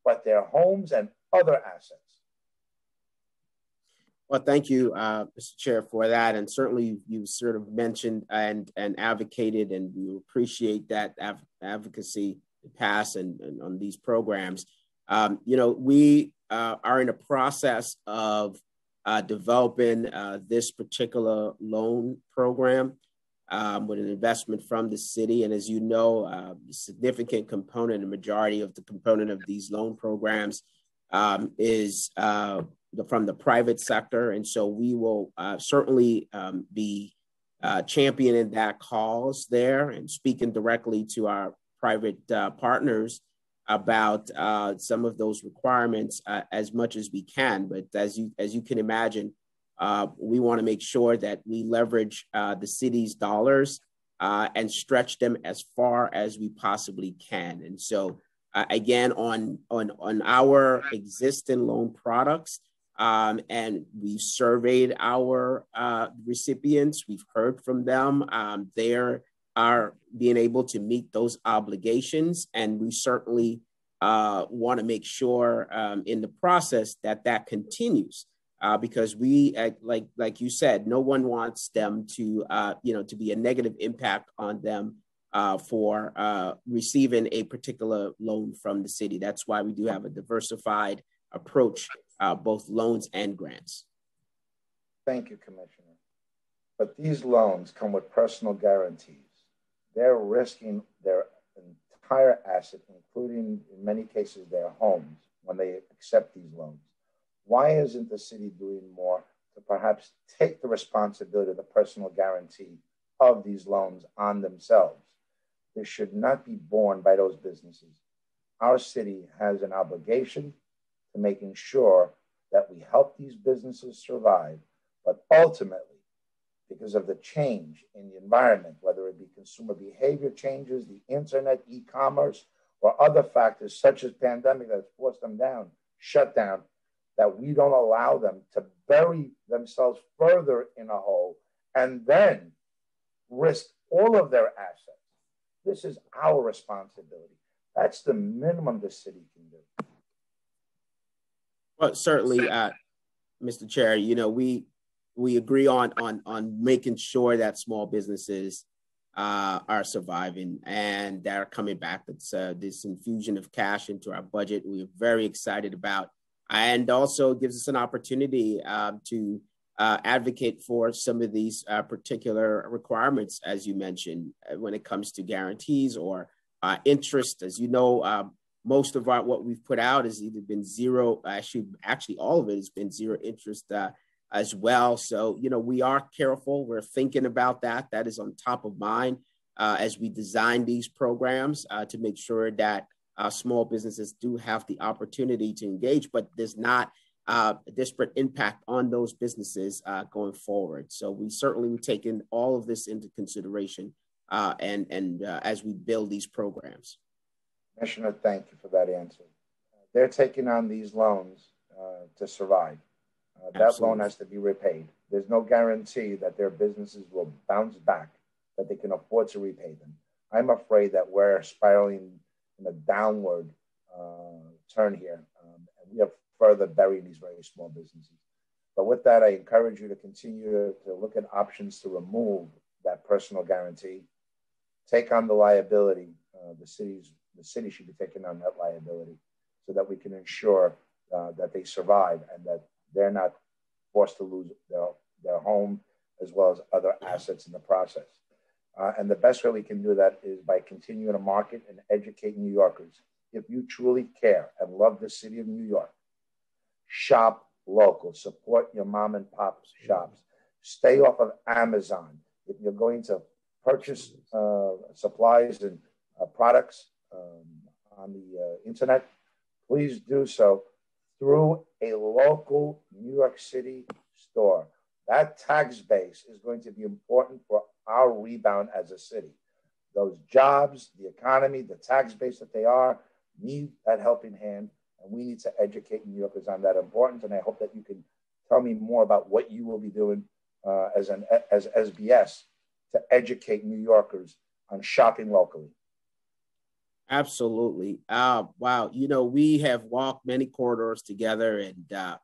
but their homes and other assets. Well, thank you, uh, Mr. Chair, for that. And certainly you sort of mentioned and, and advocated, and we appreciate that av- advocacy pass and, and, on these programs. Um, you know, we uh, are in a process of uh, developing uh, this particular loan program um, with an investment from the city. And as you know, uh, a significant component, a majority of the component of these loan programs um, is uh, from the private sector. And so we will uh, certainly um, be championing that cause there and speaking directly to our private uh, partners about uh, some of those requirements uh, as much as we can. But as you as you can imagine, uh, we want to make sure that we leverage the city's dollars and stretch them as far as we possibly can. And so again, on on on our existing loan products, um, and we've surveyed our uh, recipients. We've heard from them. Um, they are being able to meet those obligations, and we certainly uh, want to make sure um, in the process that that continues. Uh, because we, like like you said, no one wants them to, uh, you know, to be a negative impact on them uh, for uh, receiving a particular loan from the city. That's why we do have a diversified approach uh, both loans and grants. Thank you, Commissioner. But these loans come with personal guarantees. They're risking their entire asset, including in many cases their homes, when they accept these loans. Why isn't the city doing more to perhaps take the responsibility of the personal guarantee of these loans on themselves? This should not be borne by those businesses. Our city has an obligation to making sure that we help these businesses survive. But ultimately, because of the change in the environment, whether it be consumer behavior changes, the internet, e-commerce, or other factors such as pandemic that forced them down, shut down, that we don't allow them to bury themselves further in a hole and then risk all of their assets. This is our responsibility. That's the minimum the city can do. Well, certainly, uh, Mr. Chair, you know, we we agree on on on making sure that small businesses uh, are surviving and that are coming back. It's uh, this infusion of cash into our budget. We're very excited about, and also gives us an opportunity uh, to uh, advocate for some of these uh, particular requirements, as you mentioned, uh, when it comes to guarantees or interest. As you know, um, most of our what we've put out has either been zero actually actually all of it has been zero interest uh, as well. So you know we are careful. We're thinking about that. That is on top of mind uh, as we design these programs uh, to make sure that uh, small businesses do have the opportunity to engage but there's not uh, a disparate impact on those businesses uh, going forward. So we certainly have taken all of this into consideration and and as we build these programs. Commissioner, thank you for that answer. They're taking on these loans uh, to survive. Uh, that loan has to be repaid. There's no guarantee that their businesses will bounce back, that they can afford to repay them. I'm afraid that we're spiraling in a downward uh, turn here, um, and we are further burying these very small businesses. But with that, I encourage you to continue to, to look at options to remove that personal guarantee, take on the liability. Uh, the city's the city should be taking on that liability so that we can ensure uh, that they survive and that they're not forced to lose their, their home as well as other assets in the process. Uh, and the best way we can do that is by continuing to market and educate New Yorkers. If you truly care and love the city of New York, shop local, support your mom and pop shops, stay off of Amazon. If you're going to purchase uh, supplies and uh, products, um, on the uh, internet, please do so through a local New York City store. That tax base is going to be important for our rebound as a city. Those jobs, the economy, the tax base that they are, need that helping hand. And we need to educate New Yorkers on that importance. And I hope that you can tell me more about what you will be doing uh, as an as SBS to educate New Yorkers on shopping locally? Absolutely. Uh, wow. You know, we have walked many corridors together and uh,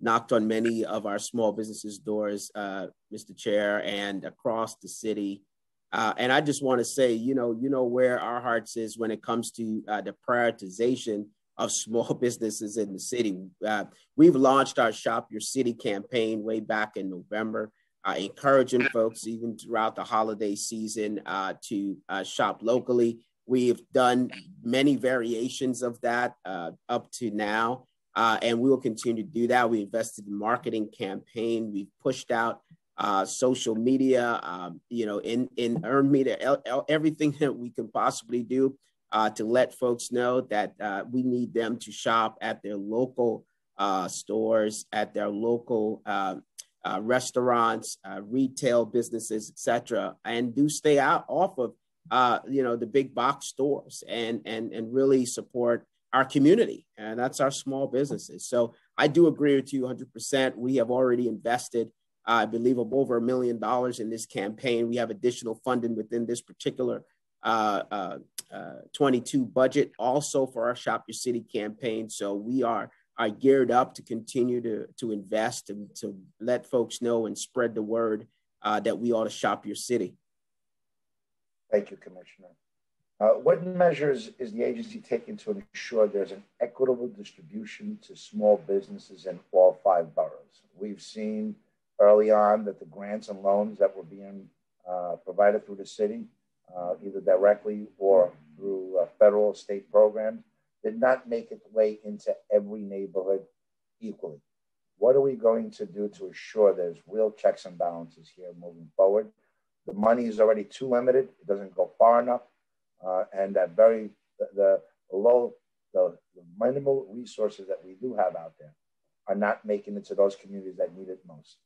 knocked on many of our small businesses' doors, uh, Mr. Chair, and across the city. Uh, and I just want to say, you know, you know where our hearts is when it comes to uh, the prioritization of small businesses in the city. Uh, we've launched our Shop Your City campaign way back in November, encouraging folks even throughout the holiday season to shop locally We've done many variations of that uh, up to now, uh, and we will continue to do that. We invested in marketing campaign. We've pushed out uh, social media, um, you know, in in earned media, everything that we can possibly do uh, to let folks know that uh, we need them to shop at their local uh, stores, at their local um, restaurants, retail businesses, etc., and do stay out off of uh, you know, the big box stores and and and really support our community, and that's our small businesses. So I do agree with you 100%. We have already invested, I believe, of over a million dollars in this campaign. We have additional funding within this particular uh, uh, uh 22 budget, also for our Shop Your City campaign. So we are are geared up to continue to to invest and to let folks know and spread the word uh, that we ought to shop your city. Thank you, Commissioner. Uh, what measures is the agency taking to ensure there's an equitable distribution to small businesses in all five boroughs? We've seen early on that the grants and loans that were being uh, provided through the city, uh, either directly or through uh, federal state programs, did not make its way into every neighborhood equally. What are we going to do to ensure there's real checks and balances here moving forward? The money is already too limited. It doesn't go far enough. Uh, and that very, the, the low, the, the, minimal resources that we do have out there are not making it to those communities that need it most.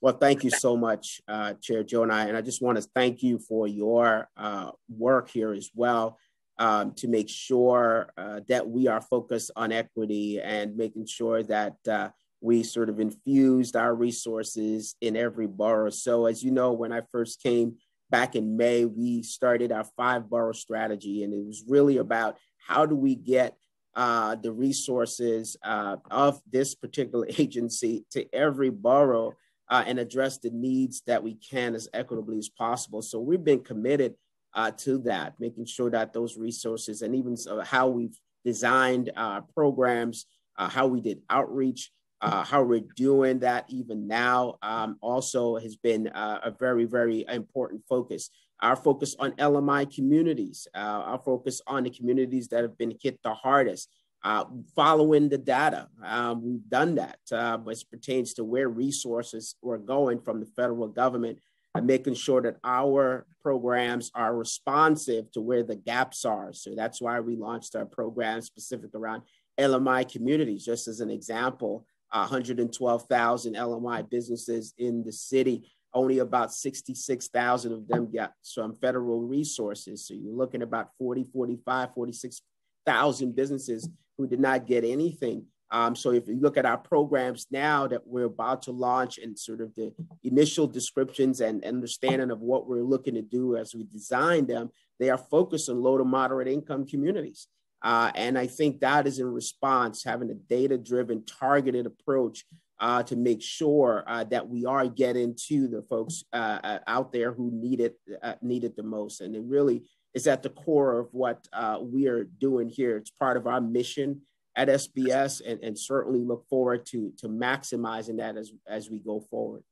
Well, thank you so much, uh, Chair Gjonaj. And I just want to thank you for your uh, work here as well um, to make sure uh, that we are focused on equity and making sure that uh, we sort of infused our resources in every borough. So, as you know, when I first came back in May, we started our five borough strategy, and it was really about how do we get uh, the resources uh, of this particular agency to every borough uh, and address the needs that we can as equitably as possible. So, we've been committed uh, to that, making sure that those resources and even how we've designed uh, programs, uh, how we did outreach uh, how we're doing that even now um, also has been uh, a very, very important focus. Our focus on LMI communities, uh, our focus on the communities that have been hit the hardest, uh, following the data. Um, we've done that uh, as pertains to where resources were going from the federal government and making sure that our programs are responsive to where the gaps are. So that's why we launched our program specific around LMI communities, just as an example. 112,000 LMI businesses in the city. Only about 66,000 of them got some federal resources. So you're looking about 40, 45, 46,000 businesses who did not get anything. Um, so if you look at our programs now that we're about to launch and sort of the initial descriptions and understanding of what we're looking to do as we design them, they are focused on low to moderate income communities. Uh, and I think that is in response, having a data driven, targeted approach uh, to make sure uh, that we are getting to the folks uh, uh, out there who need it, uh, need it the most. And it really is at the core of what we are doing here. It's part of our mission at SBS and, and certainly look forward to, to maximizing that as, as we go forward.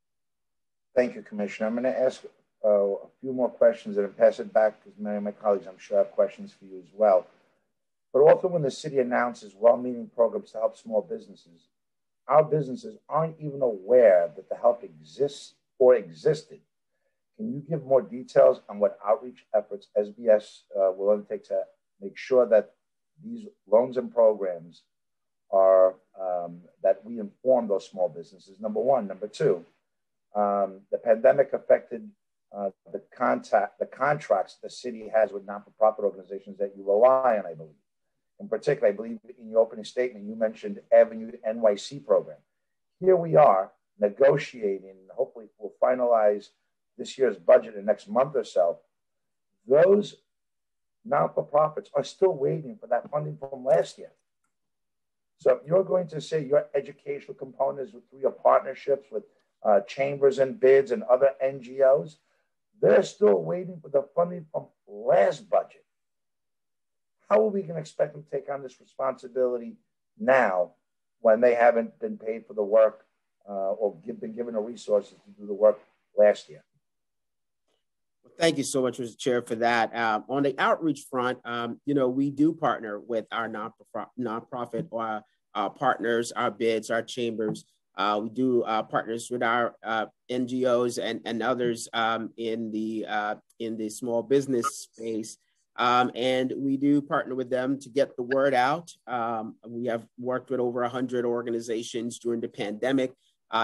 Thank you, Commissioner. I'm going to ask a few more questions and pass it back because many of my colleagues, I'm sure, have questions for you as well. But also when the city announces well-meaning programs to help small businesses, our businesses aren't even aware that the help exists or existed. Can you give more details on what outreach efforts SBS uh, will undertake to make sure that these loans and programs are um, that we inform those small businesses? Number one. Number two, um, the pandemic affected uh, the contact, the contracts the city has with non-for-profit organizations that you rely on, I believe. In particular, I believe in your opening statement, you mentioned Avenue NYC program. Here we are negotiating, hopefully we'll finalize this year's budget in the next month or so, those non-for-profits are still waiting for that funding from last year. So if you're going to say your educational components through your partnerships with uh, chambers and bids and other NGOs, they're still waiting for the funding from last budget. How are we going to expect them to take on this responsibility now when they haven't been paid for the work uh, or give, been given the resources to do the work last year? Thank you so much, Mr. Chair, for that. Um, on the outreach front, um, you know, we do partner with our non-profit, nonprofit uh, uh, partners, our bids, our chambers. Uh, we do uh, partners with our uh, NGOs and, and others um, in the uh, in the small business space, um, and we do partner with them to get the word out. Um, we have worked with over 100 organizations during the pandemic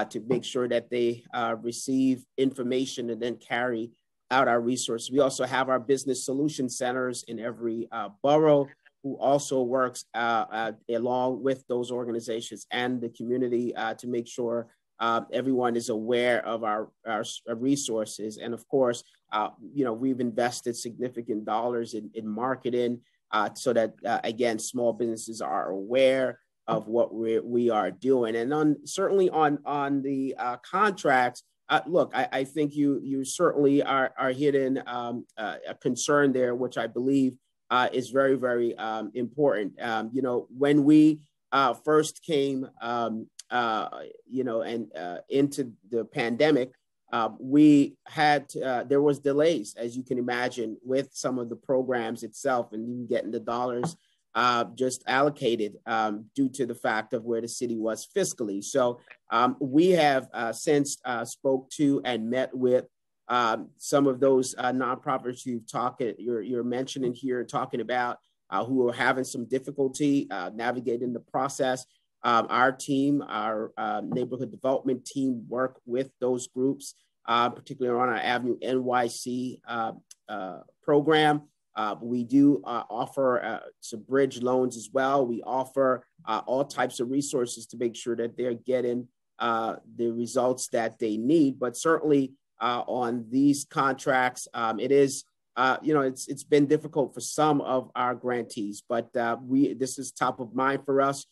to make sure that they receive information and then carry out our resources. We also have our business solution centers in every uh, borough who also works uh, uh, along with those organizations and the community uh, to make sure uh, everyone is aware of our, our, resources. And of course, uh, you know, we've invested significant dollars in, in marketing so that, again, small businesses are aware of what we we are doing. And on certainly on, on the contracts, uh, look, I, I, think you you certainly are are hitting um, uh, a concern there, which I believe uh, is very very um, important. Um, you know, when we uh, first came, um, uh, you know, and uh, into the pandemic, uh, we had there was delays, as you can imagine, with some of the programs itself, and even getting the dollars uh, just allocated um, due to the fact of where the city was fiscally. So um, we have uh, since uh, spoke to and met with um, some of those uh, nonprofits you've talked, you're, you're mentioning here, talking about uh, who are having some difficulty uh, navigating the process. Um, our team, our neighborhood development team, work with those groups, particularly on our Avenue NYC program. Uh, we do uh, offer uh, some bridge loans as well. We offer uh, all types of resources to make sure that they're getting uh, the results that they need. But certainly uh, on these contracts, um, it is, you know, it's it's been difficult for some of our grantees, but we this is top of mind for us.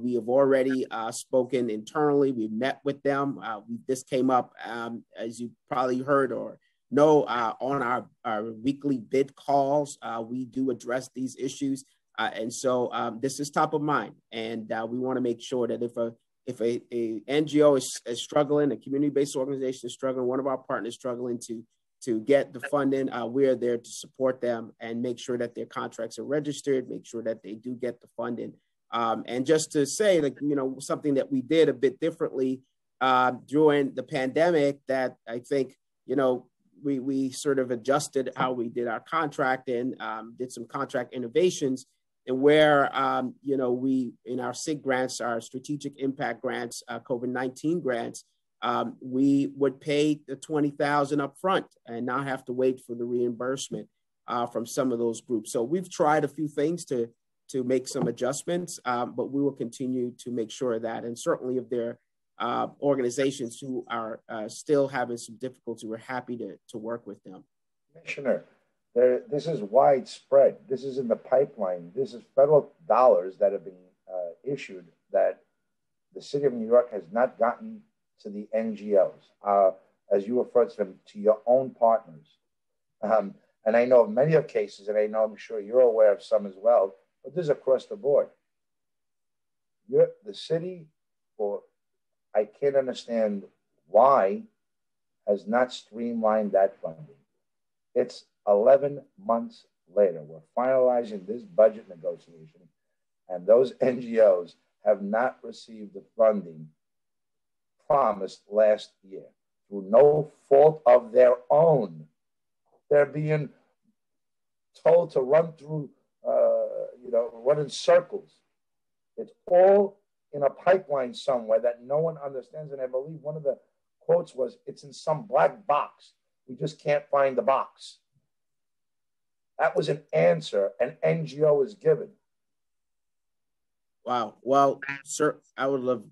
We have already spoken internally. We've met with them. We, this came up, um, as you probably heard or know uh, on our, our weekly bid calls, uh, we do address these issues. Uh, and so um, this is top of mind. And uh, we want to make sure that if a if a, a NGO is, is struggling, a community-based organization is struggling, one of our partners struggling to to get the funding, uh, we're there to support them and make sure that their contracts are registered, make sure that they do get the funding. Um, and just to say, like you know, something that we did a bit differently uh, during the pandemic that I think you know we we sort of adjusted how we did our contract and um, did some contract innovations and where um, you know we in our SIG grants, our strategic impact grants, uh, COVID nineteen grants, um, we would pay the twenty thousand up front and not have to wait for the reimbursement uh, from some of those groups. So we've tried a few things to to make some adjustments, um, but we will continue to make sure that, and certainly if there uh, organizations who are uh, still having some difficulty. We're happy to, to work with them. Commissioner, there, this is widespread. This is in the pipeline. This is federal dollars that have been uh, issued that the city of New York has not gotten to the NGOs, uh, as you refer to them, to your own partners. Um, and I know of many of cases, and I know I'm sure you're aware of some as well, but this is across the board. You're, the city for I can't understand why has not streamlined that funding. It's 11 months later. We're finalizing this budget negotiation, and those NGOs have not received the funding promised last year through no fault of their own. They're being told to run through, you know, run in circles. It's all in a pipeline somewhere that no one understands. And I believe one of the quotes was, It's in some black box. We just can't find the box. That was an answer an NGO is given. Wow. Well, sir, I would love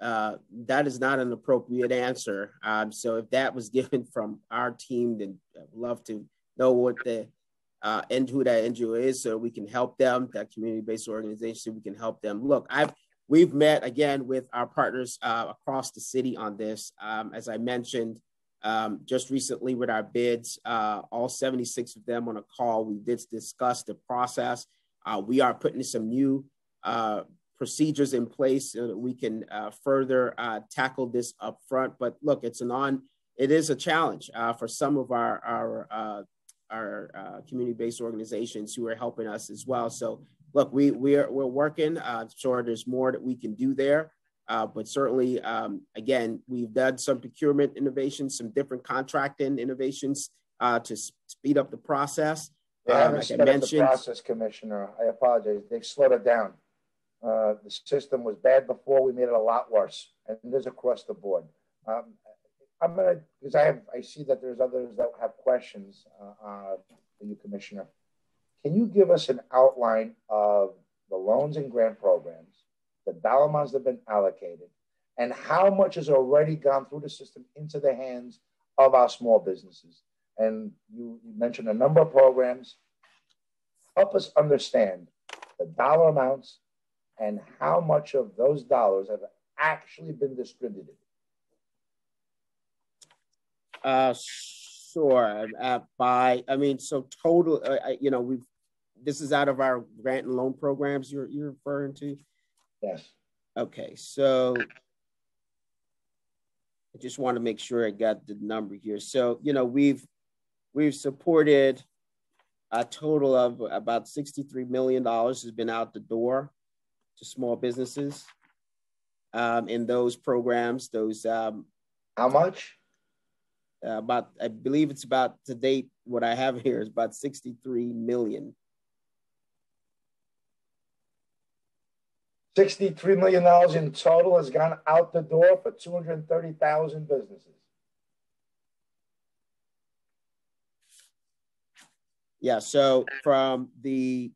uh, that is not an appropriate answer. Um, so if that was given from our team, then I'd love to know what the uh, and who that NGO is, so we can help them. That community-based organization, so we can help them. Look, I've we've met again with our partners uh, across the city on this. Um, as I mentioned, um, just recently with our bids, uh, all 76 of them on a call. We did discuss the process. Uh, we are putting some new uh, procedures in place so that we can uh, further uh, tackle this up front. But look, it's an on, it is a challenge uh, for some of our, our, our community-based organizations who are helping us as well. So look, we, we're, we're working, uh, sure there's more that we can do there. Uh, but certainly, um, again, we've done some procurement innovations, some different contracting innovations uh, to speed up the process. They haven't um, sped up the process, Commissioner. I apologize. They've slowed it down. Uh, the system was bad before. We made it a lot worse, and this across the board. Um, I'm gonna because I have I see that there's others that have questions uh, uh, for you, Commissioner. Can you give us an outline of the loans and grant programs the dollar amounts that have been allocated, and how much has already gone through the system into the hands of our small businesses. And you, you mentioned a number of programs. Help us understand the dollar amounts and how much of those dollars have actually been distributed. Uh, sure. Uh, by, I mean, so total, uh, you know, we've, this is out of our grant and loan programs you're, you're referring to. Yes. Okay, so I just want to make sure I got the number here. So, you know, we've we've supported a total of about $63 million has been out the door to small businesses um, in those programs. Those um, how much? Uh, about I believe it's about to date. What I have here is about 63 million. $63 million in total has gone out the door for 230,000 businesses. Yeah, so from the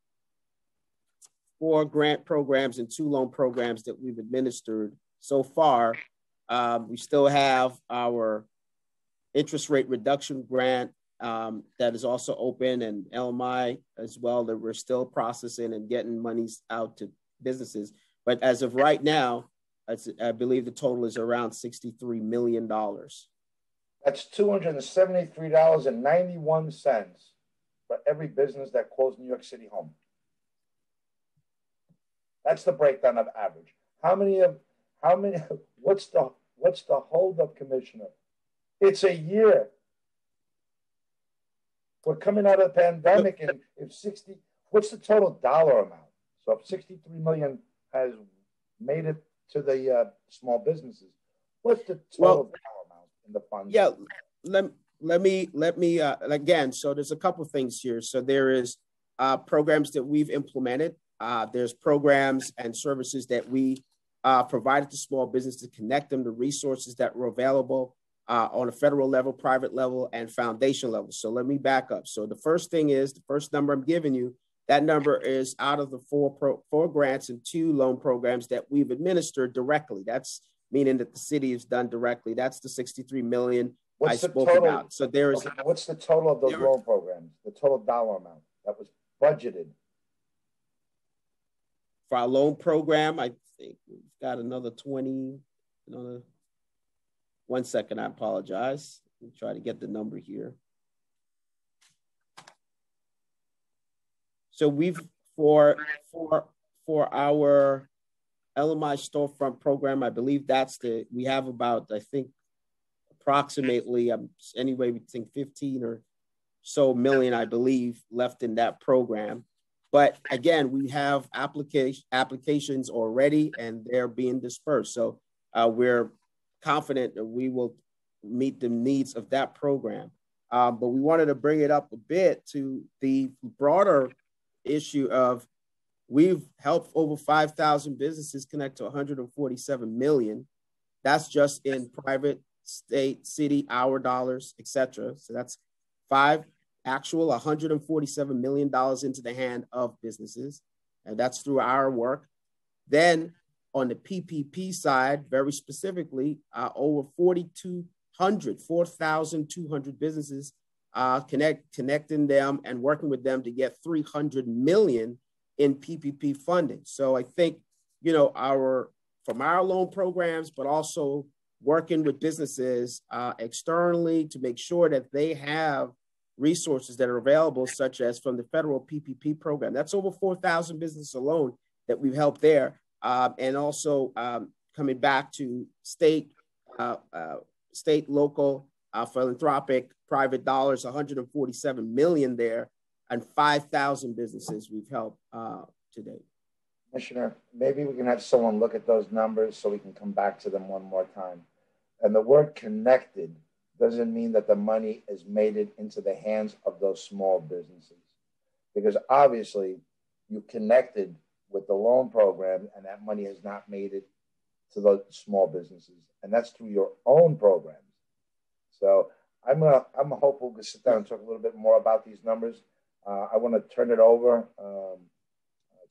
four grant programs and two loan programs that we've administered so far, um, we still have our interest rate reduction grant um, that is also open and LMI as well that we're still processing and getting monies out to businesses. But as of right now, I believe the total is around $63 million. That's $273.91 for every business that calls New York City home. That's the breakdown of average. How many of how many what's the what's the holdup, Commissioner? It's a year. We're coming out of the pandemic and if 60 what's the total dollar amount? So if 63 million has made it to the uh, small businesses. What's the total well, dollar amount in the fund? Yeah, let, let me let me uh, again. So there's a couple things here. So there is uh, programs that we've implemented. Uh, there's programs and services that we uh, provided to small business to connect them to resources that were available uh, on a federal level, private level, and foundation level. So let me back up. So the first thing is the first number I'm giving you that number is out of the four pro, four grants and two loan programs that we've administered directly. That's meaning that the city has done directly. That's the 63 million what's I spoke total, about. So there is. Okay, what's the total of those loan programs? The total dollar amount that was budgeted for our loan program. I think we've got another 20. Another one second. I apologize. Let me try to get the number here. So we've for for for our LMI storefront program, I believe that's the we have about I think approximately um, anyway we think 15 or so million I believe left in that program. But again, we have application applications already and they're being dispersed. So uh, we're confident that we will meet the needs of that program. Um, but we wanted to bring it up a bit to the broader issue of we've helped over 5,000 businesses connect to 147 million. That's just in private, state, city, our dollars, etc. So that's five actual 147 million dollars into the hand of businesses, and that's through our work. Then on the PPP side, very specifically, uh, over 4,200, 4,200 businesses, uh, connect, connecting them and working with them to get 300 million in PPP funding. So I think, you know, our from our loan programs, but also working with businesses uh, externally to make sure that they have resources that are available, such as from the federal PPP program. That's over 4,000 businesses alone that we've helped there. Uh, and also um, coming back to state, uh, uh state, local, uh, philanthropic, private dollars, 147 million there, and 5,000 businesses we've helped uh, today. Commissioner, maybe we can have someone look at those numbers so we can come back to them one more time. And the word connected doesn't mean that the money made it into the hands of those small businesses. Because obviously, you connected with the loan program and that money has not made it to the small businesses. And that's through your own programs. So I'm gonna I'm hopeful to sit down and talk a little bit more about these numbers. Uh, I want to turn it over um,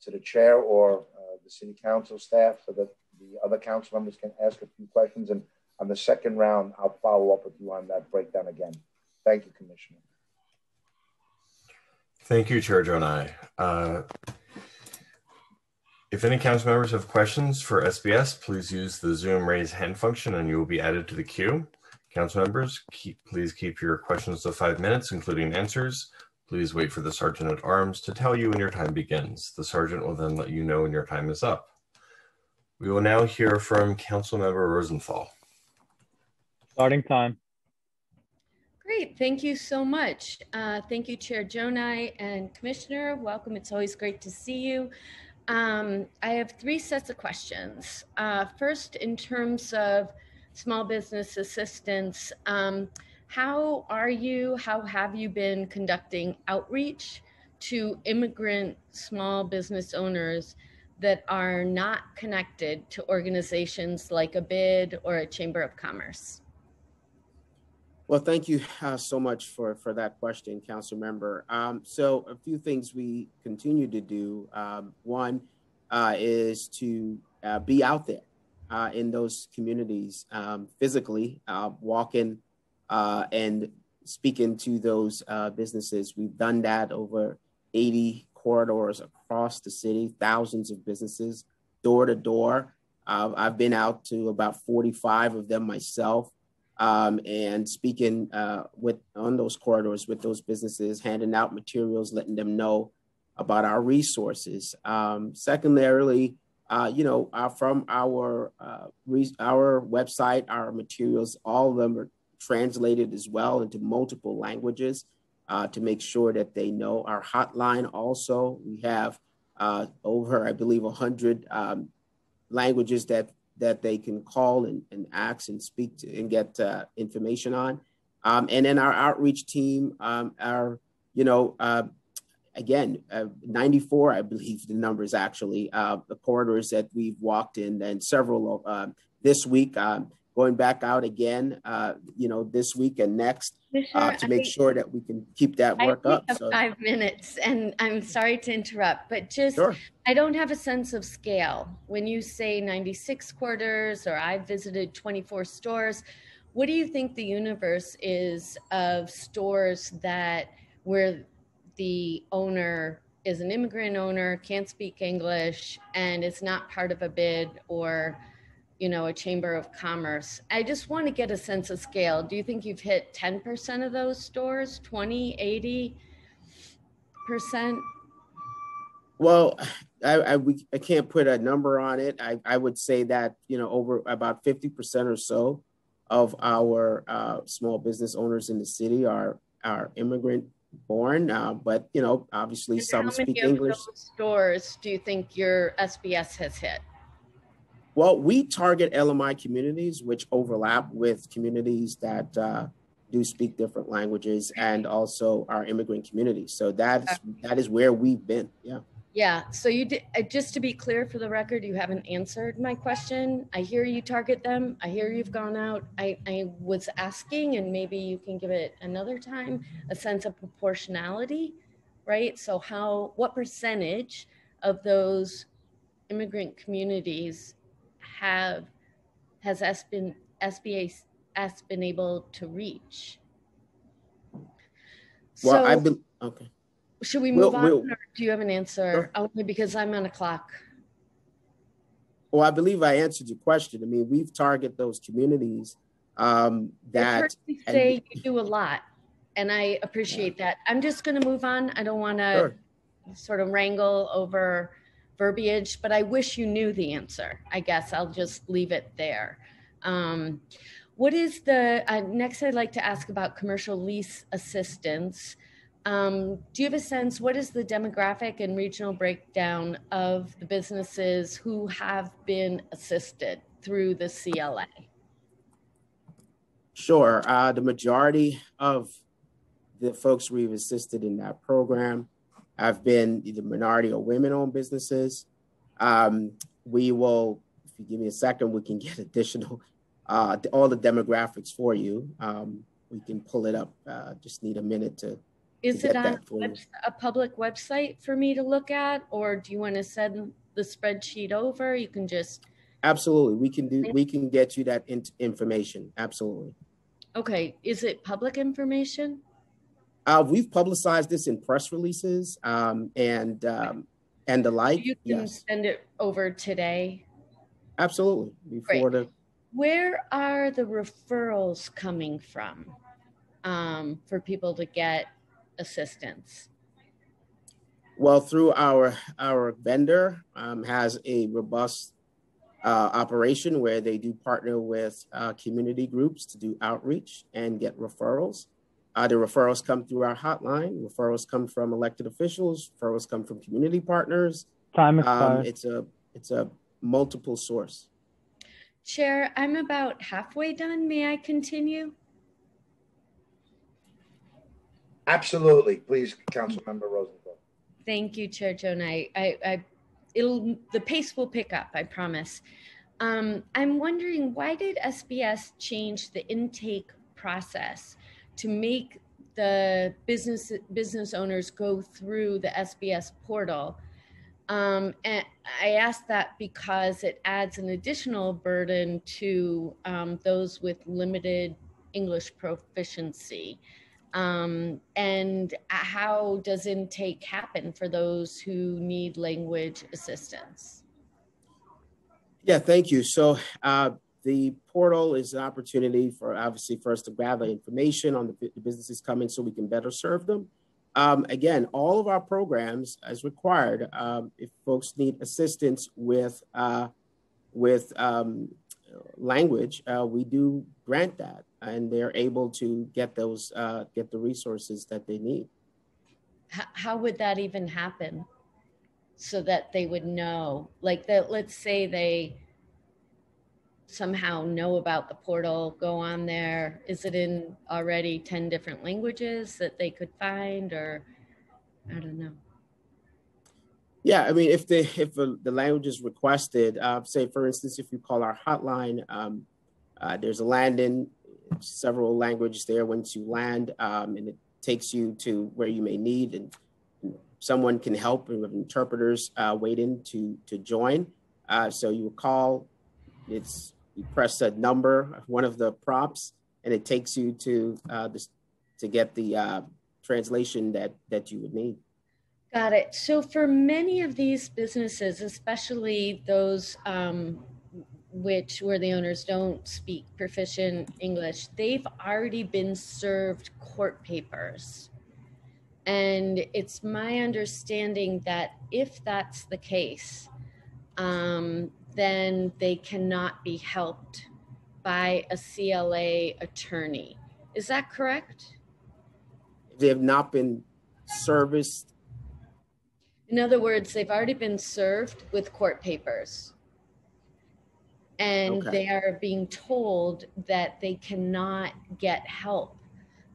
to the chair or uh, the city council staff so that the other council members can ask a few questions. And on the second round, I'll follow up with you on that breakdown again. Thank you, Commissioner. Thank you, Chair Gjonaj. Uh, if any council members have questions for SBS, please use the Zoom raise hand function and you will be added to the queue. Council members, keep, please keep your questions to five minutes, including answers. Please wait for the Sergeant at Arms to tell you when your time begins. The Sergeant will then let you know when your time is up. We will now hear from Councilmember Rosenthal. Starting time. Great, thank you so much. Uh, thank you, Chair Gjonaj and Commissioner. Welcome, it's always great to see you. Um, I have three sets of questions. Uh, first, in terms of small business assistance, um, how are you, how have you been conducting outreach to immigrant small business owners that are not connected to organizations like a BID or a Chamber of Commerce? Well, thank you uh, so much for, for that question, Council Member. Um, so a few things we continue to do. Um, one uh, is to uh, be out there uh, in those communities um, physically, uh, walking uh, and speaking to those businesses. We've done that over 80 corridors across the city, thousands of businesses, door to door. I've been out to about 45 of them myself um, and speaking uh, with on those corridors with those businesses, handing out materials, letting them know about our resources. Um, secondarily, uh, you know, uh, from our uh, our website, our materials, all of them are translated as well into multiple languages uh, to make sure that they know our hotline. Also, we have uh, over, I believe, 100 um, languages that that they can call and, and ask and speak to and get uh, information on. Um, and then our outreach team, um, our, you know, uh, again, uh, 94, I believe the numbers actually, uh, the corridors that we've walked in and several uh, this week. Um, going back out again, uh, you know, this week and next uh, to make I, sure that we can keep that work I up. So. Five minutes, and I'm sorry to interrupt, but just sure. I don't have a sense of scale. When you say 96 quarters, or I've visited 24 stores, what do you think the universe is of stores that where the owner is an immigrant owner, can't speak English, and is not part of a bid or you know, a chamber of commerce. I just want to get a sense of scale. Do you think you've hit 10% of those stores, 20, 80 percent? Well, I, I, we, I can't put a number on it. I, I would say that, you know, over about 50% or so of our uh, small business owners in the city are, are immigrant born, uh, but, you know, obviously and some speak English. stores do you think your SBS has hit? Well, we target LMI communities which overlap with communities that uh, do speak different languages and also our immigrant communities. So that's that is where we've been. Yeah. Yeah. So you did, uh, just to be clear for the record, you haven't answered my question. I hear you target them. I hear you've gone out. I, I was asking, and maybe you can give it another time, a sense of proportionality, right? So how, what percentage of those immigrant communities have has S been SBAS been able to reach? Well, so, I been okay. Should we We'll- move on, we'll- or do you have an answer? Only because I'm on a clock. Well, I believe I answered your question. I mean, we've targeted those communities um, that you and- say you do a lot, and I appreciate that. I'm just going to move on. I don't want to Sure. sort of wrangle over verbiage, but I wish you knew the answer. I guess I'll just leave it there. Um, what is the uh, next? I'd like to ask about commercial lease assistance. Um, do you have a sense what is the demographic and regional breakdown of the businesses who have been assisted through the CLA? Sure. Uh, the majority of the folks we've assisted in that program have been the minority or women-owned businesses. Um, we will, if you give me a second, we can get additional, uh, all the demographics for you. Um, we can pull it up. Uh, just need a minute to. Is to it on that for you. webs- a public website for me to look at, or do you want to send the spreadsheet over? You can just, Absolutely, we can do. We can get you that in- information. Absolutely. okay, is it public information? Uh, we've publicized this in press releases um, and um, and the like. You can Yes, send it over today. absolutely. Before the Where are the referrals coming from um, for people to get assistance? well, through our our vendor um, has a robust uh, operation where they do partner with uh, community groups to do outreach and get referrals. Uh, the referrals come through our hotline. Referrals come from elected officials. Referrals come from community partners. Time Um, expired. it's a it's a multiple source. Chair, I'm about halfway done. May I continue? Absolutely. Please, Councilmember Rosenthal. Thank you, Chair Gjonaj. I, I, I, it'll, the pace will pick up, I promise. Um, I'm wondering why did SBS change the intake process to make the business business owners go through the SBS portal? Um, and I ask that because it adds an additional burden to um, those with limited English proficiency. Um, and how does intake happen for those who need language assistance? Yeah, thank you. So uh, the portal is an opportunity for obviously for us to gather information on the, the businesses coming so we can better serve them. Um, again, all of our programs, as required, um, if folks need assistance with uh, with um, language, uh, we do grant that, and they're able to get those uh, get the resources that they need. H- how would that even happen so that they would know? Like that, let's say they somehow know about the portal, go on there. Is it in already 10 different languages that they could find, or I don't know? Yeah, I mean, if the if the language is requested, uh, say for instance, if you call our hotline, um, uh, there's a landing, several languages there. Once you land, um, and it takes you to where you may need, and, and someone can help with interpreters uh, waiting to to join. Uh, so you call, it's you press a number, one of the prompts, and it takes you to uh, this to get the uh, translation that that you would need. Got it. So for many of these businesses, especially those um, which where the owners don't speak proficient English, they've already been served court papers. And it's my understanding that if that's the case, um, then they cannot be helped by a CLA attorney. Is that correct? They have not been serviced In other words, they've already been served with court papers. And Okay. they are being told that they cannot get help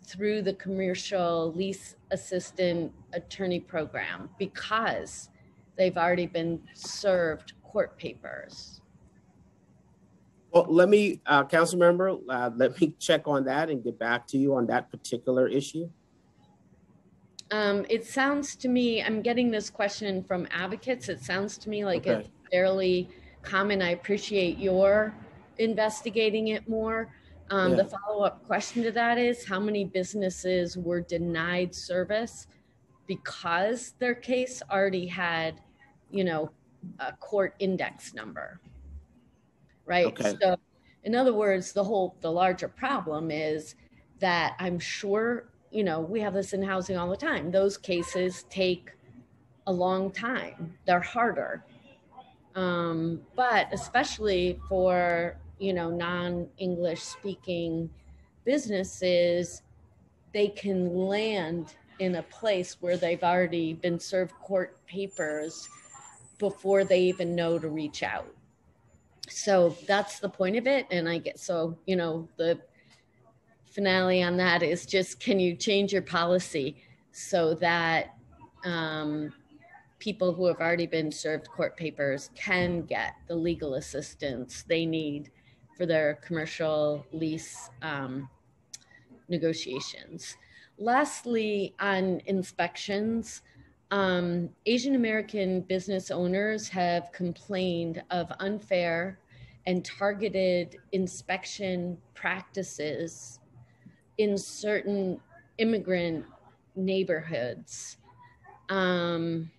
through the commercial lease assistant attorney program because they've already been served court papers. Well, let me, uh, council member, uh, let me check on that and get back to you on that particular issue. Um, it sounds to me, I'm getting this question from advocates. It sounds to me like Okay. it's fairly common. I appreciate your investigating it more. Um, Yeah. The follow-up question to that is how many businesses were denied service because their case already had, you know, a court index number? Right? Okay. So in other words, the whole, the larger problem is that I'm sure, you know, we have this in housing all the time. Those cases take a long time. They're harder. Um, but especially for, you know, non-English speaking businesses, they can land in a place where they've already been served court papers before they even know to reach out. So that's the point of it. And I get, so, you know, the finale on that is just, can you change your policy so that um, people who have already been served court papers can get the legal assistance they need for their commercial lease um, negotiations. Lastly, on inspections, um, Asian American business owners have complained of unfair and targeted inspection practices in certain immigrant neighborhoods. Um,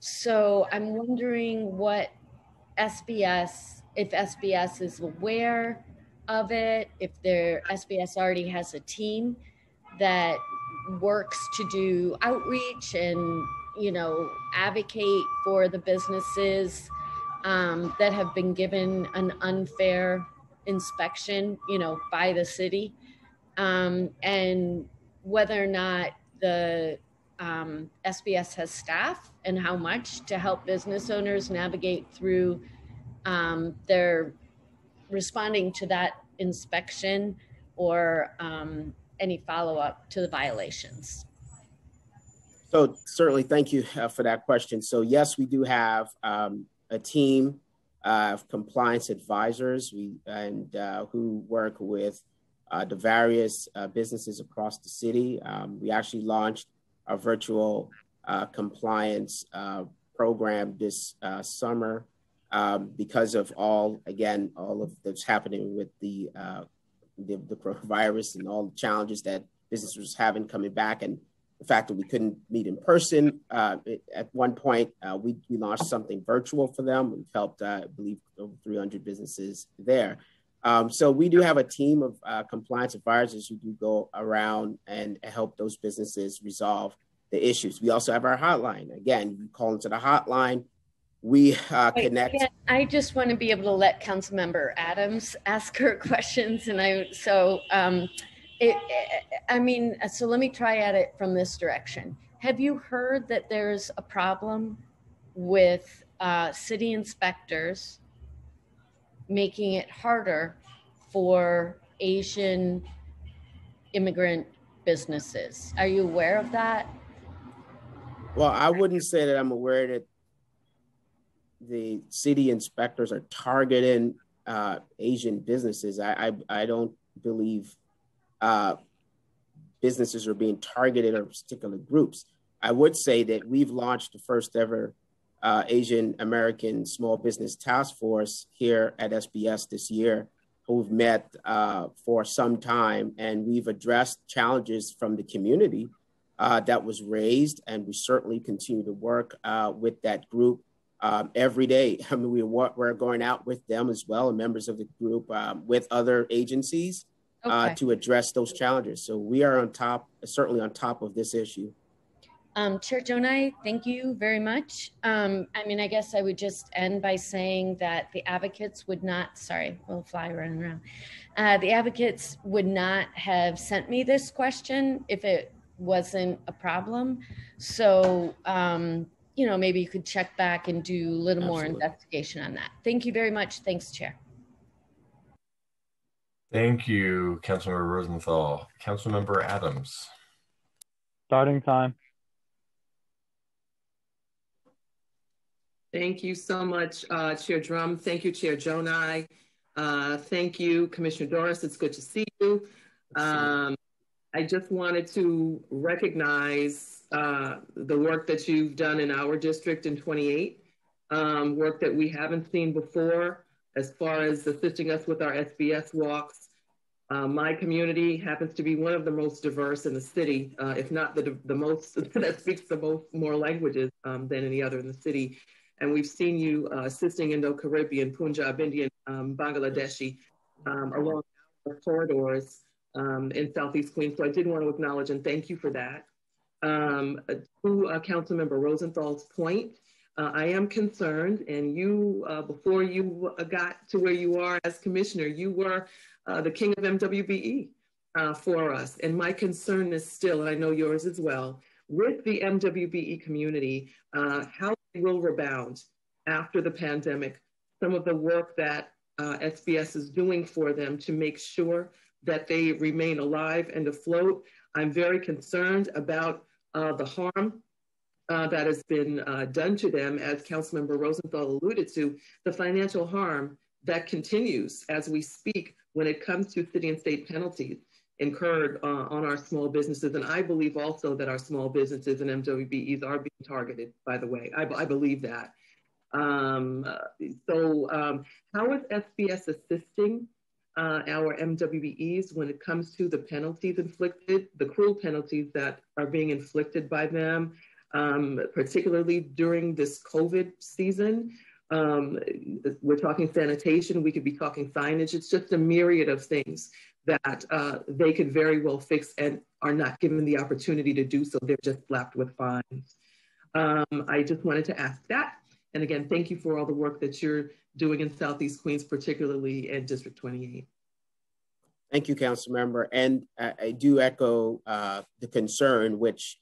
so I'm wondering what SBS, if SBS is aware of it, if their SBS already has a team that works to do outreach and you know advocate for the businesses um, that have been given an unfair inspection, you know, by the city, um, and whether or not the um, SBS has staff and how much to help business owners navigate through um, their responding to that inspection or um, any follow up to the violations. So certainly, thank you uh, for that question. So yes, we do have um, a team of compliance advisors we, and uh, who work with uh, the various uh, businesses across the city. Um, we actually launched a virtual uh, compliance uh, program this summer um, because of all, again, all of that's happening with the, the, the coronavirus and all the challenges that businesses having coming back and the fact that we couldn't meet in person. Uh, it, at one point, uh, we, we launched something virtual for them. We've helped, uh, I believe, over 300 businesses there. Um, so we do have a team of uh, compliance advisors who do go around and help those businesses resolve the issues. We also have our hotline. Again, you call into the hotline. We uh, connect. again, I just want to be able to let Councilmember Adams ask her questions, and I so um, it, I mean, so let me try at it from this direction. Have you heard that there's a problem with uh, city inspectors making it harder for Asian immigrant businesses? Are you aware of that? Well, I wouldn't say that I'm aware that the city inspectors are targeting uh, Asian businesses. I, I, I don't believe uh, businesses are being targeted or particular groups. I would say that we've launched the first ever uh, Asian American Small Business Task Force here at SBS this year, who've met uh, for some time, and we've addressed challenges from the community uh, that was raised, and we certainly continue to work uh, with that group um, every day. I mean, we, we're going out with them as well, and members of the group um, with other agencies uh, to address those challenges. So we are on top, certainly on top of this issue. Um, Chair Gjonaj, thank you very much. Um, I mean, I guess I would just end by saying that the advocates would not, sorry, we'll fly running around. Uh, the advocates would not have sent me this question if it wasn't a problem. So, um, you know, maybe you could check back and do a little more investigation on that. Thank you very much. Thanks, Chair. Thank you, Councilmember Rosenthal. Councilmember Adams. Starting time. Thank you so much, uh, Chair Dromm. Thank you, Chair Gjonaj. Uh, thank you, Commissioner Doris. It's good to see you. Um, I just wanted to recognize uh, the work that you've done in our district in 28. um, work that we haven't seen before as far as assisting us with our SBS walks. Uh, my community happens to be one of the most diverse in the city, uh, if not the, the most that speaks the most more languages um, than any other in the city. And we've seen you uh, assisting Indo-Caribbean, Punjab, Indian, um, Bangladeshi um, along corridors um, in Southeast Queens. So I did want to acknowledge and thank you for that. Um, to uh, Councilmember Rosenthal's point, uh, I am concerned, and you, uh, before you got to where you are as commissioner, you were uh, the king of MWBE uh, for us. And my concern is still, and I know yours as well, with the MWBE community, uh, how they will rebound after the pandemic. Some of the work that SBS uh, is doing for them to make sure that they remain alive and afloat. I'm very concerned about uh, the harm uh, that has been uh, done to them, as Councilmember Rosenthal alluded to, the financial harm that continues as we speak when it comes to city and state penalties incurred uh, on our small businesses. And I believe also that our small businesses and MWBEs are being targeted, by the way. I, I believe that. Um, so um, how is SBS assisting uh, our MWBEs when it comes to the penalties inflicted, the cruel penalties that are being inflicted by them, um, particularly during this COVID season. Um, we're talking sanitation, we could be talking signage. It's just a myriad of things that uh, they could very well fix and are not given the opportunity to do so. They're just slapped with fines. Um, I just wanted to ask that. And again, thank you for all the work that you're doing in Southeast Queens, particularly in District 28. Thank you, Council Member. And I, I do echo uh, the concern, which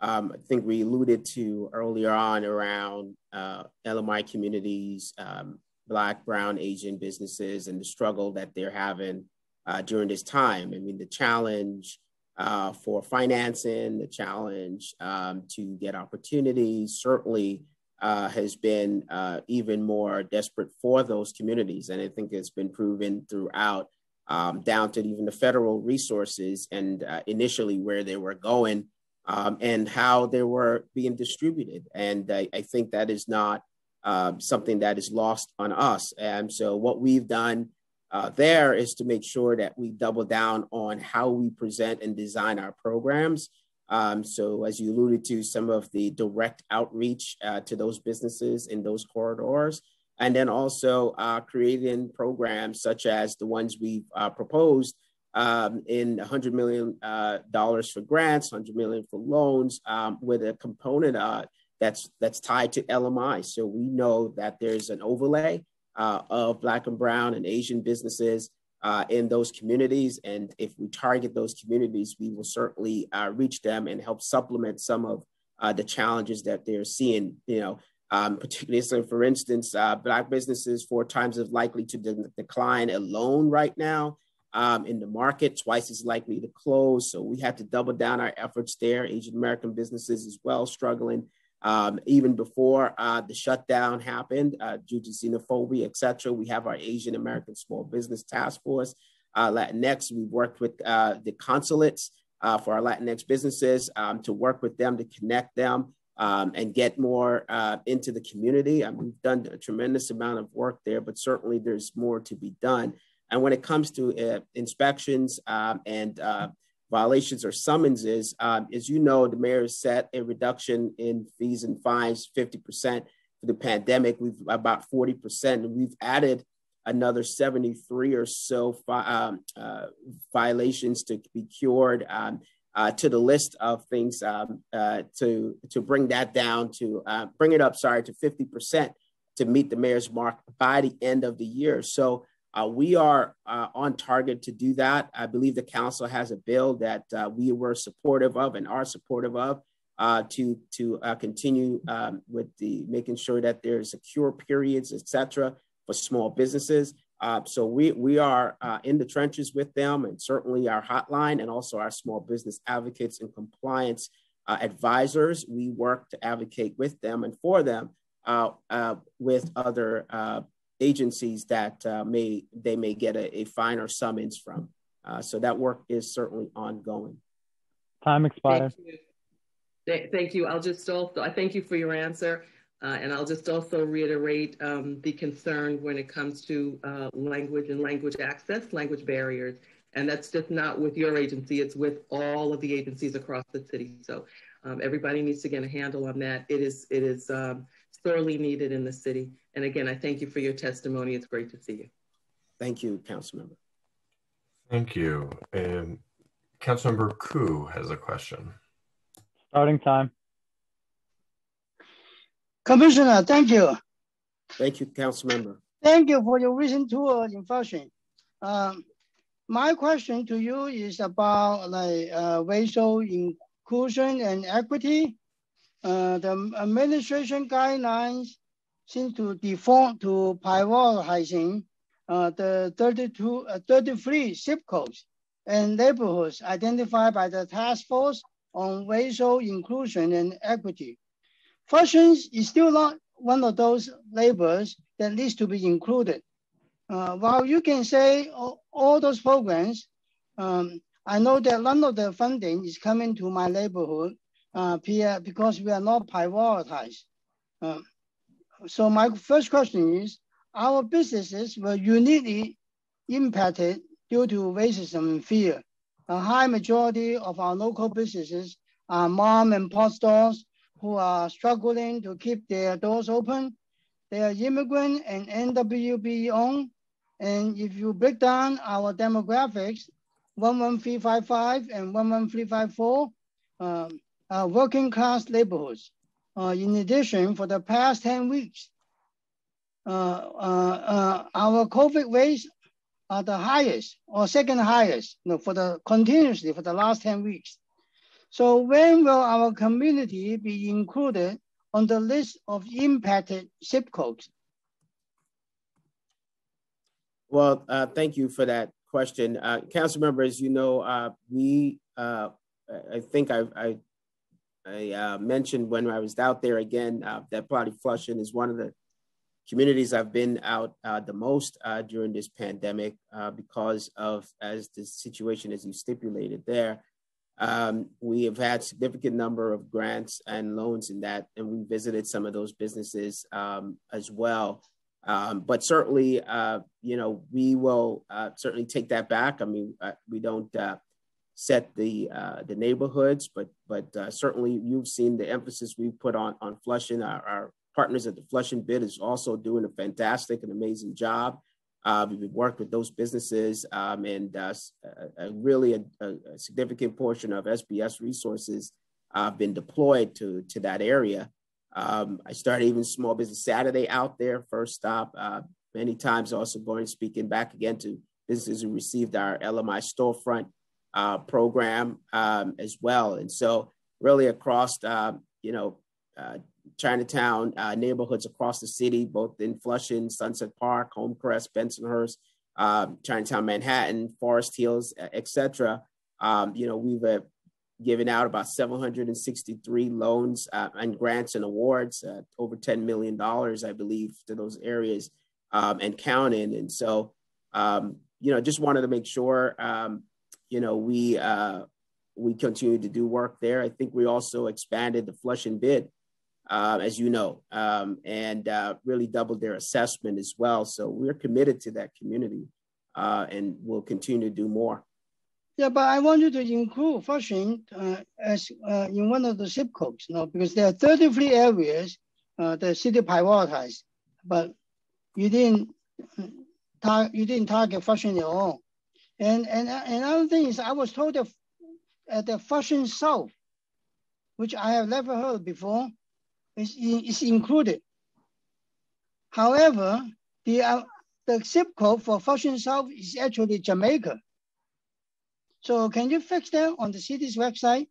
um, I think we alluded to earlier on around uh, LMI communities, um, Black, Brown, Asian businesses, and the struggle that they're having uh, during this time. I mean, the challenge uh, for financing, the challenge um, to get opportunities certainly uh, has been uh, even more desperate for those communities. And I think it's been proven throughout um, down to even the federal resources and uh, initially where they were going um, and how they were being distributed. And I, I think that is not uh, something that is lost on us. And so what we've done uh, there is to make sure that we double down on how we present and design our programs. Um, so as you alluded to, some of the direct outreach uh, to those businesses in those corridors, and then also uh, creating programs such as the ones we've uh, proposed um, in $100 million uh, for grants, 100 million for loans, um, with a component uh, that's that's tied to LMI. So we know that there's an overlay uh, of Black and Brown and Asian businesses uh, in those communities, and if we target those communities, we will certainly reach them and help supplement some of the challenges that they're seeing. You know, um, particularly so for instance, uh, black businesses four times as likely to de- decline a loan right now um, in the market, twice as likely to close. So we have to double down our efforts there. Asian American businesses as well struggling. Um, even before uh, the shutdown happened uh, due to xenophobia, et cetera, we have our Asian American Small Business Task Force. Uh, Latinx, we worked with uh, the consulates uh, for our Latinx businesses um, to work with them to connect them um, and get more uh, into the community. I mean, we've done a tremendous amount of work there, but certainly there's more to be done. And when it comes to inspections um, and violations or summonses, um, as you know, the mayor has set a reduction in fees and fines 50% for the pandemic. We've about 40%, and we've added another 73 or so um, uh, violations to be cured. Um, uh, to the list of things um, uh, to to bring that down to uh, bring it up, sorry, to 50% to meet the mayor's mark by the end of the year. So uh, we are uh, on target to do that. I believe the council has a bill that uh, we were supportive of and are supportive of to to continue um, with the making sure that there's secure periods, et cetera, for small businesses. Uh, so we, we are uh, in the trenches with them and certainly our hotline and also our small business advocates and compliance uh, advisors. We work to advocate with them and for them uh, uh, with other uh, agencies that may they may get a, a fine or summons from. so that work is certainly ongoing. Time expired. Thank you. Thank you. I'll just also, I thank you for your answer. Uh, and I'll just also reiterate um, the concern when it comes to uh, language and language access, language barriers. And that's just not with your agency, it's with all of the agencies across the city. So um, everybody needs to get a handle on that. It is, it is um, sorely needed in the city. And again, I thank you for your testimony. It's great to see you. Thank you, Councilmember. Thank you. Um, Councilmember Koo has a question. Starting time. Commissioner, thank you. Thank you, Council Member. Thank you for your recent tour in Flushing. Um, my question to you is about like uh, racial inclusion and equity. Uh, the administration guidelines seem to default to prioritizing uh, the 32, uh, 33 zip codes and neighborhoods identified by the task force on racial inclusion and equity. Flushing is still not one of those labels that needs to be included. Uh, while you can say all, all those programs, um, I know that none of the funding is coming to my neighborhood uh, because we are not prioritized. Um, so my first question is, our businesses were uniquely impacted due to racism and fear. A high majority of our local businesses are mom and pop stores who are struggling to keep their doors open. They are immigrant and NWB owned. And if you break down our demographics, 11355 and 11354 um, are working class neighborhoods. Uh, in addition, for the past 10 weeks, uh, uh, uh our COVID rates are the highest or second highest you know, for the continuously for the last 10 weeks. So when will our community be included on the list of impacted zip codes? Well, uh, thank you for that question. Uh, council members, you know, uh, we, uh, I think I, I, I uh, mentioned when I was out there again uh, that Bloody Flushing is one of the communities I've been out uh, the most uh, during this pandemic uh, because of, as the situation as you stipulated there, um, we have had significant number of grants and loans in that, and we visited some of those businesses um, as well. Um, but certainly, uh, you know, we will certainly take that back. I mean, we don't set the uh, the neighborhoods, but but uh, certainly you've seen the emphasis we've put on on Flushing. Our, our partners at the Flushing Bid is also doing a fantastic and amazing job. Uh, we've worked with those businesses um, and uh, really a, a, significant portion of SBS resources have uh, been deployed to, to that area. Um, I started even Small Business Saturday out there, first stop. Uh, many times also going speaking back again to businesses who received our LMI storefront uh, program um, as well. And so really across, uh, you know, uh, Chinatown uh, neighborhoods across the city, both in Flushing, Sunset Park, Homecrest, Bensonhurst, uh, Chinatown, Manhattan, Forest Hills, etc. Um, you know, we've uh, given out about 763 loans uh, and grants and awards, over $10 million, I believe, to those areas um, and counting. And so, um, you know, just wanted to make sure, um, you know, we uh, we continue to do work there. I think we also expanded the Flushing bid uh, as you know, um, and uh, really doubled their assessment as well. So we're committed to that community uh, and we'll continue to do more. Yeah, but I want you to include Flushing uh, as uh, in one of the zip codes, you know, because there are 33 areas uh, the city prioritized, but you didn't tar- you didn't target Flushing at all. And and another thing is, I was told that at the fashion South, which I have never heard before, is, is included. However, the, uh, the zip code for Fashion South is actually Jamaica. So can you fix that on the city's website?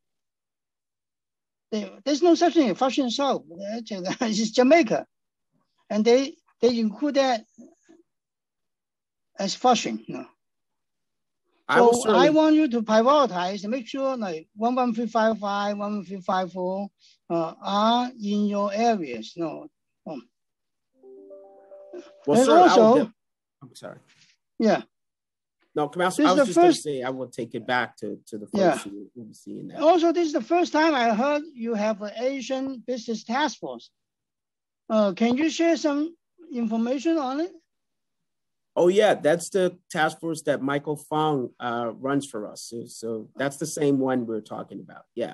There, there's no such thing as Fashion South. It's Jamaica. And they, they include that as fashion. You know. So I, I want you to prioritize, make sure like 11355, 11354 uh, are in your areas. No. Um. Well, sir, also, I'm sorry. Yeah. No, come out. I was just going to say I will take it back to, to the folks yeah. who will be seeing that. Also, this is the first time I heard you have an Asian business task force. Uh, can you share some information on it? Oh yeah, that's the task force that Michael Fong uh, runs for us. So, so, that's the same one we're talking about. Yeah.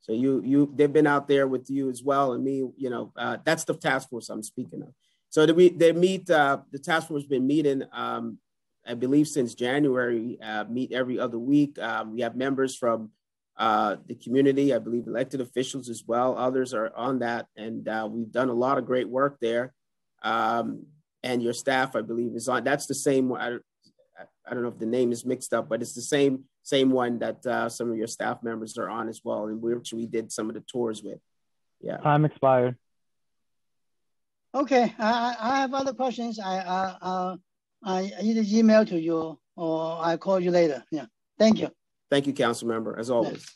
So you you they've been out there with you as well, and me. You know, uh, that's the task force I'm speaking of. So we they meet. Uh, the task force has been meeting. Um, I believe since January. Uh, meet every other week. Um, we have members from uh, the community. I believe elected officials as well. Others are on that, and uh, we've done a lot of great work there. Um, and your staff, I believe, is on. That's the same. I, I don't know if the name is mixed up, but it's the same same one that uh, some of your staff members are on as well, and which we did some of the tours with. Yeah. Time expired. Okay, I, I have other questions. I uh, uh, I either email to you or I call you later. Yeah. Thank you. Thank you, Council Member, as always.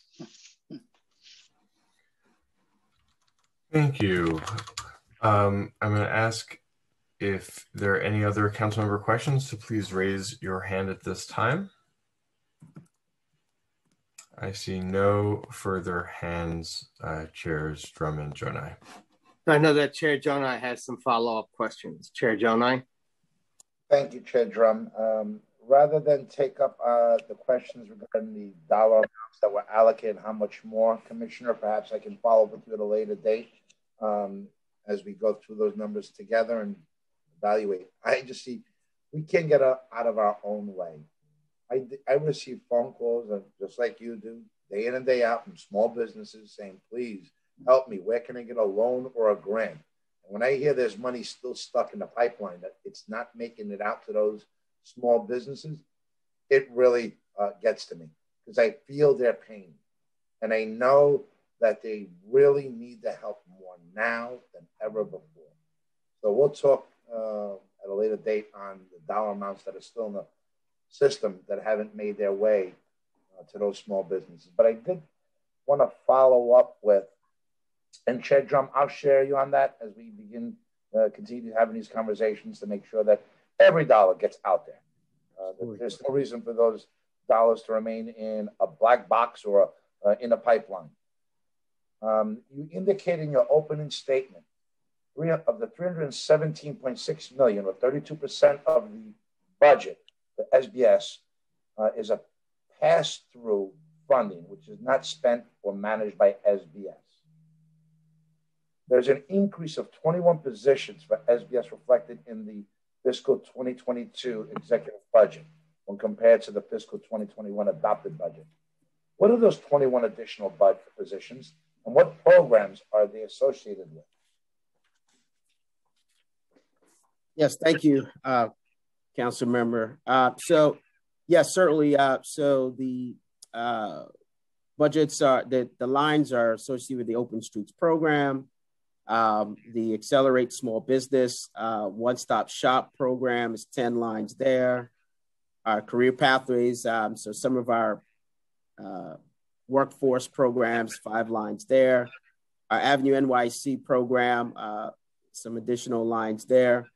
Thank you. Um, I'm going to ask if there are any other council member questions, to please raise your hand at this time. I see no further hands, uh, Chairs Dromm and Gjonaj. I know that Chair Gjonaj has some follow-up questions. Chair Gjonaj. Thank you, Chair Dromm. Um, rather than take up uh, the questions regarding the dollar amounts that were allocated, how much more, Commissioner, perhaps I can follow up with you at a later date um, as we go through those numbers together and evaluate. I just see we can't get out of our own way. I, I receive phone calls, and just like you do, day in and day out from small businesses saying, please help me. Where can I get a loan or a grant? And when I hear there's money still stuck in the pipeline, that it's not making it out to those small businesses, it really uh, gets to me because I feel their pain. And I know that they really need the help more now than ever before. So we'll talk uh, at a later date on the dollar amounts that are still in the system that haven't made their way uh, to those small businesses. But I did want to follow up with, and Chair Dromm, I'll share you on that as we begin uh, continue having these conversations to make sure that every dollar gets out there. Uh, there's no reason for those dollars to remain in a black box or a, uh, in a pipeline. Um, you indicate in your opening statement of the 317.6 million, or 32% of the budget the SBS uh, is a pass through funding, which is not spent or managed by SBS. There's an increase of 21 positions for SBS reflected in the fiscal 2022 executive budget when compared to the fiscal 2021 adopted budget. What are those 21 additional budget positions and what programs are they associated with? Yes, thank you, uh, council member. Uh, so, yes, certainly. Uh, so the uh, budgets are the, the lines are associated with the Open Streets program, um, the Accelerate Small Business uh, One Stop Shop program is 10 lines there. Our career pathways, um, so some of our uh, workforce programs, five lines there. Our Avenue NYC program, uh, some additional lines there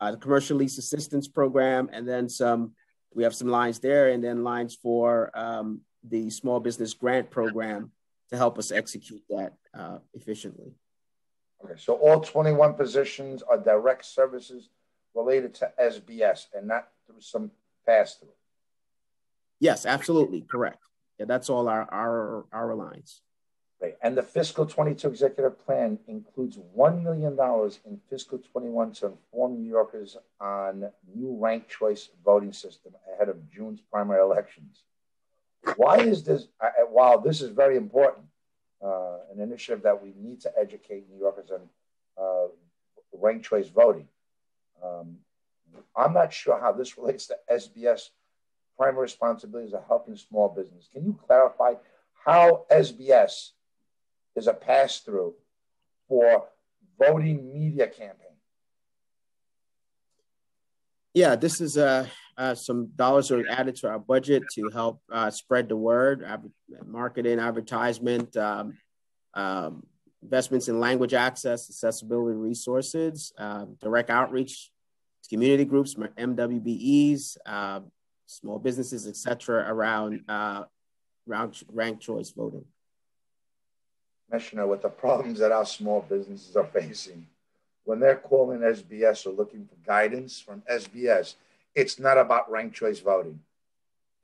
uh, the commercial lease assistance program, and then some. We have some lines there, and then lines for um, the small business grant program to help us execute that uh, efficiently. Okay, so all 21 positions are direct services related to SBS and not through some pass through. Yes, absolutely correct. Yeah, that's all our our our lines. Right. And the fiscal 22 executive plan includes $1 million in fiscal 21 to inform New Yorkers on new ranked choice voting system ahead of June's primary elections. Why is this, while this is very important, uh, an initiative that we need to educate New Yorkers on uh, ranked choice voting, um, I'm not sure how this relates to SBS primary responsibilities of helping small business. Can you clarify how SBS is a pass through for voting media campaign. Yeah, this is uh, uh, some dollars are added to our budget to help uh, spread the word, marketing, advertisement, um, um, investments in language access, accessibility resources, um, direct outreach to community groups, MWBEs, um, small businesses, etc., around uh, around ranked choice voting. Commissioner, with the problems that our small businesses are facing, when they're calling SBS or looking for guidance from SBS, it's not about ranked choice voting.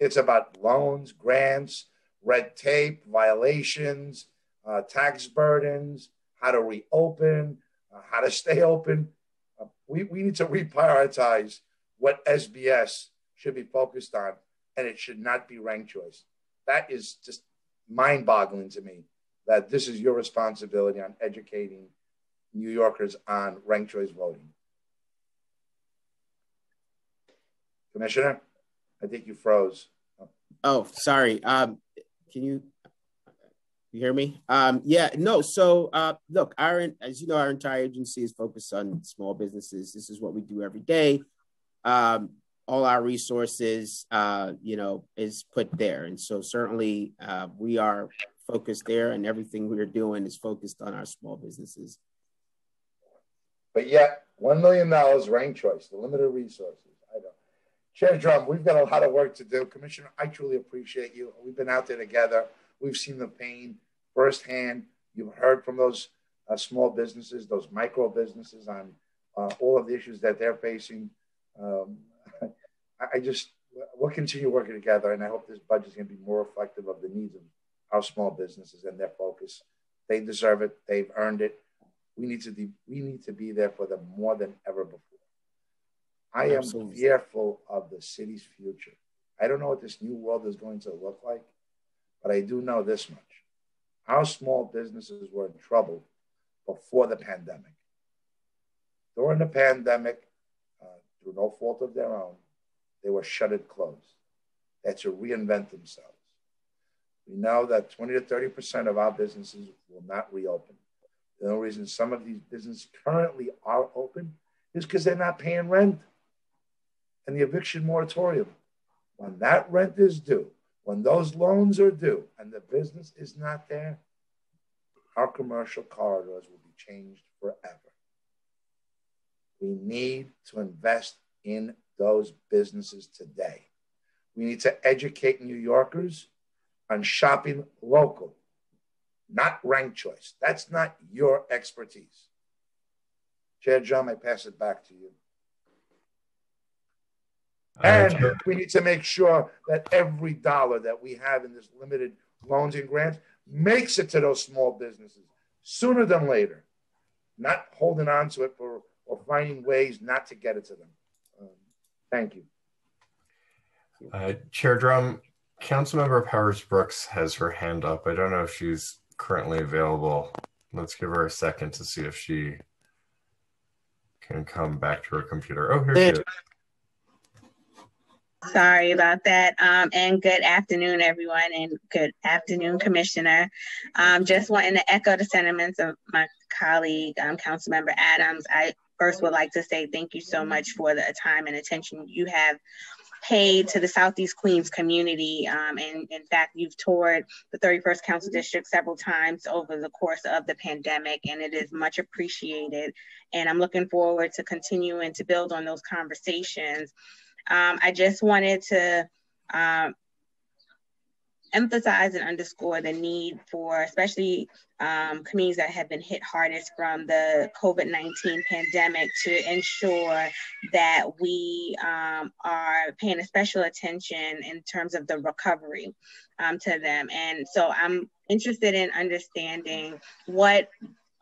It's about loans, grants, red tape, violations, uh, tax burdens, how to reopen, uh, how to stay open. Uh, we, we need to reprioritize what SBS should be focused on, and it should not be ranked choice. That is just mind boggling to me that this is your responsibility on educating New Yorkers on ranked choice voting. Commissioner, I think you froze. Oh, sorry. Um, can you you hear me? Um, yeah, no. So, uh, look, our as you know, our entire agency is focused on small businesses. This is what we do every day. Um, all our resources, uh, you know, is put there, and so certainly uh, we are focused there, and everything we are doing is focused on our small businesses. But yet, one million dollars rank choice, the limited resources. I don't. Chair Dromm, we've got a lot of work to do. Commissioner, I truly appreciate you. We've been out there together. We've seen the pain firsthand. You've heard from those uh, small businesses, those micro businesses on uh, all of the issues that they're facing. Um, I, I just, we'll continue working together, and I hope this budget is going to be more reflective of the needs of our small businesses and their focus. They deserve it. They've earned it. We need to be, we need to be there for them more than ever before. I am Absolutely. fearful of the city's future. I don't know what this new world is going to look like, but I do know this much. Our small businesses were in trouble before the pandemic. During the pandemic, uh, through no fault of their own, they were shuttered closed. They had to reinvent themselves. We know that 20 to 30% of our businesses will not reopen. The only reason some of these businesses currently are open is because they're not paying rent and the eviction moratorium. When that rent is due, when those loans are due and the business is not there, our commercial corridors will be changed forever. We need to invest in those businesses today. We need to educate New Yorkers on shopping local, not ranked choice. That's not your expertise. Chair Dromm, I pass it back to you. And we need to make sure that every dollar that we have in this limited loans and grants makes it to those small businesses sooner than later, not holding on to it for or finding ways not to get it to them. Um, thank you. Uh, Chair Dromm, Councilmember Powers Brooks has her hand up. I don't know if she's currently available. Let's give her a second to see if she can come back to her computer. Oh, here she is. Sorry about that. Um, and good afternoon, everyone, and good afternoon, Commissioner. Um, just wanting to echo the sentiments of my colleague, um, Councilmember Adams. I first would like to say thank you so much for the time and attention you have paid to the Southeast Queens community. Um, and in fact, you've toured the 31st Council District several times over the course of the pandemic, and it is much appreciated. And I'm looking forward to continuing to build on those conversations um, I just wanted to um, emphasize and underscore the need for, especially um, communities that have been hit hardest from the COVID 19 pandemic, to ensure that we um, are paying a special attention in terms of the recovery um, to them. And so I'm interested in understanding what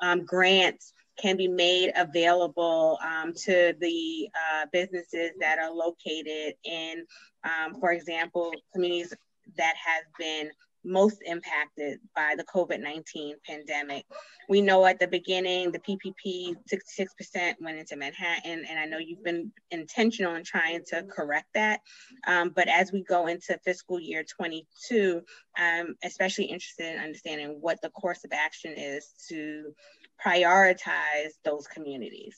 um, grants can be made available um, to the uh, businesses that are located in, um, for example, communities that have been most impacted by the COVID 19 pandemic. We know at the beginning the PPP 66% went into Manhattan, and I know you've been intentional in trying to correct that. Um, but as we go into fiscal year 22, I'm especially interested in understanding what the course of action is to prioritize those communities?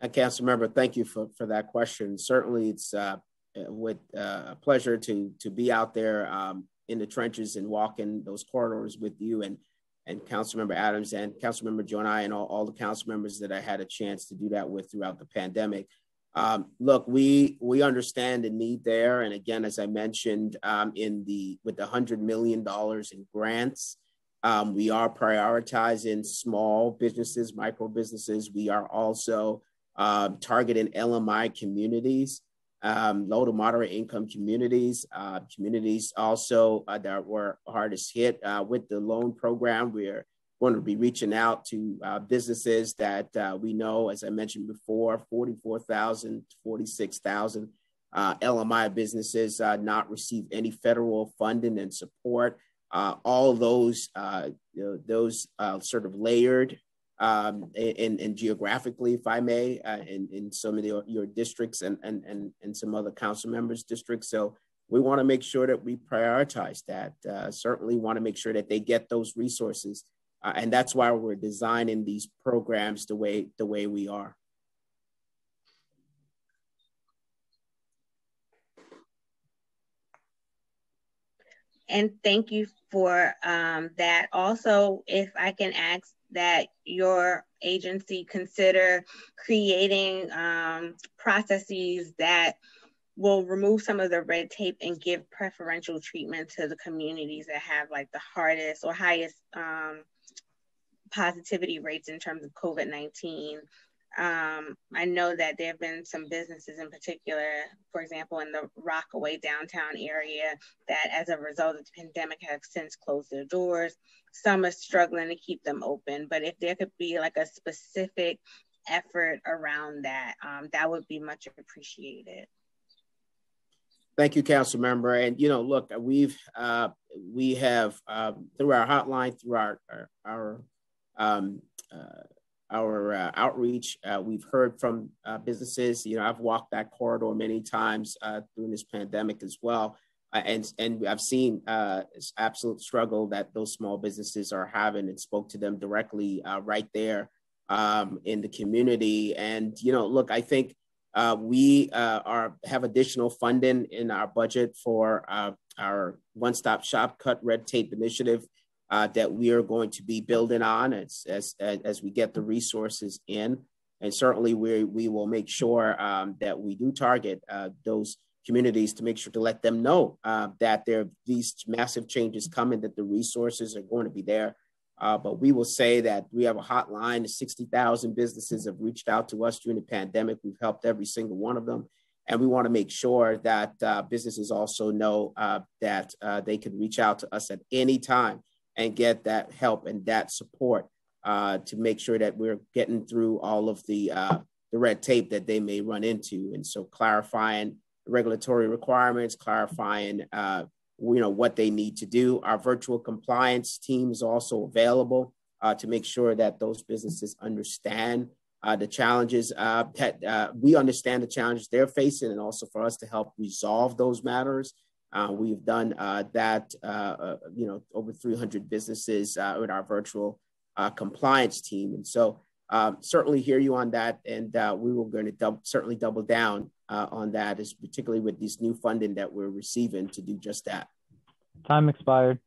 And Council Member, thank you for, for that question. Certainly, it's uh, with uh, a pleasure to to be out there um, in the trenches and walking those corridors with you and and Council Member Adams and Councilmember Council Member Gjonaj and all, all the council members that I had a chance to do that with throughout the pandemic. Um, look, we we understand the need there, and again, as I mentioned, um, in the with the hundred million dollars in grants Um, we are prioritizing small businesses, micro businesses. We are also um, targeting LMI communities, um, low to moderate income communities, uh, communities also uh, that were hardest hit uh, with the loan program. We're going to be reaching out to uh, businesses that uh, we know, as I mentioned before, 44,000 46,000 uh, LMI businesses not receive any federal funding and support. all those, those sort of layered um, and, and geographically, if I may, uh, in, in some of the, your districts and, and, and, and some other council members' districts. So we want to make sure that we prioritize that. Uh, certainly want to make sure that they get those resources. Uh, and that's why we're designing these programs the way, the way we are. And thank you for um, that. Also, if I can ask that your agency consider creating um, processes that will remove some of the red tape and give preferential treatment to the communities that have like the hardest or highest um, positivity rates in terms of COVID 19 um, I know that there have been some businesses in particular, for example, in the Rockaway downtown area, that as a result of the pandemic have since closed their doors. Some are struggling to keep them open, but if there could be like a specific effort around that, um, that would be much appreciated. Thank you, Council Member. And you know, look, we've uh, we have um, through our hotline, through our our, our um, uh, our uh, outreach. Uh, we've heard from uh, businesses. You know, I've walked that corridor many times uh, during this pandemic as well, uh, and and I've seen uh, absolute struggle that those small businesses are having, and spoke to them directly right there um, in the community. And you know, look, I think we are have additional funding in our budget for our one-stop shop cut red tape initiative uh, that we are going to be building on as, as, as we get the resources in. And certainly we, we will make sure um, that we do target uh, those communities to make sure to let them know uh, that there are these massive changes coming, that the resources are going to be there. Uh, but we will say that we have a hotline. 60,000 businesses have reached out to us during the pandemic. We've helped every single one of them. And we want to make sure that uh, businesses also know uh, that they can reach out to us at any time and get that help and that support uh, to make sure that we're getting through all of the uh, the red tape that they may run into. And so clarifying regulatory requirements, clarifying uh, you know what they need to do. Our virtual compliance team is also available uh, to make sure that those businesses understand uh, the challenges uh, that we understand the challenges they're facing, and also for us to help resolve those matters. Uh, we've done uh, that, uh, uh you know, over 300 businesses uh, with our virtual uh, compliance team. And so um, certainly hear you on that. And we were going to dub- certainly double down on that, is particularly with this new funding that we're receiving to do just that. Time expired.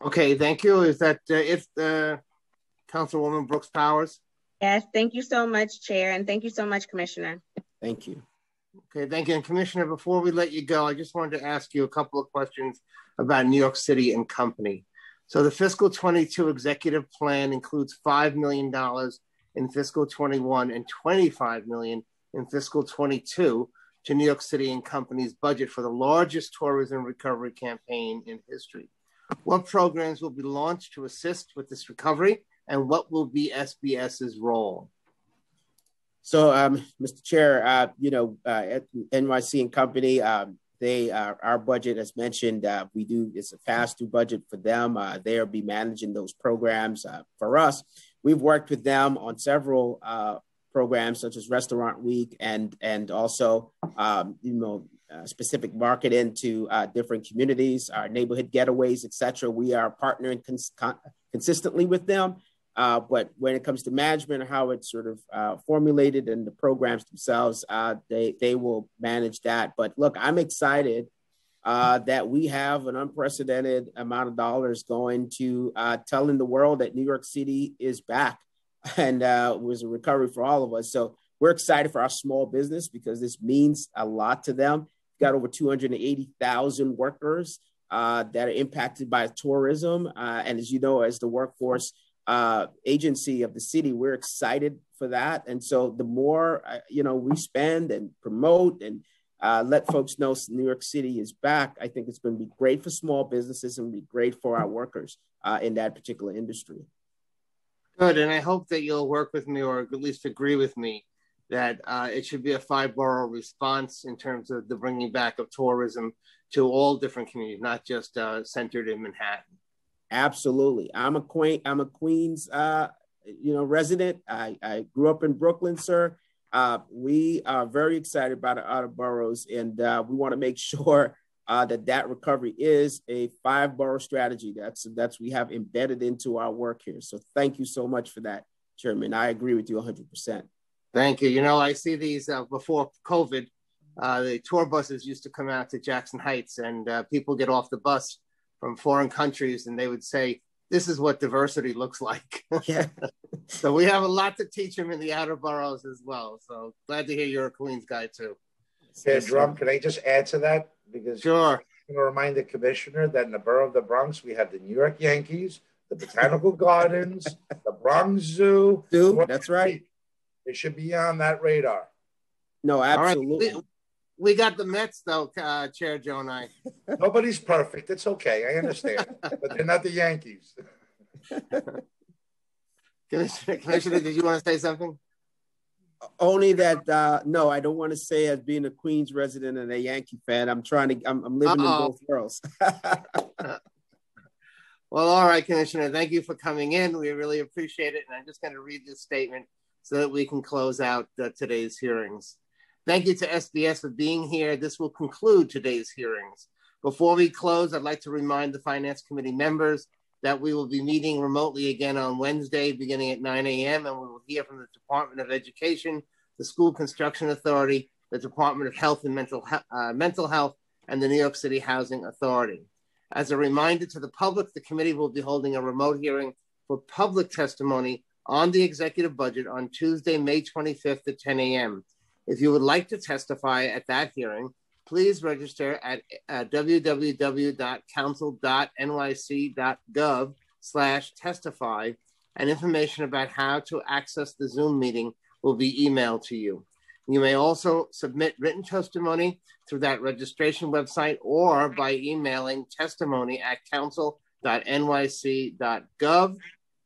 Okay, thank you. Is that if the Councilwoman Brooks Powers? Yes, thank you so much, Chair, and thank you so much, Commissioner. Thank you. Okay, thank you. And Commissioner, before we let you go, I just wanted to ask you a couple of questions about New York City and company. So the fiscal 22 executive plan includes $5 million in fiscal 21 and 25 million in fiscal 22 to New York City and company's budget for the largest tourism recovery campaign in history. What programs will be launched to assist with this recovery and what will be SBS's role? So, um, Mr. Chair, uh, you know, uh, at NYC and Company, um, they uh, our budget, as mentioned, uh, we do it's a fast through budget for them. Uh, they'll be managing those programs uh, for us. We've worked with them on several programs such as Restaurant Week and and also um, you know specific marketing to different communities, our neighborhood getaways, etc. We are partnering cons- con- consistently with them uh, but when it comes to management and how it's sort of uh, formulated and the programs themselves, uh, they they will manage that. But look, I'm excited uh, that we have an unprecedented amount of dollars going to uh, telling the world that New York City is back and uh, was a recovery for all of us. So we're excited for our small business because this means a lot to them. got over 280,000 workers that are impacted by tourism. And as you know, as the workforce uh, agency of the city, we're excited for that. And so the more, uh, you know, we spend and promote and uh, let folks know New York City is back, I think it's going to be great for small businesses and be great for our workers uh, in that particular industry. Good. And I hope that you'll work with me or at least agree with me that uh, it should be a five borough response in terms of the bringing back of tourism to all different communities, not just centered in Manhattan. Absolutely. I'm a Queen. I'm a Queens, uh, you know, resident. I, I grew up in Brooklyn, sir. Uh, we are very excited about the outer boroughs, and uh, we want to make sure uh, that that recovery is a five borough strategy. That's that's we have embedded into our work here. So thank you so much for that, Chairman. I agree with you 100. percent Thank you. You know, I see these uh, before COVID. Uh, the tour buses used to come out to Jackson Heights, and uh, people get off the bus from foreign countries, and they would say, "This is what diversity looks like." Yeah. so we have a lot to teach them in the outer boroughs as well. So glad to hear you're a Queens guy too. Yeah, Dromm, can I just add to that? Because sure. I'm going to remind the commissioner that in the borough of the Bronx, we have the New York Yankees, the Botanical Gardens, the Bronx Zoo. Zoo, that's right. It should be on that radar. No, absolutely. We, we, got the Mets though, uh, Chair Joe and I. Nobody's perfect. It's okay. I understand, but they're not the Yankees. Commissioner, Commissioner, did you want to say something? Only that uh, no, I don't want to say as being a Queens resident and a Yankee fan. I'm trying to. I'm, I'm living Uh-oh. in both worlds. well, all right, Commissioner. Thank you for coming in. We really appreciate it. And I'm just going to read this statement so that we can close out uh, today's hearings. Thank you to SBS for being here. This will conclude today's hearings. Before we close, I'd like to remind the Finance Committee members that we will be meeting remotely again on Wednesday beginning at 9 a.m. and we will hear from the Department of Education, the School Construction Authority, the Department of Health and Mental, uh, Mental Health, and the New York City Housing Authority. As a reminder to the public, the committee will be holding a remote hearing for public testimony on the executive budget on Tuesday, May 25th at 10 a.m. If you would like to testify at that hearing, please register at uh, www.council.nyc.gov slash testify and information about how to access the Zoom meeting will be emailed to you. You may also submit written testimony through that registration website or by emailing testimony at council.nyc.gov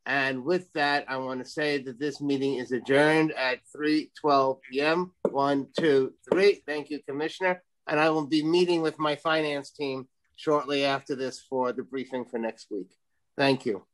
and with that, I want to say that this meeting is adjourned at 3:12 p.m. One, two, three. Thank you, Commissioner. And I will be meeting with my finance team shortly after this for the briefing for next week. Thank you.